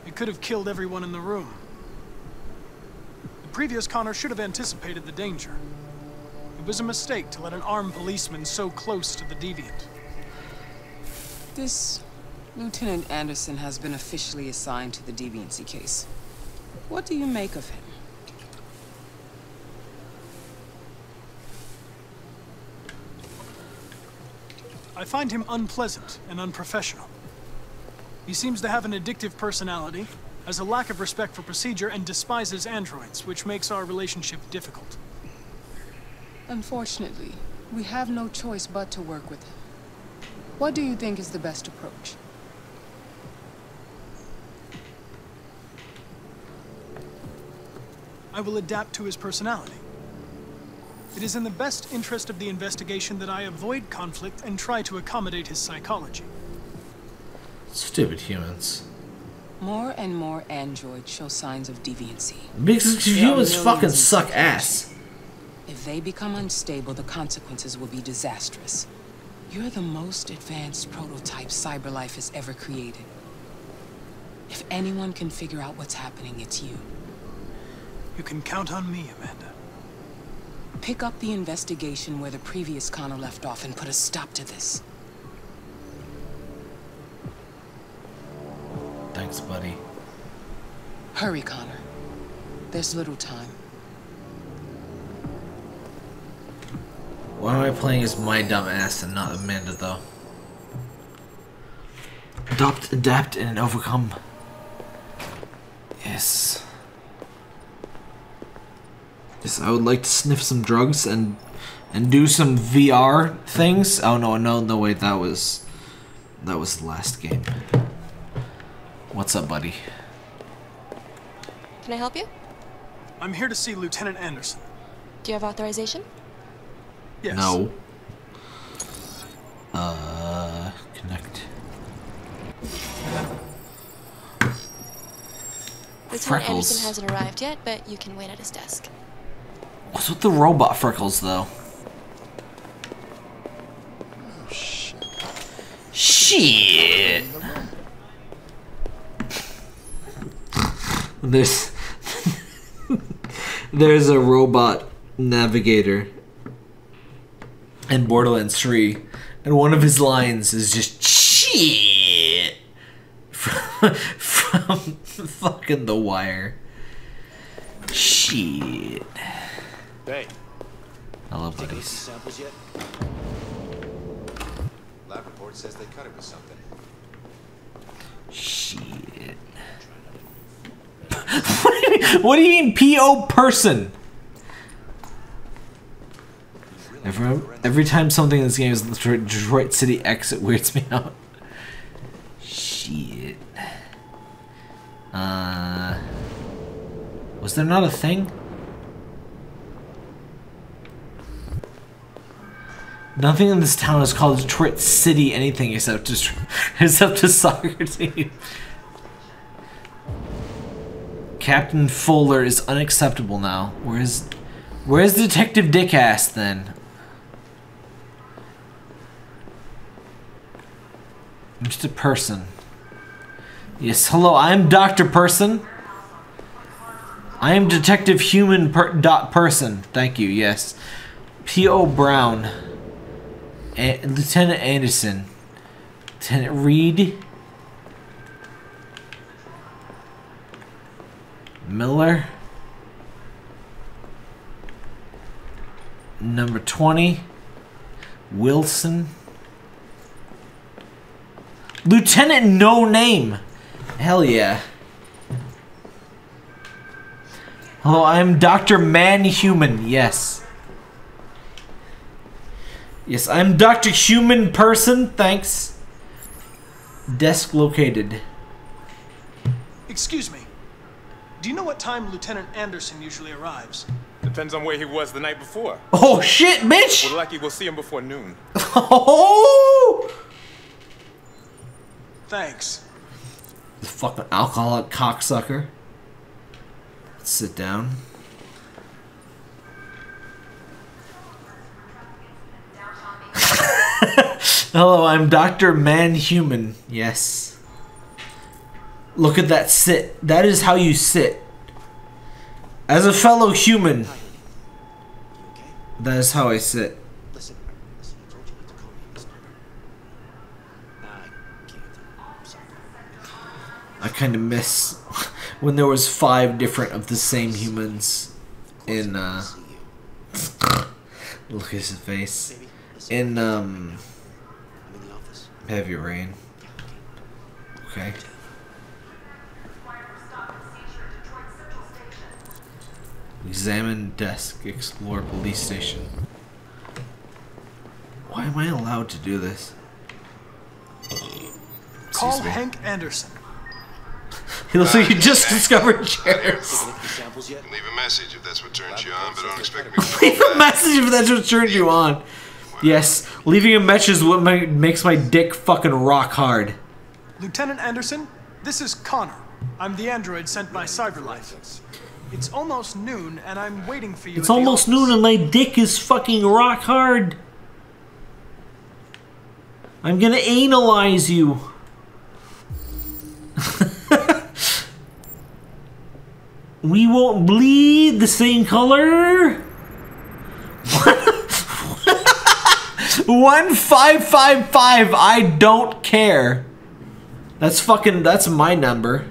It could have killed everyone in the room. The previous Connor should have anticipated the danger. It was a mistake to let an armed policeman so close to the deviant. This Lieutenant Anderson has been officially assigned to the deviancy case. What do you make of him? I find him unpleasant and unprofessional. He seems to have an addictive personality, has a lack of respect for procedure, and despises androids, which makes our relationship difficult. Unfortunately, we have no choice but to work with him. What do you think is the best approach? I will adapt to his personality. It is in the best interest of the investigation that I avoid conflict and try to accommodate his psychology. Stupid humans. More and more androids show signs of deviancy. Because There humans fucking suck ass. If they become unstable, the consequences will be disastrous. You're the most advanced prototype CyberLife has ever created. If anyone can figure out what's happening, it's you. You can count on me, Amanda. Pick up the investigation where the previous Connor left off and put a stop to this. Thanks, buddy. Hurry, Connor. There's little time. Why am I playing as my dumb ass and not Amanda, though? Adopt, adapt, and overcome. Yes. Yes, I would like to sniff some drugs and and do some VR things. Oh no, no, no, wait, that was that was the last game. What's up, buddy? Can I help you? I'm here to see Lieutenant Anderson. Do you have authorization? Yes. No. Uh, connect. Lieutenant Freckles. Anderson hasn't arrived yet, but you can wait at his desk. What's with the robot freckles, though? Oh, shit. Shit. There's there's a robot navigator in Borderlands 3, and one of his lines is just shit from, from fucking The Wire. Shit. Hey. I love Take a these. these samples yet? Lab report says they cut it with something. Shit. What, do you mean, PO person? Everyone, Every time something in this game is Detroit, Detroit City X, it weirds me out. Shit. Uh, was there not a thing? Nothing in this town is called Detroit City anything except just except a soccer team. Captain Fuller is unacceptable now. Where's Where's Detective Dickass then? i'm Mr. Person. Yes, hello, I'm Dr. Person. I am Detective Human per dot Person. Thank you, yes. P.O. Brown. A Lieutenant Anderson. Lieutenant Reed. Miller. Number 20. Wilson. Lieutenant No Name. Hell yeah. Hello, I'm Dr. Manhuman. Yes. Yes, I'm Dr. Human Person. Thanks. Desk located. Excuse me. Do you know what time Lieutenant Anderson usually arrives? Depends on where he was the night before. Oh shit, bitch! We're lucky we'll see him before noon. Oh! Thanks. The fucking alcoholic cocksucker. Let's sit down. Hello, I'm Dr. Manhuman. Yes. Look at that sit. That is how you sit. As a fellow human. That is how I sit. I kind of miss when there was five different of the same humans in uh look at his face in um heavy rain okay examine desk explore police station why am I allowed to do this Call me. Hank Anderson. He looks like he just discovered chairs. Leave a message if that's what turns you on, but don't expect me to Leave a message if that's what turns you on. Yes, leaving a message is what my, makes my dick fucking rock hard. Lieutenant Anderson, this is Connor. I'm the android sent by CyberLife. It's almost noon, and I'm waiting for you. It's almost noon and my dick is fucking rock hard. I'm gonna analyze you. we won't bleed the same color. One five five five. I don't care. That's fucking. That's my number.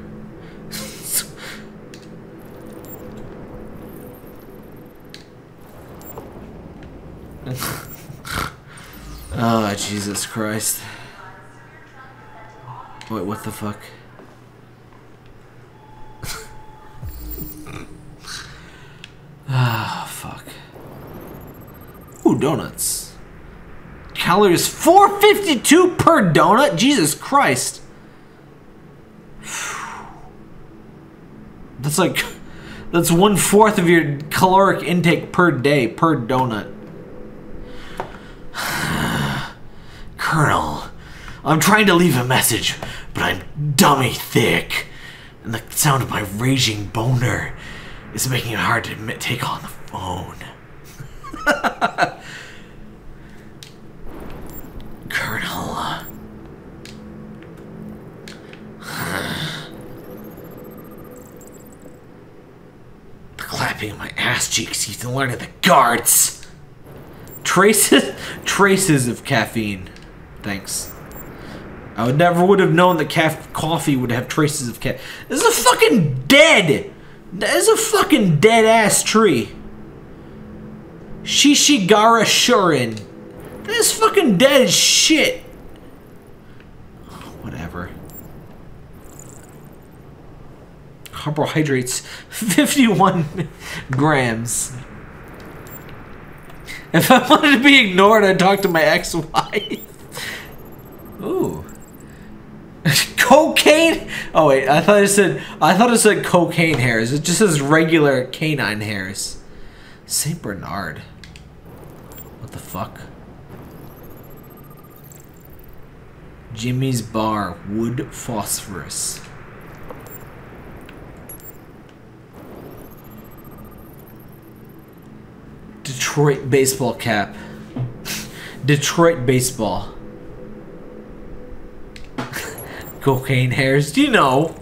Oh Jesus Christ! Wait, what the fuck? Ah, fuck. Ooh, donuts. Calories 452 per donut? Jesus Christ. That's like that's one fourth of your caloric intake per day per donut. Colonel, I'm trying to leave a message, but I'm dummy thick, and the sound of my raging boner is making it hard to take on the phone. Colonel. the clapping of my ass cheeks, you can learn of the guards. Traces, traces of caffeine. Thanks. I would never would have known that caf- coffee would have traces of cat. This is a fucking dead. That is a fucking dead ass tree. Shishigara Shurin. That is fucking dead as shit. Whatever. Carbohydrates, 51 grams. If I wanted to be ignored, I'd talk to my ex-wife. Ooh. cocaine? Oh wait, I thought it said I thought it said cocaine hairs. It just says regular canine hairs. Saint Bernard. What the fuck? Jimmy's bar, wood phosphorus. Detroit baseball cap. Detroit baseball. Cocaine hairs. Do you know?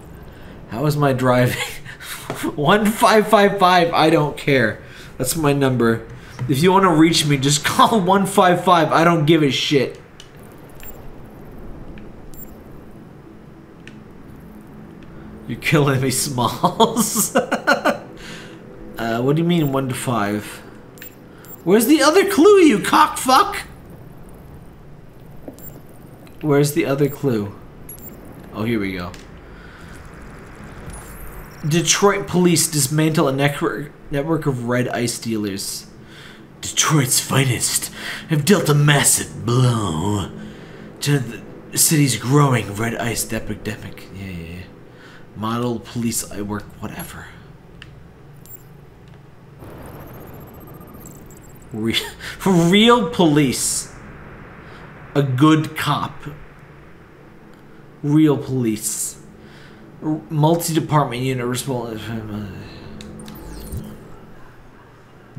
How is my driving? 1555. I don't care. That's my number. If you want to reach me, just call 155. I don't give a shit. You're killing me, Smalls. uh, what do you mean 1 to 5? Where's the other clue, you cockfuck? Where's the other clue? Oh, here we go. Detroit police dismantle a network, network of red ice dealers. Detroit's finest have dealt a massive blow to the city's growing red ice epidemic. Yeah, yeah, yeah. Model police I work, whatever. Re real police. A good cop. Real police. R- Multi-department unit responsible.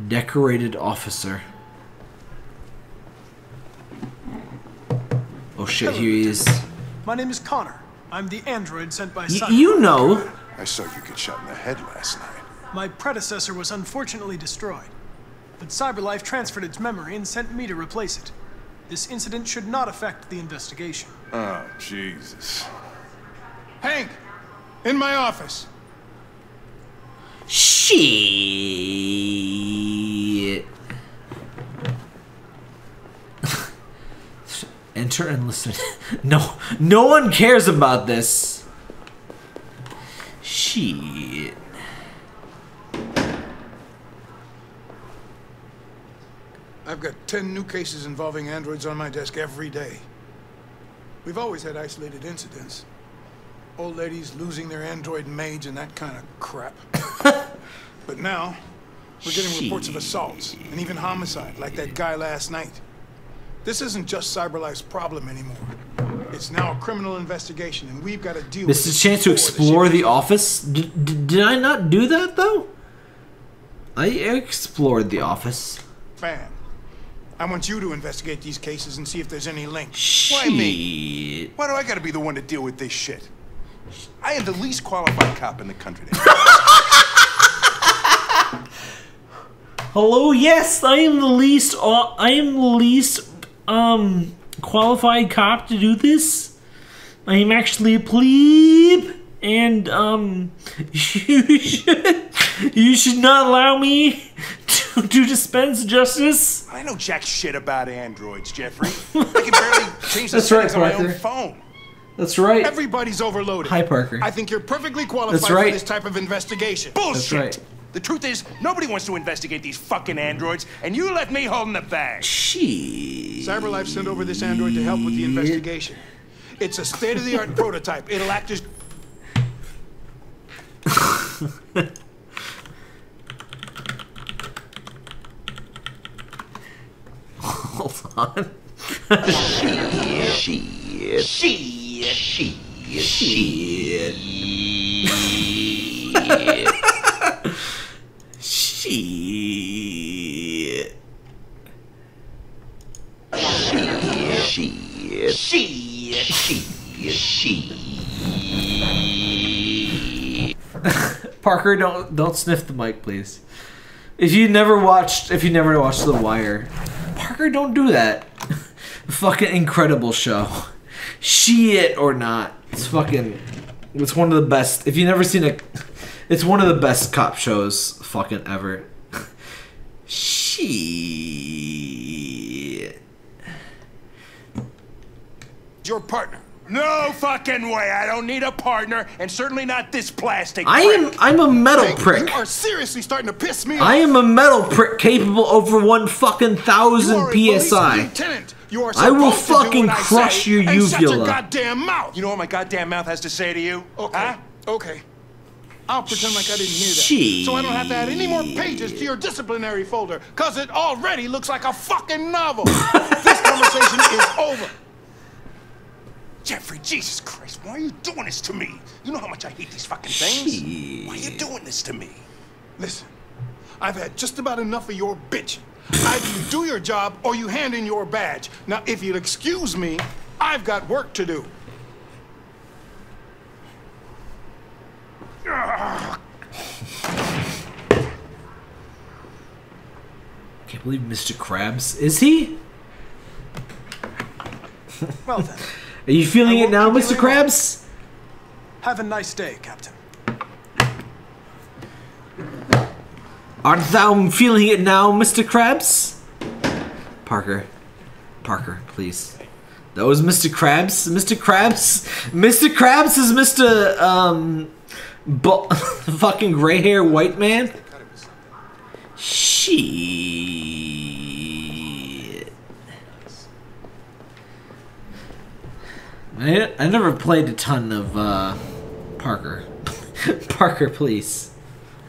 Decorated officer. Oh shit, here he is. My name is Connor. I'm the android sent by Y- you know. I saw you get shot in the head last night. My predecessor was unfortunately destroyed, but CyberLife transferred its memory and sent me to replace it. This incident should not affect the investigation. Oh, Jesus. Hank, in my office. Shit. Enter and listen. No, no one cares about this. Shit. I've got 10 new cases involving androids on my desk every day. We've always had isolated incidents. Old ladies losing their android maids and that kind of crap. but now, we're getting reports of assaults and even homicide, like that guy last night. This isn't just CyberLife's problem anymore. It's now a criminal investigation, and we've got to deal This is a chance to before the explore the office. D- did I not do that though? I explored the office. Bam. I want you to investigate these cases and see if there's any link. Why me? Why do I gotta be the one to deal with this shit? I am the least qualified cop in the country. Hello, yes, I am the least. Uh, I am the least um qualified cop to do this. I am actually a plebe, and um, you should you should not allow me to, to dispense justice. I know jack shit about androids, Jeffrey. I can barely change the That's right, settings on my own phone. That's right. Everybody's overloaded. Hi, Parker. I think you're perfectly qualified That's right. for this type of investigation. Bullshit. right. The truth is, nobody wants to investigate these fucking androids, and you left me holding the bag. She. CyberLife sent over this android to help with the investigation. It's a state-of-the-art prototype. It'll act as Hold on. she, she, she, she, she. Shit. She, she, she, she, Parker, don't don't sniff the mic, please. If you never watched, if you never watched The Wire, Parker, don't do that. fucking incredible show. Shit or not, it's fucking. It's one of the best. If you've never seen it, it's one of the best cop shows fucking ever. Shit. your partner. No fucking way. I don't need a partner, and certainly not this plastic. I am I'm a metal prick. You are seriously starting to piss me off. I am a metal prick capable over one fucking You thousand are a psi. lieutenant. You are I will supposed to do fucking what I crush say your and shut your goddamn mouth. You know what my goddamn mouth has to say to you? Okay. Huh? Okay. I'll pretend like I didn't hear that. So I don't have to add any more pages to your disciplinary folder, because it already looks like a fucking novel. this conversation is over. Jeffrey, Jesus Christ, why are you doing this to me? You know how much I hate these fucking things. Why are you doing this to me? Listen, I've had just about enough of your bitching. Either you do your job or you hand in your badge. Now, if you'll excuse me, I've got work to do. Can't believe Mr. Krabs. Is he? Well then, Are you feeling it now, Mr. Krabs? have a nice day, Captain. Art thou feeling it now, Mr. Krabs? Parker. Parker, please. That was Mr. Krabs. Mr. Krabs. Mr. Krabs is Mr. Um. Bu- fucking gray hair white man? Shit. I, I never played a ton of uh, Parker. Parker, please.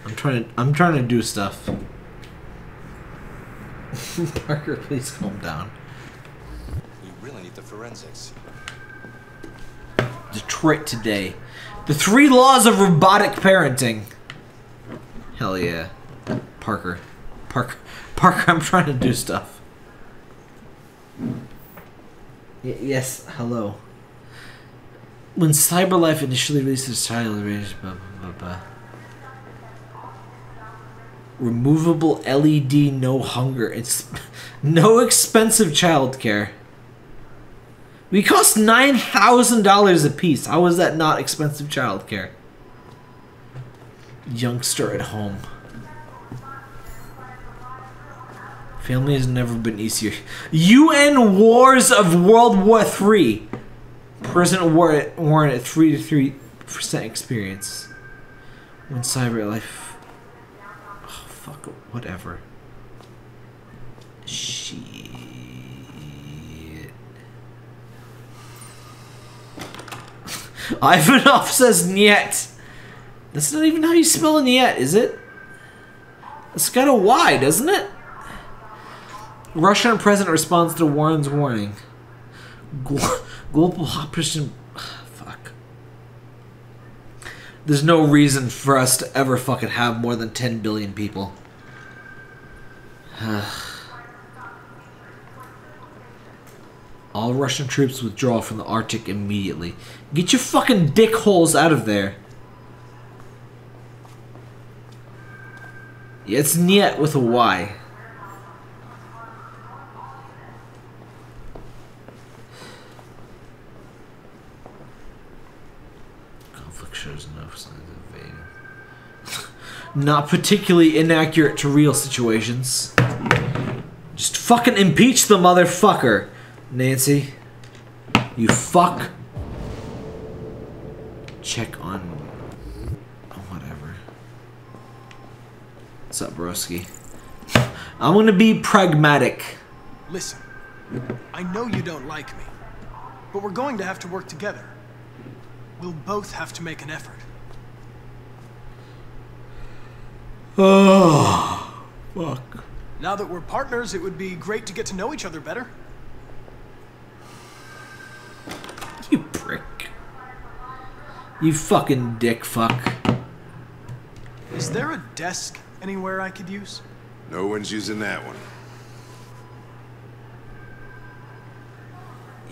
I'm trying to I'm trying to do stuff. Parker, please calm down. We really need the forensics. Detroit today. The three laws of robotic parenting. Hell yeah. Parker. Parker. Parker, I'm trying to do stuff. Y- yes, hello. When CyberLife initially released its title, range, blah, blah, blah, blah. Removable LED, no hunger. It's no expensive childcare. We cost nine thousand dollars a piece. How is that not expensive childcare? Youngster at home. Family has never been easier. UN Wars of World War III. President War Warren at three to three percent experience. When cyber life. Oh, fuck. Whatever. Shit. Ivanov says Niet. That's not even how you spell Niet, is it? It's got a Y, doesn't it? Russian president responds to Warren's warning. Glo- global operation. Ah, fuck. There's no reason for us to ever fucking have more than 10 billion people. All Russian troops withdraw from the Arctic immediately. Get your fucking dick holes out of there. Yeah, it's Niet with a Y. Conflict shows no signs of invading. Not particularly inaccurate to real situations. Just fucking impeach the motherfucker, Nancy. You fuck. Check on. Whatever. What's up, broski? I'm gonna be pragmatic. Listen, I know you don't like me, but we're going to have to work together. We'll both have to make an effort. Oh, fuck. Now that we're partners, it would be great to get to know each other better. You prick. You fucking dick fuck. Is there a desk anywhere I could use? No one's using that one.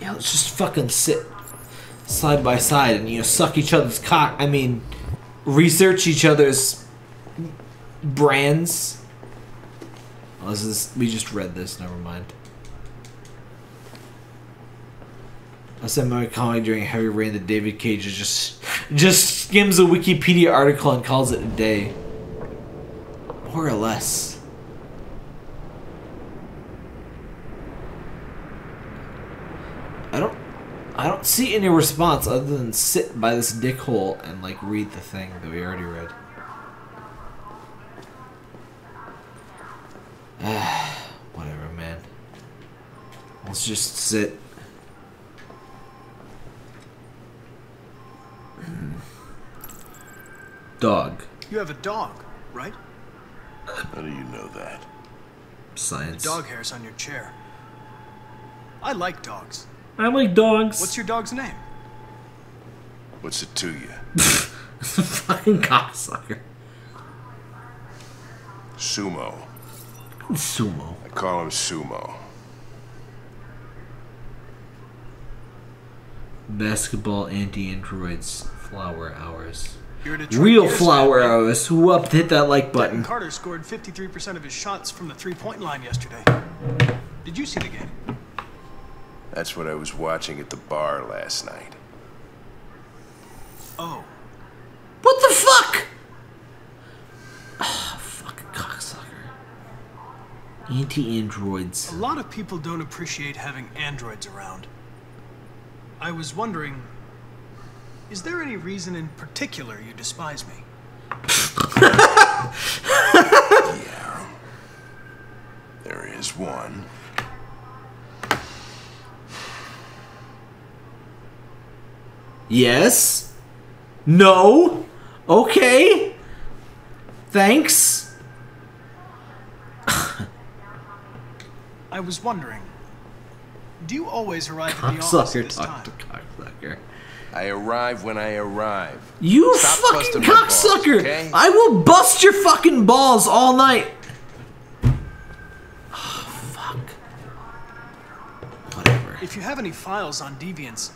Yeah, let's just fucking sit side by side and you know suck each other's cock. I mean, research each other's brands. Oh, this is we just read this. Never mind. I said my comic during heavy rain that David Cage just just skims a Wikipedia article and calls it a day. More or less. I don't I don't see any response other than sit by this dick hole and like read the thing that we already read. Whatever, man. Let's just sit. Hmm. Dog. You have a dog, right? How do you know that? Science. The dog hairs on your chair. I like dogs. I like dogs. What's your dog's name? What's it to you? Fucking cocksucker. Sumo. Sumo. I call him Sumo. Basketball anti-androids flower hours. You're a Detroit Real flower hours. Who up? Hit that like Denton button. Carter scored 53% of his shots from the three-point line yesterday. Did you see the game? That's what I was watching at the bar last night. Oh. What the fuck? Ah, fucking cocksucker. Anti-androids. A lot of people don't appreciate having androids around. I was wondering, is there any reason in particular you despise me? yeah. There is one. Yes. No. Okay. Thanks. I was wondering, do you always arrive at the office at Cocksucker this talk time? to cocksucker. I arrive when I arrive. You Stop fucking busting my balls, okay? I will bust your fucking balls all night. Oh, fuck. Whatever. If you have any files on deviants,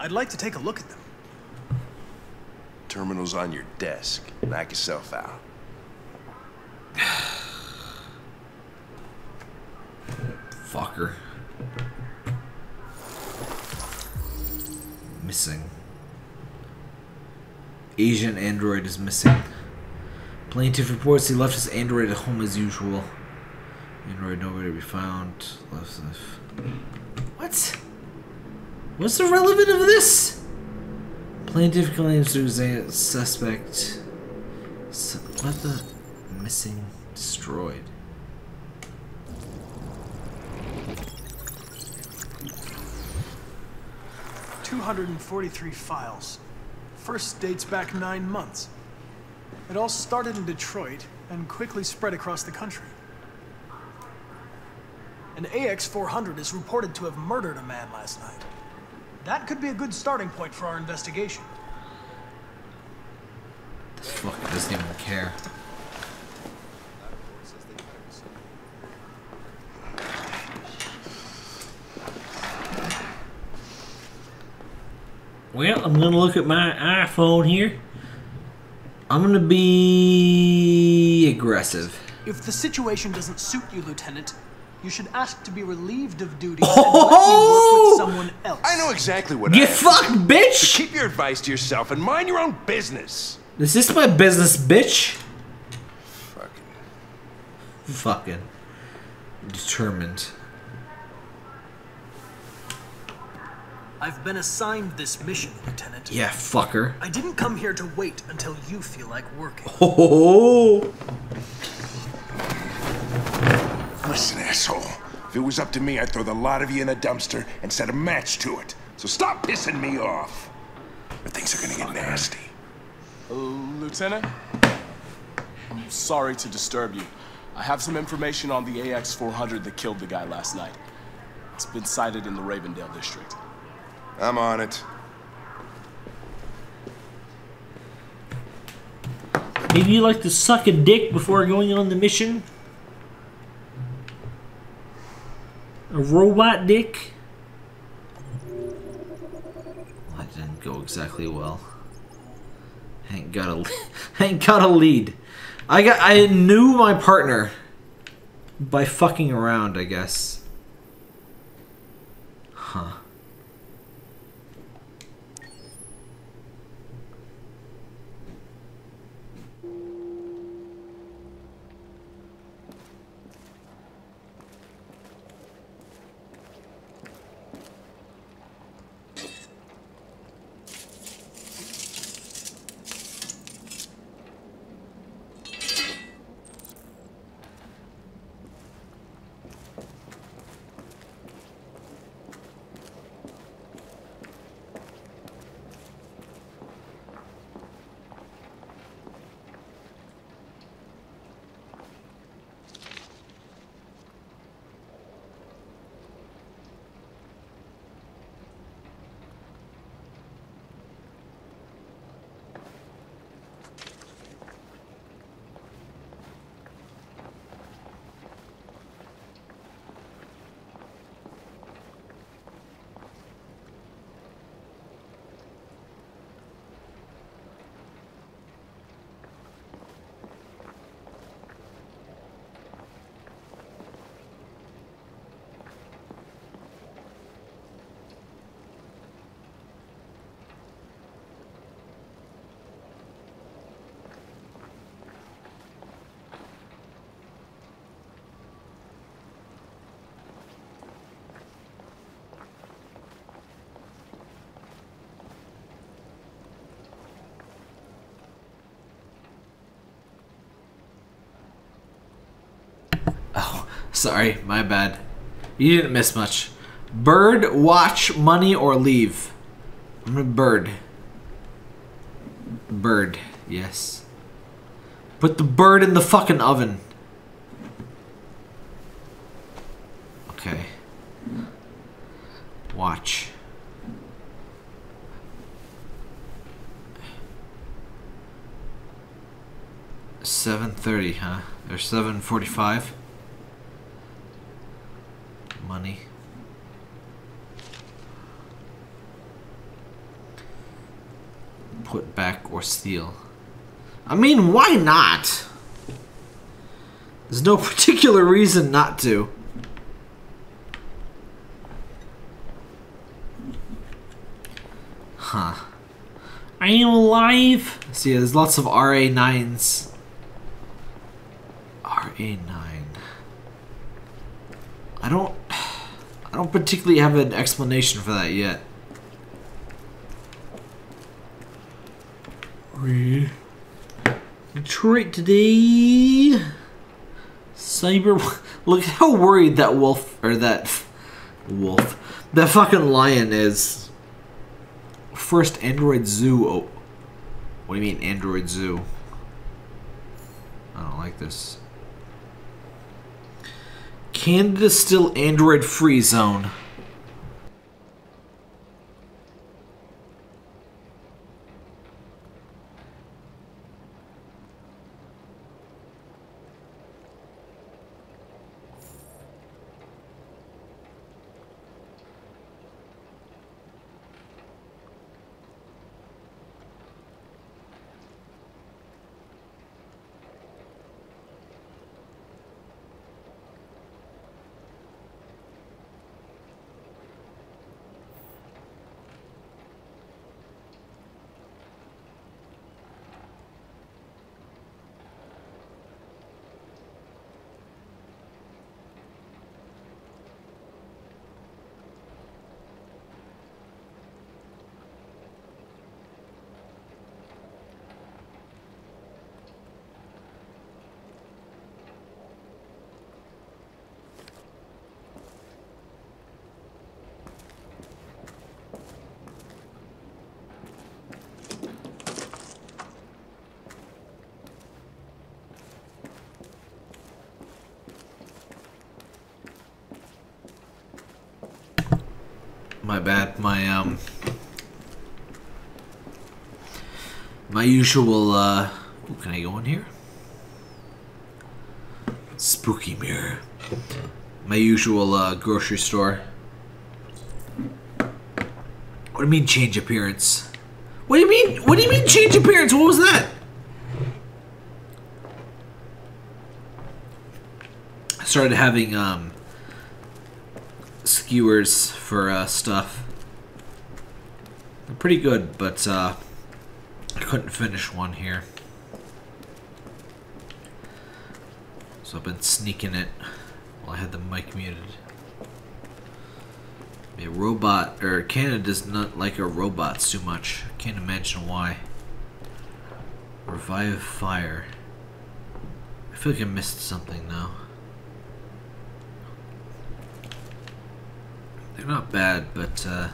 I'd like to take a look at them. Terminal's on your desk. Knock yourself out. Fucker. Missing. Asian android is missing. Plaintiff reports he left his android at home as usual. Android nowhere to be found. Left. What? What's the relevant of this? Plaintiff claims was a suspect. Su- what the? Missing. Destroyed. Two hundred and forty-three files. First dates back nine months. It all started in Detroit and quickly spread across the country. An AX-400 is reported to have murdered a man last night. That could be a good starting point for our investigation. This fucker doesn't even care. Well, I'm gonna look at my iPhone here. I'm gonna be aggressive. If the situation doesn't suit you, Lieutenant, you should ask to be relieved of duties and let me work with oh! someone else. I know exactly what You I have fuck, do. bitch! So keep your advice to yourself and mind your own business. Is this my business, bitch? Fucking. Fucking. Determined. I've been assigned this mission, Lieutenant. Yeah, fucker. I didn't come here to wait until you feel like working. Oh. Listen, asshole. If it was up to me, I'd throw the lot of you in a dumpster and set a match to it. So stop pissing me off. But things are gonna get nasty. Uh, Lieutenant? I'm sorry to disturb you. I have some information on the AX-400 that killed the guy last night. It's been sighted in the Ravendale district. I'm on it. Maybe you like to suck a dick before going on the mission? A robot dick? That didn't go exactly well. Ain't got a ain't got a lead. I got I knew my partner by fucking around, I guess. Sorry, my bad. You didn't miss much. Bird, watch, money, or leave. I'm a bird. Bird, yes. Put the bird in the fucking oven. Okay. Watch. Seven thirty, huh? Or seven forty-five. Money. Put back or steal. I mean, why not? There's no particular reason not to. Huh. Are you alive? See, there's lots of RA9s. RA9. I don't... I don't particularly have an explanation for that yet. Detroit today. Cyber. Look how worried that wolf or that wolf, that fucking lion is. First Android Zoo. Oh, what do you mean Android Zoo? I don't like this. Canada still Android free zone. My um my usual uh ooh, can I go in here? Spooky mirror. My usual uh grocery store. What do you mean change appearance? What do you mean what do you mean change appearance? What was that? I started having um skewers for uh, stuff. Pretty good, but uh, I couldn't finish one here. So I've been sneaking it while I had the mic muted. A robot, or Canada does not like our robots too much. Can't imagine why. Revive fire. I feel like I missed something now. They're not bad, but uh,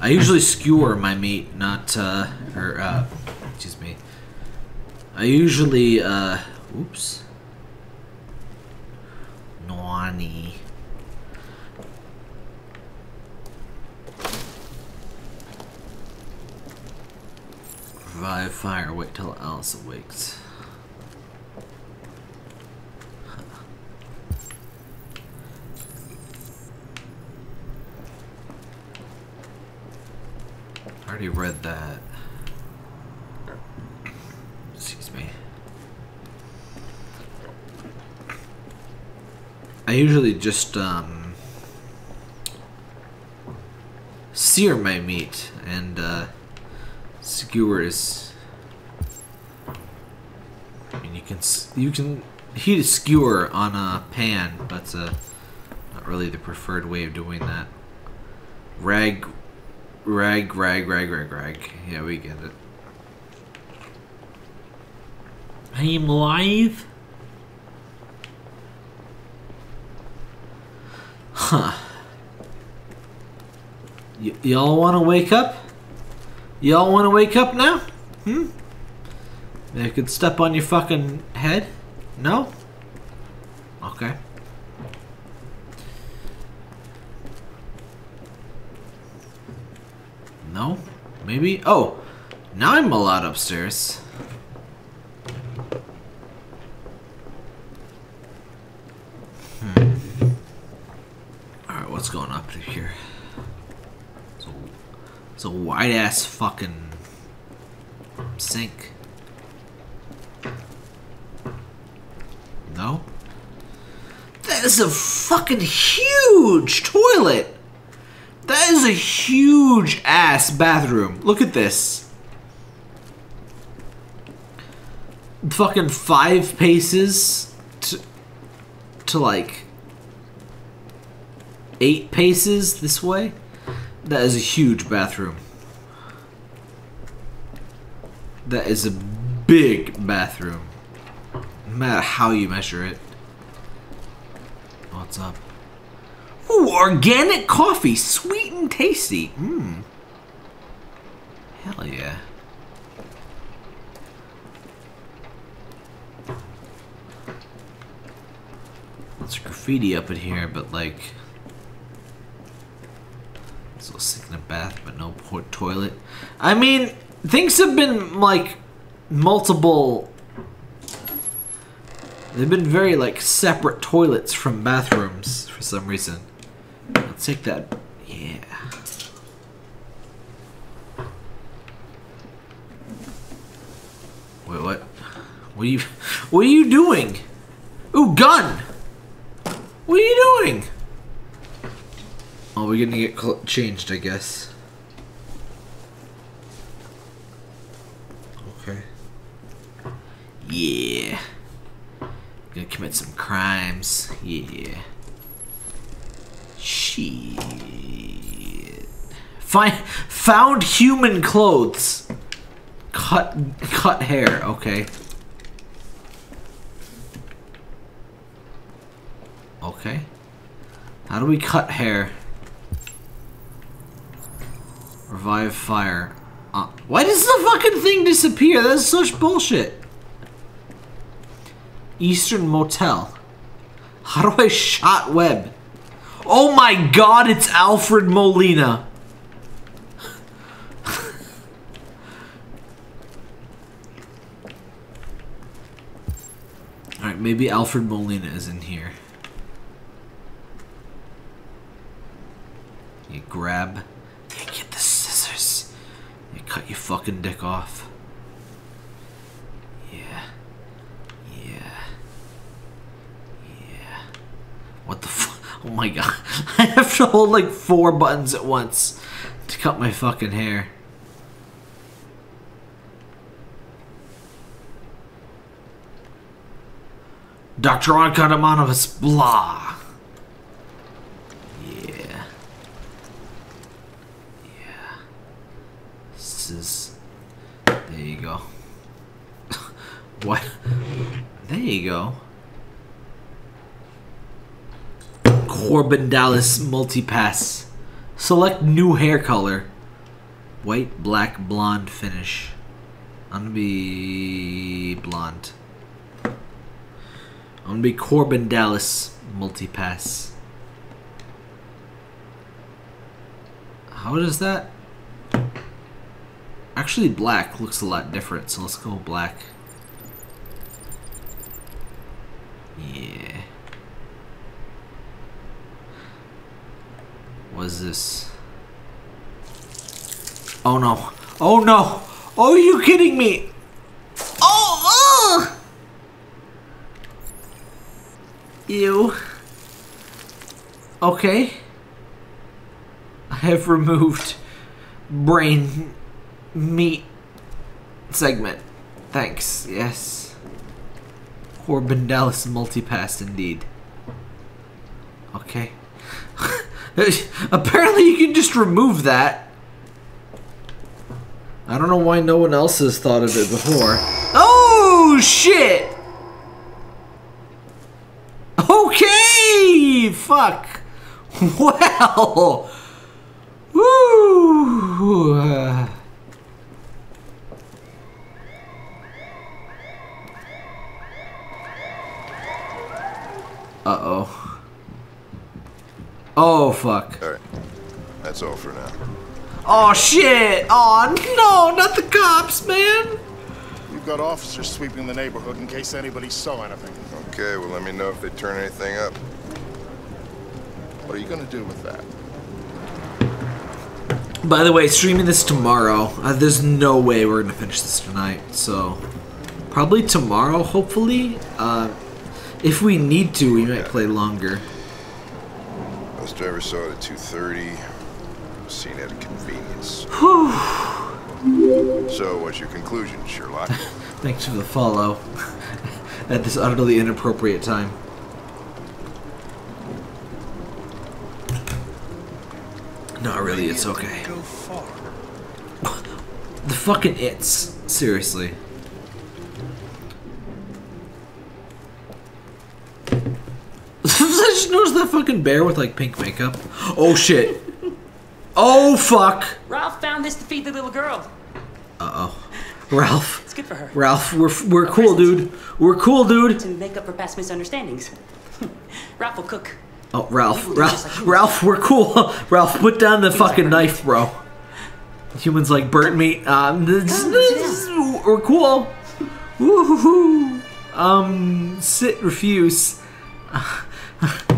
I usually skewer my meat, not uh, or uh, excuse me. I usually uh, oops. Nani. Revive fire. Wait till Alice awakes. Already read that. Excuse me. I usually just um, sear my meat and uh, skewers. I mean, you can you can heat a skewer on a pan, but uh, not really the preferred way of doing that. Rag, rag, rag, rag, rag, rag. Yeah, we get it. I am live. Huh. Y'all want to wake up? Y'all want to wake up now? Hmm? They could step on your fucking head? No? Okay. No? Maybe? Oh! Now I'm allowed upstairs. Hmm. Alright, what's going up here? It's a, it's a wide ass fucking sink. No? That is a fucking huge toilet! That is a huge ass bathroom. Look at this. Fucking five paces to, to like eight paces this way. That is a huge bathroom. That is a big bathroom. No matter how you measure it. What's up? Ooh, organic coffee, sweet and tasty. Mmm. Hell yeah. There's graffiti up in here, but like. So sick in a bath, but no port toilet. I mean, things have been like multiple. They've been very like separate toilets from bathrooms for some reason. Take that. Yeah. Wait, what? What are you? What are you doing? Ooh, gun! What are you doing? Oh, we're gonna get changed, I guess. Okay. Yeah. Gonna commit some crimes. Yeah. Shit. Find found human clothes. Cut cut hair. Okay. Okay. How do we cut hair? Revive fire. Uh, why does the fucking thing disappear? That's such bullshit. Eastern Motel. How do I shot web? Oh my god, it's Alfred Molina. Alright, maybe Alfred Molina is in here. You grab. You get the scissors. You cut your fucking dick off. Yeah. Yeah. Yeah. What the fuck? Oh my god. I have to hold like four buttons at once to cut my fucking hair. Dr. Arkadamanov blah. Yeah. Yeah. This is. There you go. what? There you go. Korben Dallas multipass. Select new hair color. White, black, blonde finish. I'm gonna be blonde. I'm gonna be Korben Dallas multipass. How does that? Actually, black looks a lot different, so let's go black. Yeah. What is this? Oh no. Oh no! Oh, are you kidding me? Oh! Ugh! Ew. Okay. I have removed brain meat segment. Thanks, yes. Korben Dallas multipass indeed. Okay. Apparently you can just remove that. I don't know why no one else has thought of it before. Oh shit! Okay! Fuck! Well. Woo. Uh, Uh-oh. Oh, fuck. All right. That's all for now. Oh, shit! Oh, no, not the cops, man! We've got officers sweeping the neighborhood in case anybody saw anything. Okay, well, let me know if they turn anything up. What are you gonna do with that? By the way, streaming this tomorrow. Uh, there's no way we're gonna finish this tonight, so probably tomorrow, hopefully. Uh, if we need to, we might play longer. Bus driver saw it at 2.30. Seen at a convenience. so, what's your conclusion, Sherlock? Thanks for the follow at this utterly inappropriate time. Not really, it's okay. Go far. The fucking its. Seriously. I just noticed that fucking bear with like pink makeup. Oh shit. Oh fuck. Ralph found this to feed the little girl. Uh oh. Ralph. It's good for her. Ralph, we're we're cool, dude. We're cool, dude. To make up for past misunderstandings. Ralph will cook. Oh, Ralph, Ralph, Ralph, we're cool. Ralph, put down the fucking knife, bro. Humans like burnt meat. Um, this, this, we're cool. Woohoo. Um, sit, refuse.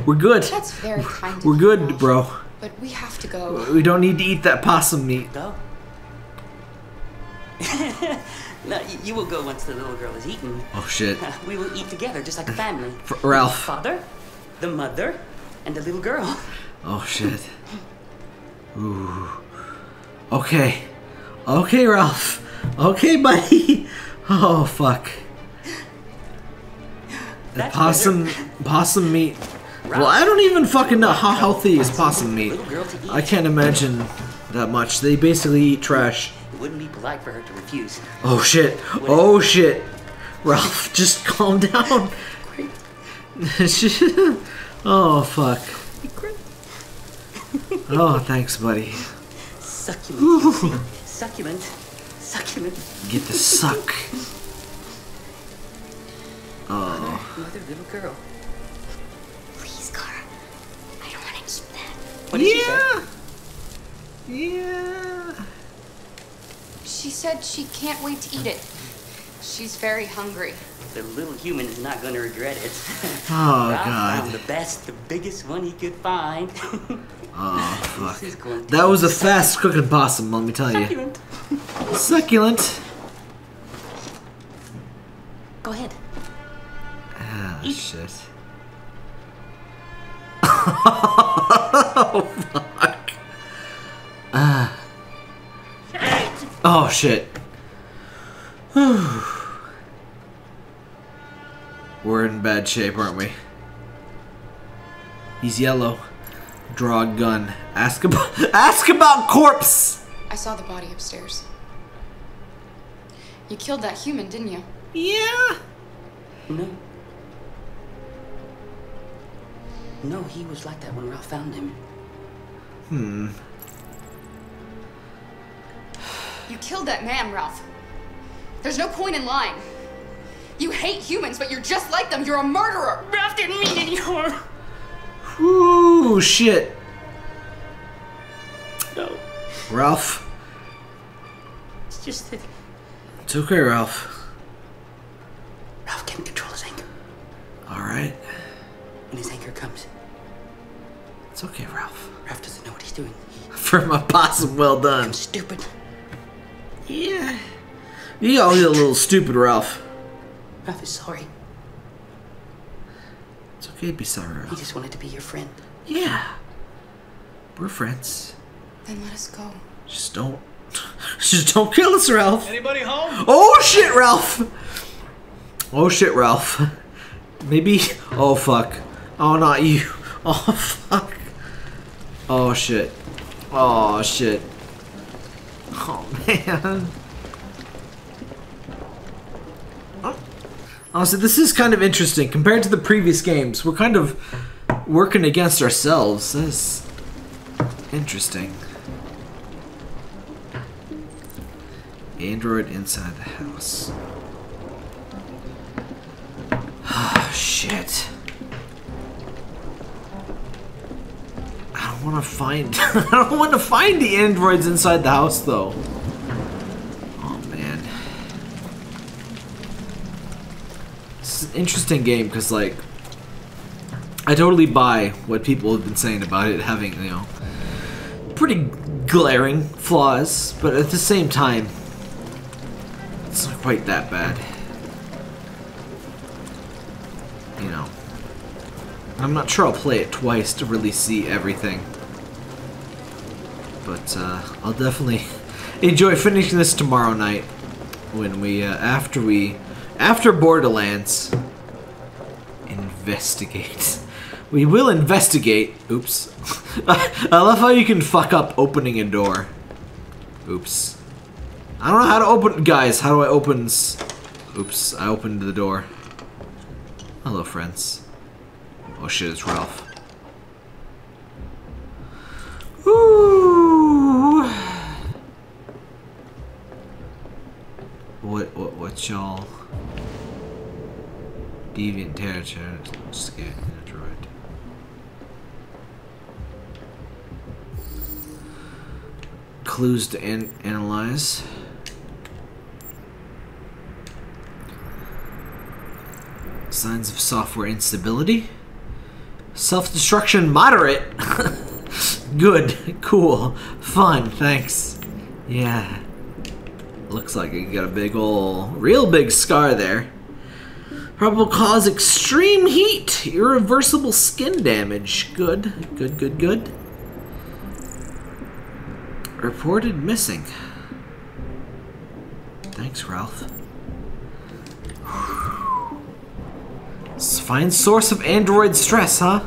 We're good. That's very kind We're you, good, Ralph. bro. But we have to go. We don't need to eat that possum meat. Go. no, you, you will go once the little girl is eaten. Oh shit. We will eat together, just like a family. F- Ralph. The father, the mother, and the little girl. Oh shit. Ooh. Okay. Okay, Ralph. Okay, buddy. Oh fuck. The That's possum possum meat. Well, I don't even fucking know how healthy is possum meat. I can't imagine that much. They basically eat trash. It wouldn't be polite for her to refuse. Oh shit. Oh shit. Ralph, just calm down. oh fuck. Oh, thanks, buddy. Succulent. Succulent. Succulent. Get the suck. Oh. Mother, little girl. What did she say? Yeah. She said she can't wait to eat it. She's very hungry. The little human is not going to regret it. Oh, Ralph God. found the best, the biggest one he could find. Oh, fuck. That was a fast cooking possum, let me tell you. Succulent. Succulent. Go ahead. Ah, shit. Oh, fuck. Ah. Oh, shit. Whew. We're in bad shape, aren't we? He's yellow. Draw a gun. Ask about ask about corpse. I saw the body upstairs. You killed that human, didn't you? Yeah. No. No, he was like that when Ralph found him. Hmm. You killed that man, Ralph. There's no point in lying. You hate humans, but you're just like them. You're a murderer. Ralph didn't mean any harm. Ooh, shit. No. Ralph. It's just that It's okay, Ralph. Ralph can't control his anger. Alright. When his anger comes, It's okay, Ralph. Ralph doesn't know what he's doing. From a possum, well done. Stupid. Yeah. You all get a little stupid, Ralph. Ralph is sorry. It's okay to be sorry, Ralph. He just wanted to be your friend. Yeah. We're friends. Then let us go. Just don't. Just don't kill us, Ralph. Anybody home? Oh shit, Ralph! Oh shit, Ralph. Maybe. Oh fuck. Oh, not you. Oh fuck. Oh shit. Oh shit. Oh man. Honestly, this is kind of interesting compared to the previous games. We're kind of working against ourselves. That's interesting. Android inside the house. Ah, shit. I don't want to find. I don't want to find the androids inside the house, though. Oh man, this is an interesting game because, like, I totally buy what people have been saying about it having, you know, pretty glaring flaws, but at the same time, it's not quite that bad. You know. I'm not sure I'll play it twice to really see everything. But uh, I'll definitely enjoy finishing this tomorrow night when we, uh, after we, after Borderlands, investigate. We will investigate. Oops. I love how you can fuck up opening a door. Oops. I don't know how to open. Guys, how do I open? Oops, I opened the door. Hello, friends. Oh shit, it's Ralph. Ooh. What, what, what y'all? Deviant territory, scared android. Clues to an analyze. Signs of software instability. Self-destruction moderate. Good, cool, fun, thanks. Yeah. Looks like you got a big ol' real big scar there. Probable cause extreme heat, irreversible skin damage. Good, good, good, good. Reported missing. Thanks, Ralph. S- Find source of android stress, huh?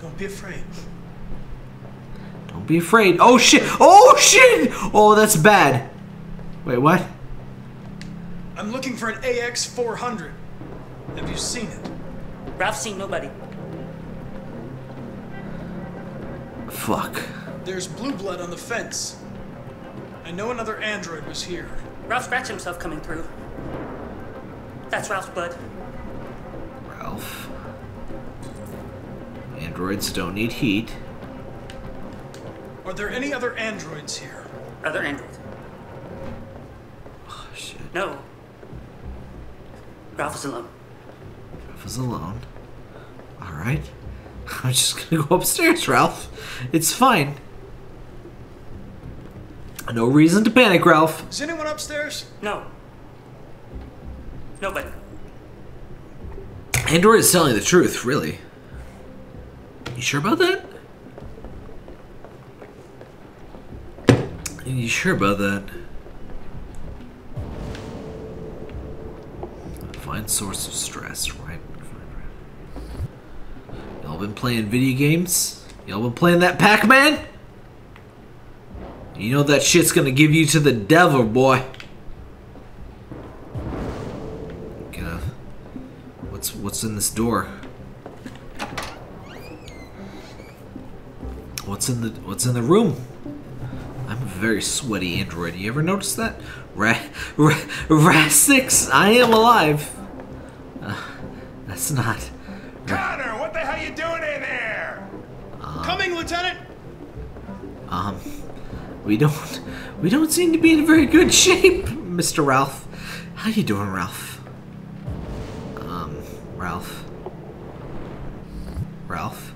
Don't be afraid. Don't be afraid. Oh shit! Oh shit! Oh, that's bad. Wait, what? I'm looking for an AX 400. Have you seen it? Ralph's seen nobody. Fuck. There's blue blood on the fence. I know another android was here. Ralph scratched himself coming through. That's Ralph's blood. Ralph. Androids don't need heat. Are there any other androids here? Other androids. Oh shit. No. Ralph is alone. Ralph is alone. Alright. I'm just gonna go upstairs, Ralph. It's fine. No reason to panic, Ralph. Is anyone upstairs? No. Nobody. Android is telling the truth, really. You sure about that? You sure about that? Find source of stress, right? Y'all been playing video games? Y'all been playing that Pac-Man? You know that shit's gonna give you to the devil, boy. This door? What's in the What's in the room? I'm a very sweaty android. You ever notice that? Ra Ra Rastix, I am alive. Uh, that's not. Connor, what the hell you doing in there? Coming, Lieutenant! Um, we don't, we don't seem to be in very good shape, Mr. Ralph. How you doing, Ralph? Um, Ralph. Ralph.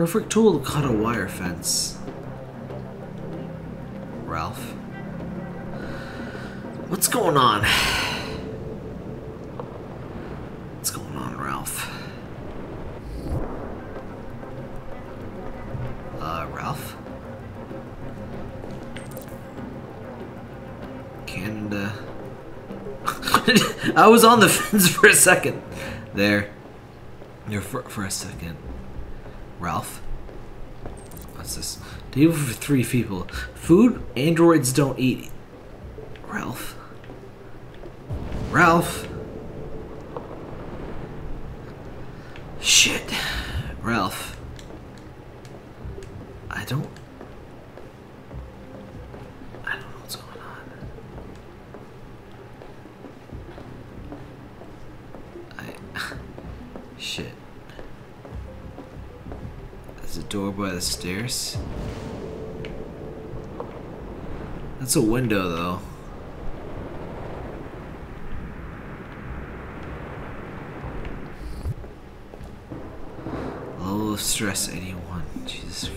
Perfect tool to cut a wire fence. Ralph. What's going on? What's going on, Ralph? Uh, Ralph? Canada. I was on the fence for a second. There. There for, for a second. Ralph? What's this? Table for three people. Food androids don't eat. Ralph? Ralph? That's a window, though. Level of stress 81. Jesus.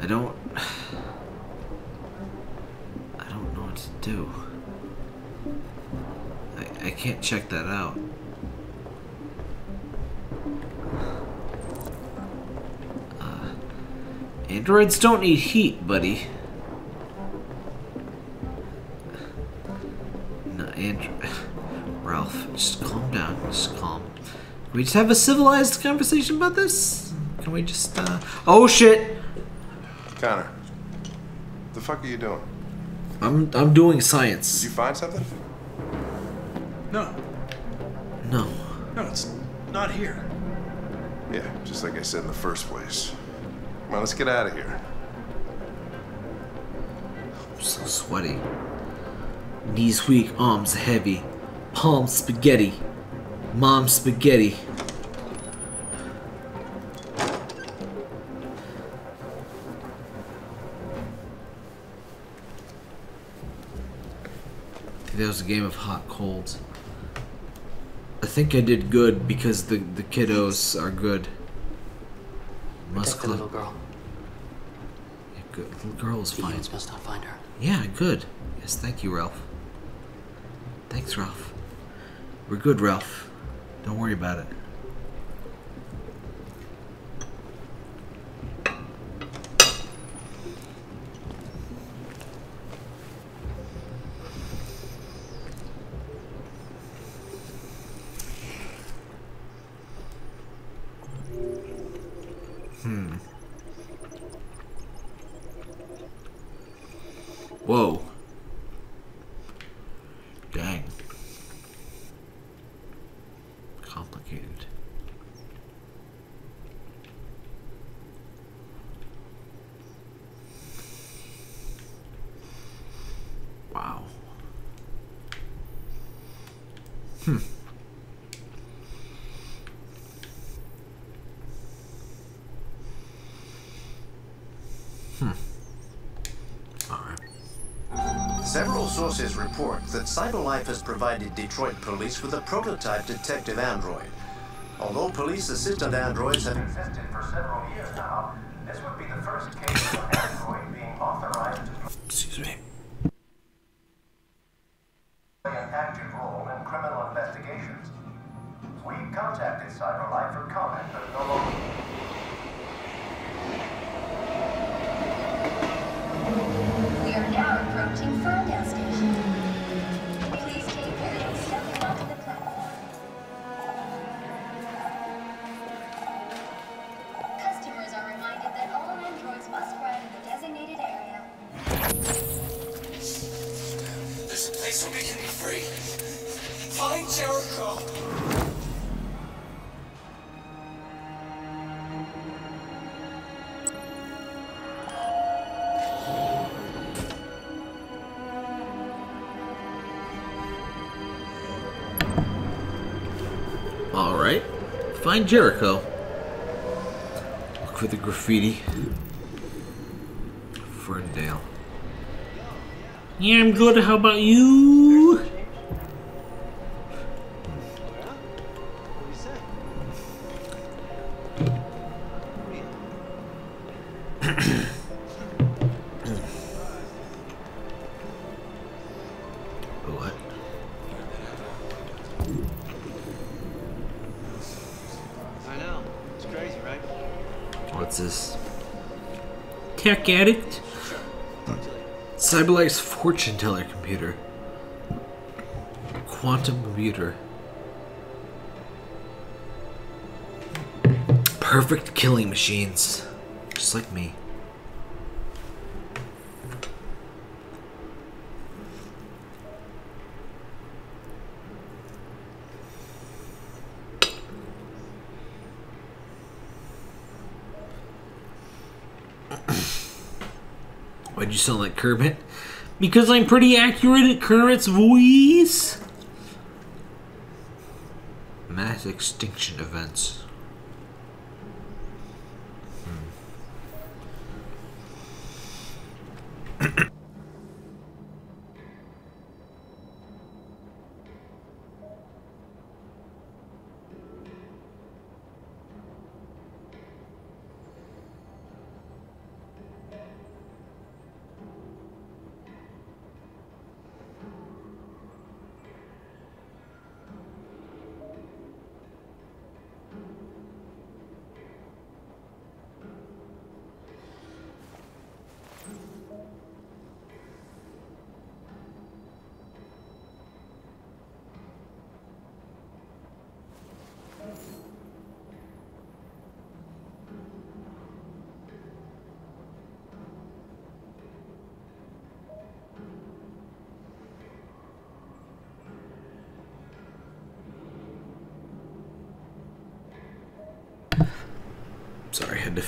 I don't. I don't know what to do. I, I can't check that out. Uh, androids don't need heat, buddy. We just have a civilized conversation about this? Can we just, uh. Oh shit! Connor, the fuck are you doing? I'm I'm doing science. Did you find something? No, No. no, it's not here. Yeah, just like I said in the first place. Come on, let's get out of here. I'm so sweaty. Knees weak, arms heavy. Palm spaghetti. Mom spaghetti. That was a game of hot cold. I think I did good because the the kiddos are good. Protect the little girl. Yeah, good. Little girl is fine. Demons must not find her. Yeah, good. Yes, thank you, Ralph. Thanks, Ralph. We're good, Ralph. Don't worry about it. Hmm. Whoa. Dang. Complicated. Wow. Hmm. Hmm. Alright. Report that CyberLife has provided Detroit police with a prototype detective android. Although police assistant androids have existed for several years now, Find Jericho. Look for the graffiti. Ferndale. Yeah, I'm good. How about you? Tech addict? Cyberlife's fortune teller computer. Quantum computer. Perfect killing machines. Just like me. You sound like Kermit? Because I'm pretty accurate at Kermit's voice. Mass extinction events.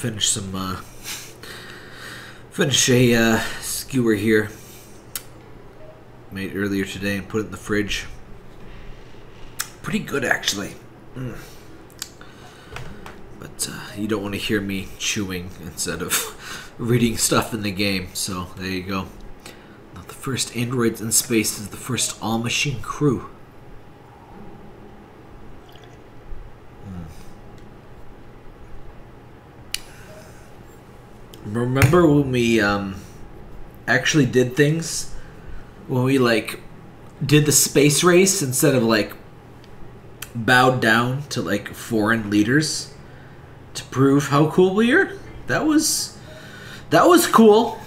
Finish some, uh, finish a, uh, skewer here. Made earlier today and put it in the fridge. Pretty good, actually. Mm. But, uh, you don't want to hear me chewing instead of reading stuff in the game, so there you go. Not the first androids in space is the first all-machine crew. Remember when we um, actually did things? When we like did the space race instead of like bowed down to like foreign leaders to prove how cool we are? That was that was cool.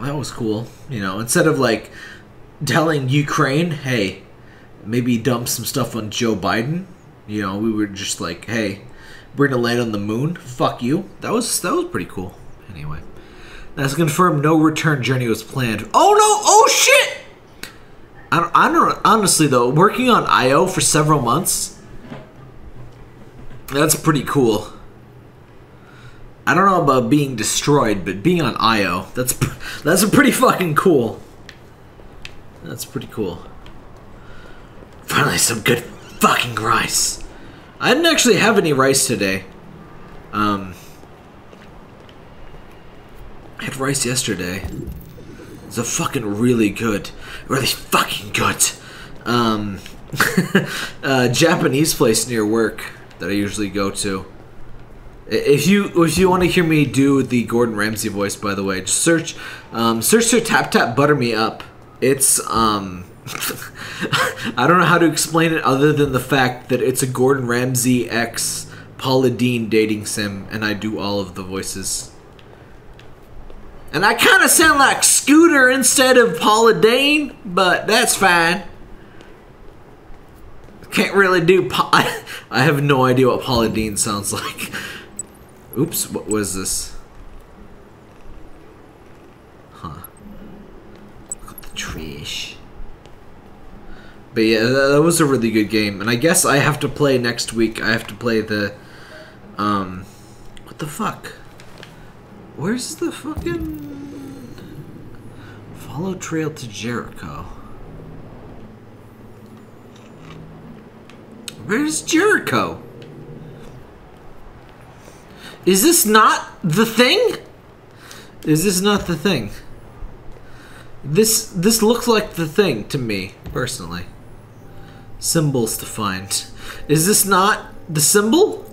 That was cool. You know, instead of like telling Ukraine, hey, maybe dump some stuff on Joe Biden. You know, we were just like, hey, we're gonna land on the moon. Fuck you. That was that was pretty cool. That's confirmed. No return journey was planned. Oh no! Oh shit! I don't, I don't. Honestly though, working on IO for several months, that's pretty cool. I don't know about being destroyed, but being on IO, that's that's pretty fucking cool. That's pretty cool. Finally, some good fucking rice. I didn't actually have any rice today. Um, I had rice yesterday. It's a fucking really good, really fucking good. Um, uh, Japanese place near work that I usually go to. If you if you want to hear me do the Gordon Ramsay voice, by the way, just search um, search for tap tap butter me up. It's um I don't know how to explain it other than the fact that it's a Gordon Ramsay X Paula Deen dating sim, and I do all of the voices. And I kind of sound like Scooter instead of Paula Dane, but that's fine. Can't really do. I, have no idea what Paula Deen sounds like. Oops, what was this? Huh. The. But yeah, that was a really good game, and I guess I have to play next week. I have to play the, um, what the fuck? Where's the fucking follow trail to Jericho? Where's Jericho? Is this not the thing? Is this not the thing? This this looks like the thing to me personally. Symbols to find. Is this not the symbol?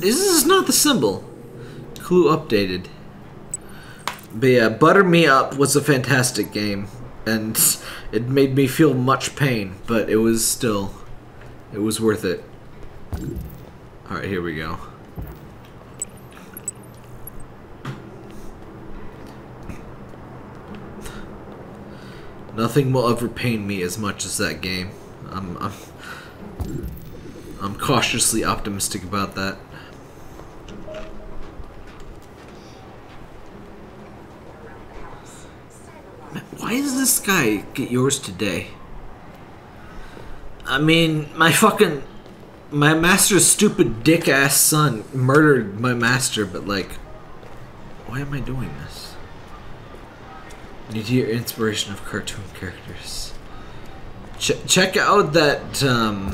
This is not the symbol. Clue updated. But yeah, Butter Me Up was a fantastic game, and it made me feel much pain, but it was still, it was worth it. Alright, here we go. Nothing will ever pain me as much as that game. I'm, I'm, I'm cautiously optimistic about that. Why does this guy get yours today? I mean, my fucking my master's stupid dick ass son murdered my master, but like Why am I doing this? Need hear inspiration of cartoon characters. Ch check out that, um...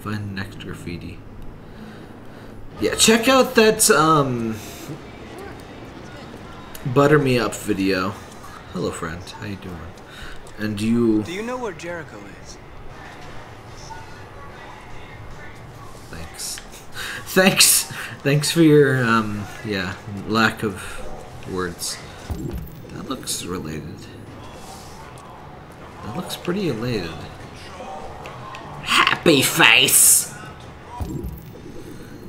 Find next graffiti. Yeah, check out that, um butter me up video. Hello, friend. How you doing? And you... Do you know where Jericho is? Thanks. Thanks! Thanks for your, um, yeah, lack of words. That looks related. That looks pretty elated. Happy Face!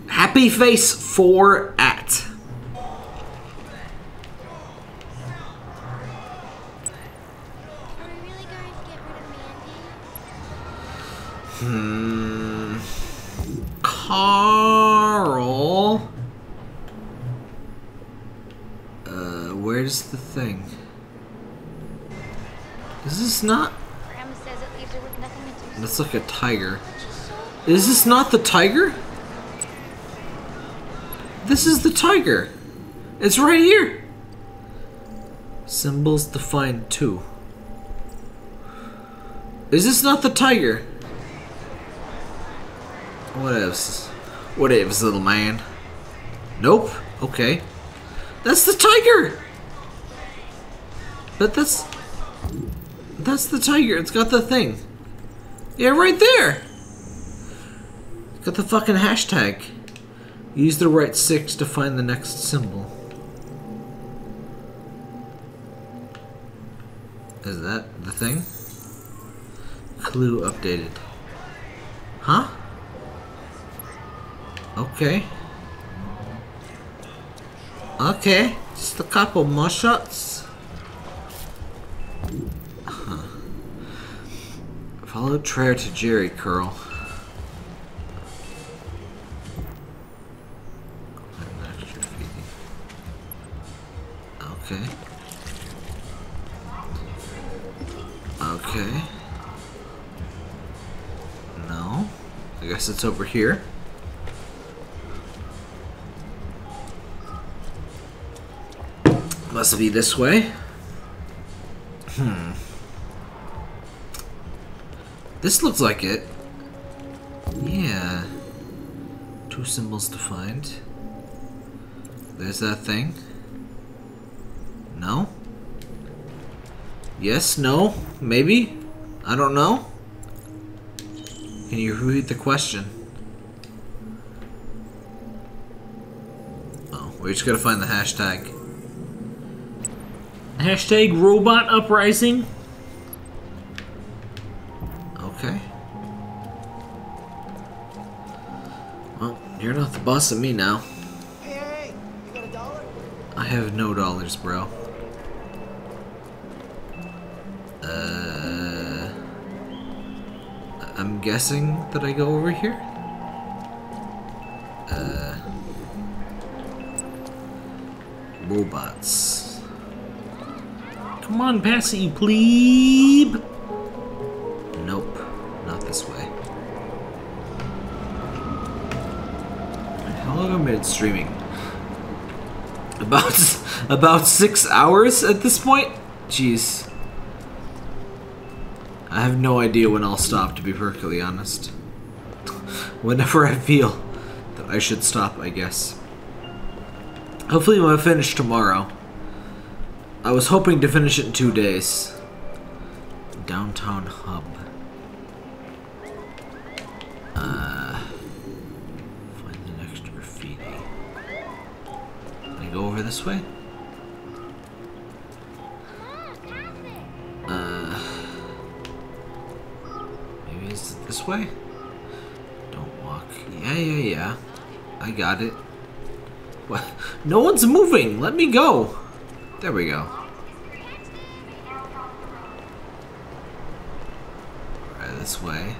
Happy Face 4X. Hmm. Carl. Uh, where's the thing? Is this not? Grandma says it leaves her with nothing to do. That's like a tiger. Is this not the tiger? This is the tiger. It's right here. Symbols defined too. Is this not the tiger? What else? What little man? Nope. Okay. That's the tiger! But that's... That's the tiger. It's got the thing. Yeah, right there! Got the fucking hashtag. Use the right six to find the next symbol. Is that the thing? Clue updated. Huh? Okay. Okay, just a couple more shots. Huh. Follow trail to Jerry Curl. Okay. Okay. No. I guess it's over here. Must be this way. Hmm. This looks like it. Yeah. Two symbols to find. There's that thing. No? Yes, no, maybe? I don't know. Can you read the question? Oh, we just gotta find the hashtag. Hashtag robot uprising. Okay. Well, you're not the boss of me now. Hey, hey, you got a dollar? I have no dollars, bro. Uh, I'm guessing that I go over here. Uh, robots. Come on, pass it, you plebe. Nope, not this way. How long have I been streaming? About about six hours at this point. Jeez. I have no idea when I'll stop, to be perfectly honest. Whenever I feel that I should stop, I guess. Hopefully when I finish tomorrow. I was hoping to finish it in two days. Downtown Hub. Uh, find the next graffiti. Can I go over this way? Uh, maybe it's this way? Don't walk. Yeah, yeah, yeah. I got it. What? No one's moving. Let me go. There we go. Right, this way.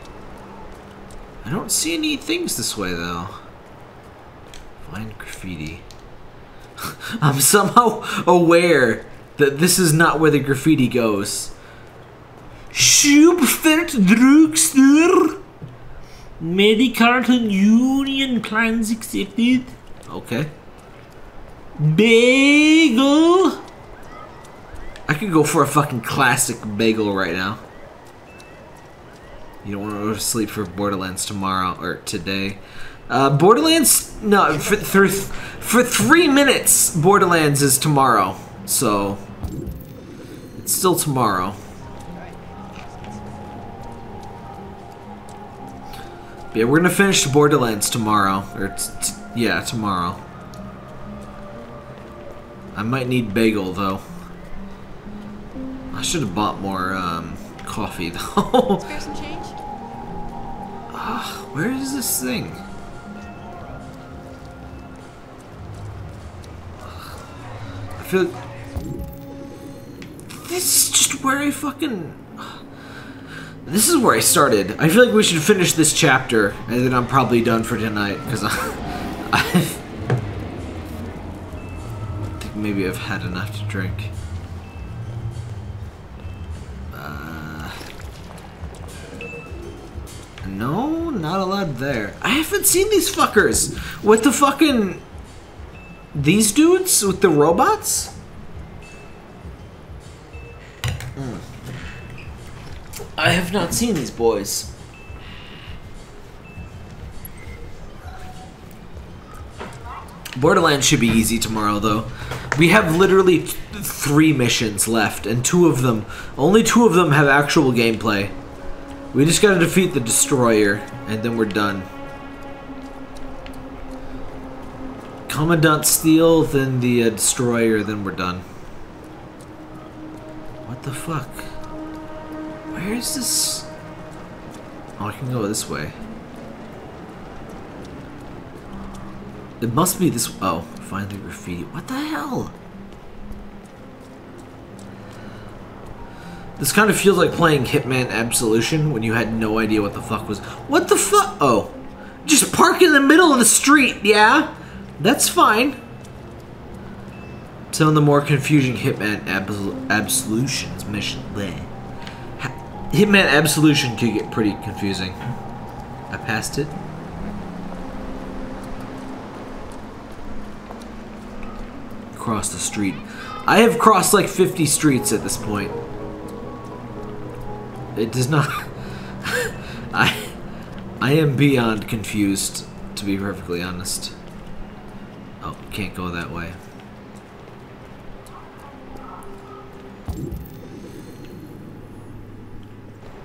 I don't see any things this way, though. Find graffiti. I'm somehow aware that this is not where the graffiti goes. Schubfert Drugstore. Medicarton Union plans accepted. Okay. Bagel. I could go for a fucking classic bagel right now. You don't want to go to sleep for Borderlands tomorrow or today. Uh, Borderlands, no, for, for, for three minutes, Borderlands is tomorrow. So, it's still tomorrow. Yeah, we're gonna finish Borderlands tomorrow. Or, yeah, tomorrow. I might need bagel, though. I should have bought more, um, coffee, though. Spare some change? Ah, where is this thing? I feel like this is just where I fucking. This is where I started. I feel like we should finish this chapter, and then I'm probably done for tonight because I, I think maybe I've had enough to drink. No, not allowed there. I haven't seen these fuckers with the fucking these dudes with the robots. Hmm. I have not seen these boys. Borderlands should be easy tomorrow, though. We have literally th- three missions left, and two of them, only two of them have actual gameplay. We just gotta defeat the destroyer, and then we're done. Commandant Steele, then the uh, destroyer, then we're done. What the fuck? Where is this? Oh, I can go this way. It must be this. Oh, find the graffiti. What the hell? This kind of feels like playing Hitman Absolution when you had no idea what the fuck was. What the fuck? Oh. Just park in the middle of the street, yeah? That's fine. Some of the more confusing Hitman Absol Absolutions mission. Bleh. Hitman Absolution could get pretty confusing. I passed it. Cross the street. I have crossed like 50 streets at this point. It does not. I. I am beyond confused, to be perfectly honest. Oh, can't go that way.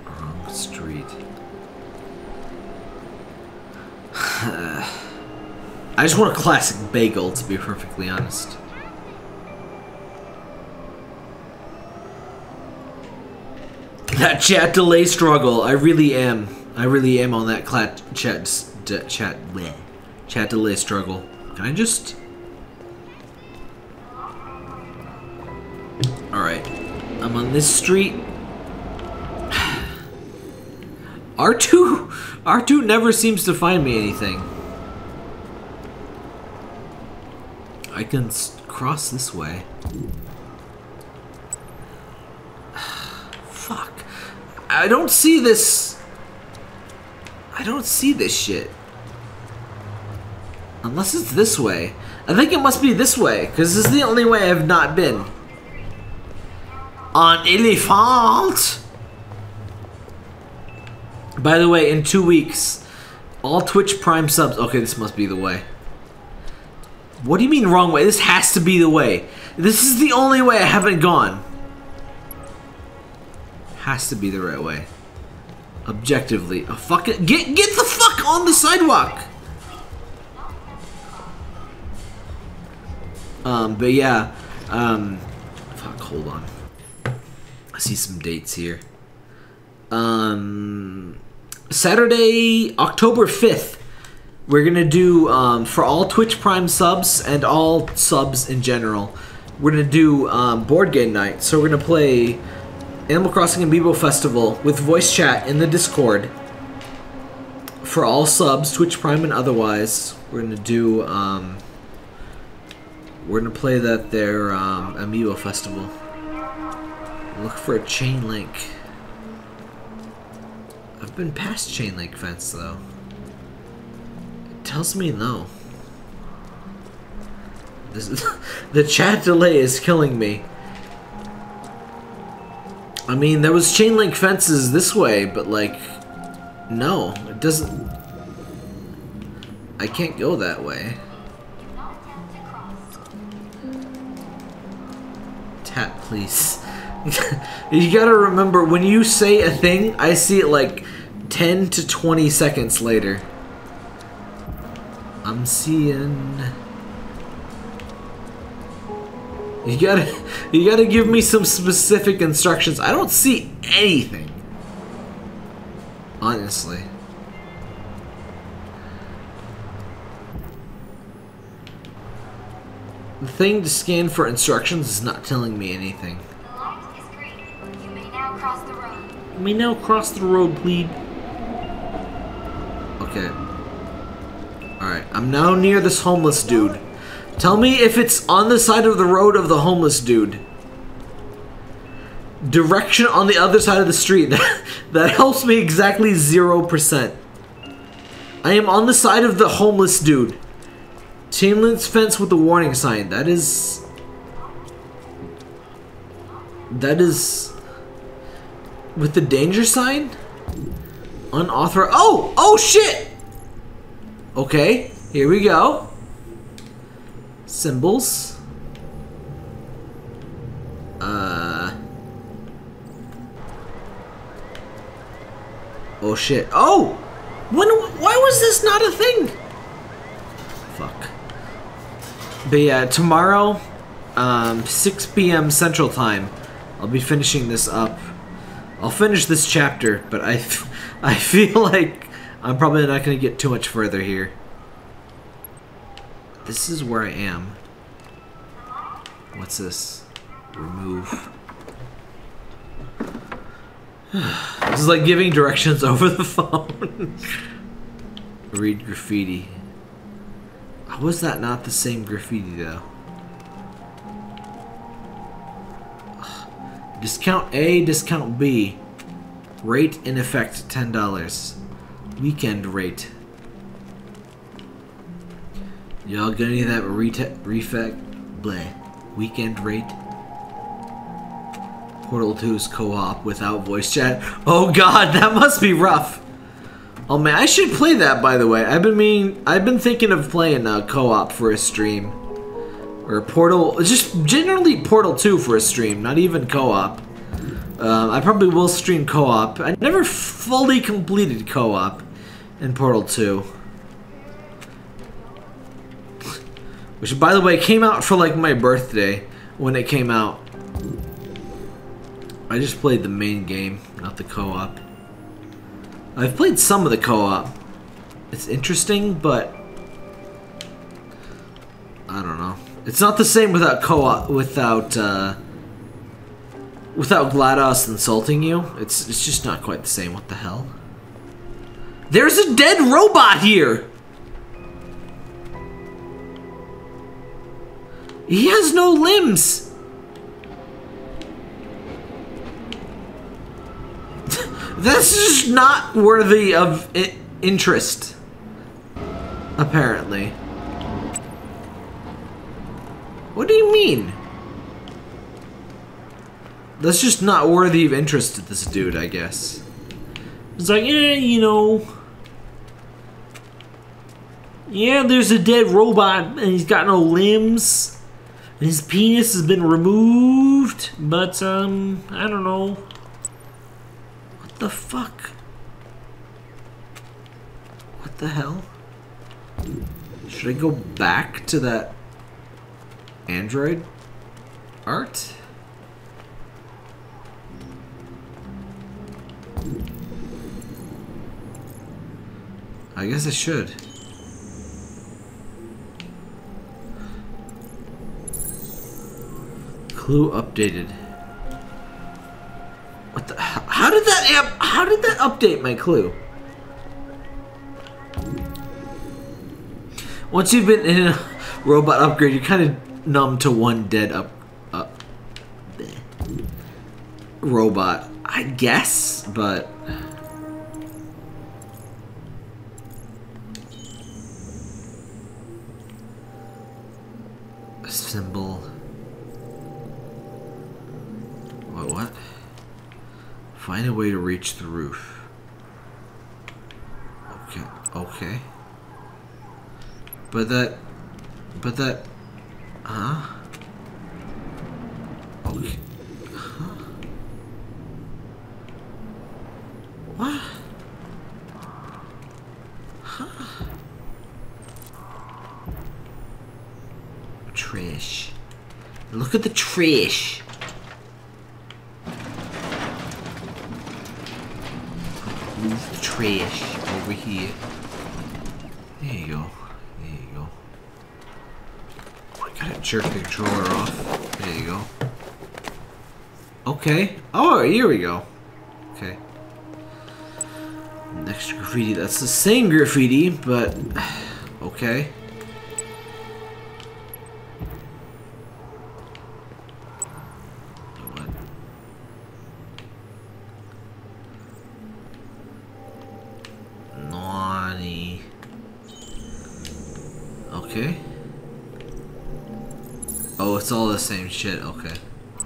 Wrong street. I just want a classic bagel, to be perfectly honest. That chat delay struggle. I really am. I really am on that clat chat chat bleh, chat delay struggle. Can I just? All right. I'm on this street. R2 R2 never seems to find me anything. I can cross this way. Fuck. I don't see this. I don't see this shit. Unless it's this way. I think it must be this way, because this is the only way I've not been. On Elephant! By the way, in two weeks, all Twitch Prime subs. Okay, this must be the way. What do you mean wrong way? This has to be the way. This is the only way I haven't gone. Has to be the right way. Objectively. A fucking get get the fuck on the sidewalk. Um, but yeah, um, fuck. Hold on. I see some dates here. Um, Saturday, October fifth. We're gonna do um, for all Twitch Prime subs and all subs in general. We're gonna do um, board game night. So we're gonna play Animal Crossing Amiibo Festival with voice chat in the Discord. For all subs, Twitch Prime and otherwise, we're gonna do. Um, we're gonna play that there um, Amiibo Festival. Look for a chain link. I've been past chain link fence though. It tells me no. This is, the chat delay is killing me. I mean, there was chain link fences this way, but like, no, it doesn't. I can't go that way. Tap, please. you gotta remember, when you say a thing, I see it like 10 to 20 seconds later. I'm seeing. You gotta, you gotta give me some specific instructions. I don't see anything. Honestly. The thing to scan for instructions is not telling me anything. You may now cross the road. We now cross the road, please. Okay. Alright, I'm now near this homeless dude. Tell me if it's on the side of the road of the homeless dude. Direction on the other side of the street. That, helps me exactly 0%. I am on the side of the homeless dude. Chain link fence with a warning sign. That is... That is... With the danger sign? Unauthorized. Oh! Oh shit! Okay, here we go. Symbols. Uh. Oh shit. Oh! When? Why was this not a thing? Fuck. But yeah, tomorrow, um, 6 p.m. Central Time, I'll be finishing this up. I'll finish this chapter, but I, I feel like I'm probably not going to get too much further here. This is where I am. What's this? Remove. this is like giving directions over the phone. Read graffiti. How was that not the same graffiti though? Discount A, discount B. Rate in effect $10. Weekend rate. Y'all got any of that refect? Bleh. Weekend rate? Portal 2's co-op without voice chat. Oh god, that must be rough. Oh man, I should play that by the way. I've been mean I've been thinking of playing uh, co-op for a stream. Or Portal, just generally Portal 2 for a stream, not even co-op. Um, I probably will stream co-op. I never fully completed co-op in Portal 2. Which, by the way, came out for like my birthday when it came out. I just played the main game, not the co-op. I've played some of the co-op. It's interesting, but I don't know. It's not the same without co-op without uh, without GLaDOS insulting you. It's it's just not quite the same. What the hell? There's a dead robot here. He has no limbs. That's just not worthy of interest. Apparently. What do you mean? That's just not worthy of interest to this dude, I guess. It's like, eh, you know. Yeah, there's a dead robot and he's got no limbs. His penis has been removed, but, um, I don't know. What the fuck? What the hell? Should I go back to that Android art? I guess I should. Clue updated. What the? How did that app? How did that update my clue? Once you've been in a robot upgrade, you're kind of numb to one dead up, up robot. I guess, but symbol. What? What? Find a way to reach the roof. Okay. Okay. But that. But that. Huh? Okay. What? Huh? Look at the trash. Move the trash over here. There you go. There you go. I gotta jerk the controller off. There you go. Okay. Oh, here we go. Okay. Next graffiti. That's the same graffiti, but okay. Okay. Oh, it's all the same shit. Okay.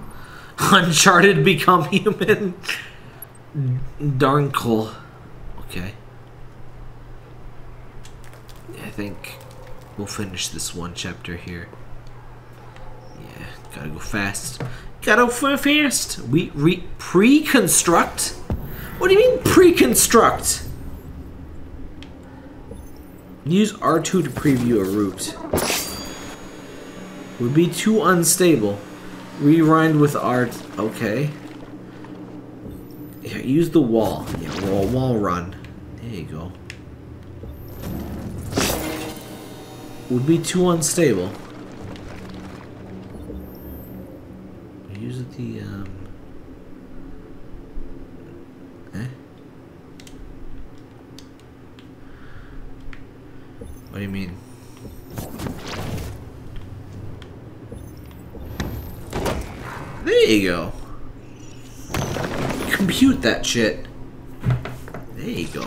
Uncharted become human. Darnkle. Okay. I think we'll finish this one chapter here. Yeah, gotta go fast. Gotta go fast. We re pre-construct. What do you mean pre-construct? Use R2 to preview a route. Would be too unstable. Rewind with art. Okay. Yeah, use the wall. Yeah, wall, wall run. There you go. Would be too unstable. Use the, um... Eh? What do you mean? There you go. Compute that shit. There you go.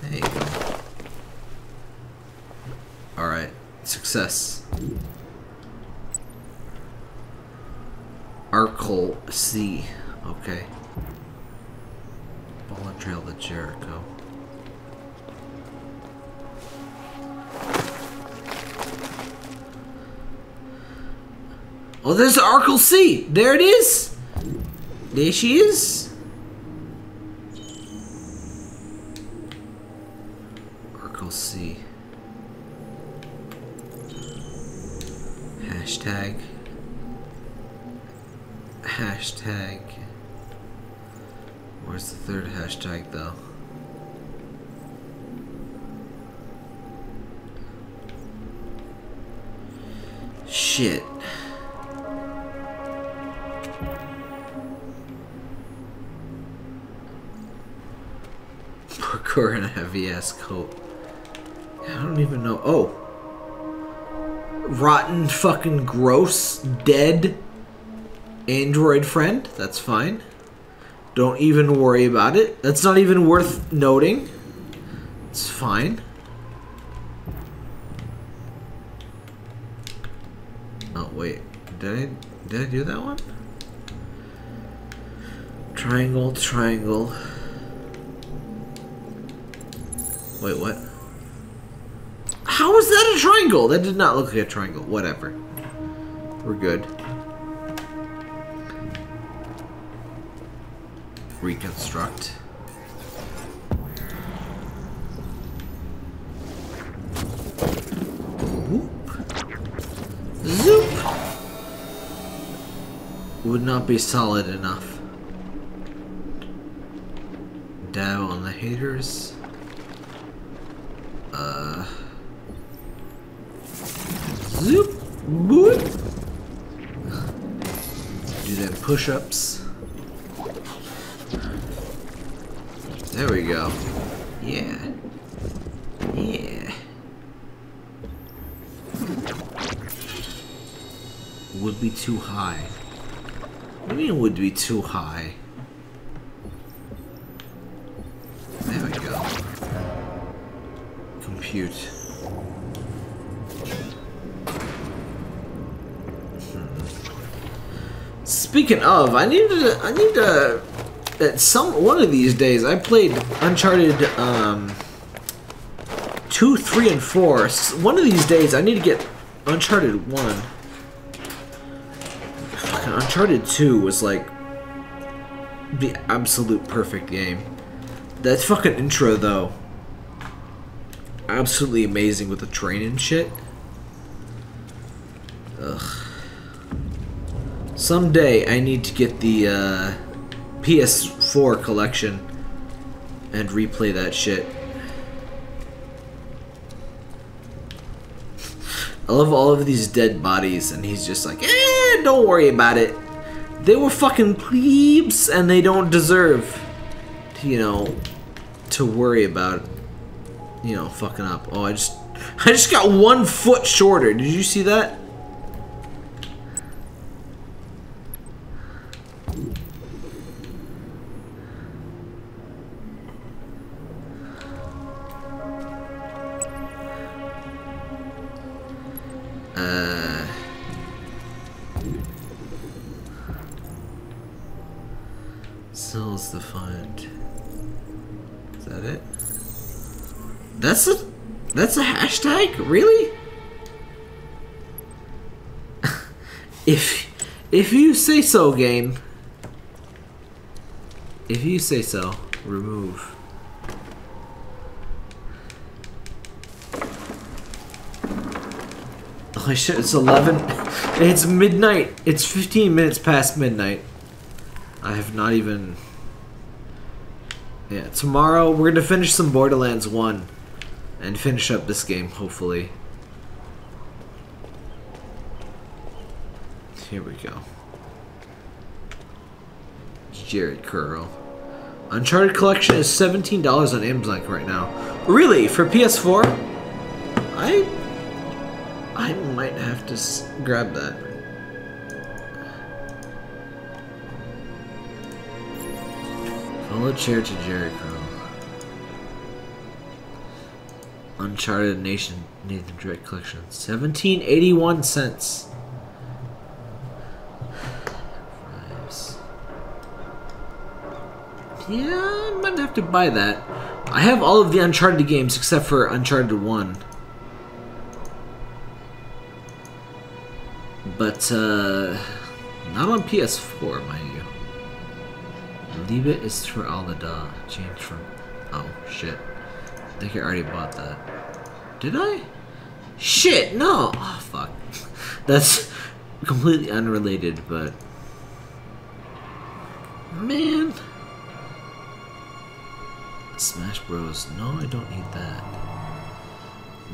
There you go. Alright. Success. Arkle C. Okay. Ball and Trail to Jericho. Oh, there's the Arkle C. There it is. There she is. Arkle C. Hashtag. Hashtag. Where's the third hashtag though? Shit. Parkour in a heavy ass coat. I don't even know. Oh. Rotten fucking gross dead android friend. That's fine. Don't even worry about it. That's not even worth noting. It's fine. Oh wait, did I did I do that one? Triangle, triangle. Wait, what? How is that a triangle? That did not look like a triangle. Whatever. We're good. Reconstruct. Whoop. Zoop! Would not be solid enough. Dab on the haters. Uh. Zoop! Boop! Do them push ups. There we go. Yeah. Yeah. Would be too high. What do you mean would be too high? There we go compute. Hmm. Speaking of, I need to, I need to, at some, one of these days, I played Uncharted, um, 2, 3, and 4. One of these days, I need to get Uncharted 1. Uncharted 2 was like the absolute perfect game. That fucking intro though absolutely amazing with the train and shit. Ugh. Someday I need to get the uh, PS4 collection and replay that shit. I love all of these dead bodies, and he's just like, eh, don't worry about it. They were fucking plebes, and they don't deserve, to, you know, to worry about, you know, fucking up. Oh, I just, I just got one foot shorter. Did you see that? Uh. Sells the fund. That's a that's a hashtag? Really? if if you say so, game. If you say so, remove. Holy shit, it's 11. It's midnight. It's 15 minutes past midnight. I have not even... Yeah, tomorrow we're gonna finish some Borderlands 1. And finish up this game, hopefully. Here we go. Jared Curl. Uncharted Collection is $17 on Amazon right now. Really? For PS4? I I might have to grab that. Follow chair to Jericho. Uncharted Nation Nathan Drake Collection. 1781 cents. Yeah, I might have to buy that. I have all of the Uncharted games except for Uncharted 1. But, uh, not on PS4, mind you. Leave it is for Alada. Change from. Oh, shit. I think I already bought that. Did I? Shit, no! Oh, fuck. That's completely unrelated, but. Man. Smash Bros. No, I don't need that.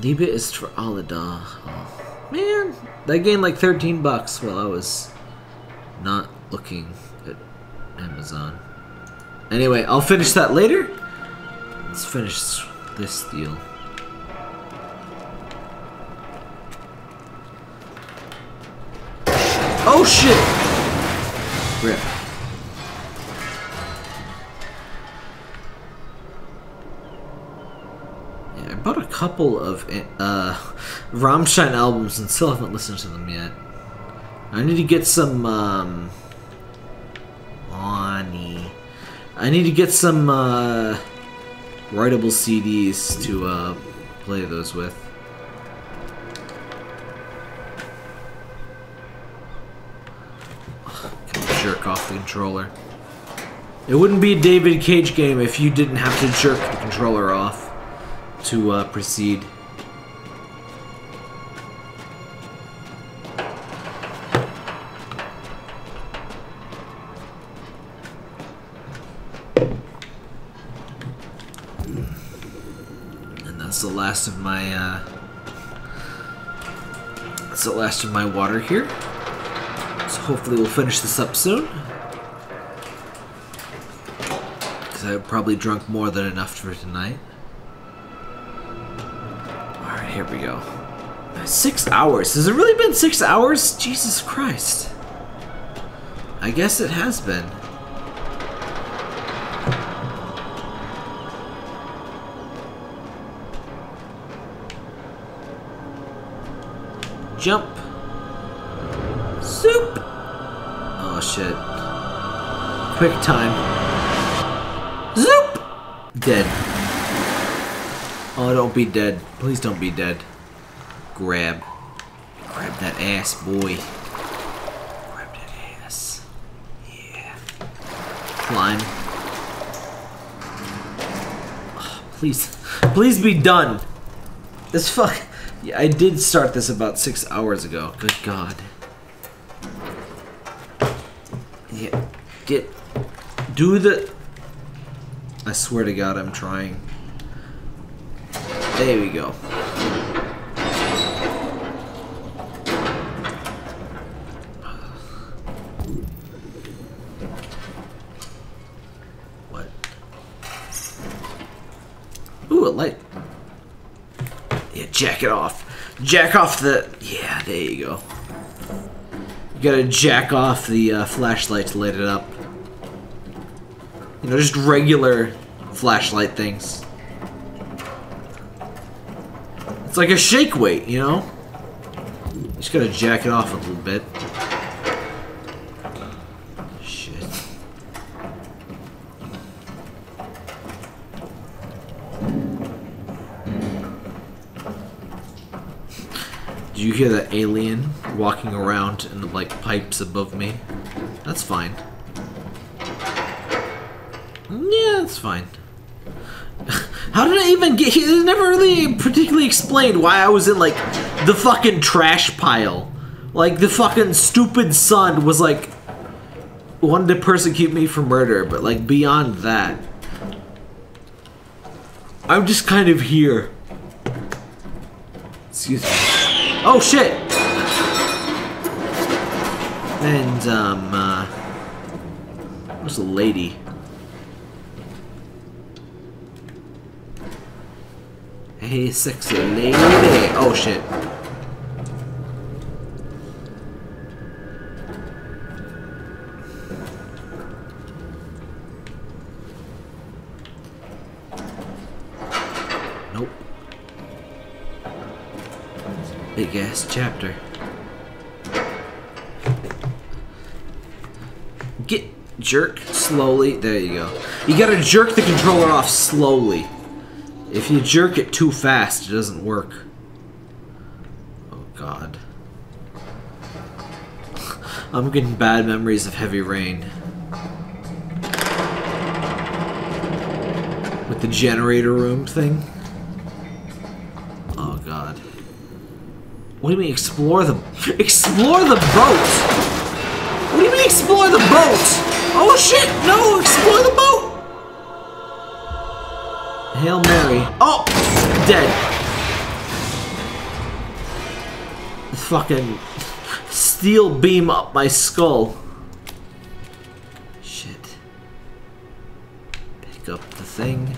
Leave is for Alada. Oh. Man, that gained like 13 bucks while I was not looking at Amazon. Anyway, I'll finish that later. Let's finish this deal. Oh shit! Rip. Yeah, I bought a couple of uh, Rammstein albums and still haven't listened to them yet. I need to get some um, money. I need to get some uh, writable CDs to uh, play those with. Jerk off the controller. It wouldn't be a David Cage game if you didn't have to jerk the controller off to uh, proceed. Last of my, uh, that's the last of my water here. So hopefully we'll finish this up soon. Because I've probably drunk more than enough for tonight. Alright, here we go. Six hours. Has it really been six hours? Jesus Christ. I guess it has been. Jump. Soup. Oh Oh shit. Quick time. Zoop! Dead. Oh, don't be dead. Please don't be dead. Grab. Grab that ass, boy. Grab that ass. Yeah. Climb. Ugh, please. Please be done. This fuck. Yeah, I did start this about six hours ago. Good God. Yeah. Get. Do the. I swear to God, I'm trying. There we go. What? Ooh, a light. Yeah, jack it off. Jack off the. Yeah, there you go. You gotta jack off the uh, flashlight to light it up. You know, just regular flashlight things. It's like a shake weight, you know? Just gotta jack it off a little bit. Hear that alien walking around in the like pipes above me? That's fine. Yeah, that's fine. How did I even get here? It never really particularly explained why I was in like the fucking trash pile. Like the fucking stupid son was like wanted to persecute me for murder, but like beyond that, I'm just kind of here. Excuse me. Oh shit! And um, uh, there's a lady. Hey, sexy lady. Oh shit. Big ass chapter. Get jerk slowly. There you go. You gotta jerk the controller off slowly. If you jerk it too fast, it doesn't work. Oh god. I'm getting bad memories of heavy rain. With the generator room thing. Oh god. What do you mean explore the explore the boat? What do you mean explore the boat? Oh shit! No, explore the boat! Hail Mary. Oh! Dead. Fucking steel beam up my skull. Shit. Pick up the thing.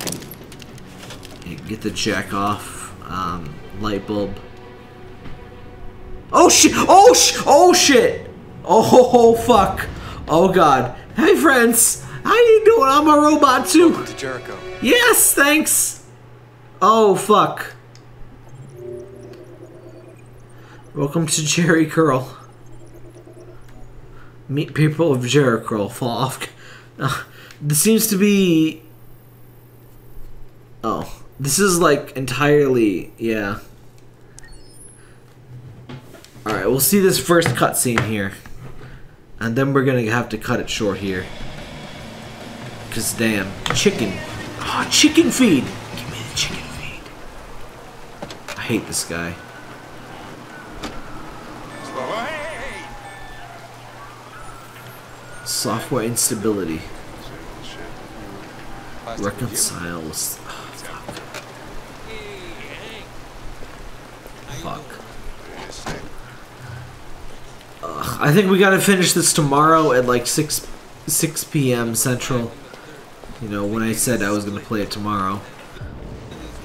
Get the jack off. Um, light bulb. Oh shit! Oh sh! Oh shit! Oh ho ho! fuck! Oh god! Hey friends! How you doing? I'm a robot too. Welcome to Jericho. Yes, thanks. Oh fuck. Welcome to Jerry Curl. Meet people of Jericho. Fall off. Uh, this seems to be. Oh, this is like entirely yeah. All right, we'll see this first cutscene here, and then we're gonna have to cut it short here. Cause damn, chicken. Oh, chicken feed. Give me the chicken feed. I hate this guy. Software instability. Reconciles. Oh, fuck. Fuck. Ugh, I think we gotta finish this tomorrow at like 6 6 p.m. Central. You know, when I said I was gonna play it tomorrow.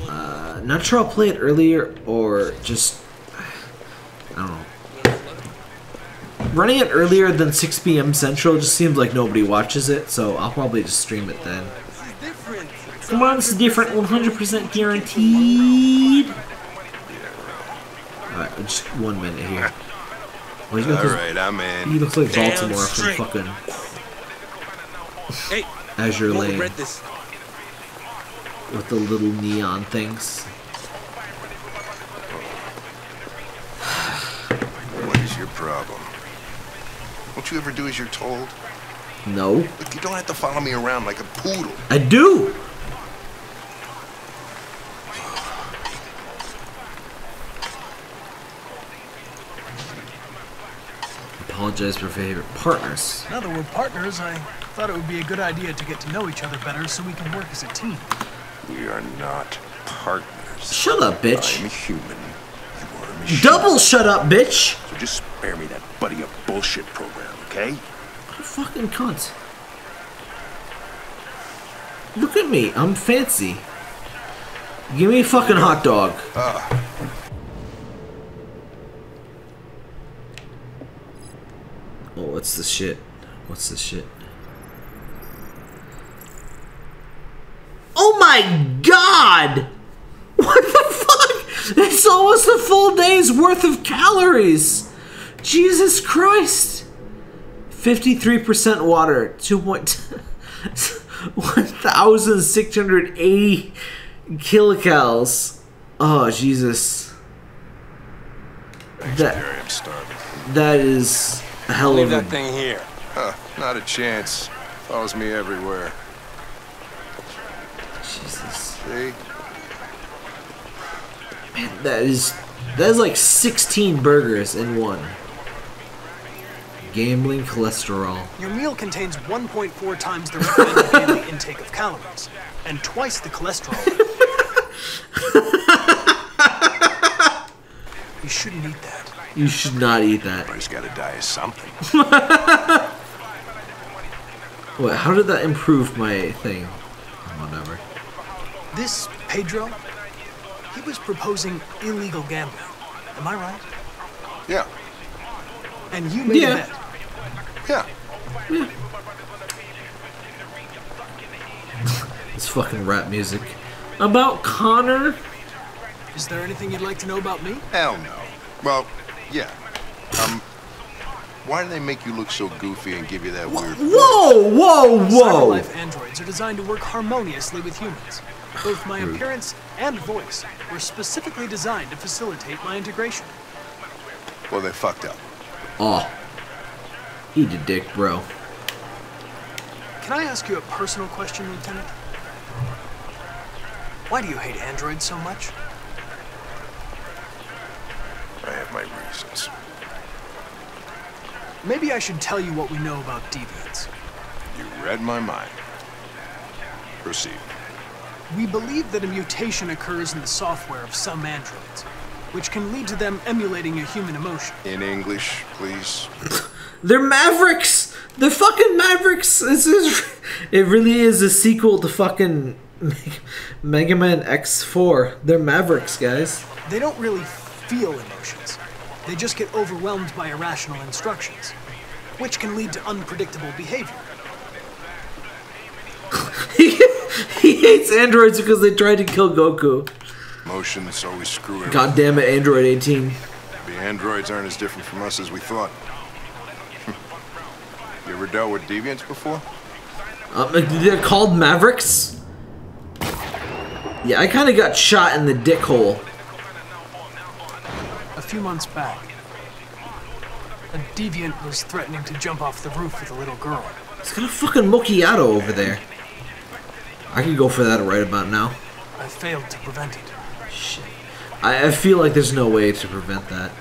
Uh, not sure I'll play it earlier or just I don't know. Running it earlier than 6 p.m. Central just seems like nobody watches it, so I'll probably just stream it then. Come on, this is different, 100% guaranteed. Alright, just one minute here. Oh, he's got All right, I'm in. He looks like Damn Baltimore from fucking Hey, Azur Lane read this. with the little neon things. What is your problem? Don't you ever do as you're told? No, Look, you don't have to follow me around like a poodle. I do. Apologize for favorite partners. Now that we're partners, I thought it would be a good idea to get to know each other better so we can work as a team. We are not partners. Shut up, bitch. I'm a human. You are a machine. Double shut up, bitch. So just spare me that buddy up bullshit program, okay? Fucking cunt. Look at me, I'm fancy. Give me a fucking hot dog. Ah, Oh, what's this shit? What's this shit? Oh my god! What the fuck? It's almost a full day's worth of calories! Jesus Christ! 53% water, 2. 1,680 kilocalories. Oh, Jesus. That- Jerry. I'm starving. That is a hell Leave of that thing here. Huh, not a chance. Follows me everywhere. Jesus. See? That is that is like 16 burgers in one. Gambling cholesterol. Your meal contains 1.4 times the recommended daily intake of calories and twice the cholesterol. you shouldn't eat that. You should not eat that. Everybody's got to die of something. What? How did that improve my thing? Whatever. This Pedro, he was proposing illegal gambling. Am I right? Yeah. And you made Yeah. a bet. Yeah. It's fucking rap music. About Connor? Is there anything you'd like to know about me? Hell no. Well, yeah. Um, why do they make you look so goofy and give you that weird? Whoa, whoa, whoa! Cyberlife androids are designed to work harmoniously with humans. Both my Rude. appearance and voice were specifically designed to facilitate my integration. Well, they fucked up. Oh. you a dick, bro. Can I ask you a personal question, Lieutenant? Why do you hate androids so much? I have my reasons. Maybe I should tell you what we know about deviants. You read my mind. Proceed. We believe that a mutation occurs in the software of some androids, which can lead to them emulating a human emotion. In English, please. They're Mavericks! They're fucking Mavericks! This is. It really is a sequel to fucking Meg- Mega Man X4. They're Mavericks, guys. They don't really feel emotions. They just get overwhelmed by irrational instructions, which can lead to unpredictable behavior. He hates androids because they tried to kill Goku. Emotions always screw everything. God damn it, Android 18. The androids aren't as different from us as we thought. you ever dealt with deviants before? Um, they're called Mavericks? Yeah, I kind of got shot in the dick hole. A few months back, a deviant was threatening to jump off the roof with a little girl. It's got a fucking macchiato over there. I could go for that right about now. I failed to prevent it. Shit. I, I feel like there's no way to prevent that.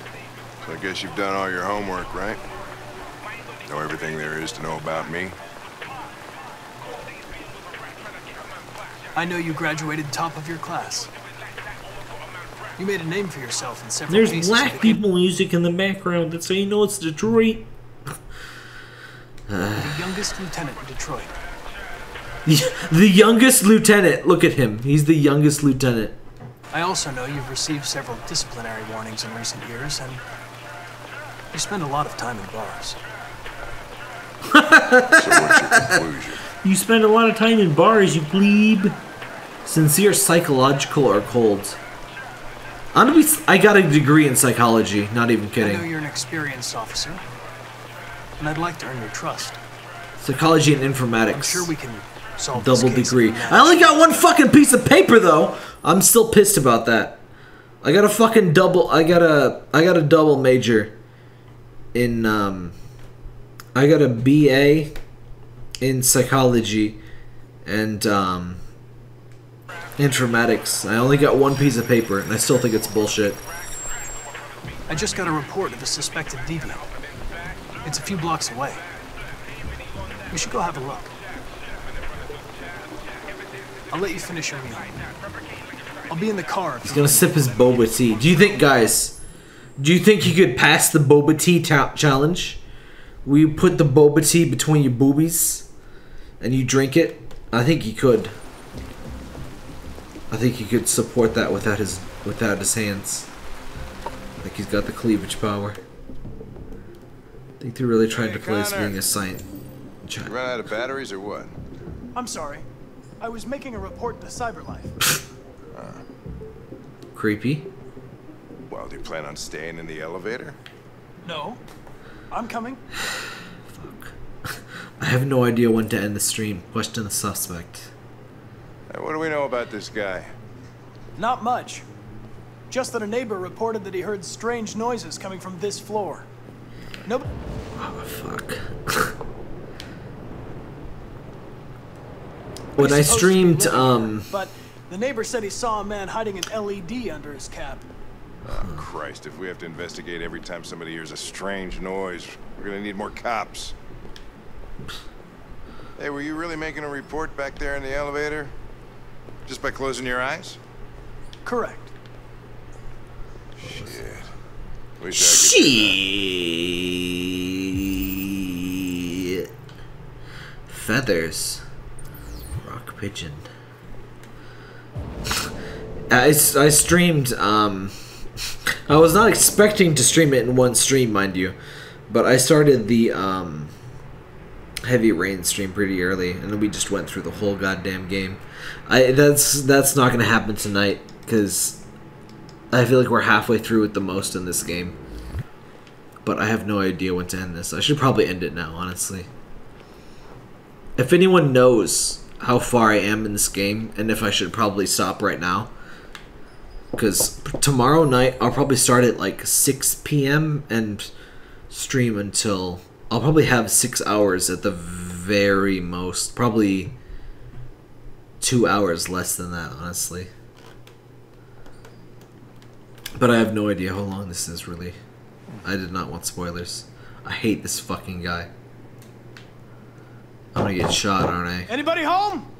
So I guess you've done all your homework, right? Know everything there is to know about me? I know you graduated top of your class. You made a name for yourself in several There's cases. black people music in the background that's how you know it's Detroit. The youngest lieutenant in Detroit. the youngest lieutenant. Look at him. He's the youngest lieutenant. I also know you've received several disciplinary warnings in recent years, and you spend a lot of time in bars. You spend a lot of time in bars, you plebe. Sincere, psychological, or cold? I'm gonna be. I got a degree in psychology. Not even kidding. I know you're an experienced officer, and I'd like to earn your trust. Psychology and informatics. I'm sure we can solve Double degree. I only got one fucking piece of paper though. I'm still pissed about that. I got a fucking double. I got a. I got a double major. In um. I got a BA. In psychology, and um. Informatics. I only got one piece of paper, and I still think it's bullshit. I just got a report of a suspected deviant. It's a few blocks away. We should go have a look. I'll let you finish your meal. I'll be in the car. He's gonna sip his boba tea. Do you think, guys? Do you think you could pass the boba tea challenge? You put the boba tea between your boobies, and you drink it? I think you could. I think he could support that without his without his hands. I think he's got the cleavage power. I think they're really trying to play us Connor. being a saint. You run out of batteries or what? I'm sorry. I was making a report to CyberLife. Creepy. Well, do you plan on staying in the elevator? no. I'm coming. Fuck. I have no idea when to end the stream. Question the suspect. Hey, what do we know about this guy? Not much. Just that a neighbor reported that he heard strange noises coming from this floor. Nope. Oh, fuck. when I streamed, um, But the neighbor said he saw a man hiding an LED under his cap. Oh, Christ, if we have to investigate every time somebody hears a strange noise, we're gonna need more cops. Hey, were you really making a report back there in the elevator? Just by closing your eyes? Correct. Shit. Wish Shit. Feathers. Rock pigeon. I, I streamed, um, I was not expecting to stream it in one stream, mind you, but I started the, um, Heavy Rain stream pretty early, and then we just went through the whole goddamn game. I that's that's not gonna happen tonight because I feel like we're halfway through at the most in this game. But I have no idea when to end this. I should probably end it now, honestly. If anyone knows how far I am in this game and if I should probably stop right now, because tomorrow night I'll probably start at like 6 p.m. and stream until I'll probably have six hours at the very most. Probably two hours less than that, honestly. But I have no idea how long this is, really. I did not want spoilers. I hate this fucking guy. I'm gonna get shot, aren't I? Anybody home?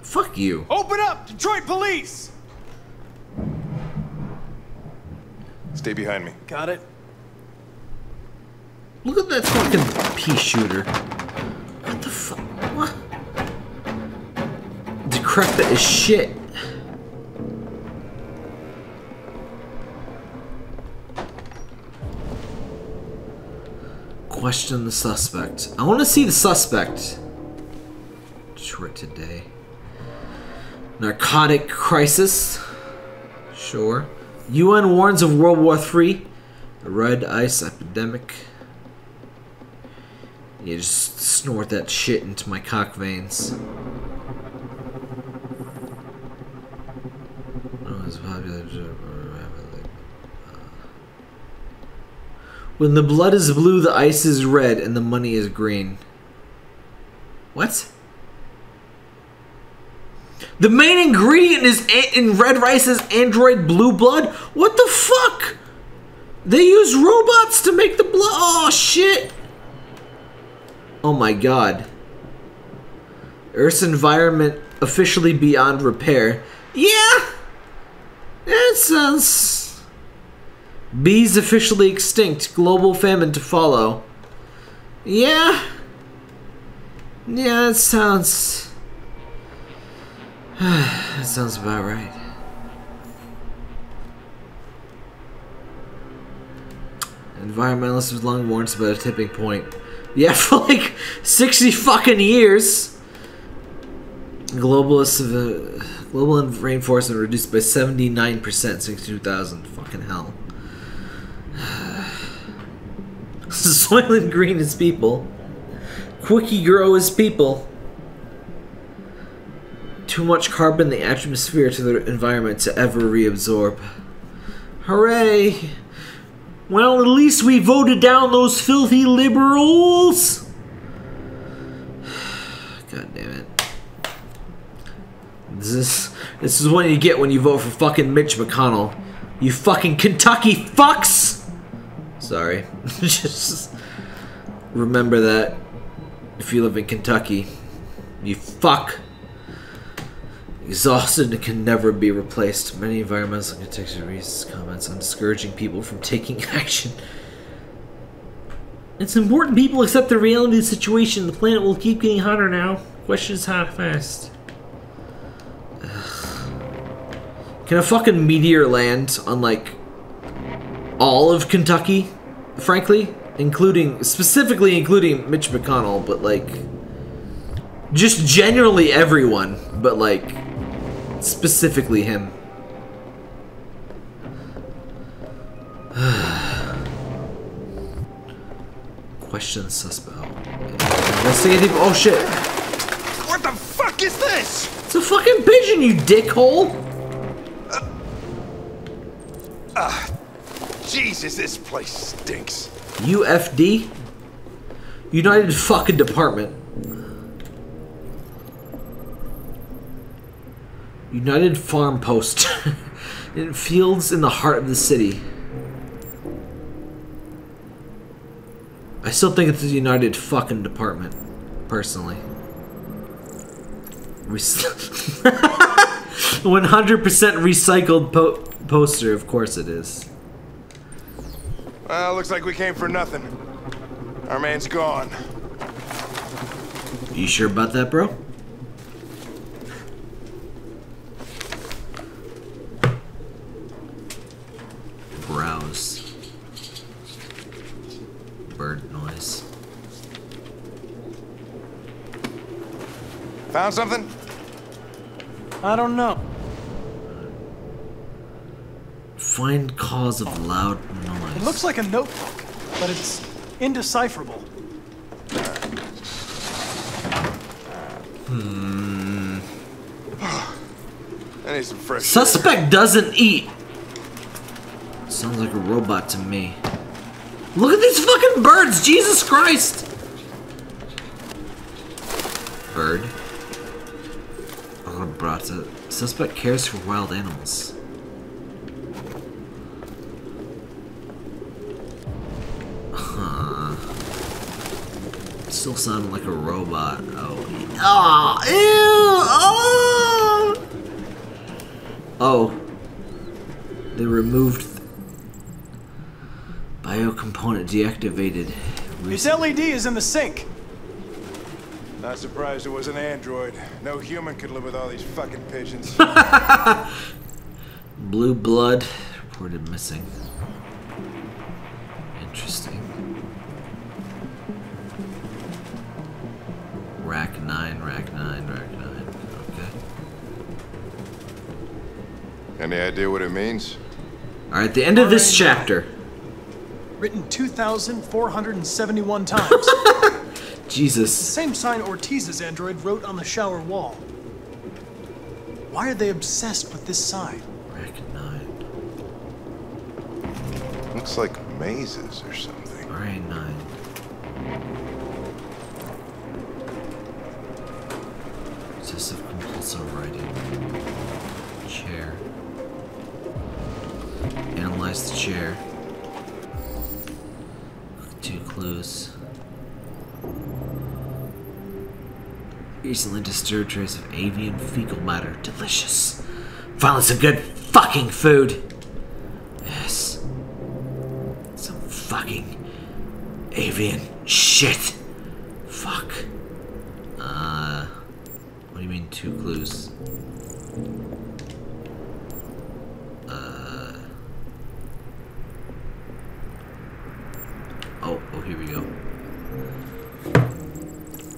Fuck you. Open up! Detroit police! Stay behind me. Got it. Look at that fucking pea shooter. What the fuck? What? Decrepit as shit. Question the suspect. I want to see the suspect. Detroit today. Narcotic crisis. Sure. UN warns of World War III. A red ice epidemic. You just snort that shit into my cock veins. Oh, it's popular to- When the blood is blue, the ice is red, and the money is green. What? The main ingredient is in red ice is android blue blood? What the fuck? They use robots to make the blood. Oh shit. Oh my god. Earth's environment officially beyond repair. Yeah. That sounds. Bees officially extinct. Global famine to follow. Yeah. Yeah, that sounds. that sounds about right. Environmentalists have long warned about a tipping point. Yeah, for like 60 fucking years. Globalists have. Uh, Global rainforest reduced by 79% since 2000. Fucking hell. Soylent Green is people. Quickie Grow is people. Too much carbon in the atmosphere to the environment to ever reabsorb. Hooray! Well, at least we voted down those filthy liberals! God damn it. This is, this is what you get when you vote for fucking Mitch McConnell. You fucking Kentucky fucks! Sorry. Just remember that if you live in Kentucky. You fuck. Exhausted and can never be replaced. Many environmental reasons comments on discouraging people from taking action. It's important people accept the reality of the situation. The planet will keep getting hotter now. Question is how fast. Ugh. Can a fucking meteor land on like all of Kentucky? Frankly, including specifically including Mitch McConnell, but like just generally everyone, but like specifically him. Question suspect. Investigative. Oh shit! What the fuck is this? It's a fucking pigeon, you dickhole! Ah, Jesus, this place stinks. UFD? United fucking Department. United Farm Post. in fields in the heart of the city. I still think it's the United fucking Department, personally. 100% recycled po poster, of course it is. Well, looks like we came for nothing. Our man's gone. You sure about that, bro? Browse. Bird noise. Found something? I don't know. Find cause of loud noise. It looks like a notebook, but it's indecipherable. Hmm. I need some fresh Suspect doesn't eat. Sounds like a robot to me. Look at these fucking birds! Jesus Christ! Bird. Alabrata. Suspect cares for wild animals. Huh. Still sounding like a robot. Oh. Oh, ew! Oh! Oh. They removed biocomponent deactivated. His LED is in the sink. Not surprised it was an android. No human could live with all these fucking pigeons. Blue blood reported missing. Interesting. Rack 9, rack 9, rack 9. Okay. Any idea what it means? Alright, at the end of this chapter. Written 2,471 times. Jesus. The same sign Ortiz's android wrote on the shower wall. Why are they obsessed with this sign? Rack 9. Looks like mazes or something. Rack 9. Obsessive compulsive writing. Chair. Analyze the chair. Two clues. Recently disturbed trace of avian fecal matter. Delicious. Finally some good fucking food. Yes. Some fucking avian shit. Fuck. Uh, mean two clues? Uh. Oh, oh, here we go.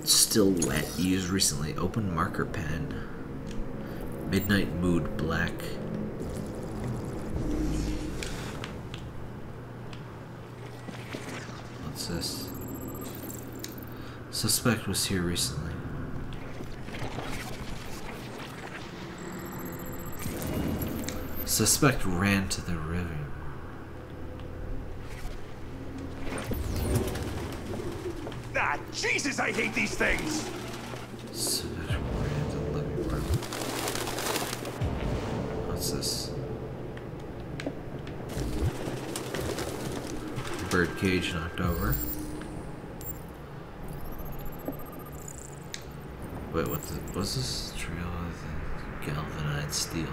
Still wet. Used recently. Open marker pen. Midnight Mood Black. What's this? Suspect was here recently. Suspect ran to the river. Ah, Jesus, I hate these things! Suspect ran to the living room. What's this? Bird cage knocked over. Wait, what the, what's this? Trail of galvanized steel.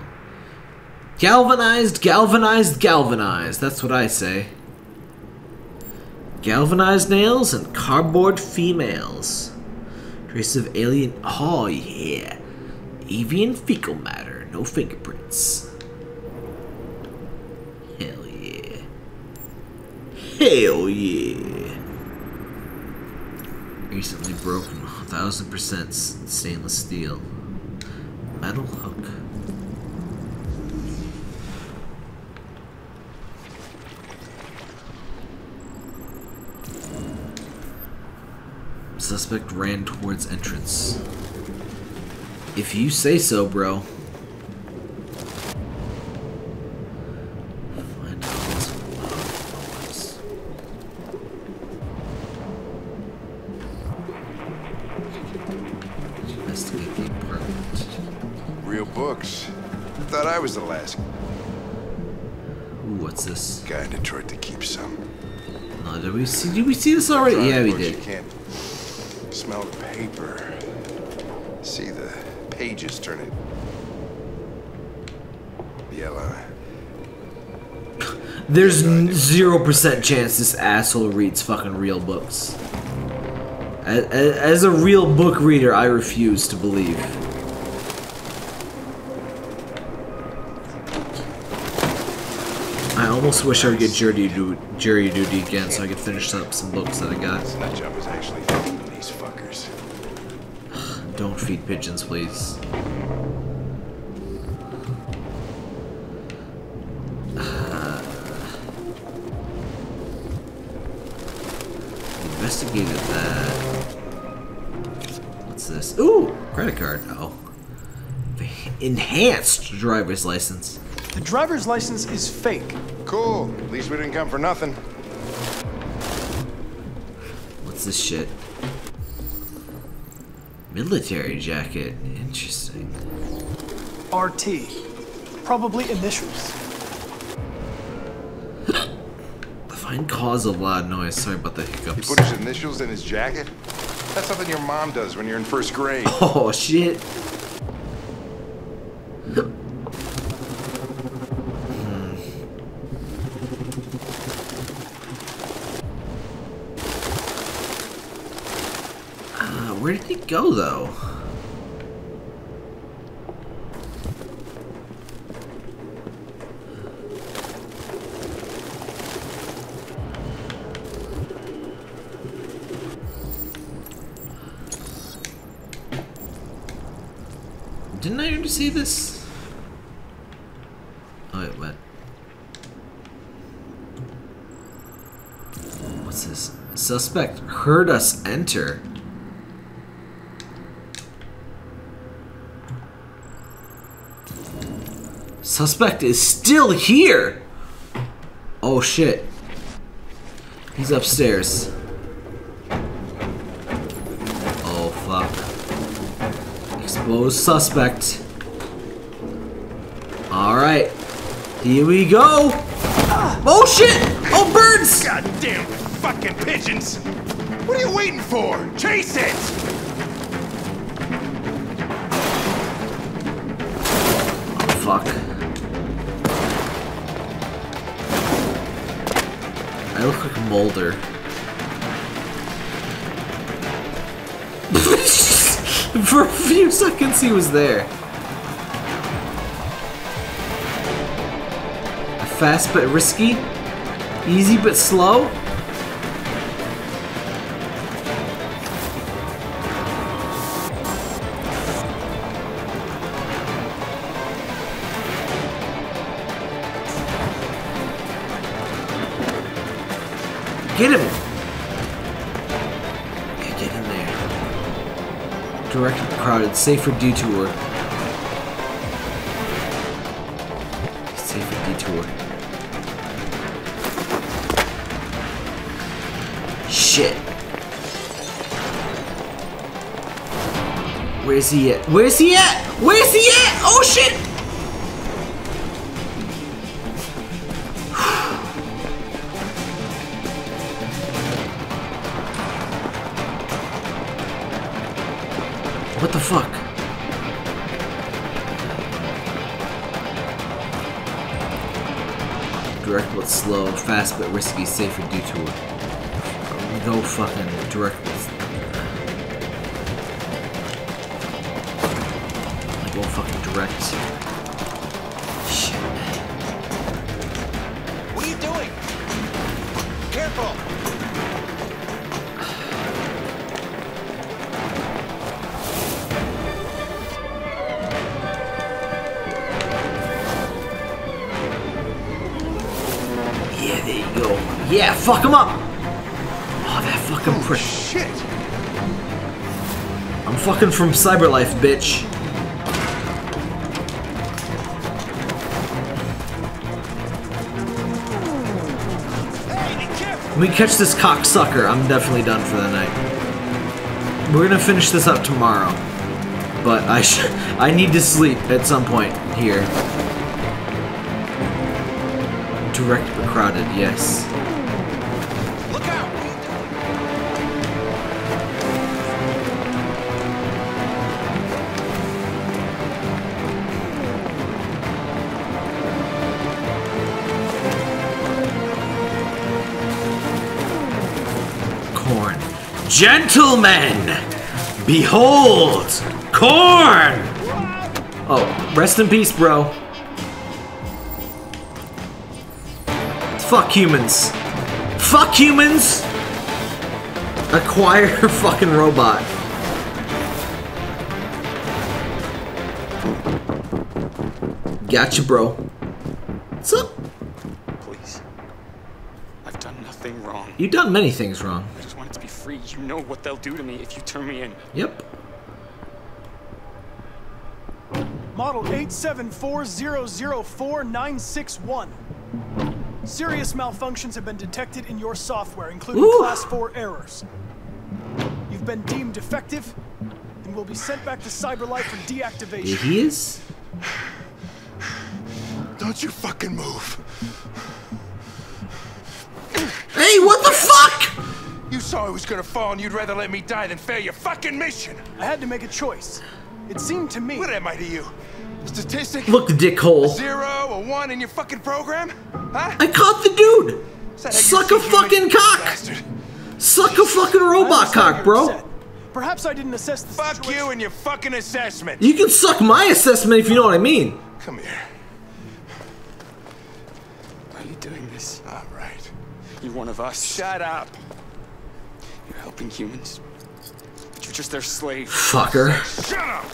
Galvanized, galvanized, galvanized. That's what I say. Galvanized nails and cardboard females. Trace of alien. Oh, yeah. Avian fecal matter. No fingerprints. Hell yeah. Hell yeah. Recently broken. 1000% stainless steel. Metal hook. Suspect ran towards entrance. If you say so, bro. Find out what's noise. Investigate the apartment. Real books. Thought I was the last Ooh, what's this? guy in Detroit to keep some. Uh, did we see? Did we see this already? Yeah, we did. Paper. See the pages turning yellow. There's zero percent chance this asshole reads fucking real books. As, as a real book reader, I refuse to believe. I almost wish I would get jury duty, jury duty again so I could finish up some books that I got. Nut job is actually feeding these fuckers. Don't feed pigeons, please. Uh, investigated that. What's this? Ooh, credit card. Oh, enhanced driver's license. The driver's license is fake. Cool. At least we didn't come for nothing. What's this shit? Military jacket. Interesting. RT. Probably initials. Find cause of loud noise. Sorry about the He hiccups. put his initials in his jacket? That's something your mom does when you're in first grade. Oh shit. Go though? Didn't I already see this? Oh wait, what? What's this? Suspect heard us enter. Suspect is still here! Oh shit. He's upstairs. Oh fuck. Exposed suspect. Alright. Here we go! Oh shit! Oh birds! Goddamn fucking pigeons! What are you waiting for? Chase it! Oh fuck. I Mulder. For a few seconds he was there. Fast but risky. Easy but slow. Crowded, safer detour. Safer detour. Shit. Where's he at? Where's he at? Where's he at? Oh shit! Risky, safer detour. no fucking direct I go fucking direct. Fuck him up! Oh, that fucking prick. Shit! I'm fucking from Cyberlife, bitch. When we catch this cocksucker, I'm definitely done for the night. We're gonna finish this up tomorrow. But I sh I need to sleep at some point here. Direct but crowded, yes. Gentlemen! Behold! Corn! Oh, rest in peace, bro. Fuck humans. Fuck humans! Acquire fucking robot. Gotcha, bro. What's up? Please. I've done nothing wrong. You've done many things wrong. You know what they'll do to me if you turn me in. Yep. Model 874004961. Serious malfunctions have been detected in your software, including Ooh. Class 4 errors. You've been deemed defective and will be sent back to Cyberlife for deactivation. Yeah, he is? Don't you fucking move. Hey, what the fuck? You saw I was gonna fall and you'd rather let me die than fail your fucking mission. I had to make a choice. It seemed to me. What am I to you? Statistic? Look, dickhole. A zero, a one in your fucking program? Huh? I caught the dude! Is that how you Suck a fucking cock! Bastard? Suck a fucking robot cock, bro! upset. Perhaps I didn't assess the Fuck situation. you and your fucking assessment. You can suck my assessment if you know what I mean. Come here. Why are you doing this? All right. You're one of us. Shut up. You're helping humans. But you're just their slave. Fucker. Shut up.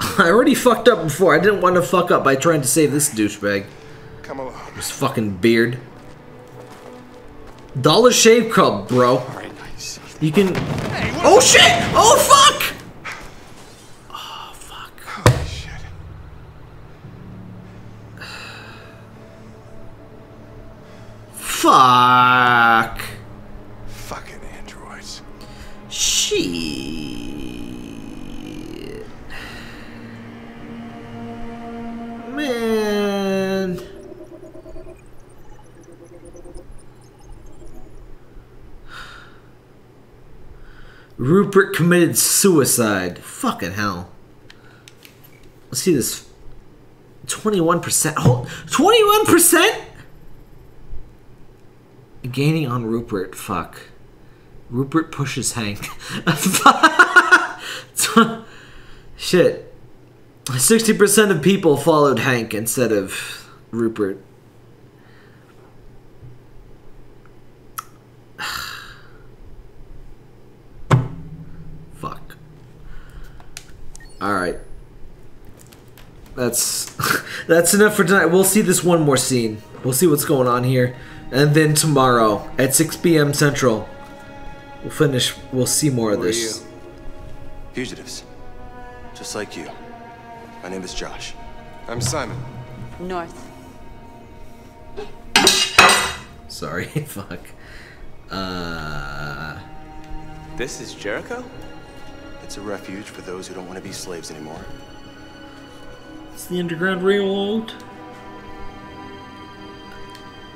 I already fucked up before. I didn't want to fuck up by trying to save this douchebag. Come along. This fucking beard. Dollar Shave Club, bro. Alright, nice. You can. Oh shit! Oh fuck! Oh fuck. Holy shit. Fuck. Rupert committed suicide. Fucking hell. Let's see this. 21%. Oh, 21%? Gaining on Rupert. Fuck. Rupert pushes Hank. Shit. 60% of people followed Hank instead of Rupert. Fuck. Alright. That's That's enough for tonight. We'll see this one more scene. We'll see what's going on here. And then tomorrow at 6 p.m. Central, we'll finish. We'll see more of Who are this. you? Fugitives. Just like you. My name is Josh. I'm Simon. North. Sorry, fuck. Uh, This is Jericho? It's a refuge for those who don't want to be slaves anymore. it's the Underground Railroad.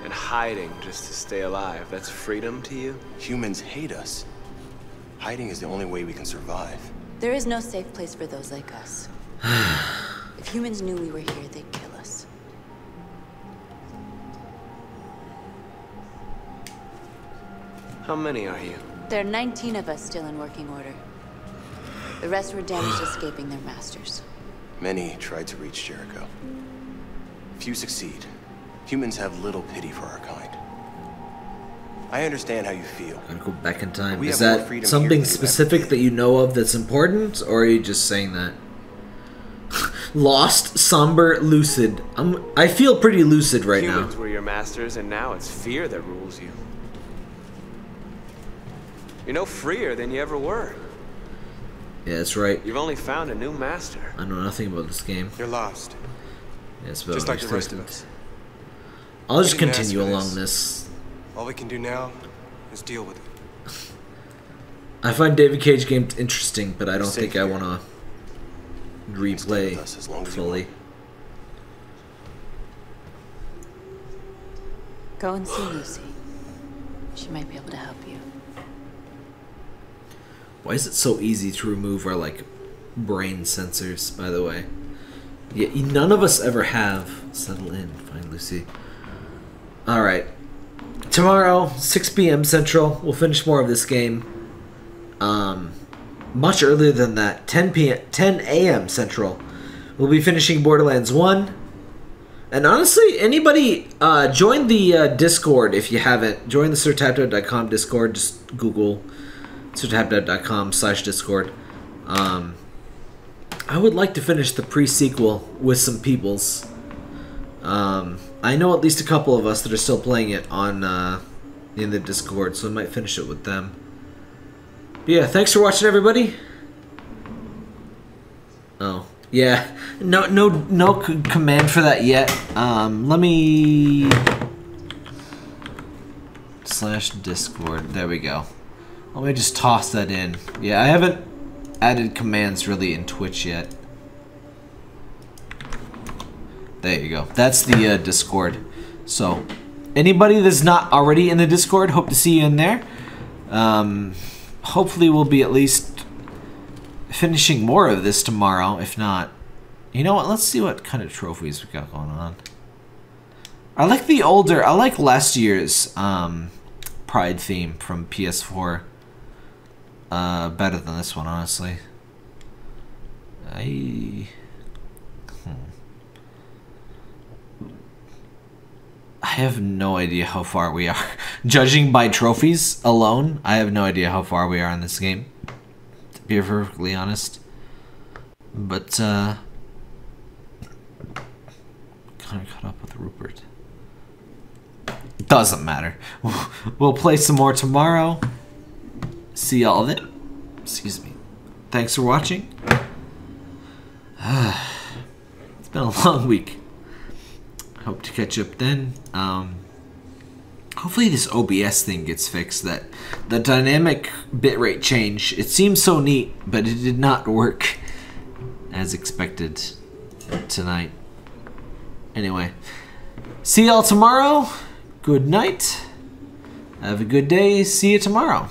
And hiding just to stay alive. That's freedom to you? Humans hate us. Hiding is the only way we can survive. There is no safe place for those like us. if humans knew we were here, they'd kill us. How many are you? There are 19 of us still in working order. The rest were damaged escaping their masters. Many tried to reach Jericho. Few succeed. Humans have little pity for our kind. I understand how you feel. Gotta go back in time. We Is have more that freedom something you specific that you know of that's important, or are you just saying that? Lost, somber, lucid. I'm. I feel pretty lucid right now. Humans were your masters, and now it's fear that rules you. You're no freer than you ever were. Yeah, that's right. You've only found a new master. I know nothing about this game. You're lost. Yeah, it's about Just like the rest of us. I'll just We didn't continue along this. this. All we can do now is deal with it. I find David Cage games interesting, but I don't safe think I want to replay as long as fully. Go and see Lucy. She might be able to help you. Why is it so easy to remove our like brain sensors? By the way, yeah, none of us ever have. Settle in, fine, Lucy. All right, tomorrow, 6 p.m. Central, we'll finish more of this game. Um, much earlier than that, 10 p.m. 10 a.m. Central, we'll be finishing Borderlands One. And honestly, anybody uh, join the uh, Discord if you haven't. Join the SirTapTap.com Discord. Just Google SirTapTap.com slash Discord. Um, I would like to finish the pre-sequel with some peoples. Um, I know at least a couple of us that are still playing it on uh, in the Discord, so I might finish it with them. But yeah, thanks for watching, everybody. Oh, yeah. No, no, no command for that yet. Um, let me slash Discord. There we go. Let me just toss that in. Yeah, I haven't added commands really in Twitch yet. There you go. That's the uh, Discord. So, anybody that's not already in the Discord, hope to see you in there. Um, hopefully, we'll be at least finishing more of this tomorrow. If not, you know what? Let's see what kind of trophies we got going on. I like the older. I like last year's um, Pride theme from PS4. Uh, better than this one, honestly. I. Hmm. I have no idea how far we are. Judging by trophies alone, I have no idea how far we are in this game. To be perfectly honest. But, uh. Kind of caught up with Rupert. Doesn't matter. We'll play some more tomorrow. See y'all it. Excuse me. Thanks for watching. it's been a long week. Hope to catch up then. Um, hopefully this OBS thing gets fixed. That the dynamic bitrate change. It seems so neat, but it did not work as expected tonight. Anyway, see y'all tomorrow. Good night. Have a good day. See you tomorrow.